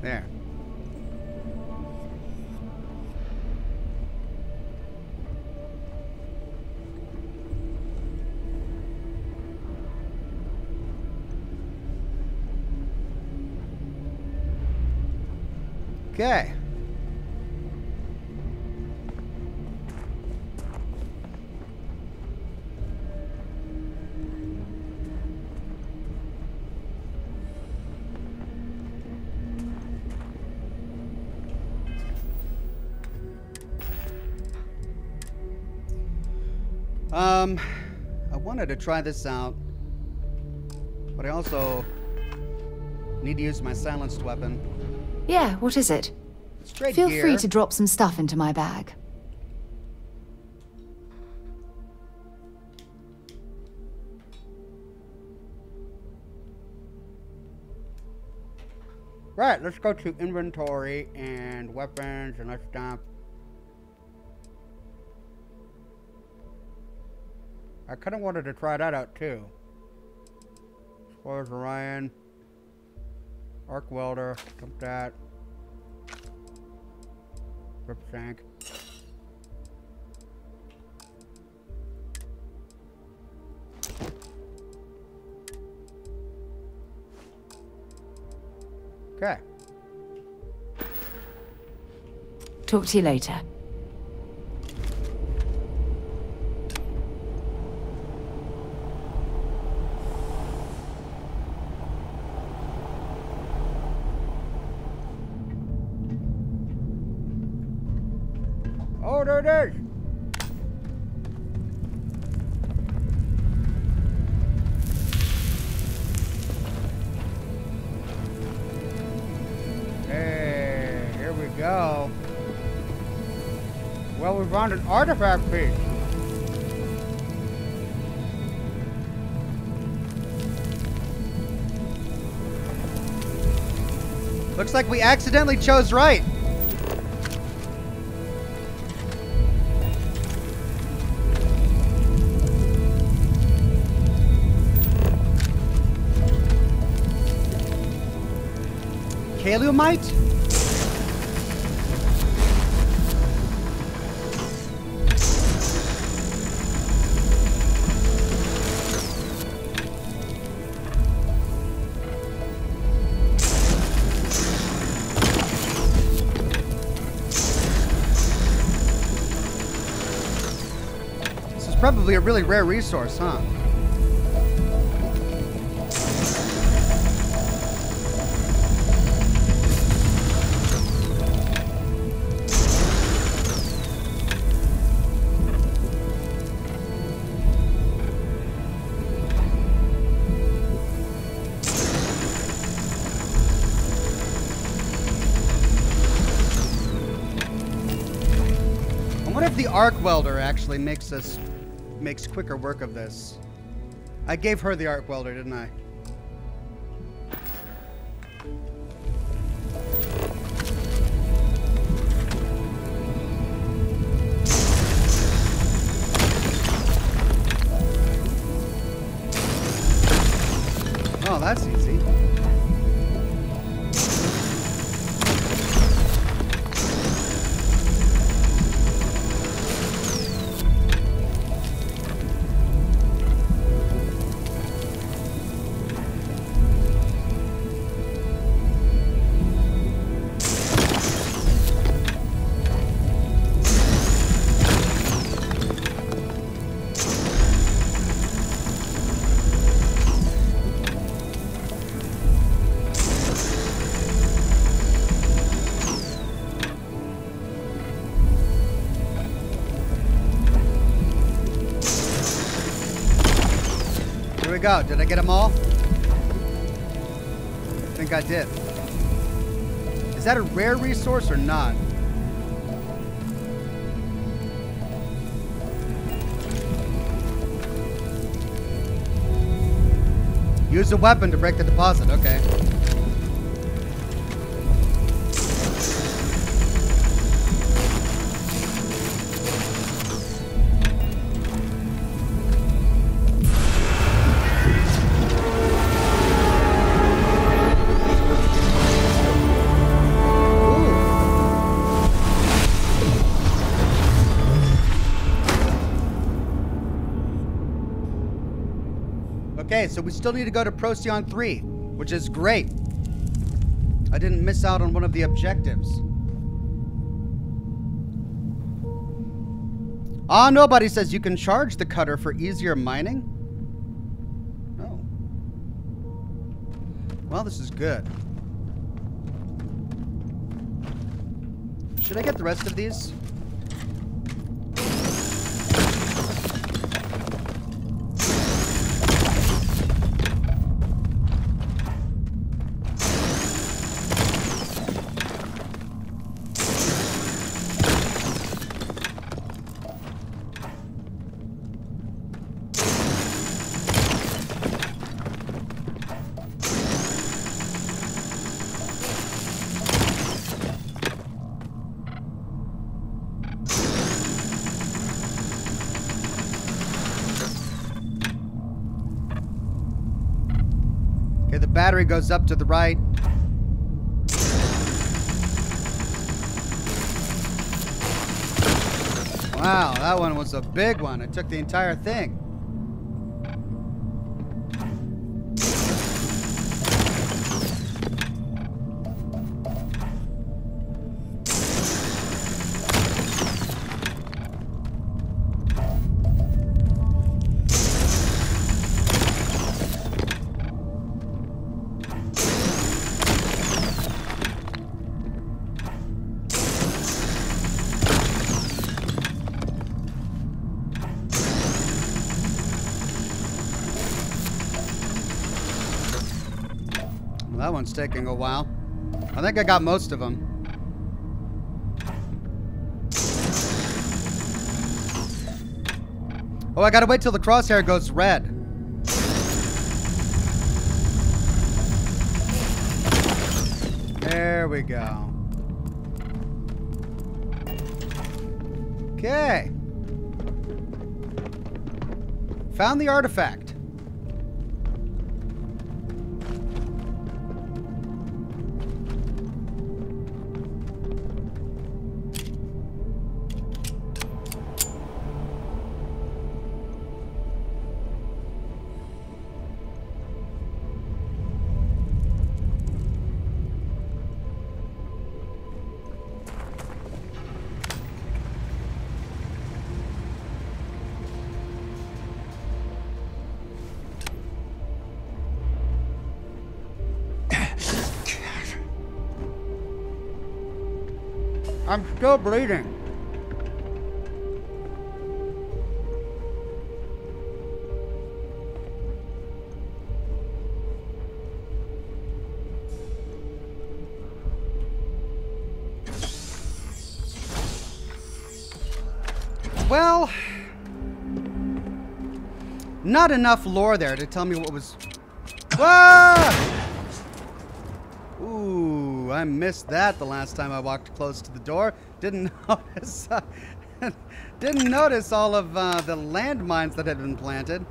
There. Okay. Um, I wanted to try this out, but I also need to use my silenced weapon. Yeah, what is it? Straight Feel gear. free to drop some stuff into my bag. Right, let's go to inventory and weapons and let's dump. I kind of wanted to try that out too. Spoilers Orion. Arc welder. Dump that. Rip tank. Okay. Talk to you later. Artifact piece. Looks like we accidentally chose right. Caelumite? Probably a really rare resource, huh? Arc welder actually makes us makes quicker work of this. I gave her the arc welder, didn't I? Did I get them all? I think I did. Is that a rare resource or not? Use a weapon to break the deposit. Okay. So we still need to go to Procyon 3, which is great. I didn't miss out on one of the objectives. Ah, nobody says you can charge the cutter for easier mining? Oh. Well, this is good. Should I get the rest of these? Goes up to the right. Wow, that one was a big one. It took the entire thing. One's taking a while. I think I got most of them. Oh, I gotta wait till the crosshair goes red. There we go. Okay. Found the artifact. Still bleeding. Well, not enough lore there to tell me what was. Ah! Ooh, I missed that the last time I walked close to the door. Didn't notice. Uh, didn't notice all of uh, the landmines that had been planted.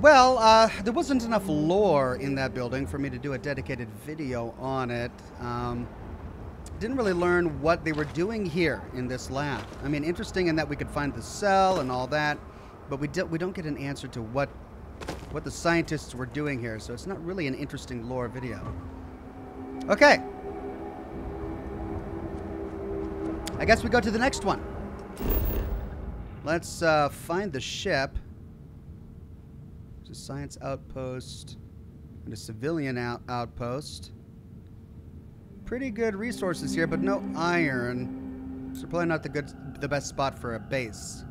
Well, uh, there wasn't enough lore in that building for me to do a dedicated video on it. Um, didn't really learn what they were doing here in this lab. I mean, interesting in that we could find the cell and all that, but we, we don't get an answer to what what the scientists were doing here, so it's not really an interesting lore video. Okay. I guess we go to the next one. Let's uh, find the ship. There's a science outpost and a civilian out outpost. Pretty good resources here, but no iron. So probably not the good, the best spot for a base.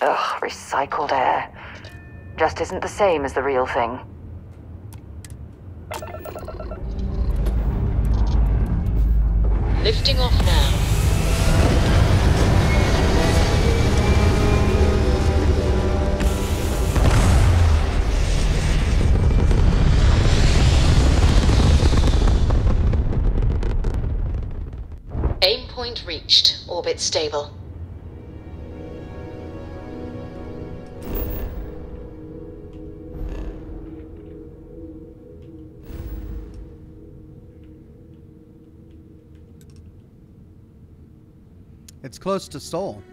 Ugh, recycled air. Just isn't the same as the real thing. Lifting off now. Aim point reached. Orbit stable. It's close to Seoul.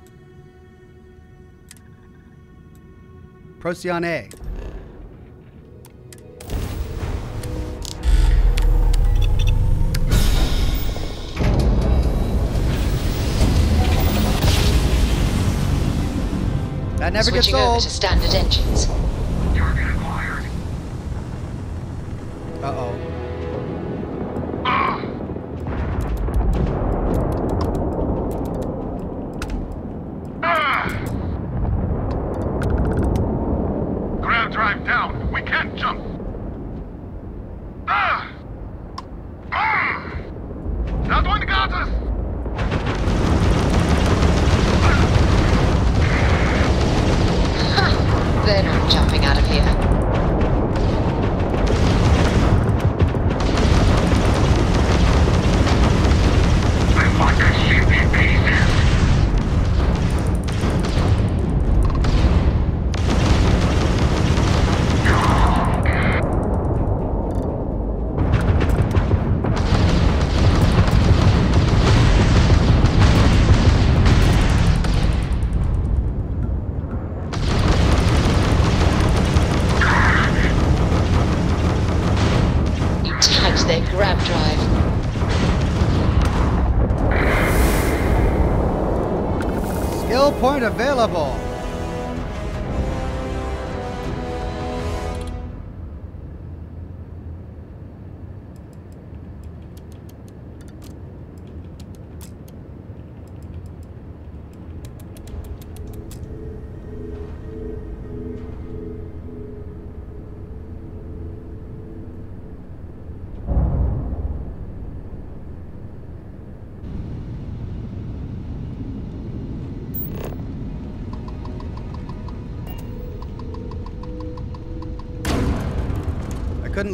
Procyon A. That never Switching gets over to standard engines. Uh-oh.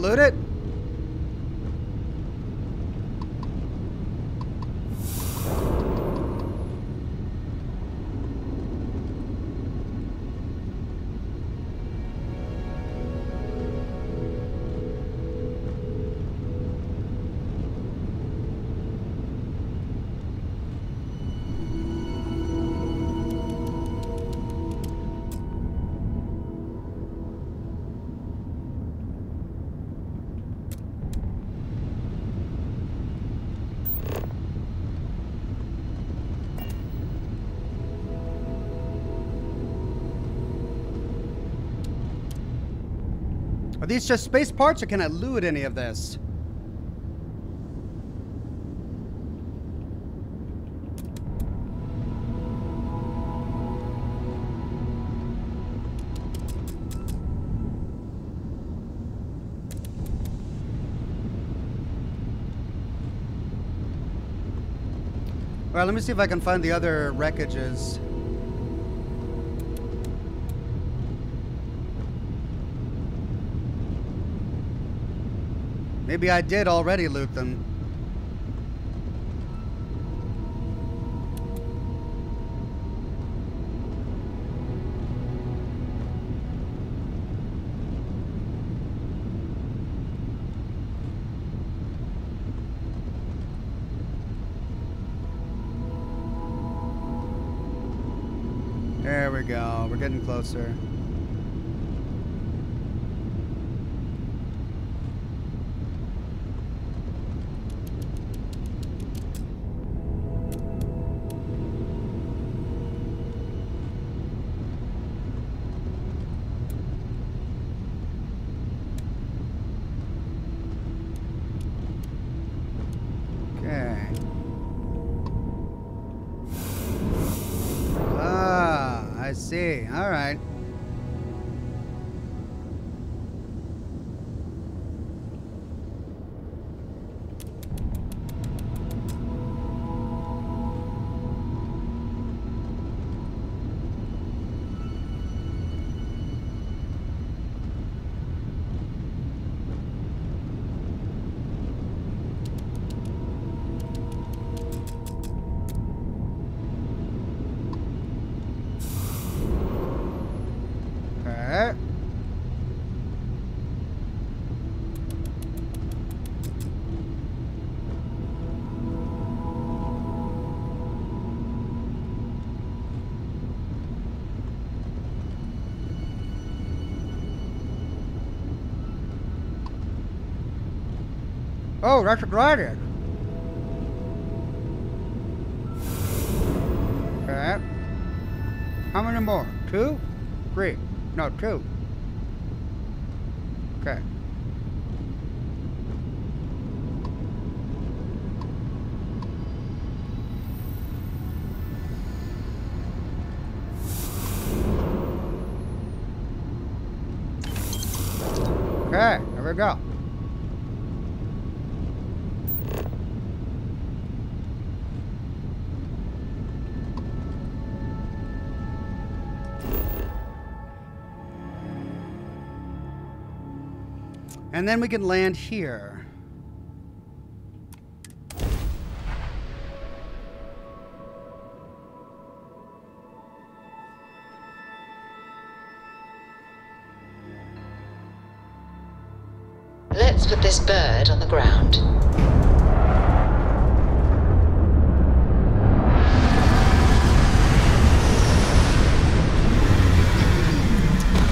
Loot it? Are these just space parts or can I loot any of this? Alright, let me see if I can find the other wreckages. Maybe I did already loot them. There we go. We're getting closer. Oh, that's a gladiator. Okay. How many more? Two? Three? No, two. Okay. Okay, there we go. And then we can land here. Let's put this bird on the ground.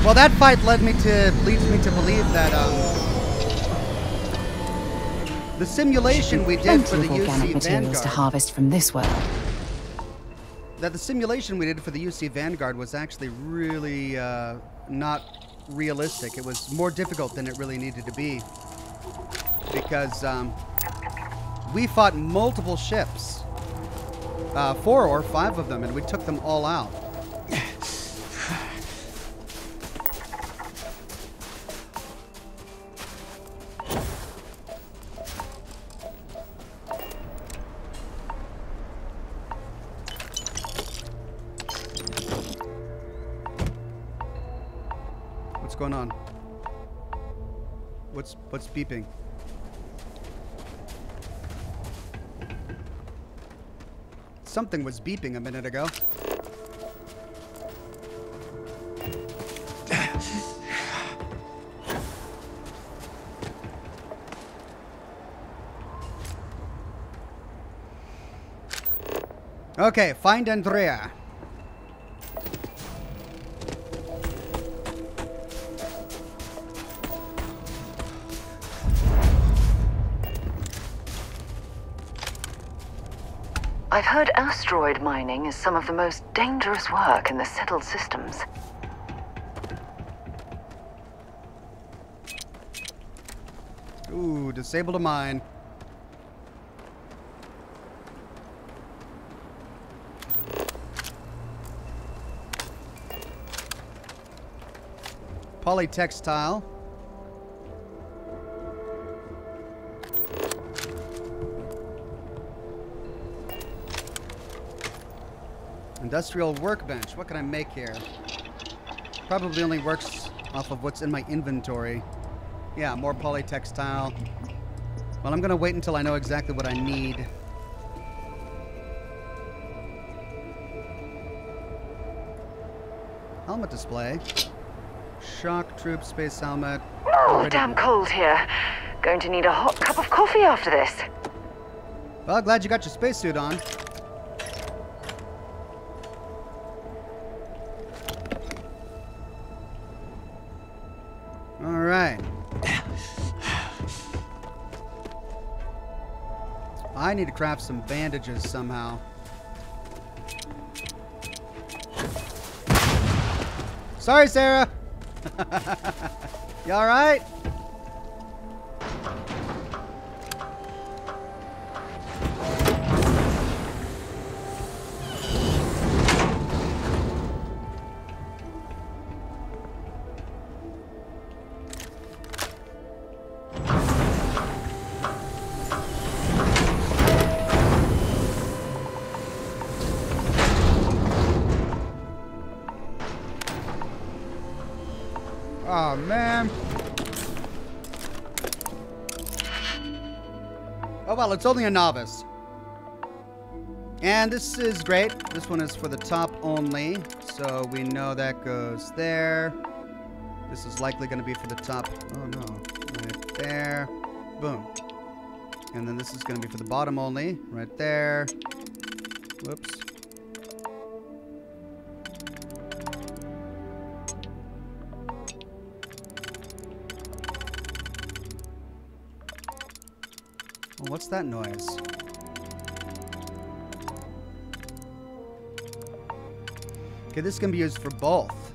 Well, that fight led me to leads me to believe that um, the simulation we did for the organic UC materials to Vanguard. harvest from this world. that the simulation we did for the UC Vanguard was actually really uh, not realistic. It was more difficult than it really needed to be because um, we fought multiple ships, uh, four or five of them, and we took them all out. Beeping? Something was beeping a minute ago. Okay, find Andreja. I've heard asteroid mining is some of the most dangerous work in the settled systems. Ooh, disabled a mine. Polytextile. Industrial workbench. What can I make here? Probably only works off of what's in my inventory. Yeah, more polytextile. Well, I'm going to wait until I know exactly what I need. Helmet display. Shock troop space helmet. Oh, damn cold here. Going to need a hot cup of coffee after this. Well, glad you got your spacesuit on. I need to craft some bandages somehow. Sorry, Sarah. you all right? It's only a novice. And this is great. This one is for the top only. So we know that goes there. This is likely going to be for the top. Oh no. Right there. Boom. And then this is going to be for the bottom only. Right there. Whoops. That noise? Okay, this can be used for both.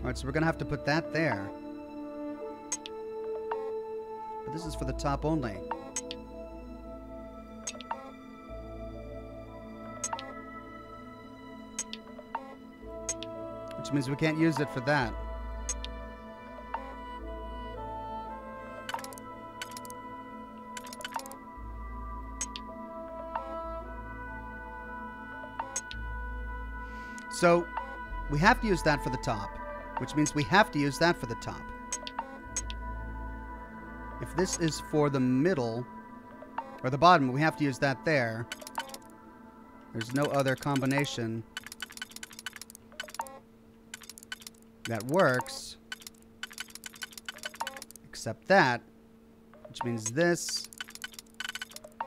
Alright, so we're gonna have to put that there. But this is for the top only. Which means we can't use it for that. So we have to use that for the top, which means we have to use that for the top. If this is for the middle, or the bottom, we have to use that there. There's no other combination that works except that, which means this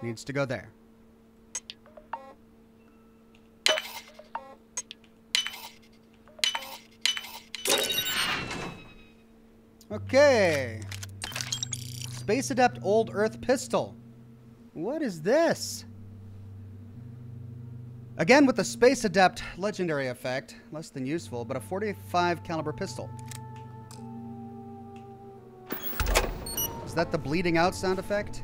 needs to go there. Okay. Space Adept Old Earth Pistol. What is this? Again with the Space Adept legendary effect. Less than useful, but a 45 caliber pistol. Is that the bleeding out sound effect?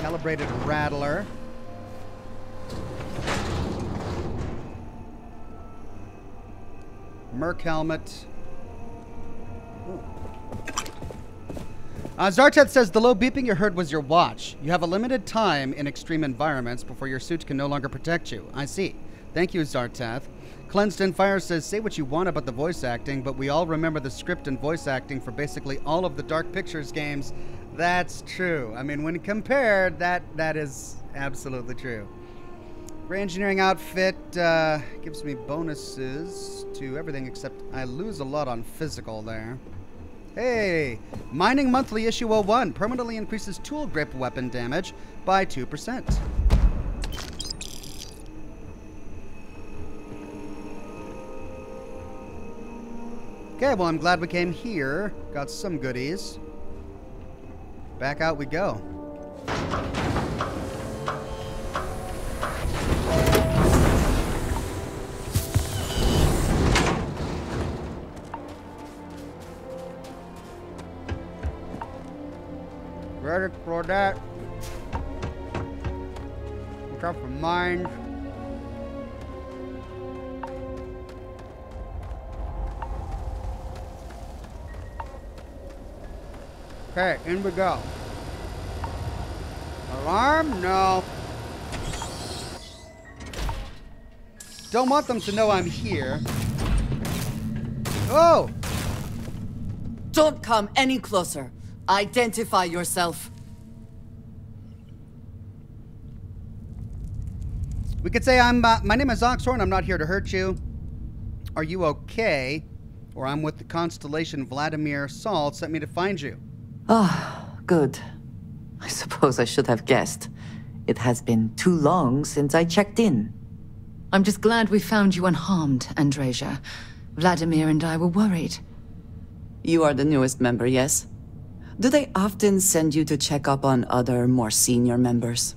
Calibrated Rattler. Merc helmet. Uh, Zarteth says the low beeping you heard was your watch. You have a limited time in extreme environments before your suit can no longer protect you. I see. Thank you, Zarteth. Cleansed in Fire says, say what you want about the voice acting, but we all remember the script and voice acting for basically all of the Dark Pictures games. That's true. I mean, when compared, that that is absolutely true. Re-engineering outfit uh, gives me bonuses to everything except I lose a lot on physical there. Hey, Mining Monthly Issue 01 permanently increases tool grip weapon damage by 2%. Okay, well, I'm glad we came here. Got some goodies. Back out we go. Ready for that. Drop for mines. Okay, in we go. Alarm? No. Don't want them to know I'm here. Oh! Don't come any closer. Identify yourself. We could say I'm. Uh, my name is Oxhorn. I'm not here to hurt you. Are you okay? Or I'm with the constellation Vladimir Sall sent me to find you. Ah, good. I suppose I should have guessed. It has been too long since I checked in. I'm just glad we found you unharmed, Andreja. Vladimir and I were worried. You are the newest member, yes? Do they often send you to check up on other, more senior members?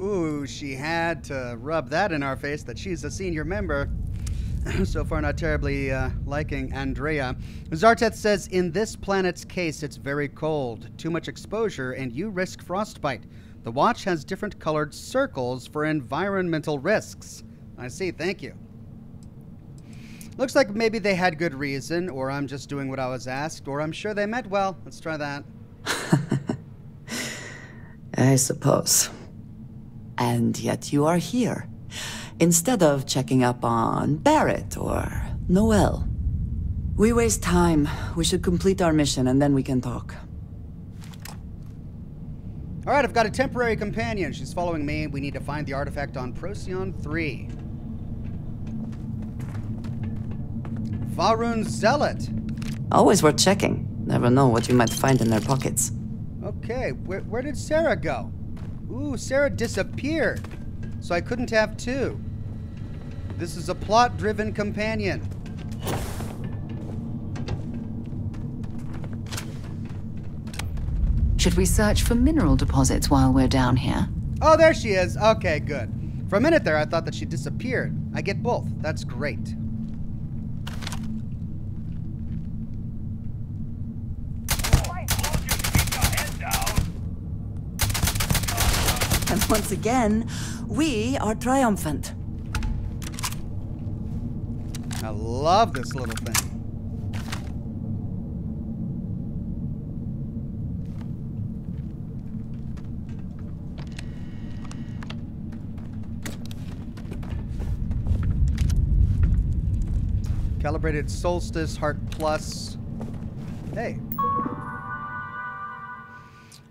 Ooh, she had to rub that in our face that she's a senior member. so far, not terribly uh, liking Andreja. Zarteth says in this planet's case, it's very cold. Too much exposure, and you risk frostbite. The watch has different colored circles for environmental risks. I see, thank you. Looks like maybe they had good reason, or I'm just doing what I was asked, or I'm sure they meant well. Let's try that. I suppose. And yet you are here, instead of checking up on Barrett or Noel. We waste time. We should complete our mission and then we can talk. All right, I've got a temporary companion. She's following me. We need to find the artifact on Procyon 3. Va'ruun Zealot. Always worth checking. Never know what you might find in their pockets. Okay, where, where did Sarah go? Ooh, Sarah disappeared. So I couldn't have two. This is a plot-driven companion. Should we search for mineral deposits while we're down here? Oh, there she is. Okay, good. For a minute there, I thought that she disappeared. I get both. That's great. And once again, we are triumphant. I love this little thing. Calibrated Solstice, Heart Plus. Hey.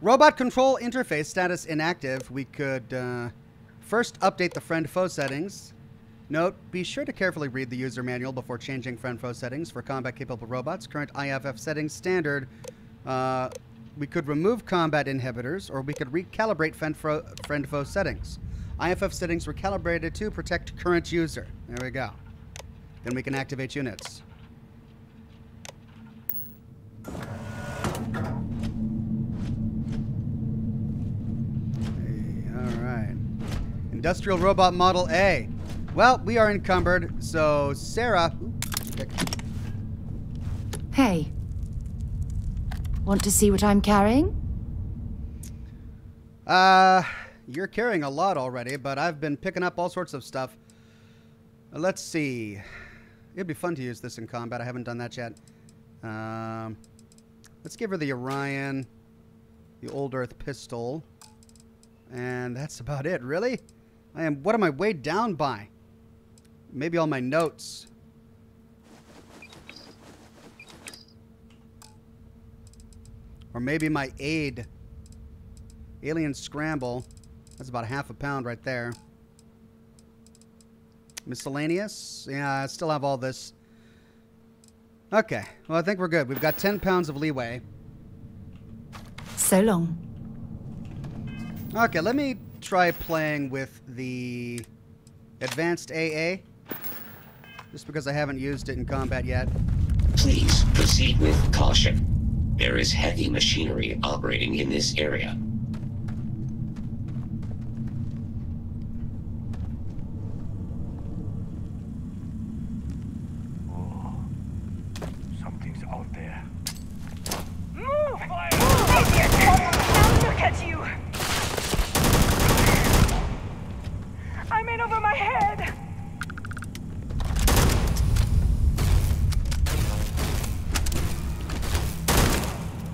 Robot control interface status inactive. We could uh, first update the friend foe settings. Note, be sure to carefully read the user manual before changing friend foe settings for combat capable robots. Current IFF settings standard. Uh, we could remove combat inhibitors or we could recalibrate friend foe, friend foe settings. IFF settings were calibrated to protect current user. There we go. Then we can activate units. Industrial robot model A. Well, we are encumbered, so Sarah. Hey. Want to see what I'm carrying? Uh, you're carrying a lot already, but I've been picking up all sorts of stuff. Uh, let's see. It'd be fun to use this in combat. I haven't done that yet. Um, let's give her the Orion, the Old Earth pistol, and that's about it. Really? I am. What am I weighed down by? Maybe all my notes. Or maybe my aid. Alien Scramble. That's about half a pound right there. Miscellaneous. Yeah, I still have all this. Okay. Well, I think we're good. We've got 10 pounds of leeway. So long. Okay, let me try playing with the advanced AA. Just because I haven't used it in combat yet. Please proceed with caution. There is heavy machinery operating in this area. Something's out there. Move! Look at you! I'm in over my head!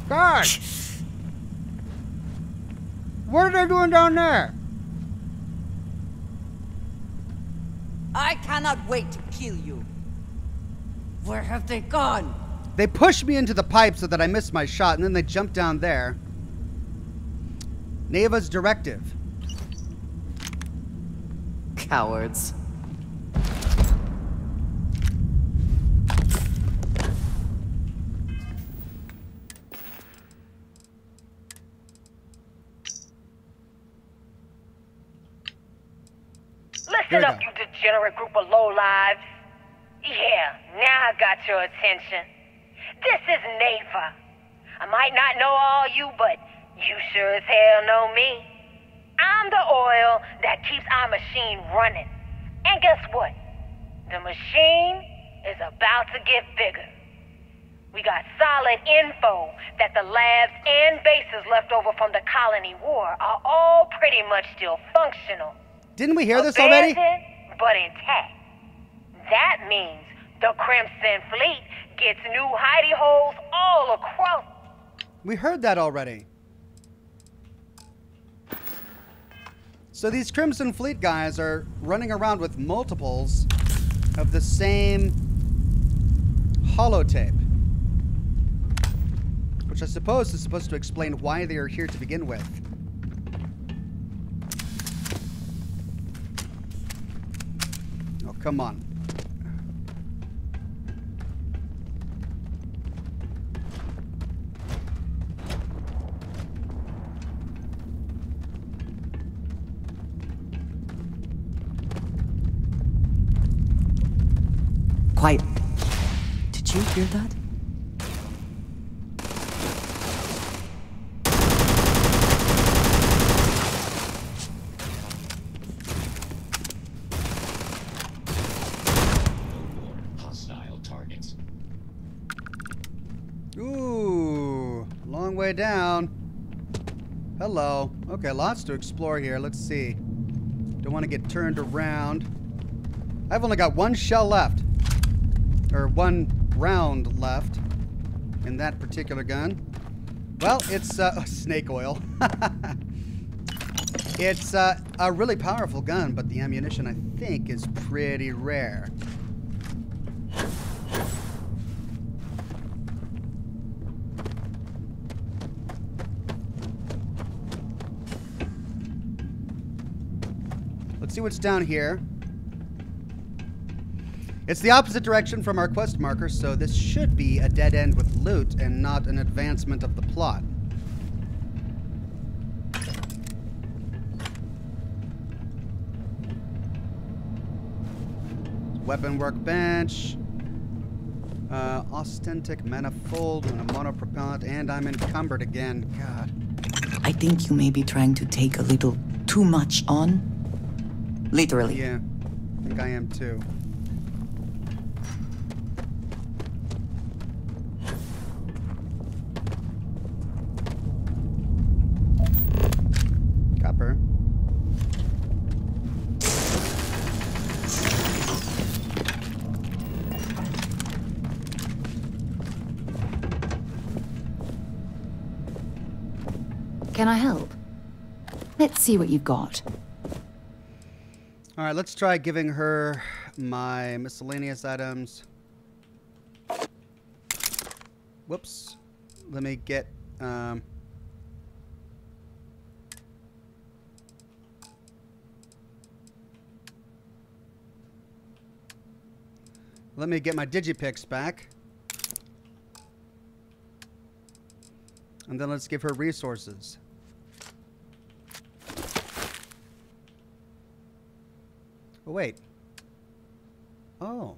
Gosh! What are they doing down there? I cannot wait to kill you. Where have they gone? They pushed me into the pipe so that I missed my shot, and then they jumped down there. Naeva's directive. Cowards. Listen up, go. you degenerate group of lowlives. Yeah, now I got your attention. This is Naeva. I might not know all you, but you sure as hell know me. I'm the oil that keeps our machine running. And guess what? The machine is about to get bigger. We got solid info that the labs and bases left over from the colony war are all pretty much still functional. Didn't we hear this already? Abandoned, but intact. That means the Crimson Fleet gets new hidey holes all across. We heard that already. So these Crimson Fleet guys are running around with multiples of the same holotape. Which I suppose is supposed to explain why they are here to begin with. Oh, come on. Quiet. Did you hear that? Hostile targets. Ooh, long way down. Hello. Okay, lots to explore here. Let's see. Don't want to get turned around. I've only got one shell left. Or one round left in that particular gun. Well, it's uh, snake oil. it's uh, a really powerful gun, but the ammunition I think is pretty rare. Let's see what's down here. It's the opposite direction from our quest marker, so this should be a dead end with loot and not an advancement of the plot. Weapon workbench. Uh, austenitic manifold and a monopropellant, and I'm encumbered again. God. I think you may be trying to take a little too much on. Literally. Yeah, I think I am too. See what you've got. All right, let's try giving her my miscellaneous items. Whoops. Let me get um Let me get my digipicks back. And then let's give her resources. Oh, wait. Oh.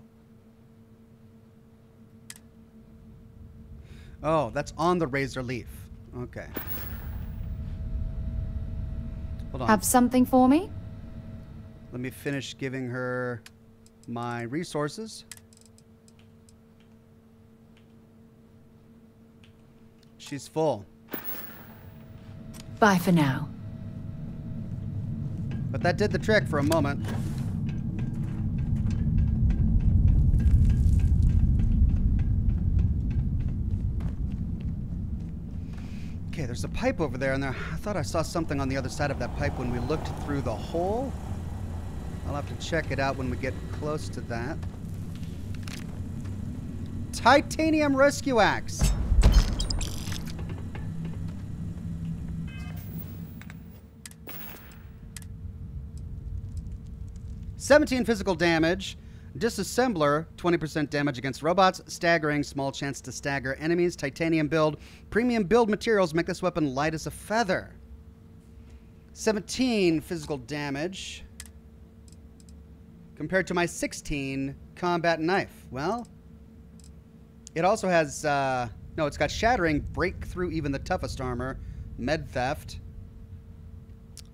Oh, that's on the Razorleaf. Okay. Hold on. Have something for me? Let me finish giving her my resources. She's full. Bye for now. But that did the trick for a moment. There's a pipe over there, and there, I thought I saw something on the other side of that pipe when we looked through the hole. I'll have to check it out when we get close to that. Titanium rescue axe. Seventeen physical damage. Disassembler, 20% damage against robots. Staggering, small chance to stagger enemies. Titanium build. Premium build materials make this weapon light as a feather. 17 physical damage compared to my 16 combat knife. Well, it also has, uh, no, it's got shattering, break through even the toughest armor, med theft,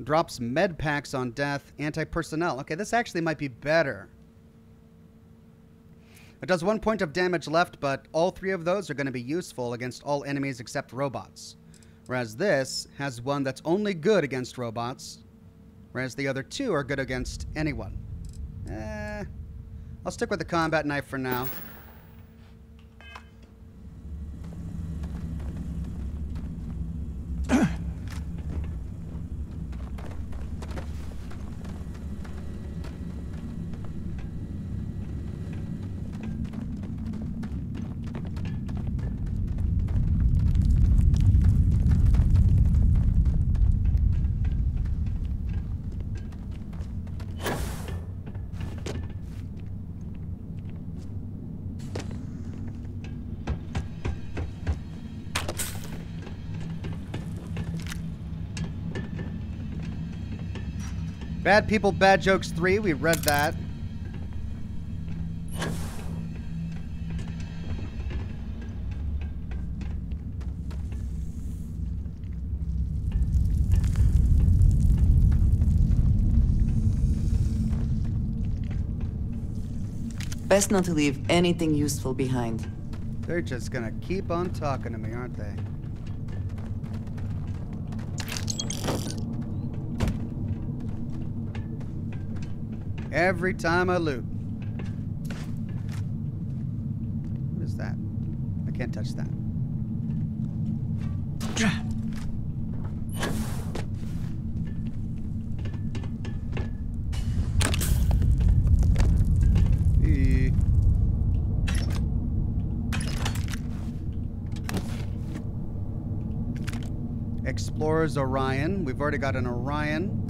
drops med packs on death, anti personnel. Okay, this actually might be better. It does one point of damage left, but all three of those are going to be useful against all enemies except robots. Whereas this has one that's only good against robots, whereas the other two are good against anyone. Eh, I'll stick with the combat knife for now. Bad People, Bad Jokes 3, we read that. Best not to leave anything useful behind. They're just gonna keep on talking to me, aren't they? Every time I loot. What is that? I can't touch that. Eh. Explorers Orion. We've already got an Orion.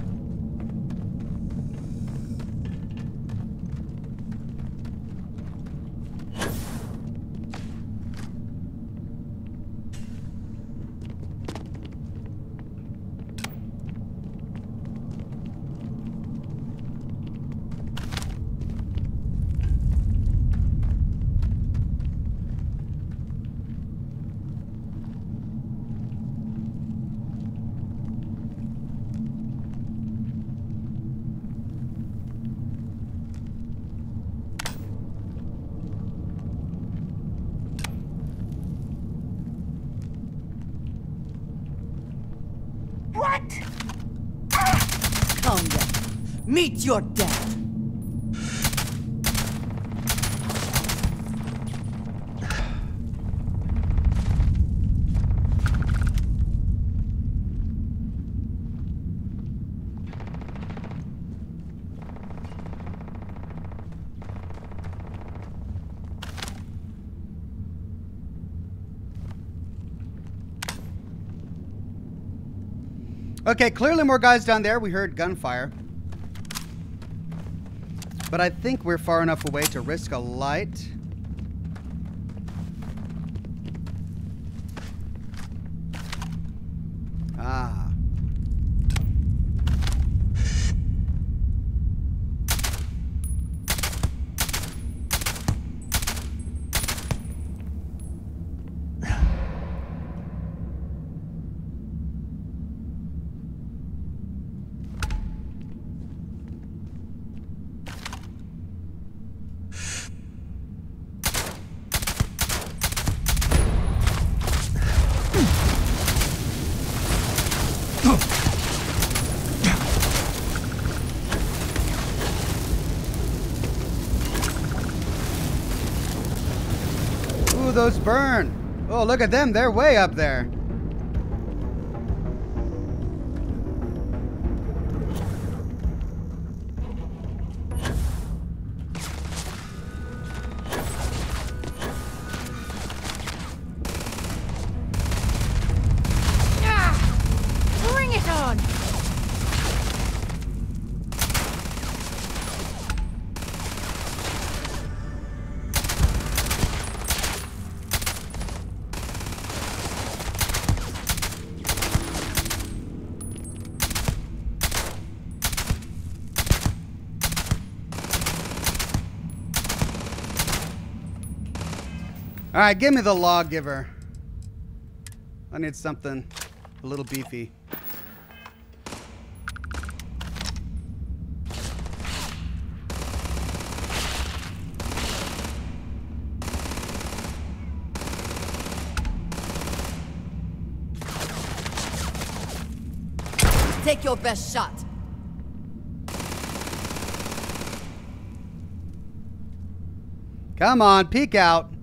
Meet your death. Okay, clearly more guys down there. We heard gunfire. But I think we're far enough away to risk a light. Ah. Ooh, those burn. Oh, look at them. They're way up there. All right, give me the lawgiver. I need something a little beefy. Take your best shot. Come on, peek out.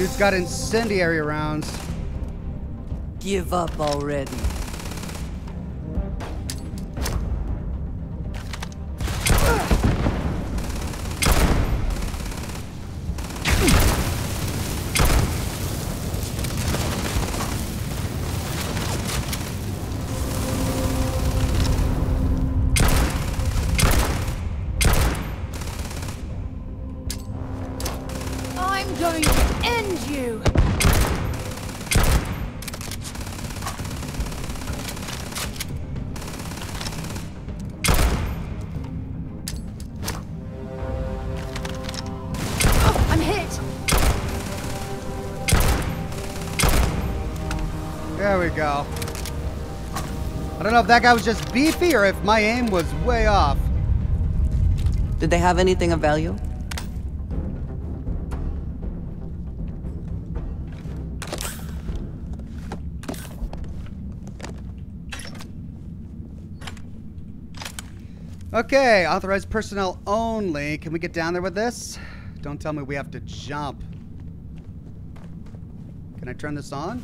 Dude's got incendiary rounds. Give up already. Don't know if that guy was just beefy or if my aim was way off. Did they have anything of value? Okay, authorized personnel only. Can we get down there with this? Don't tell me we have to jump. Can I turn this on?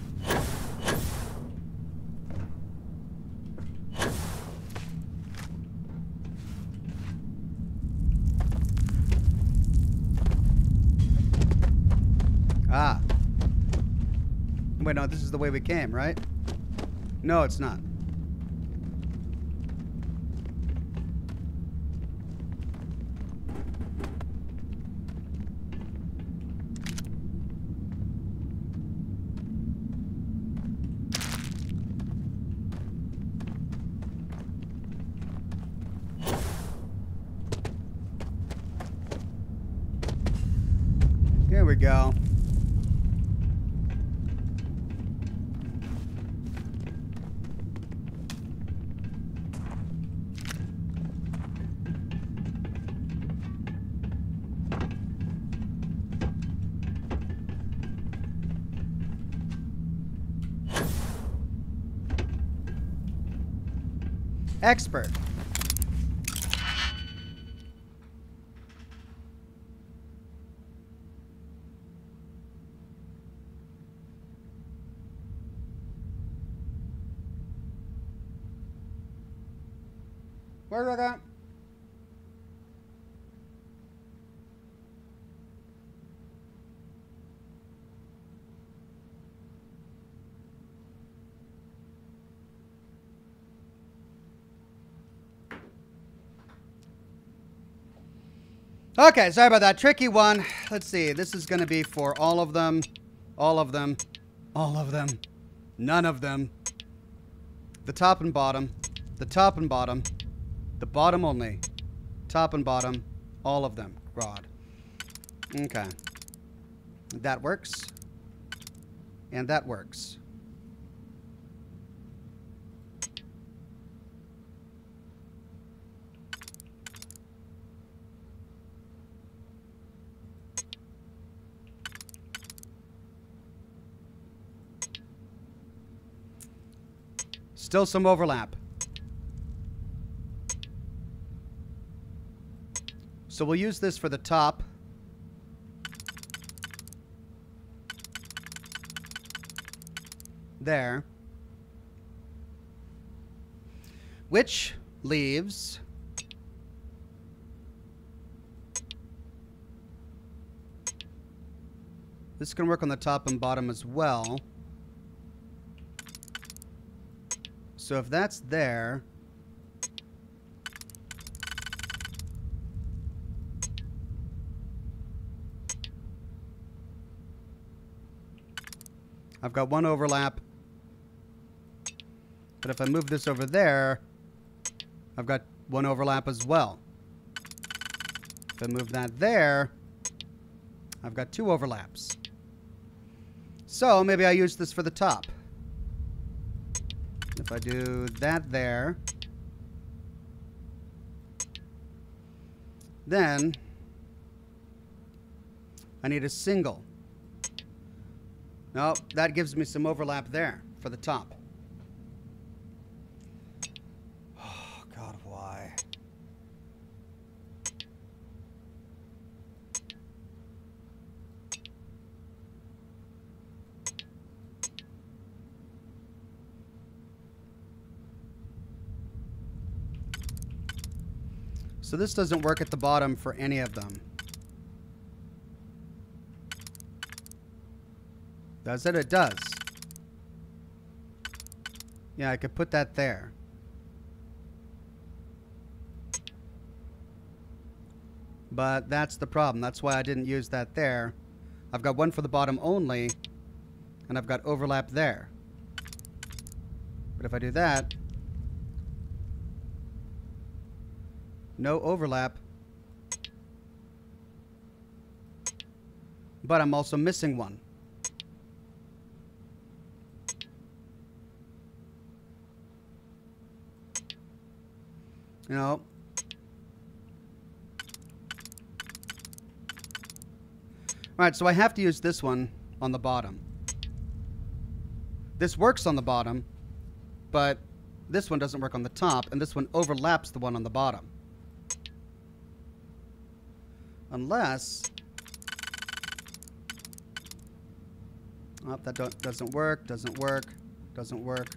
Ah. Wait, no, this is the way we came, right? No, it's not. Expert. Where's that at? Okay, sorry about that. Tricky one. Let's see. This is going to be for all of them. All of them. All of them. None of them. The top and bottom. The top and bottom. The bottom only. Top and bottom. All of them. Rod. Okay. That works. And that works. Still some overlap. So we'll use this for the top. There. Which leaves... This can work on the top and bottom as well. So if that's there... I've got one overlap. But if I move this over there, I've got one overlap as well. If I move that there, I've got two overlaps. So maybe I use this for the top. If I do that there, then I need a single. No, that gives me some overlap there for the top. Oh, God, why? So this doesn't work at the bottom for any of them. Does it? It does. Yeah, I could put that there. But that's the problem. That's why I didn't use that there. I've got one for the bottom only, and I've got overlap there. But if I do that, no overlap. But I'm also missing one. You know. Alright, so I have to use this one on the bottom. This works on the bottom, but this one doesn't work on the top, and this one overlaps the one on the bottom. Unless... Oh, that doesn't work, doesn't work, doesn't work,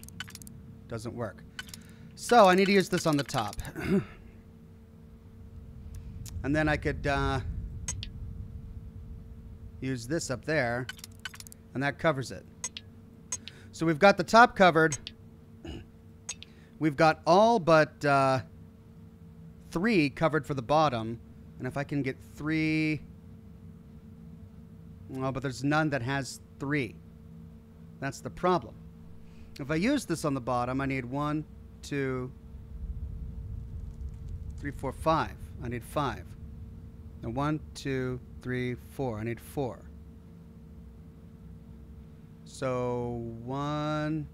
doesn't work. So I need to use this on the top. and then I could uh, use this up there, and that covers it. So we've got the top covered. We've got all but uh, three covered for the bottom. And if I can get three... Well, but there's none that has three. That's the problem. If I use this on the bottom, I need one, two, three, four, five. I need five. And one, two, three, four. I need four. So one.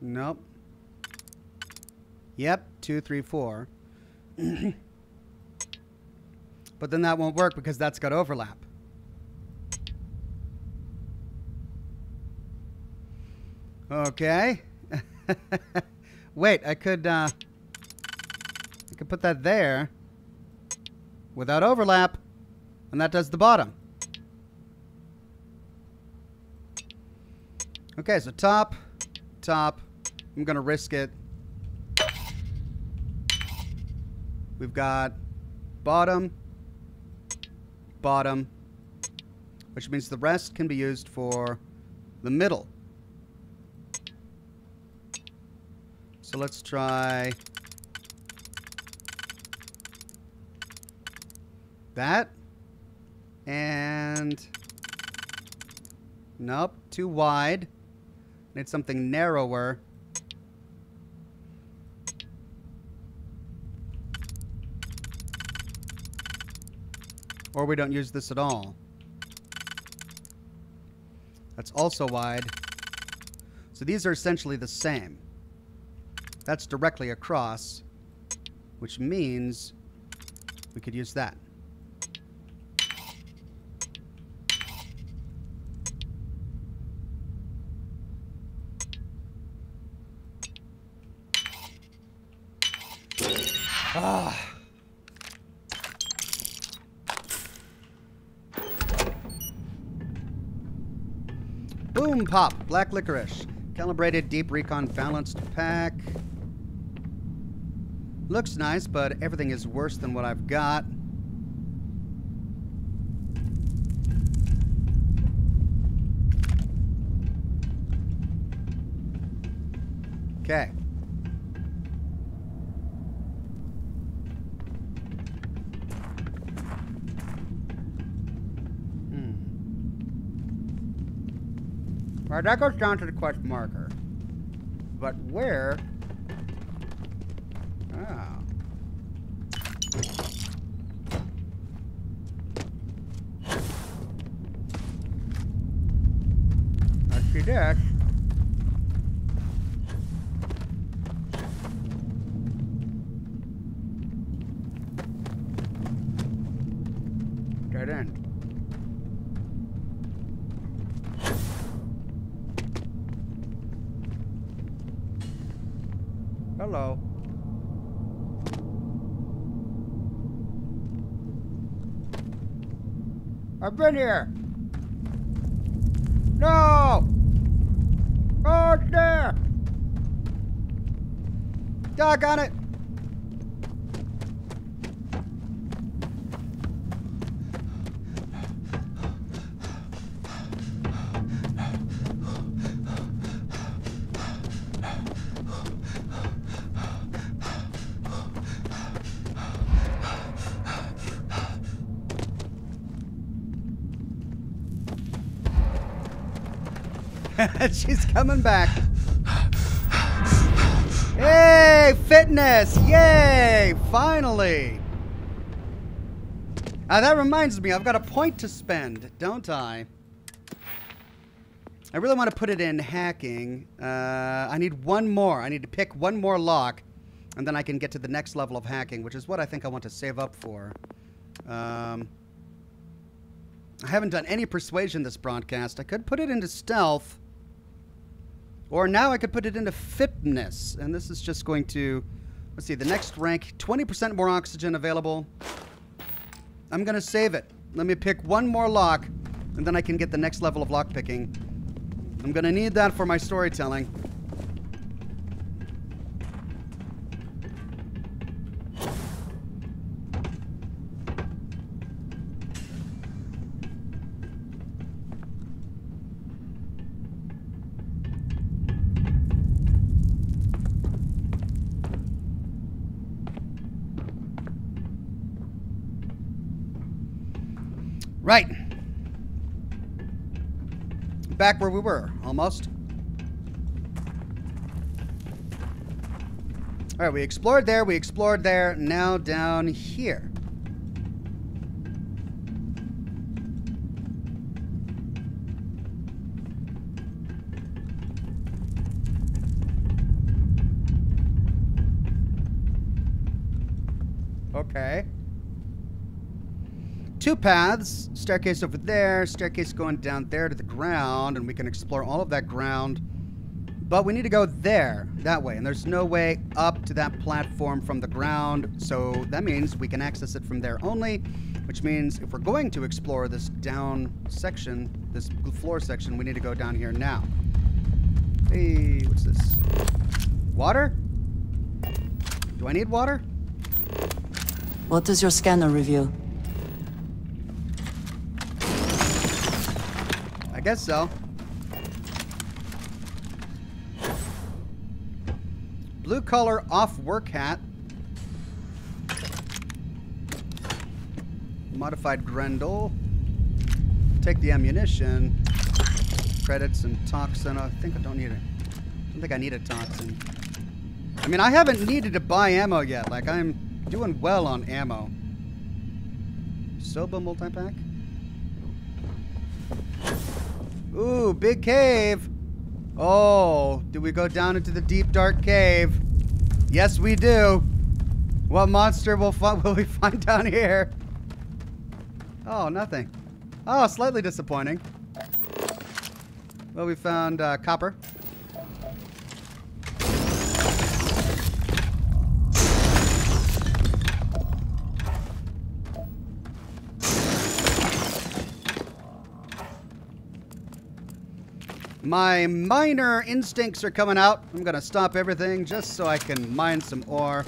Nope. Yep, two, three, four. but then that won't work because that's got overlap. Okay, Wait, I could, uh... I could put that there without overlap, and that does the bottom. Okay, so top, top. I'm going to risk it. We've got bottom, bottom, which means the rest can be used for the middle. So let's try that. And nope, too wide. Need something narrower. Or we don't use this at all. That's also wide. So these are essentially the same. That's directly across, which means we could use that. Ah. Boom pop, black licorice. Calibrated deep recon balanced pack. Looks nice, but everything is worse than what I've got. Okay. Alright, that goes down to the quest marker. But where? Oh. I see that. Dead end. Hello. I've here. No! Oh, there! Doggone it! She's coming back. Hey, fitness! Yay! Finally! Now that reminds me, I've got a point to spend, don't I? I really want to put it in hacking. Uh, I need one more. I need to pick one more lock, and then I can get to the next level of hacking, which is what I think I want to save up for. Um, I haven't done any persuasion this broadcast. I could put it into stealth. Or now I could put it into fitness. And this is just going to, let's see, the next rank, 20% more oxygen available. I'm going to save it. Let me pick one more lock, and then I can get the next level of lock picking. I'm going to need that for my storytelling. Right. Back where we were, almost. All right, we explored there, we explored there, now down here. Okay. Two paths, staircase over there, staircase going down there to the ground, and we can explore all of that ground But we need to go there, that way. And there's no way up to that platform from the ground. So that means we can access it from there only. Which means if we're going to explore this down section, this floor section, we need to go down here now. Hey, what's this? Water? Do I need water? What does your scanner reveal? Guess so. Blue collar off work hat. Modified Grendel. Take the ammunition. Credits and toxin. I think I don't need it. I don't think I need a toxin. I mean, I haven't needed to buy ammo yet. Like, I'm doing well on ammo. Soba multi-pack? Ooh, big cave. Oh, do we go down into the deep, dark cave? Yes, we do. What monster will, will we find down here? Oh, nothing. Oh, slightly disappointing. Well, we found uh, copper. My miner instincts are coming out. I'm gonna stop everything just so I can mine some ore.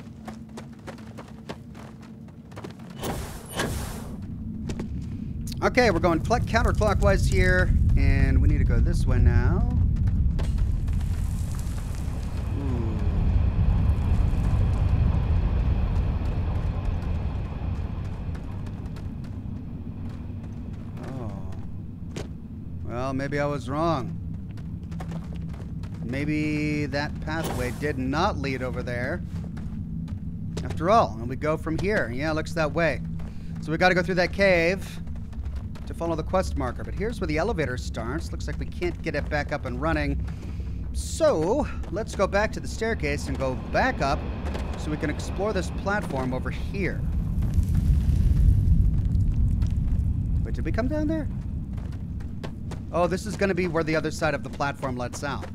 Okay, we're going counterclockwise here, and we need to go this way now. Ooh. Oh. Well, maybe I was wrong. Maybe that pathway did not lead over there. After all, and we go from here. Yeah, looks that way. So we got to go through that cave to follow the quest marker. But here's where the elevator starts. Looks like we can't get it back up and running. So let's go back to the staircase and go back up so we can explore this platform over here. Wait, did we come down there? Oh, this is going to be where the other side of the platform lets out.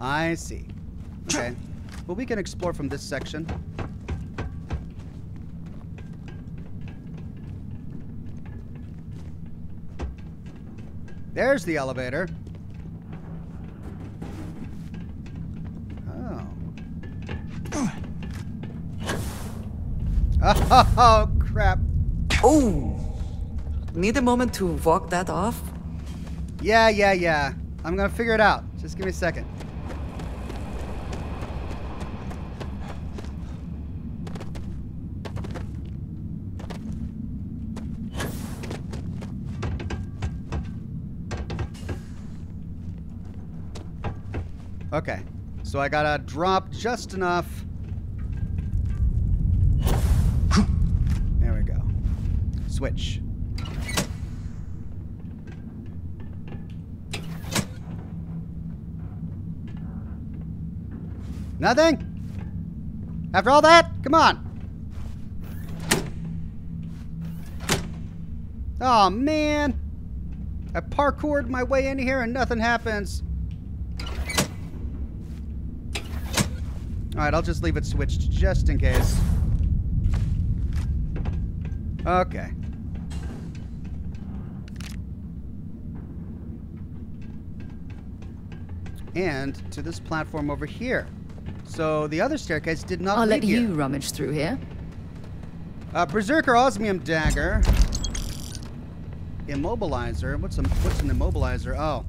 I see. Okay. Well, we can explore from this section. There's the elevator. Oh. Oh, crap. Oh! Need a moment to walk that off? Yeah, yeah, yeah. I'm gonna figure it out. Just give me a second. Okay. So I gotta drop just enough. There we go. Switch. Nothing? After all that? Come on. Oh man. I parkoured my way in here and nothing happens. Alright, I'll just leave it switched just in case. Okay. And to this platform over here. So the other staircase did not I'll let here. you rummage through here. Uh, Berserker Osmium Dagger. Immobilizer. What's a what's an immobilizer? Oh.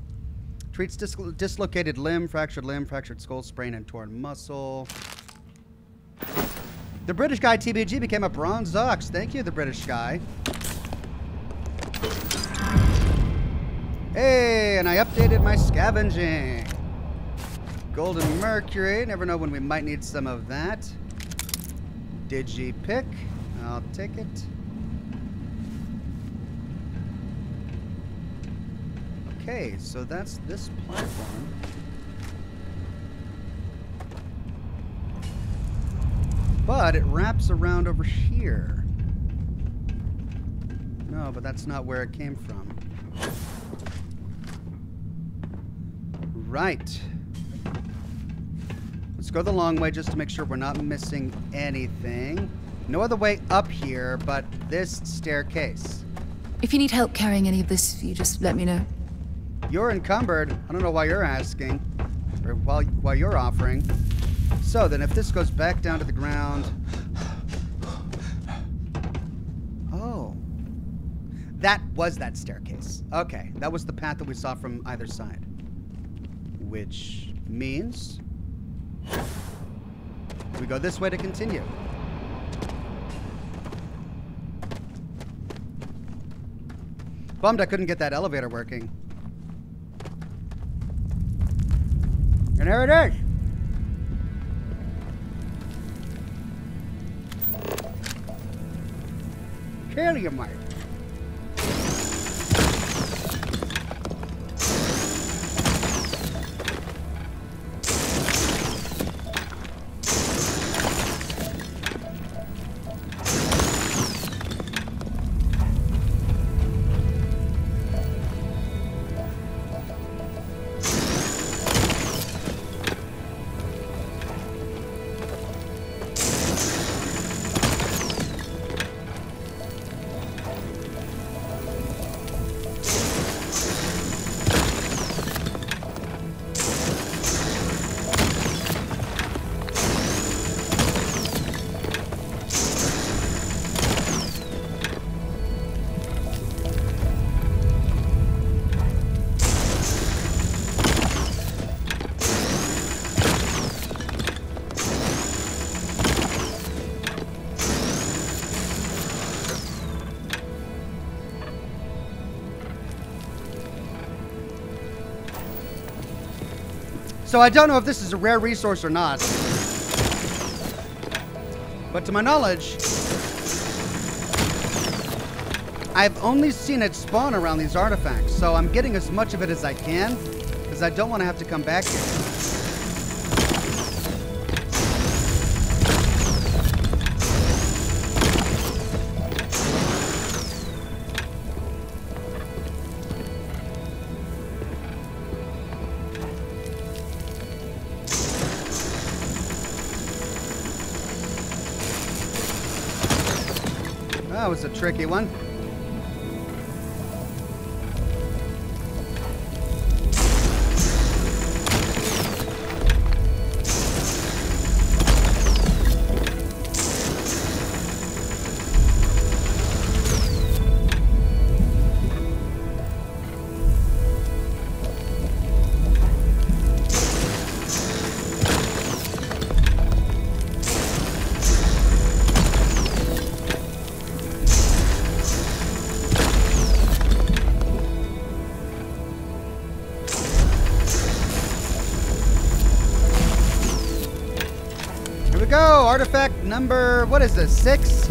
Treats dis dislocated limb, fractured limb, fractured skull, sprain, and torn muscle. The British guy TBG became a bronze ox. Thank you, the British guy. Hey, and I updated my scavenging. Golden Mercury. Never know when we might need some of that. Digi pick. I'll take it. Okay, so that's this platform. But it wraps around over here. No, but that's not where it came from. Right. Let's go the long way just to make sure we're not missing anything. No other way up here but this staircase. If you need help carrying any of this, you just let me know. You're encumbered. I don't know why you're asking. Or why, while you're offering. So then if this goes back down to the ground... Oh. That was that staircase. Okay, that was the path that we saw from either side. Which means... We go this way to continue. Bummed I couldn't get that elevator working. And there it is. Kill you, Mike. So I don't know if this is a rare resource or not. But to my knowledge, I've only seen it spawn around these artifacts, so I'm getting as much of it as I can, because I don't want to have to come back here. Tricky one. Go. Artifact number, what is this, six?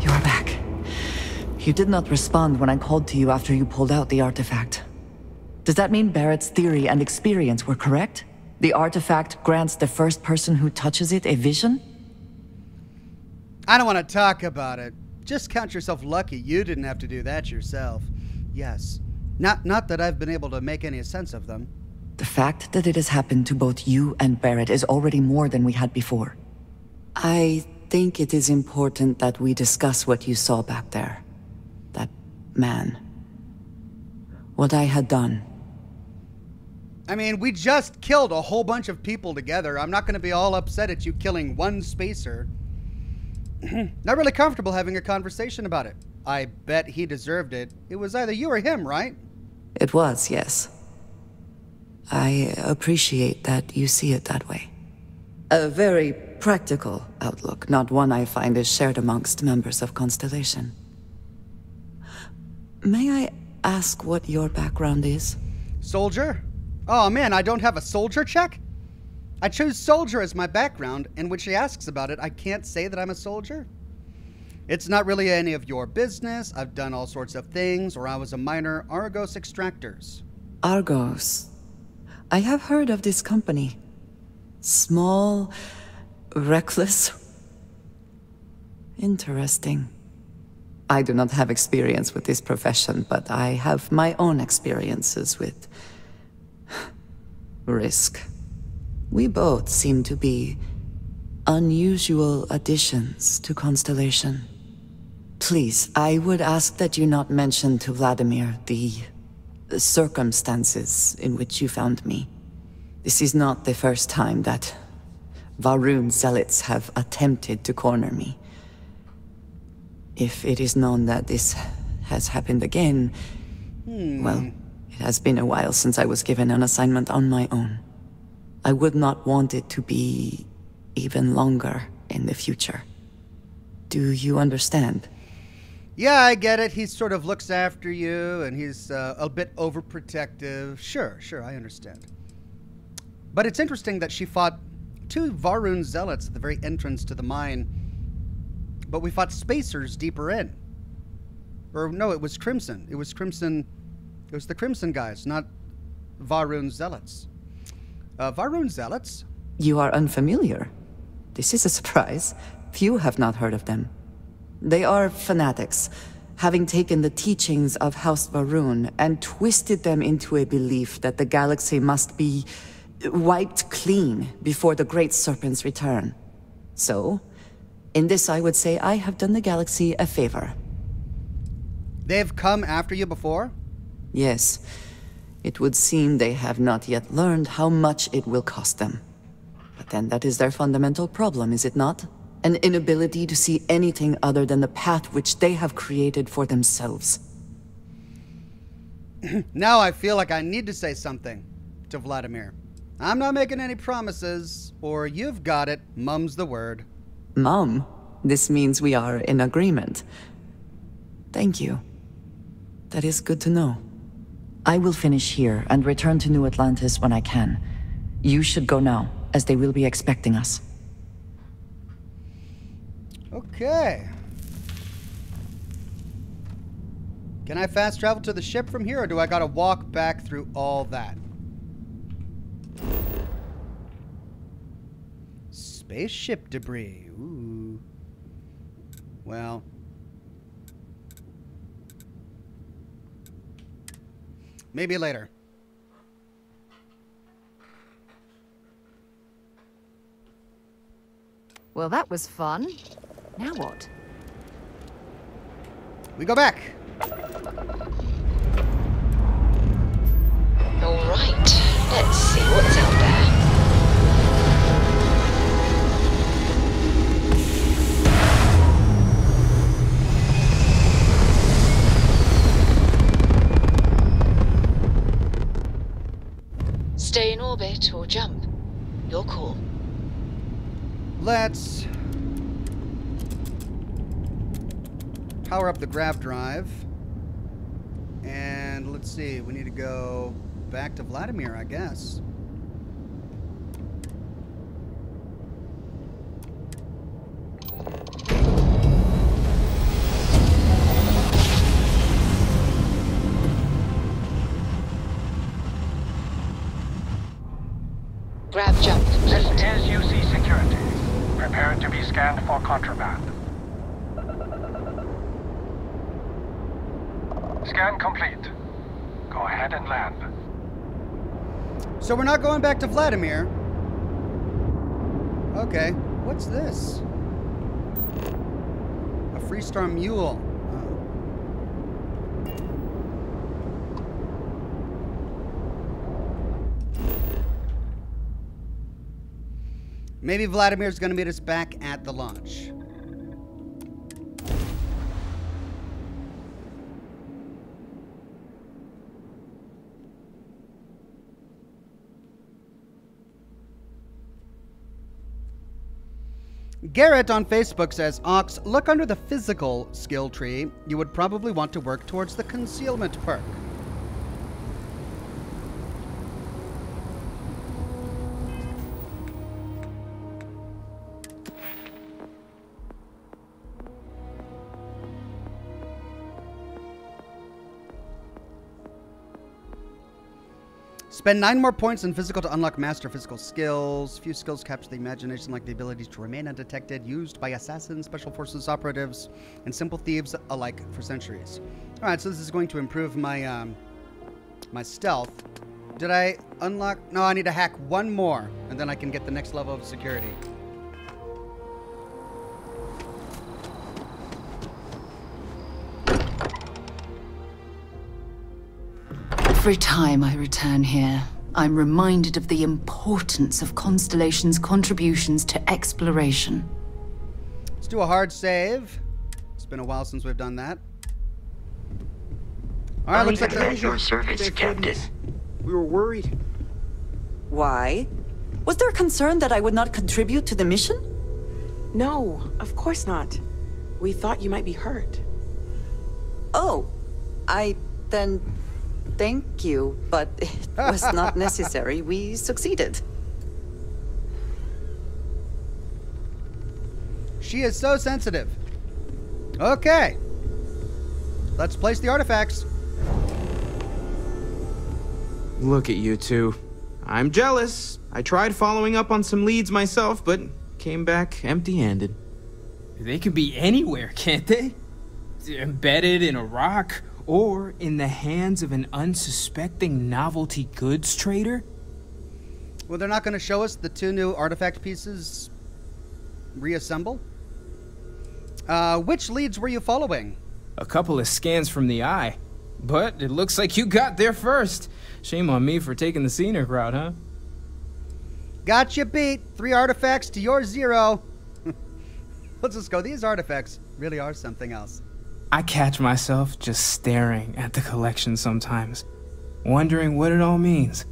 You are back. You did not respond when I called to you after you pulled out the artifact. Does that mean Barrett's theory and experience were correct? The artifact grants the first person who touches it a vision? I don't want to talk about it. Just count yourself lucky you didn't have to do that yourself. Yes. Not not that I've been able to make any sense of them. The fact that it has happened to both you and Barrett is already more than we had before. I think it is important that we discuss what you saw back there. That man. What I had done. I mean, we just killed a whole bunch of people together. I'm not going to be all upset at you killing one spacer. not really comfortable having a conversation about it. I bet he deserved it. It was either you or him, right? It was, yes. I appreciate that you see it that way. A very practical outlook, not one I find is shared amongst members of Constellation. May I ask what your background is? Soldier? Oh man, I don't have a soldier check? I chose soldier as my background, and when she asks about it, I can't say that I'm a soldier. It's not really any of your business. I've done all sorts of things, or I was a minor Argos extractors. Argos. I have heard of this company. Small, reckless, Interesting. I do not have experience with this profession, but I have my own experiences with risk. We both seem to be unusual additions to Constellation. Please, I would ask that you not mention to Vladimir the circumstances in which you found me. This is not the first time that Va'ruun zealots have attempted to corner me. If it is known that this has happened again, Hmm. well, it has been a while since I was given an assignment on my own. I would not want it to be even longer in the future. Do you understand? Yeah, I get it. He sort of looks after you and he's uh, a bit overprotective. Sure, sure, I understand. But it's interesting that she fought two Va'ruun zealots at the very entrance to the mine, but we fought spacers deeper in. Or no, it was Crimson. It was Crimson. It was the Crimson guys, not Va'ruun zealots. Uh, Va'ruun zealots? You are unfamiliar. This is a surprise. Few have not heard of them. They are fanatics, having taken the teachings of House Va'ruun and twisted them into a belief that the galaxy must be wiped clean before the Great Serpent's return. So, in this I would say I have done the galaxy a favor. They've come after you before? Yes. It would seem they have not yet learned how much it will cost them. But then that is their fundamental problem, is it not? An inability to see anything other than the path which they have created for themselves. now I feel like I need to say something to Vladimir. I'm not making any promises, or you've got it, mum's the word. Mum, this means we are in agreement. Thank you. That is good to know. I will finish here and return to New Atlantis when I can. You should go now, as they will be expecting us. Okay. Can I fast travel to the ship from here, or do I gotta walk back through all that? Spaceship debris. Ooh. Well. Maybe later. Well, that was fun. Now what? We go back. All right, let's see what's out there. Stay in orbit or jump. Your call. Let's power up the grav drive. And let's see, we need to go back to Vladimir, I guess. Grav jump This is UC Security. Prepare to be scanned for contraband. Scan complete. Go ahead and land. So we're not going back to Vladimir. Okay, what's this? A Freestar Mule. Maybe Vladimir's going to meet us back at the launch. Garrett on Facebook says, Ox, look under the physical skill tree. You would probably want to work towards the concealment perk. Spend nine more points in physical to unlock master physical skills. Few skills capture the imagination, like the ability to remain undetected, used by assassins, special forces operatives, and simple thieves alike for centuries. All right, so this is going to improve my um, my stealth. Did I unlock? No, I need to hack one more, and then I can get the next level of security. Every time I return here, I'm reminded of the importance of Constellation's contributions to exploration. Let's do a hard save. It's been a while since we've done that. All right, I looks like at the, your service, Captain. We were worried. Why? Was there concern that I would not contribute to the mission? No, of course not. We thought you might be hurt. Oh, I then thank you, but it was not necessary. We succeeded. She is so sensitive. Okay. Let's place the artifacts. Look at you two. I'm jealous. I tried following up on some leads myself, but came back empty handed. They can be anywhere, can't they? Embedded in a rock or in the hands of an unsuspecting novelty goods trader? Well, they're not going to show us the two new artifact pieces reassemble. Uh, which leads were you following? A couple of scans from the eye. But it looks like you got there first. Shame on me for taking the scenic route, huh? Got you beat. Three artifacts to your zero. Let's just go. These artifacts really are something else. I catch myself just staring at the collection sometimes, wondering what it all means.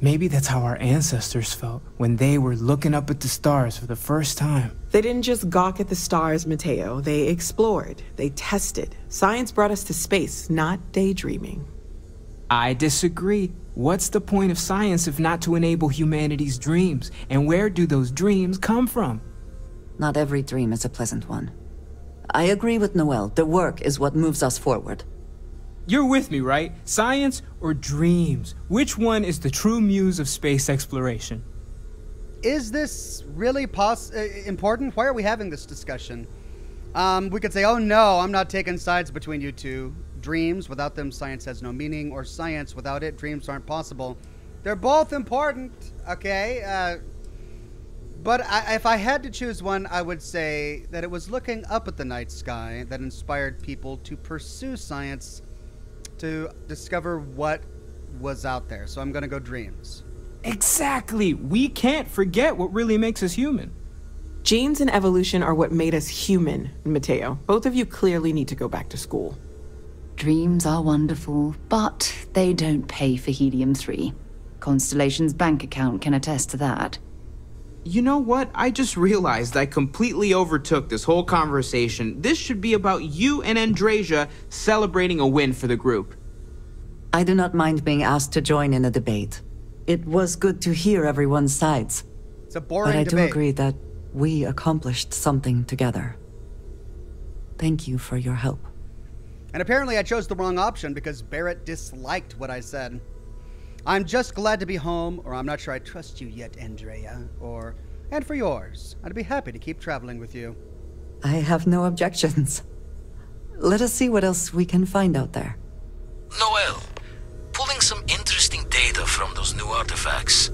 Maybe that's how our ancestors felt when they were looking up at the stars for the first time. They didn't just gawk at the stars, Matteo. They explored, they tested. Science brought us to space, not daydreaming. I disagree. What's the point of science if not to enable humanity's dreams? And where do those dreams come from? Not every dream is a pleasant one. I agree with Noel. The work is what moves us forward. You're with me, right? Science or dreams? Which one is the true muse of space exploration? Is this really pos- uh, important? Why are we having this discussion? Um, we could say, oh no, I'm not taking sides between you two. Dreams, without them, science has no meaning, or science, without it, dreams aren't possible. They're both important, okay? Uh, but I, if I had to choose one, I would say that it was looking up at the night sky that inspired people to pursue science to discover what was out there. So I'm going to go dreams. Exactly. We can't forget what really makes us human. Genes and evolution are what made us human, Matteo. Both of you clearly need to go back to school. Dreams are wonderful, but they don't pay for Helium 3. Constellation's bank account can attest to that. You know what? I just realized I completely overtook this whole conversation. This should be about you and Andreja celebrating a win for the group. I do not mind being asked to join in a debate. It was good to hear everyone's sides. It's a boring But I debate. do agree that we accomplished something together. Thank you for your help. And apparently I chose the wrong option because Barrett disliked what I said. I'm just glad to be home, or I'm not sure I trust you yet, Andreja, or, and for yours. I'd be happy to keep traveling with you. I have no objections. Let us see what else we can find out there. Noel, pulling some interesting data from those new artifacts.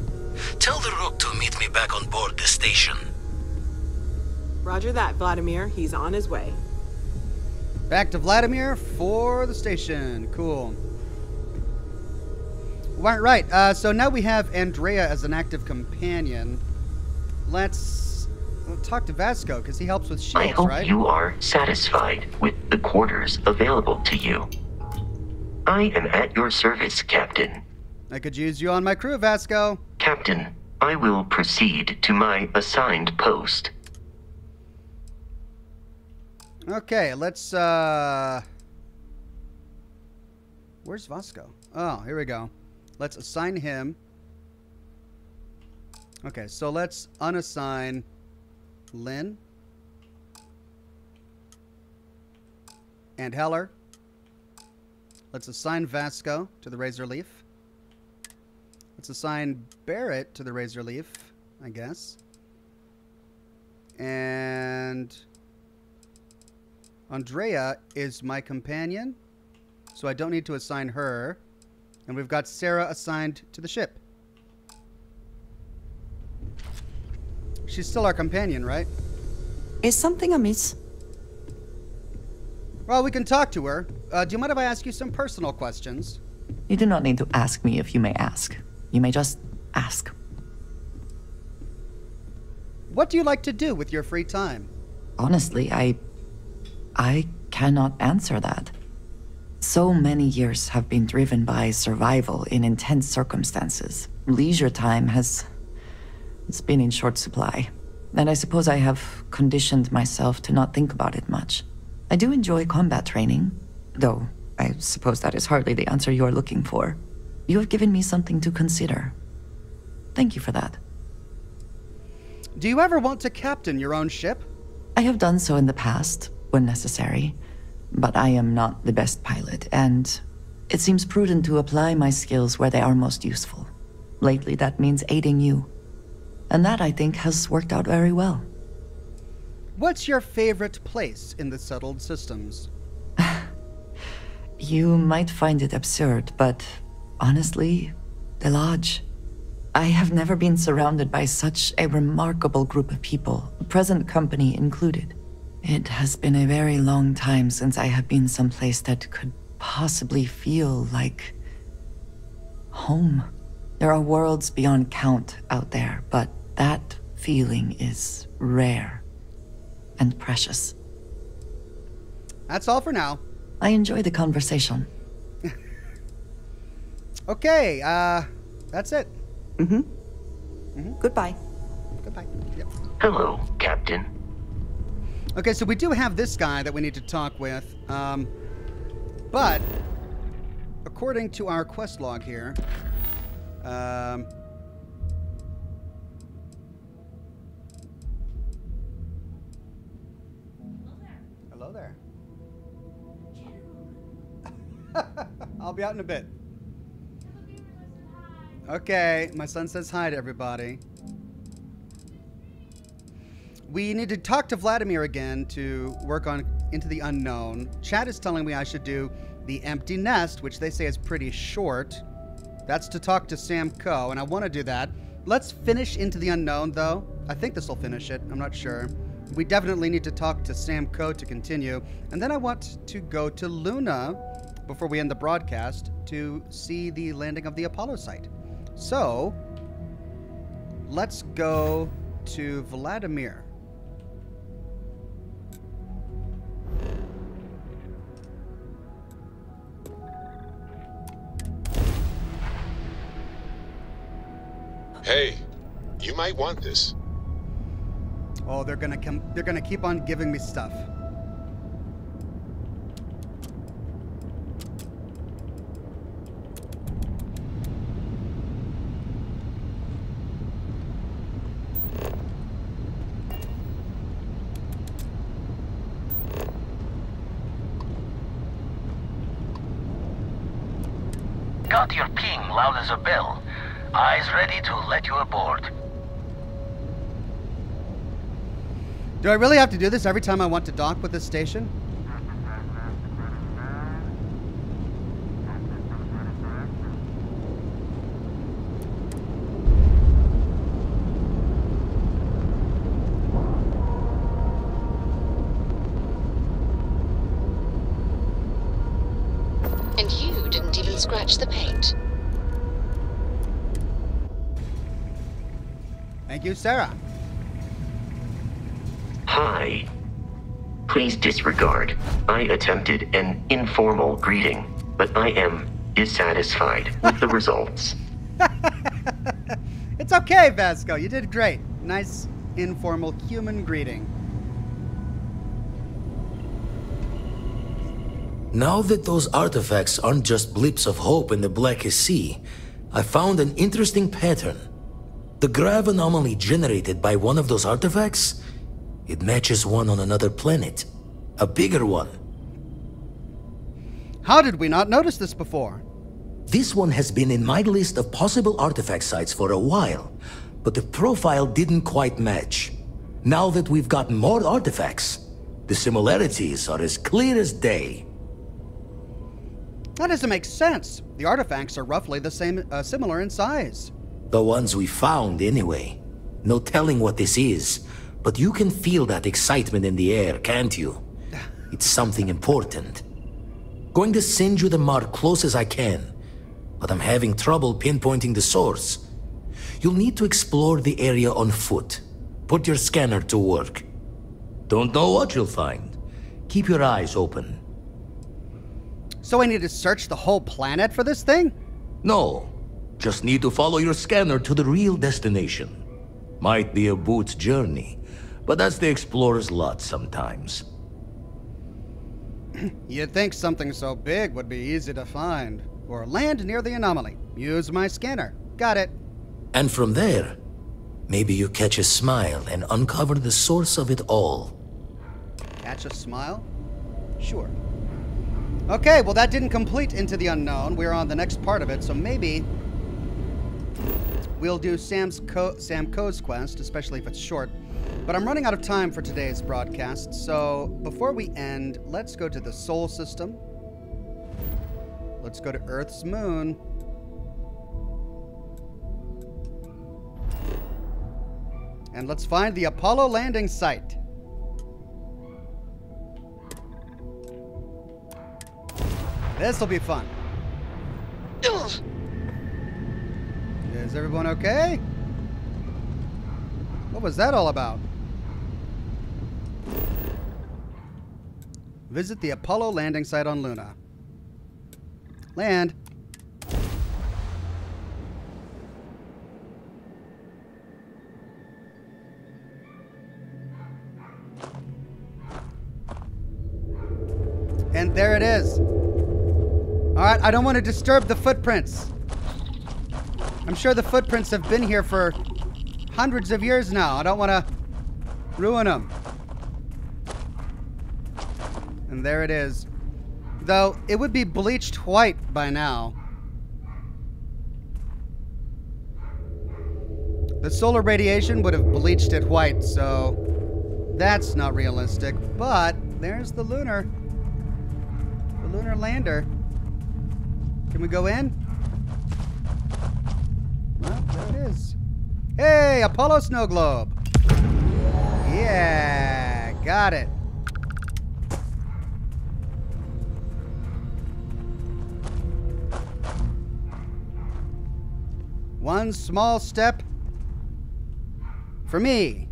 Tell the Rook to meet me back on board the station. Roger that, Vladimir. He's on his way. Back to Vladimir for the station. Cool. Right, right. Uh, so now we have Andreja as an active companion. Let's, let's talk to Vasco because he helps with I hope right? you are satisfied with the quarters available to you. I am at your service, Captain. I could use you on my crew, Vasco. Captain, I will proceed to my assigned post. Okay, let's. uh... Where's Vasco? Oh, here we go. Let's assign him. Okay, so let's unassign Lin and Heller. Let's assign Vasco to the Razorleaf. Let's assign Barrett to the Razorleaf, I guess. And Andreja is my companion, so I don't need to assign her. And we've got Sarah assigned to the ship. She's still our companion, right? Is something amiss? Well, we can talk to her. Uh, do you mind if I ask you some personal questions? You do not need to ask me if you may ask. You may just ask. What do you like to do with your free time? Honestly, I. I cannot answer that. So many years have been driven by survival in intense circumstances. Leisure time has. It's been in short supply. And I suppose I have conditioned myself to not think about it much. I do enjoy combat training, though I suppose that is hardly the answer you are looking for. You have given me something to consider. Thank you for that. Do you ever want to captain your own ship? I have done so in the past, when necessary. But I am not the best pilot, and it seems prudent to apply my skills where they are most useful. Lately, that means aiding you. And that, I think, has worked out very well. What's your favorite place in the settled systems? you might find it absurd, but honestly, the Lodge. I have never been surrounded by such a remarkable group of people, present company included. It has been a very long time since I have been someplace that could possibly feel like home. There are worlds beyond count out there, but that feeling is rare and precious. That's all for now. I enjoy the conversation. okay, uh, that's it. Mm-hmm. mm-hmm. Goodbye. Goodbye. Yep. Hello, Captain. Okay, so we do have this guy that we need to talk with. Um, but, according to our quest log here, um, hello there. I'll be out in a bit. Okay, my son says hi to everybody. We need to talk to Vladimir again to work on Into the Unknown. Chat is telling me I should do The Empty Nest, which they say is pretty short. That's to talk to Sam Coe, and I want to do that. Let's finish Into the Unknown, though. I think this will finish it. I'm not sure. We definitely need to talk to Sam Coe to continue. And then I want to go to Luna before we end the broadcast to see the landing of the Apollo site. So, let's go to Vladimir. Hey, you might want this. Oh, they're gonna come. They're gonna keep on giving me stuff. Got your ping loud as a bell. Eyes ready to let you aboard. Do I really have to do this every time I want to dock with this station? And you didn't even scratch the paint. Thank you, Sarah. Hi. Please disregard. I attempted an informal greeting, but I am dissatisfied with the results. It's okay, Vasco. You did great. Nice, informal human greeting. Now that those artifacts aren't just blips of hope in the Blackest Sea, I found an interesting pattern. The grav anomaly generated by one of those artifacts, it matches one on another planet. A bigger one. How did we not notice this before? This one has been in my list of possible artifact sites for a while, but the profile didn't quite match. Now that we've got more artifacts, the similarities are as clear as day. That doesn't make sense. The artifacts are roughly the same, uh, similar in size. The ones we found, anyway. No telling what this is, but you can feel that excitement in the air, can't you? It's something important. Going to send you the mark close as I can, but I'm having trouble pinpointing the source. You'll need to explore the area on foot. Put your scanner to work. Don't know what you'll find. Keep your eyes open. So I need to search the whole planet for this thing? No. Just need to follow your scanner to the real destination. Might be a boot's journey, but that's the explorer's lot sometimes. You'd think something so big would be easy to find. Or land near the anomaly. Use my scanner. Got it. And from there, maybe you catch a smile and uncover the source of it all. Catch a smile? Sure. Okay, well that didn't complete Into the Unknown. We're on the next part of it, so maybe we'll do Sam's Co Sam Coe's quest, especially if it's short. But I'm running out of time for today's broadcast, so before we end, let's go to the Sol System. Let's go to Earth's moon. And let's find the Apollo landing site. This'll be fun. Is everyone okay? What was that all about? Visit the Apollo landing site on Luna. Land. And there it is. Alright, I don't want to disturb the footprints. I'm sure the footprints have been here for hundreds of years now. I don't want to ruin them. And there it is. Though, it would be bleached white by now. The solar radiation would have bleached it white, so that's not realistic. But there's the lunar. The lunar lander. Can we go in? Well, there it is. Hey, Apollo snow globe. Yeah, got it. One small step for me.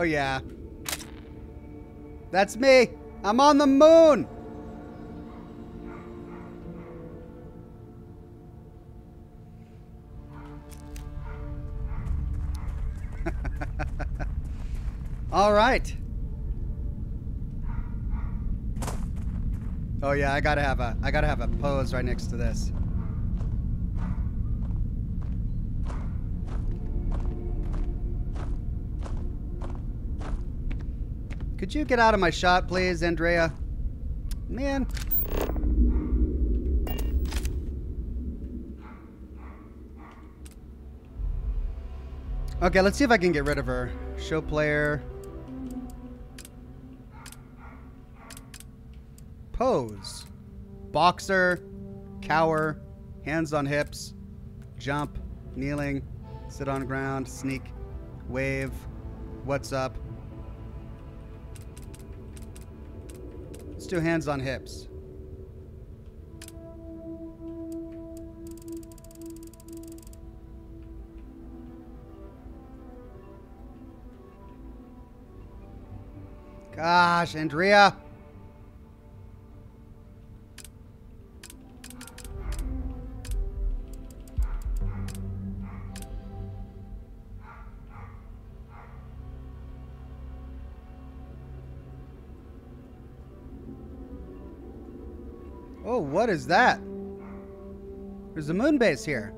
Oh, yeah. That's me. I'm on the moon. All right. Oh yeah, I gotta have a I gotta have a pose right next to this. Could you get out of my shot, please, Andreja? Man. Okay, let's see if I can get rid of her. Show player. Pose. Boxer. Cower. Hands on hips. Jump. Kneeling. Sit on ground. Sneak. Wave. What's up? Let's do hands on hips. Gosh, Andreja. Oh, what is that? There's a moon base here.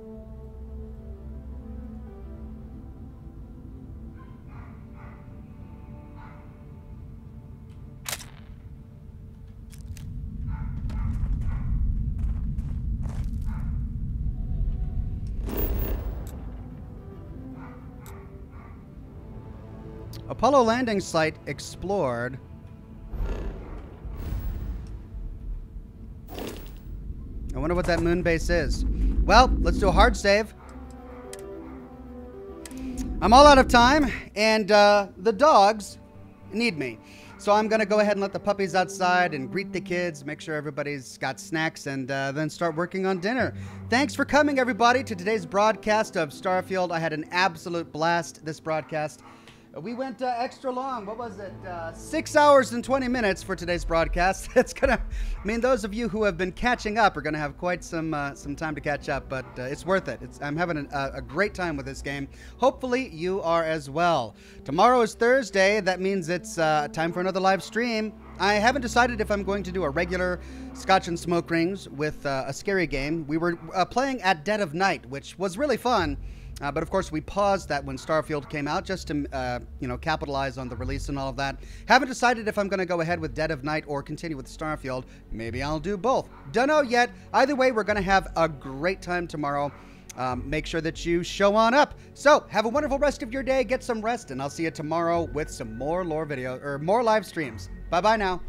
Apollo landing site explored. I wonder what that moon base is. Well, let's do a hard save. I'm all out of time, and uh, the dogs need me. So I'm going to go ahead and let the puppies outside and greet the kids, make sure everybody's got snacks, and uh, then start working on dinner. Thanks for coming, everybody, to today's broadcast of Starfield. I had an absolute blast this broadcast. We went uh, extra long. What was it? Uh, six hours and 20 minutes for today's broadcast. It's gonna I mean those of you who have been catching up are gonna have quite some uh, some time to catch up, but uh, it's worth it. It's, I'm having a, a great time with this game. Hopefully you are as well. Tomorrow is Thursday. That means it's uh, time for another live stream. I haven't decided if I'm going to do a regular Scotch and Smoke Rings with uh, a scary game. We were playing at Dead of Night, which was really fun. Uh, but of course, we paused that when Starfield came out just to, uh, you know, capitalize on the release and all of that. Haven't decided if I'm going to go ahead with Dead of Night or continue with Starfield. Maybe I'll do both. Don't know yet. Either way, we're going to have a great time tomorrow. Um, make sure that you show on up. So, have a wonderful rest of your day. Get some rest, and I'll see you tomorrow with some more lore video or more live streams. Bye bye now.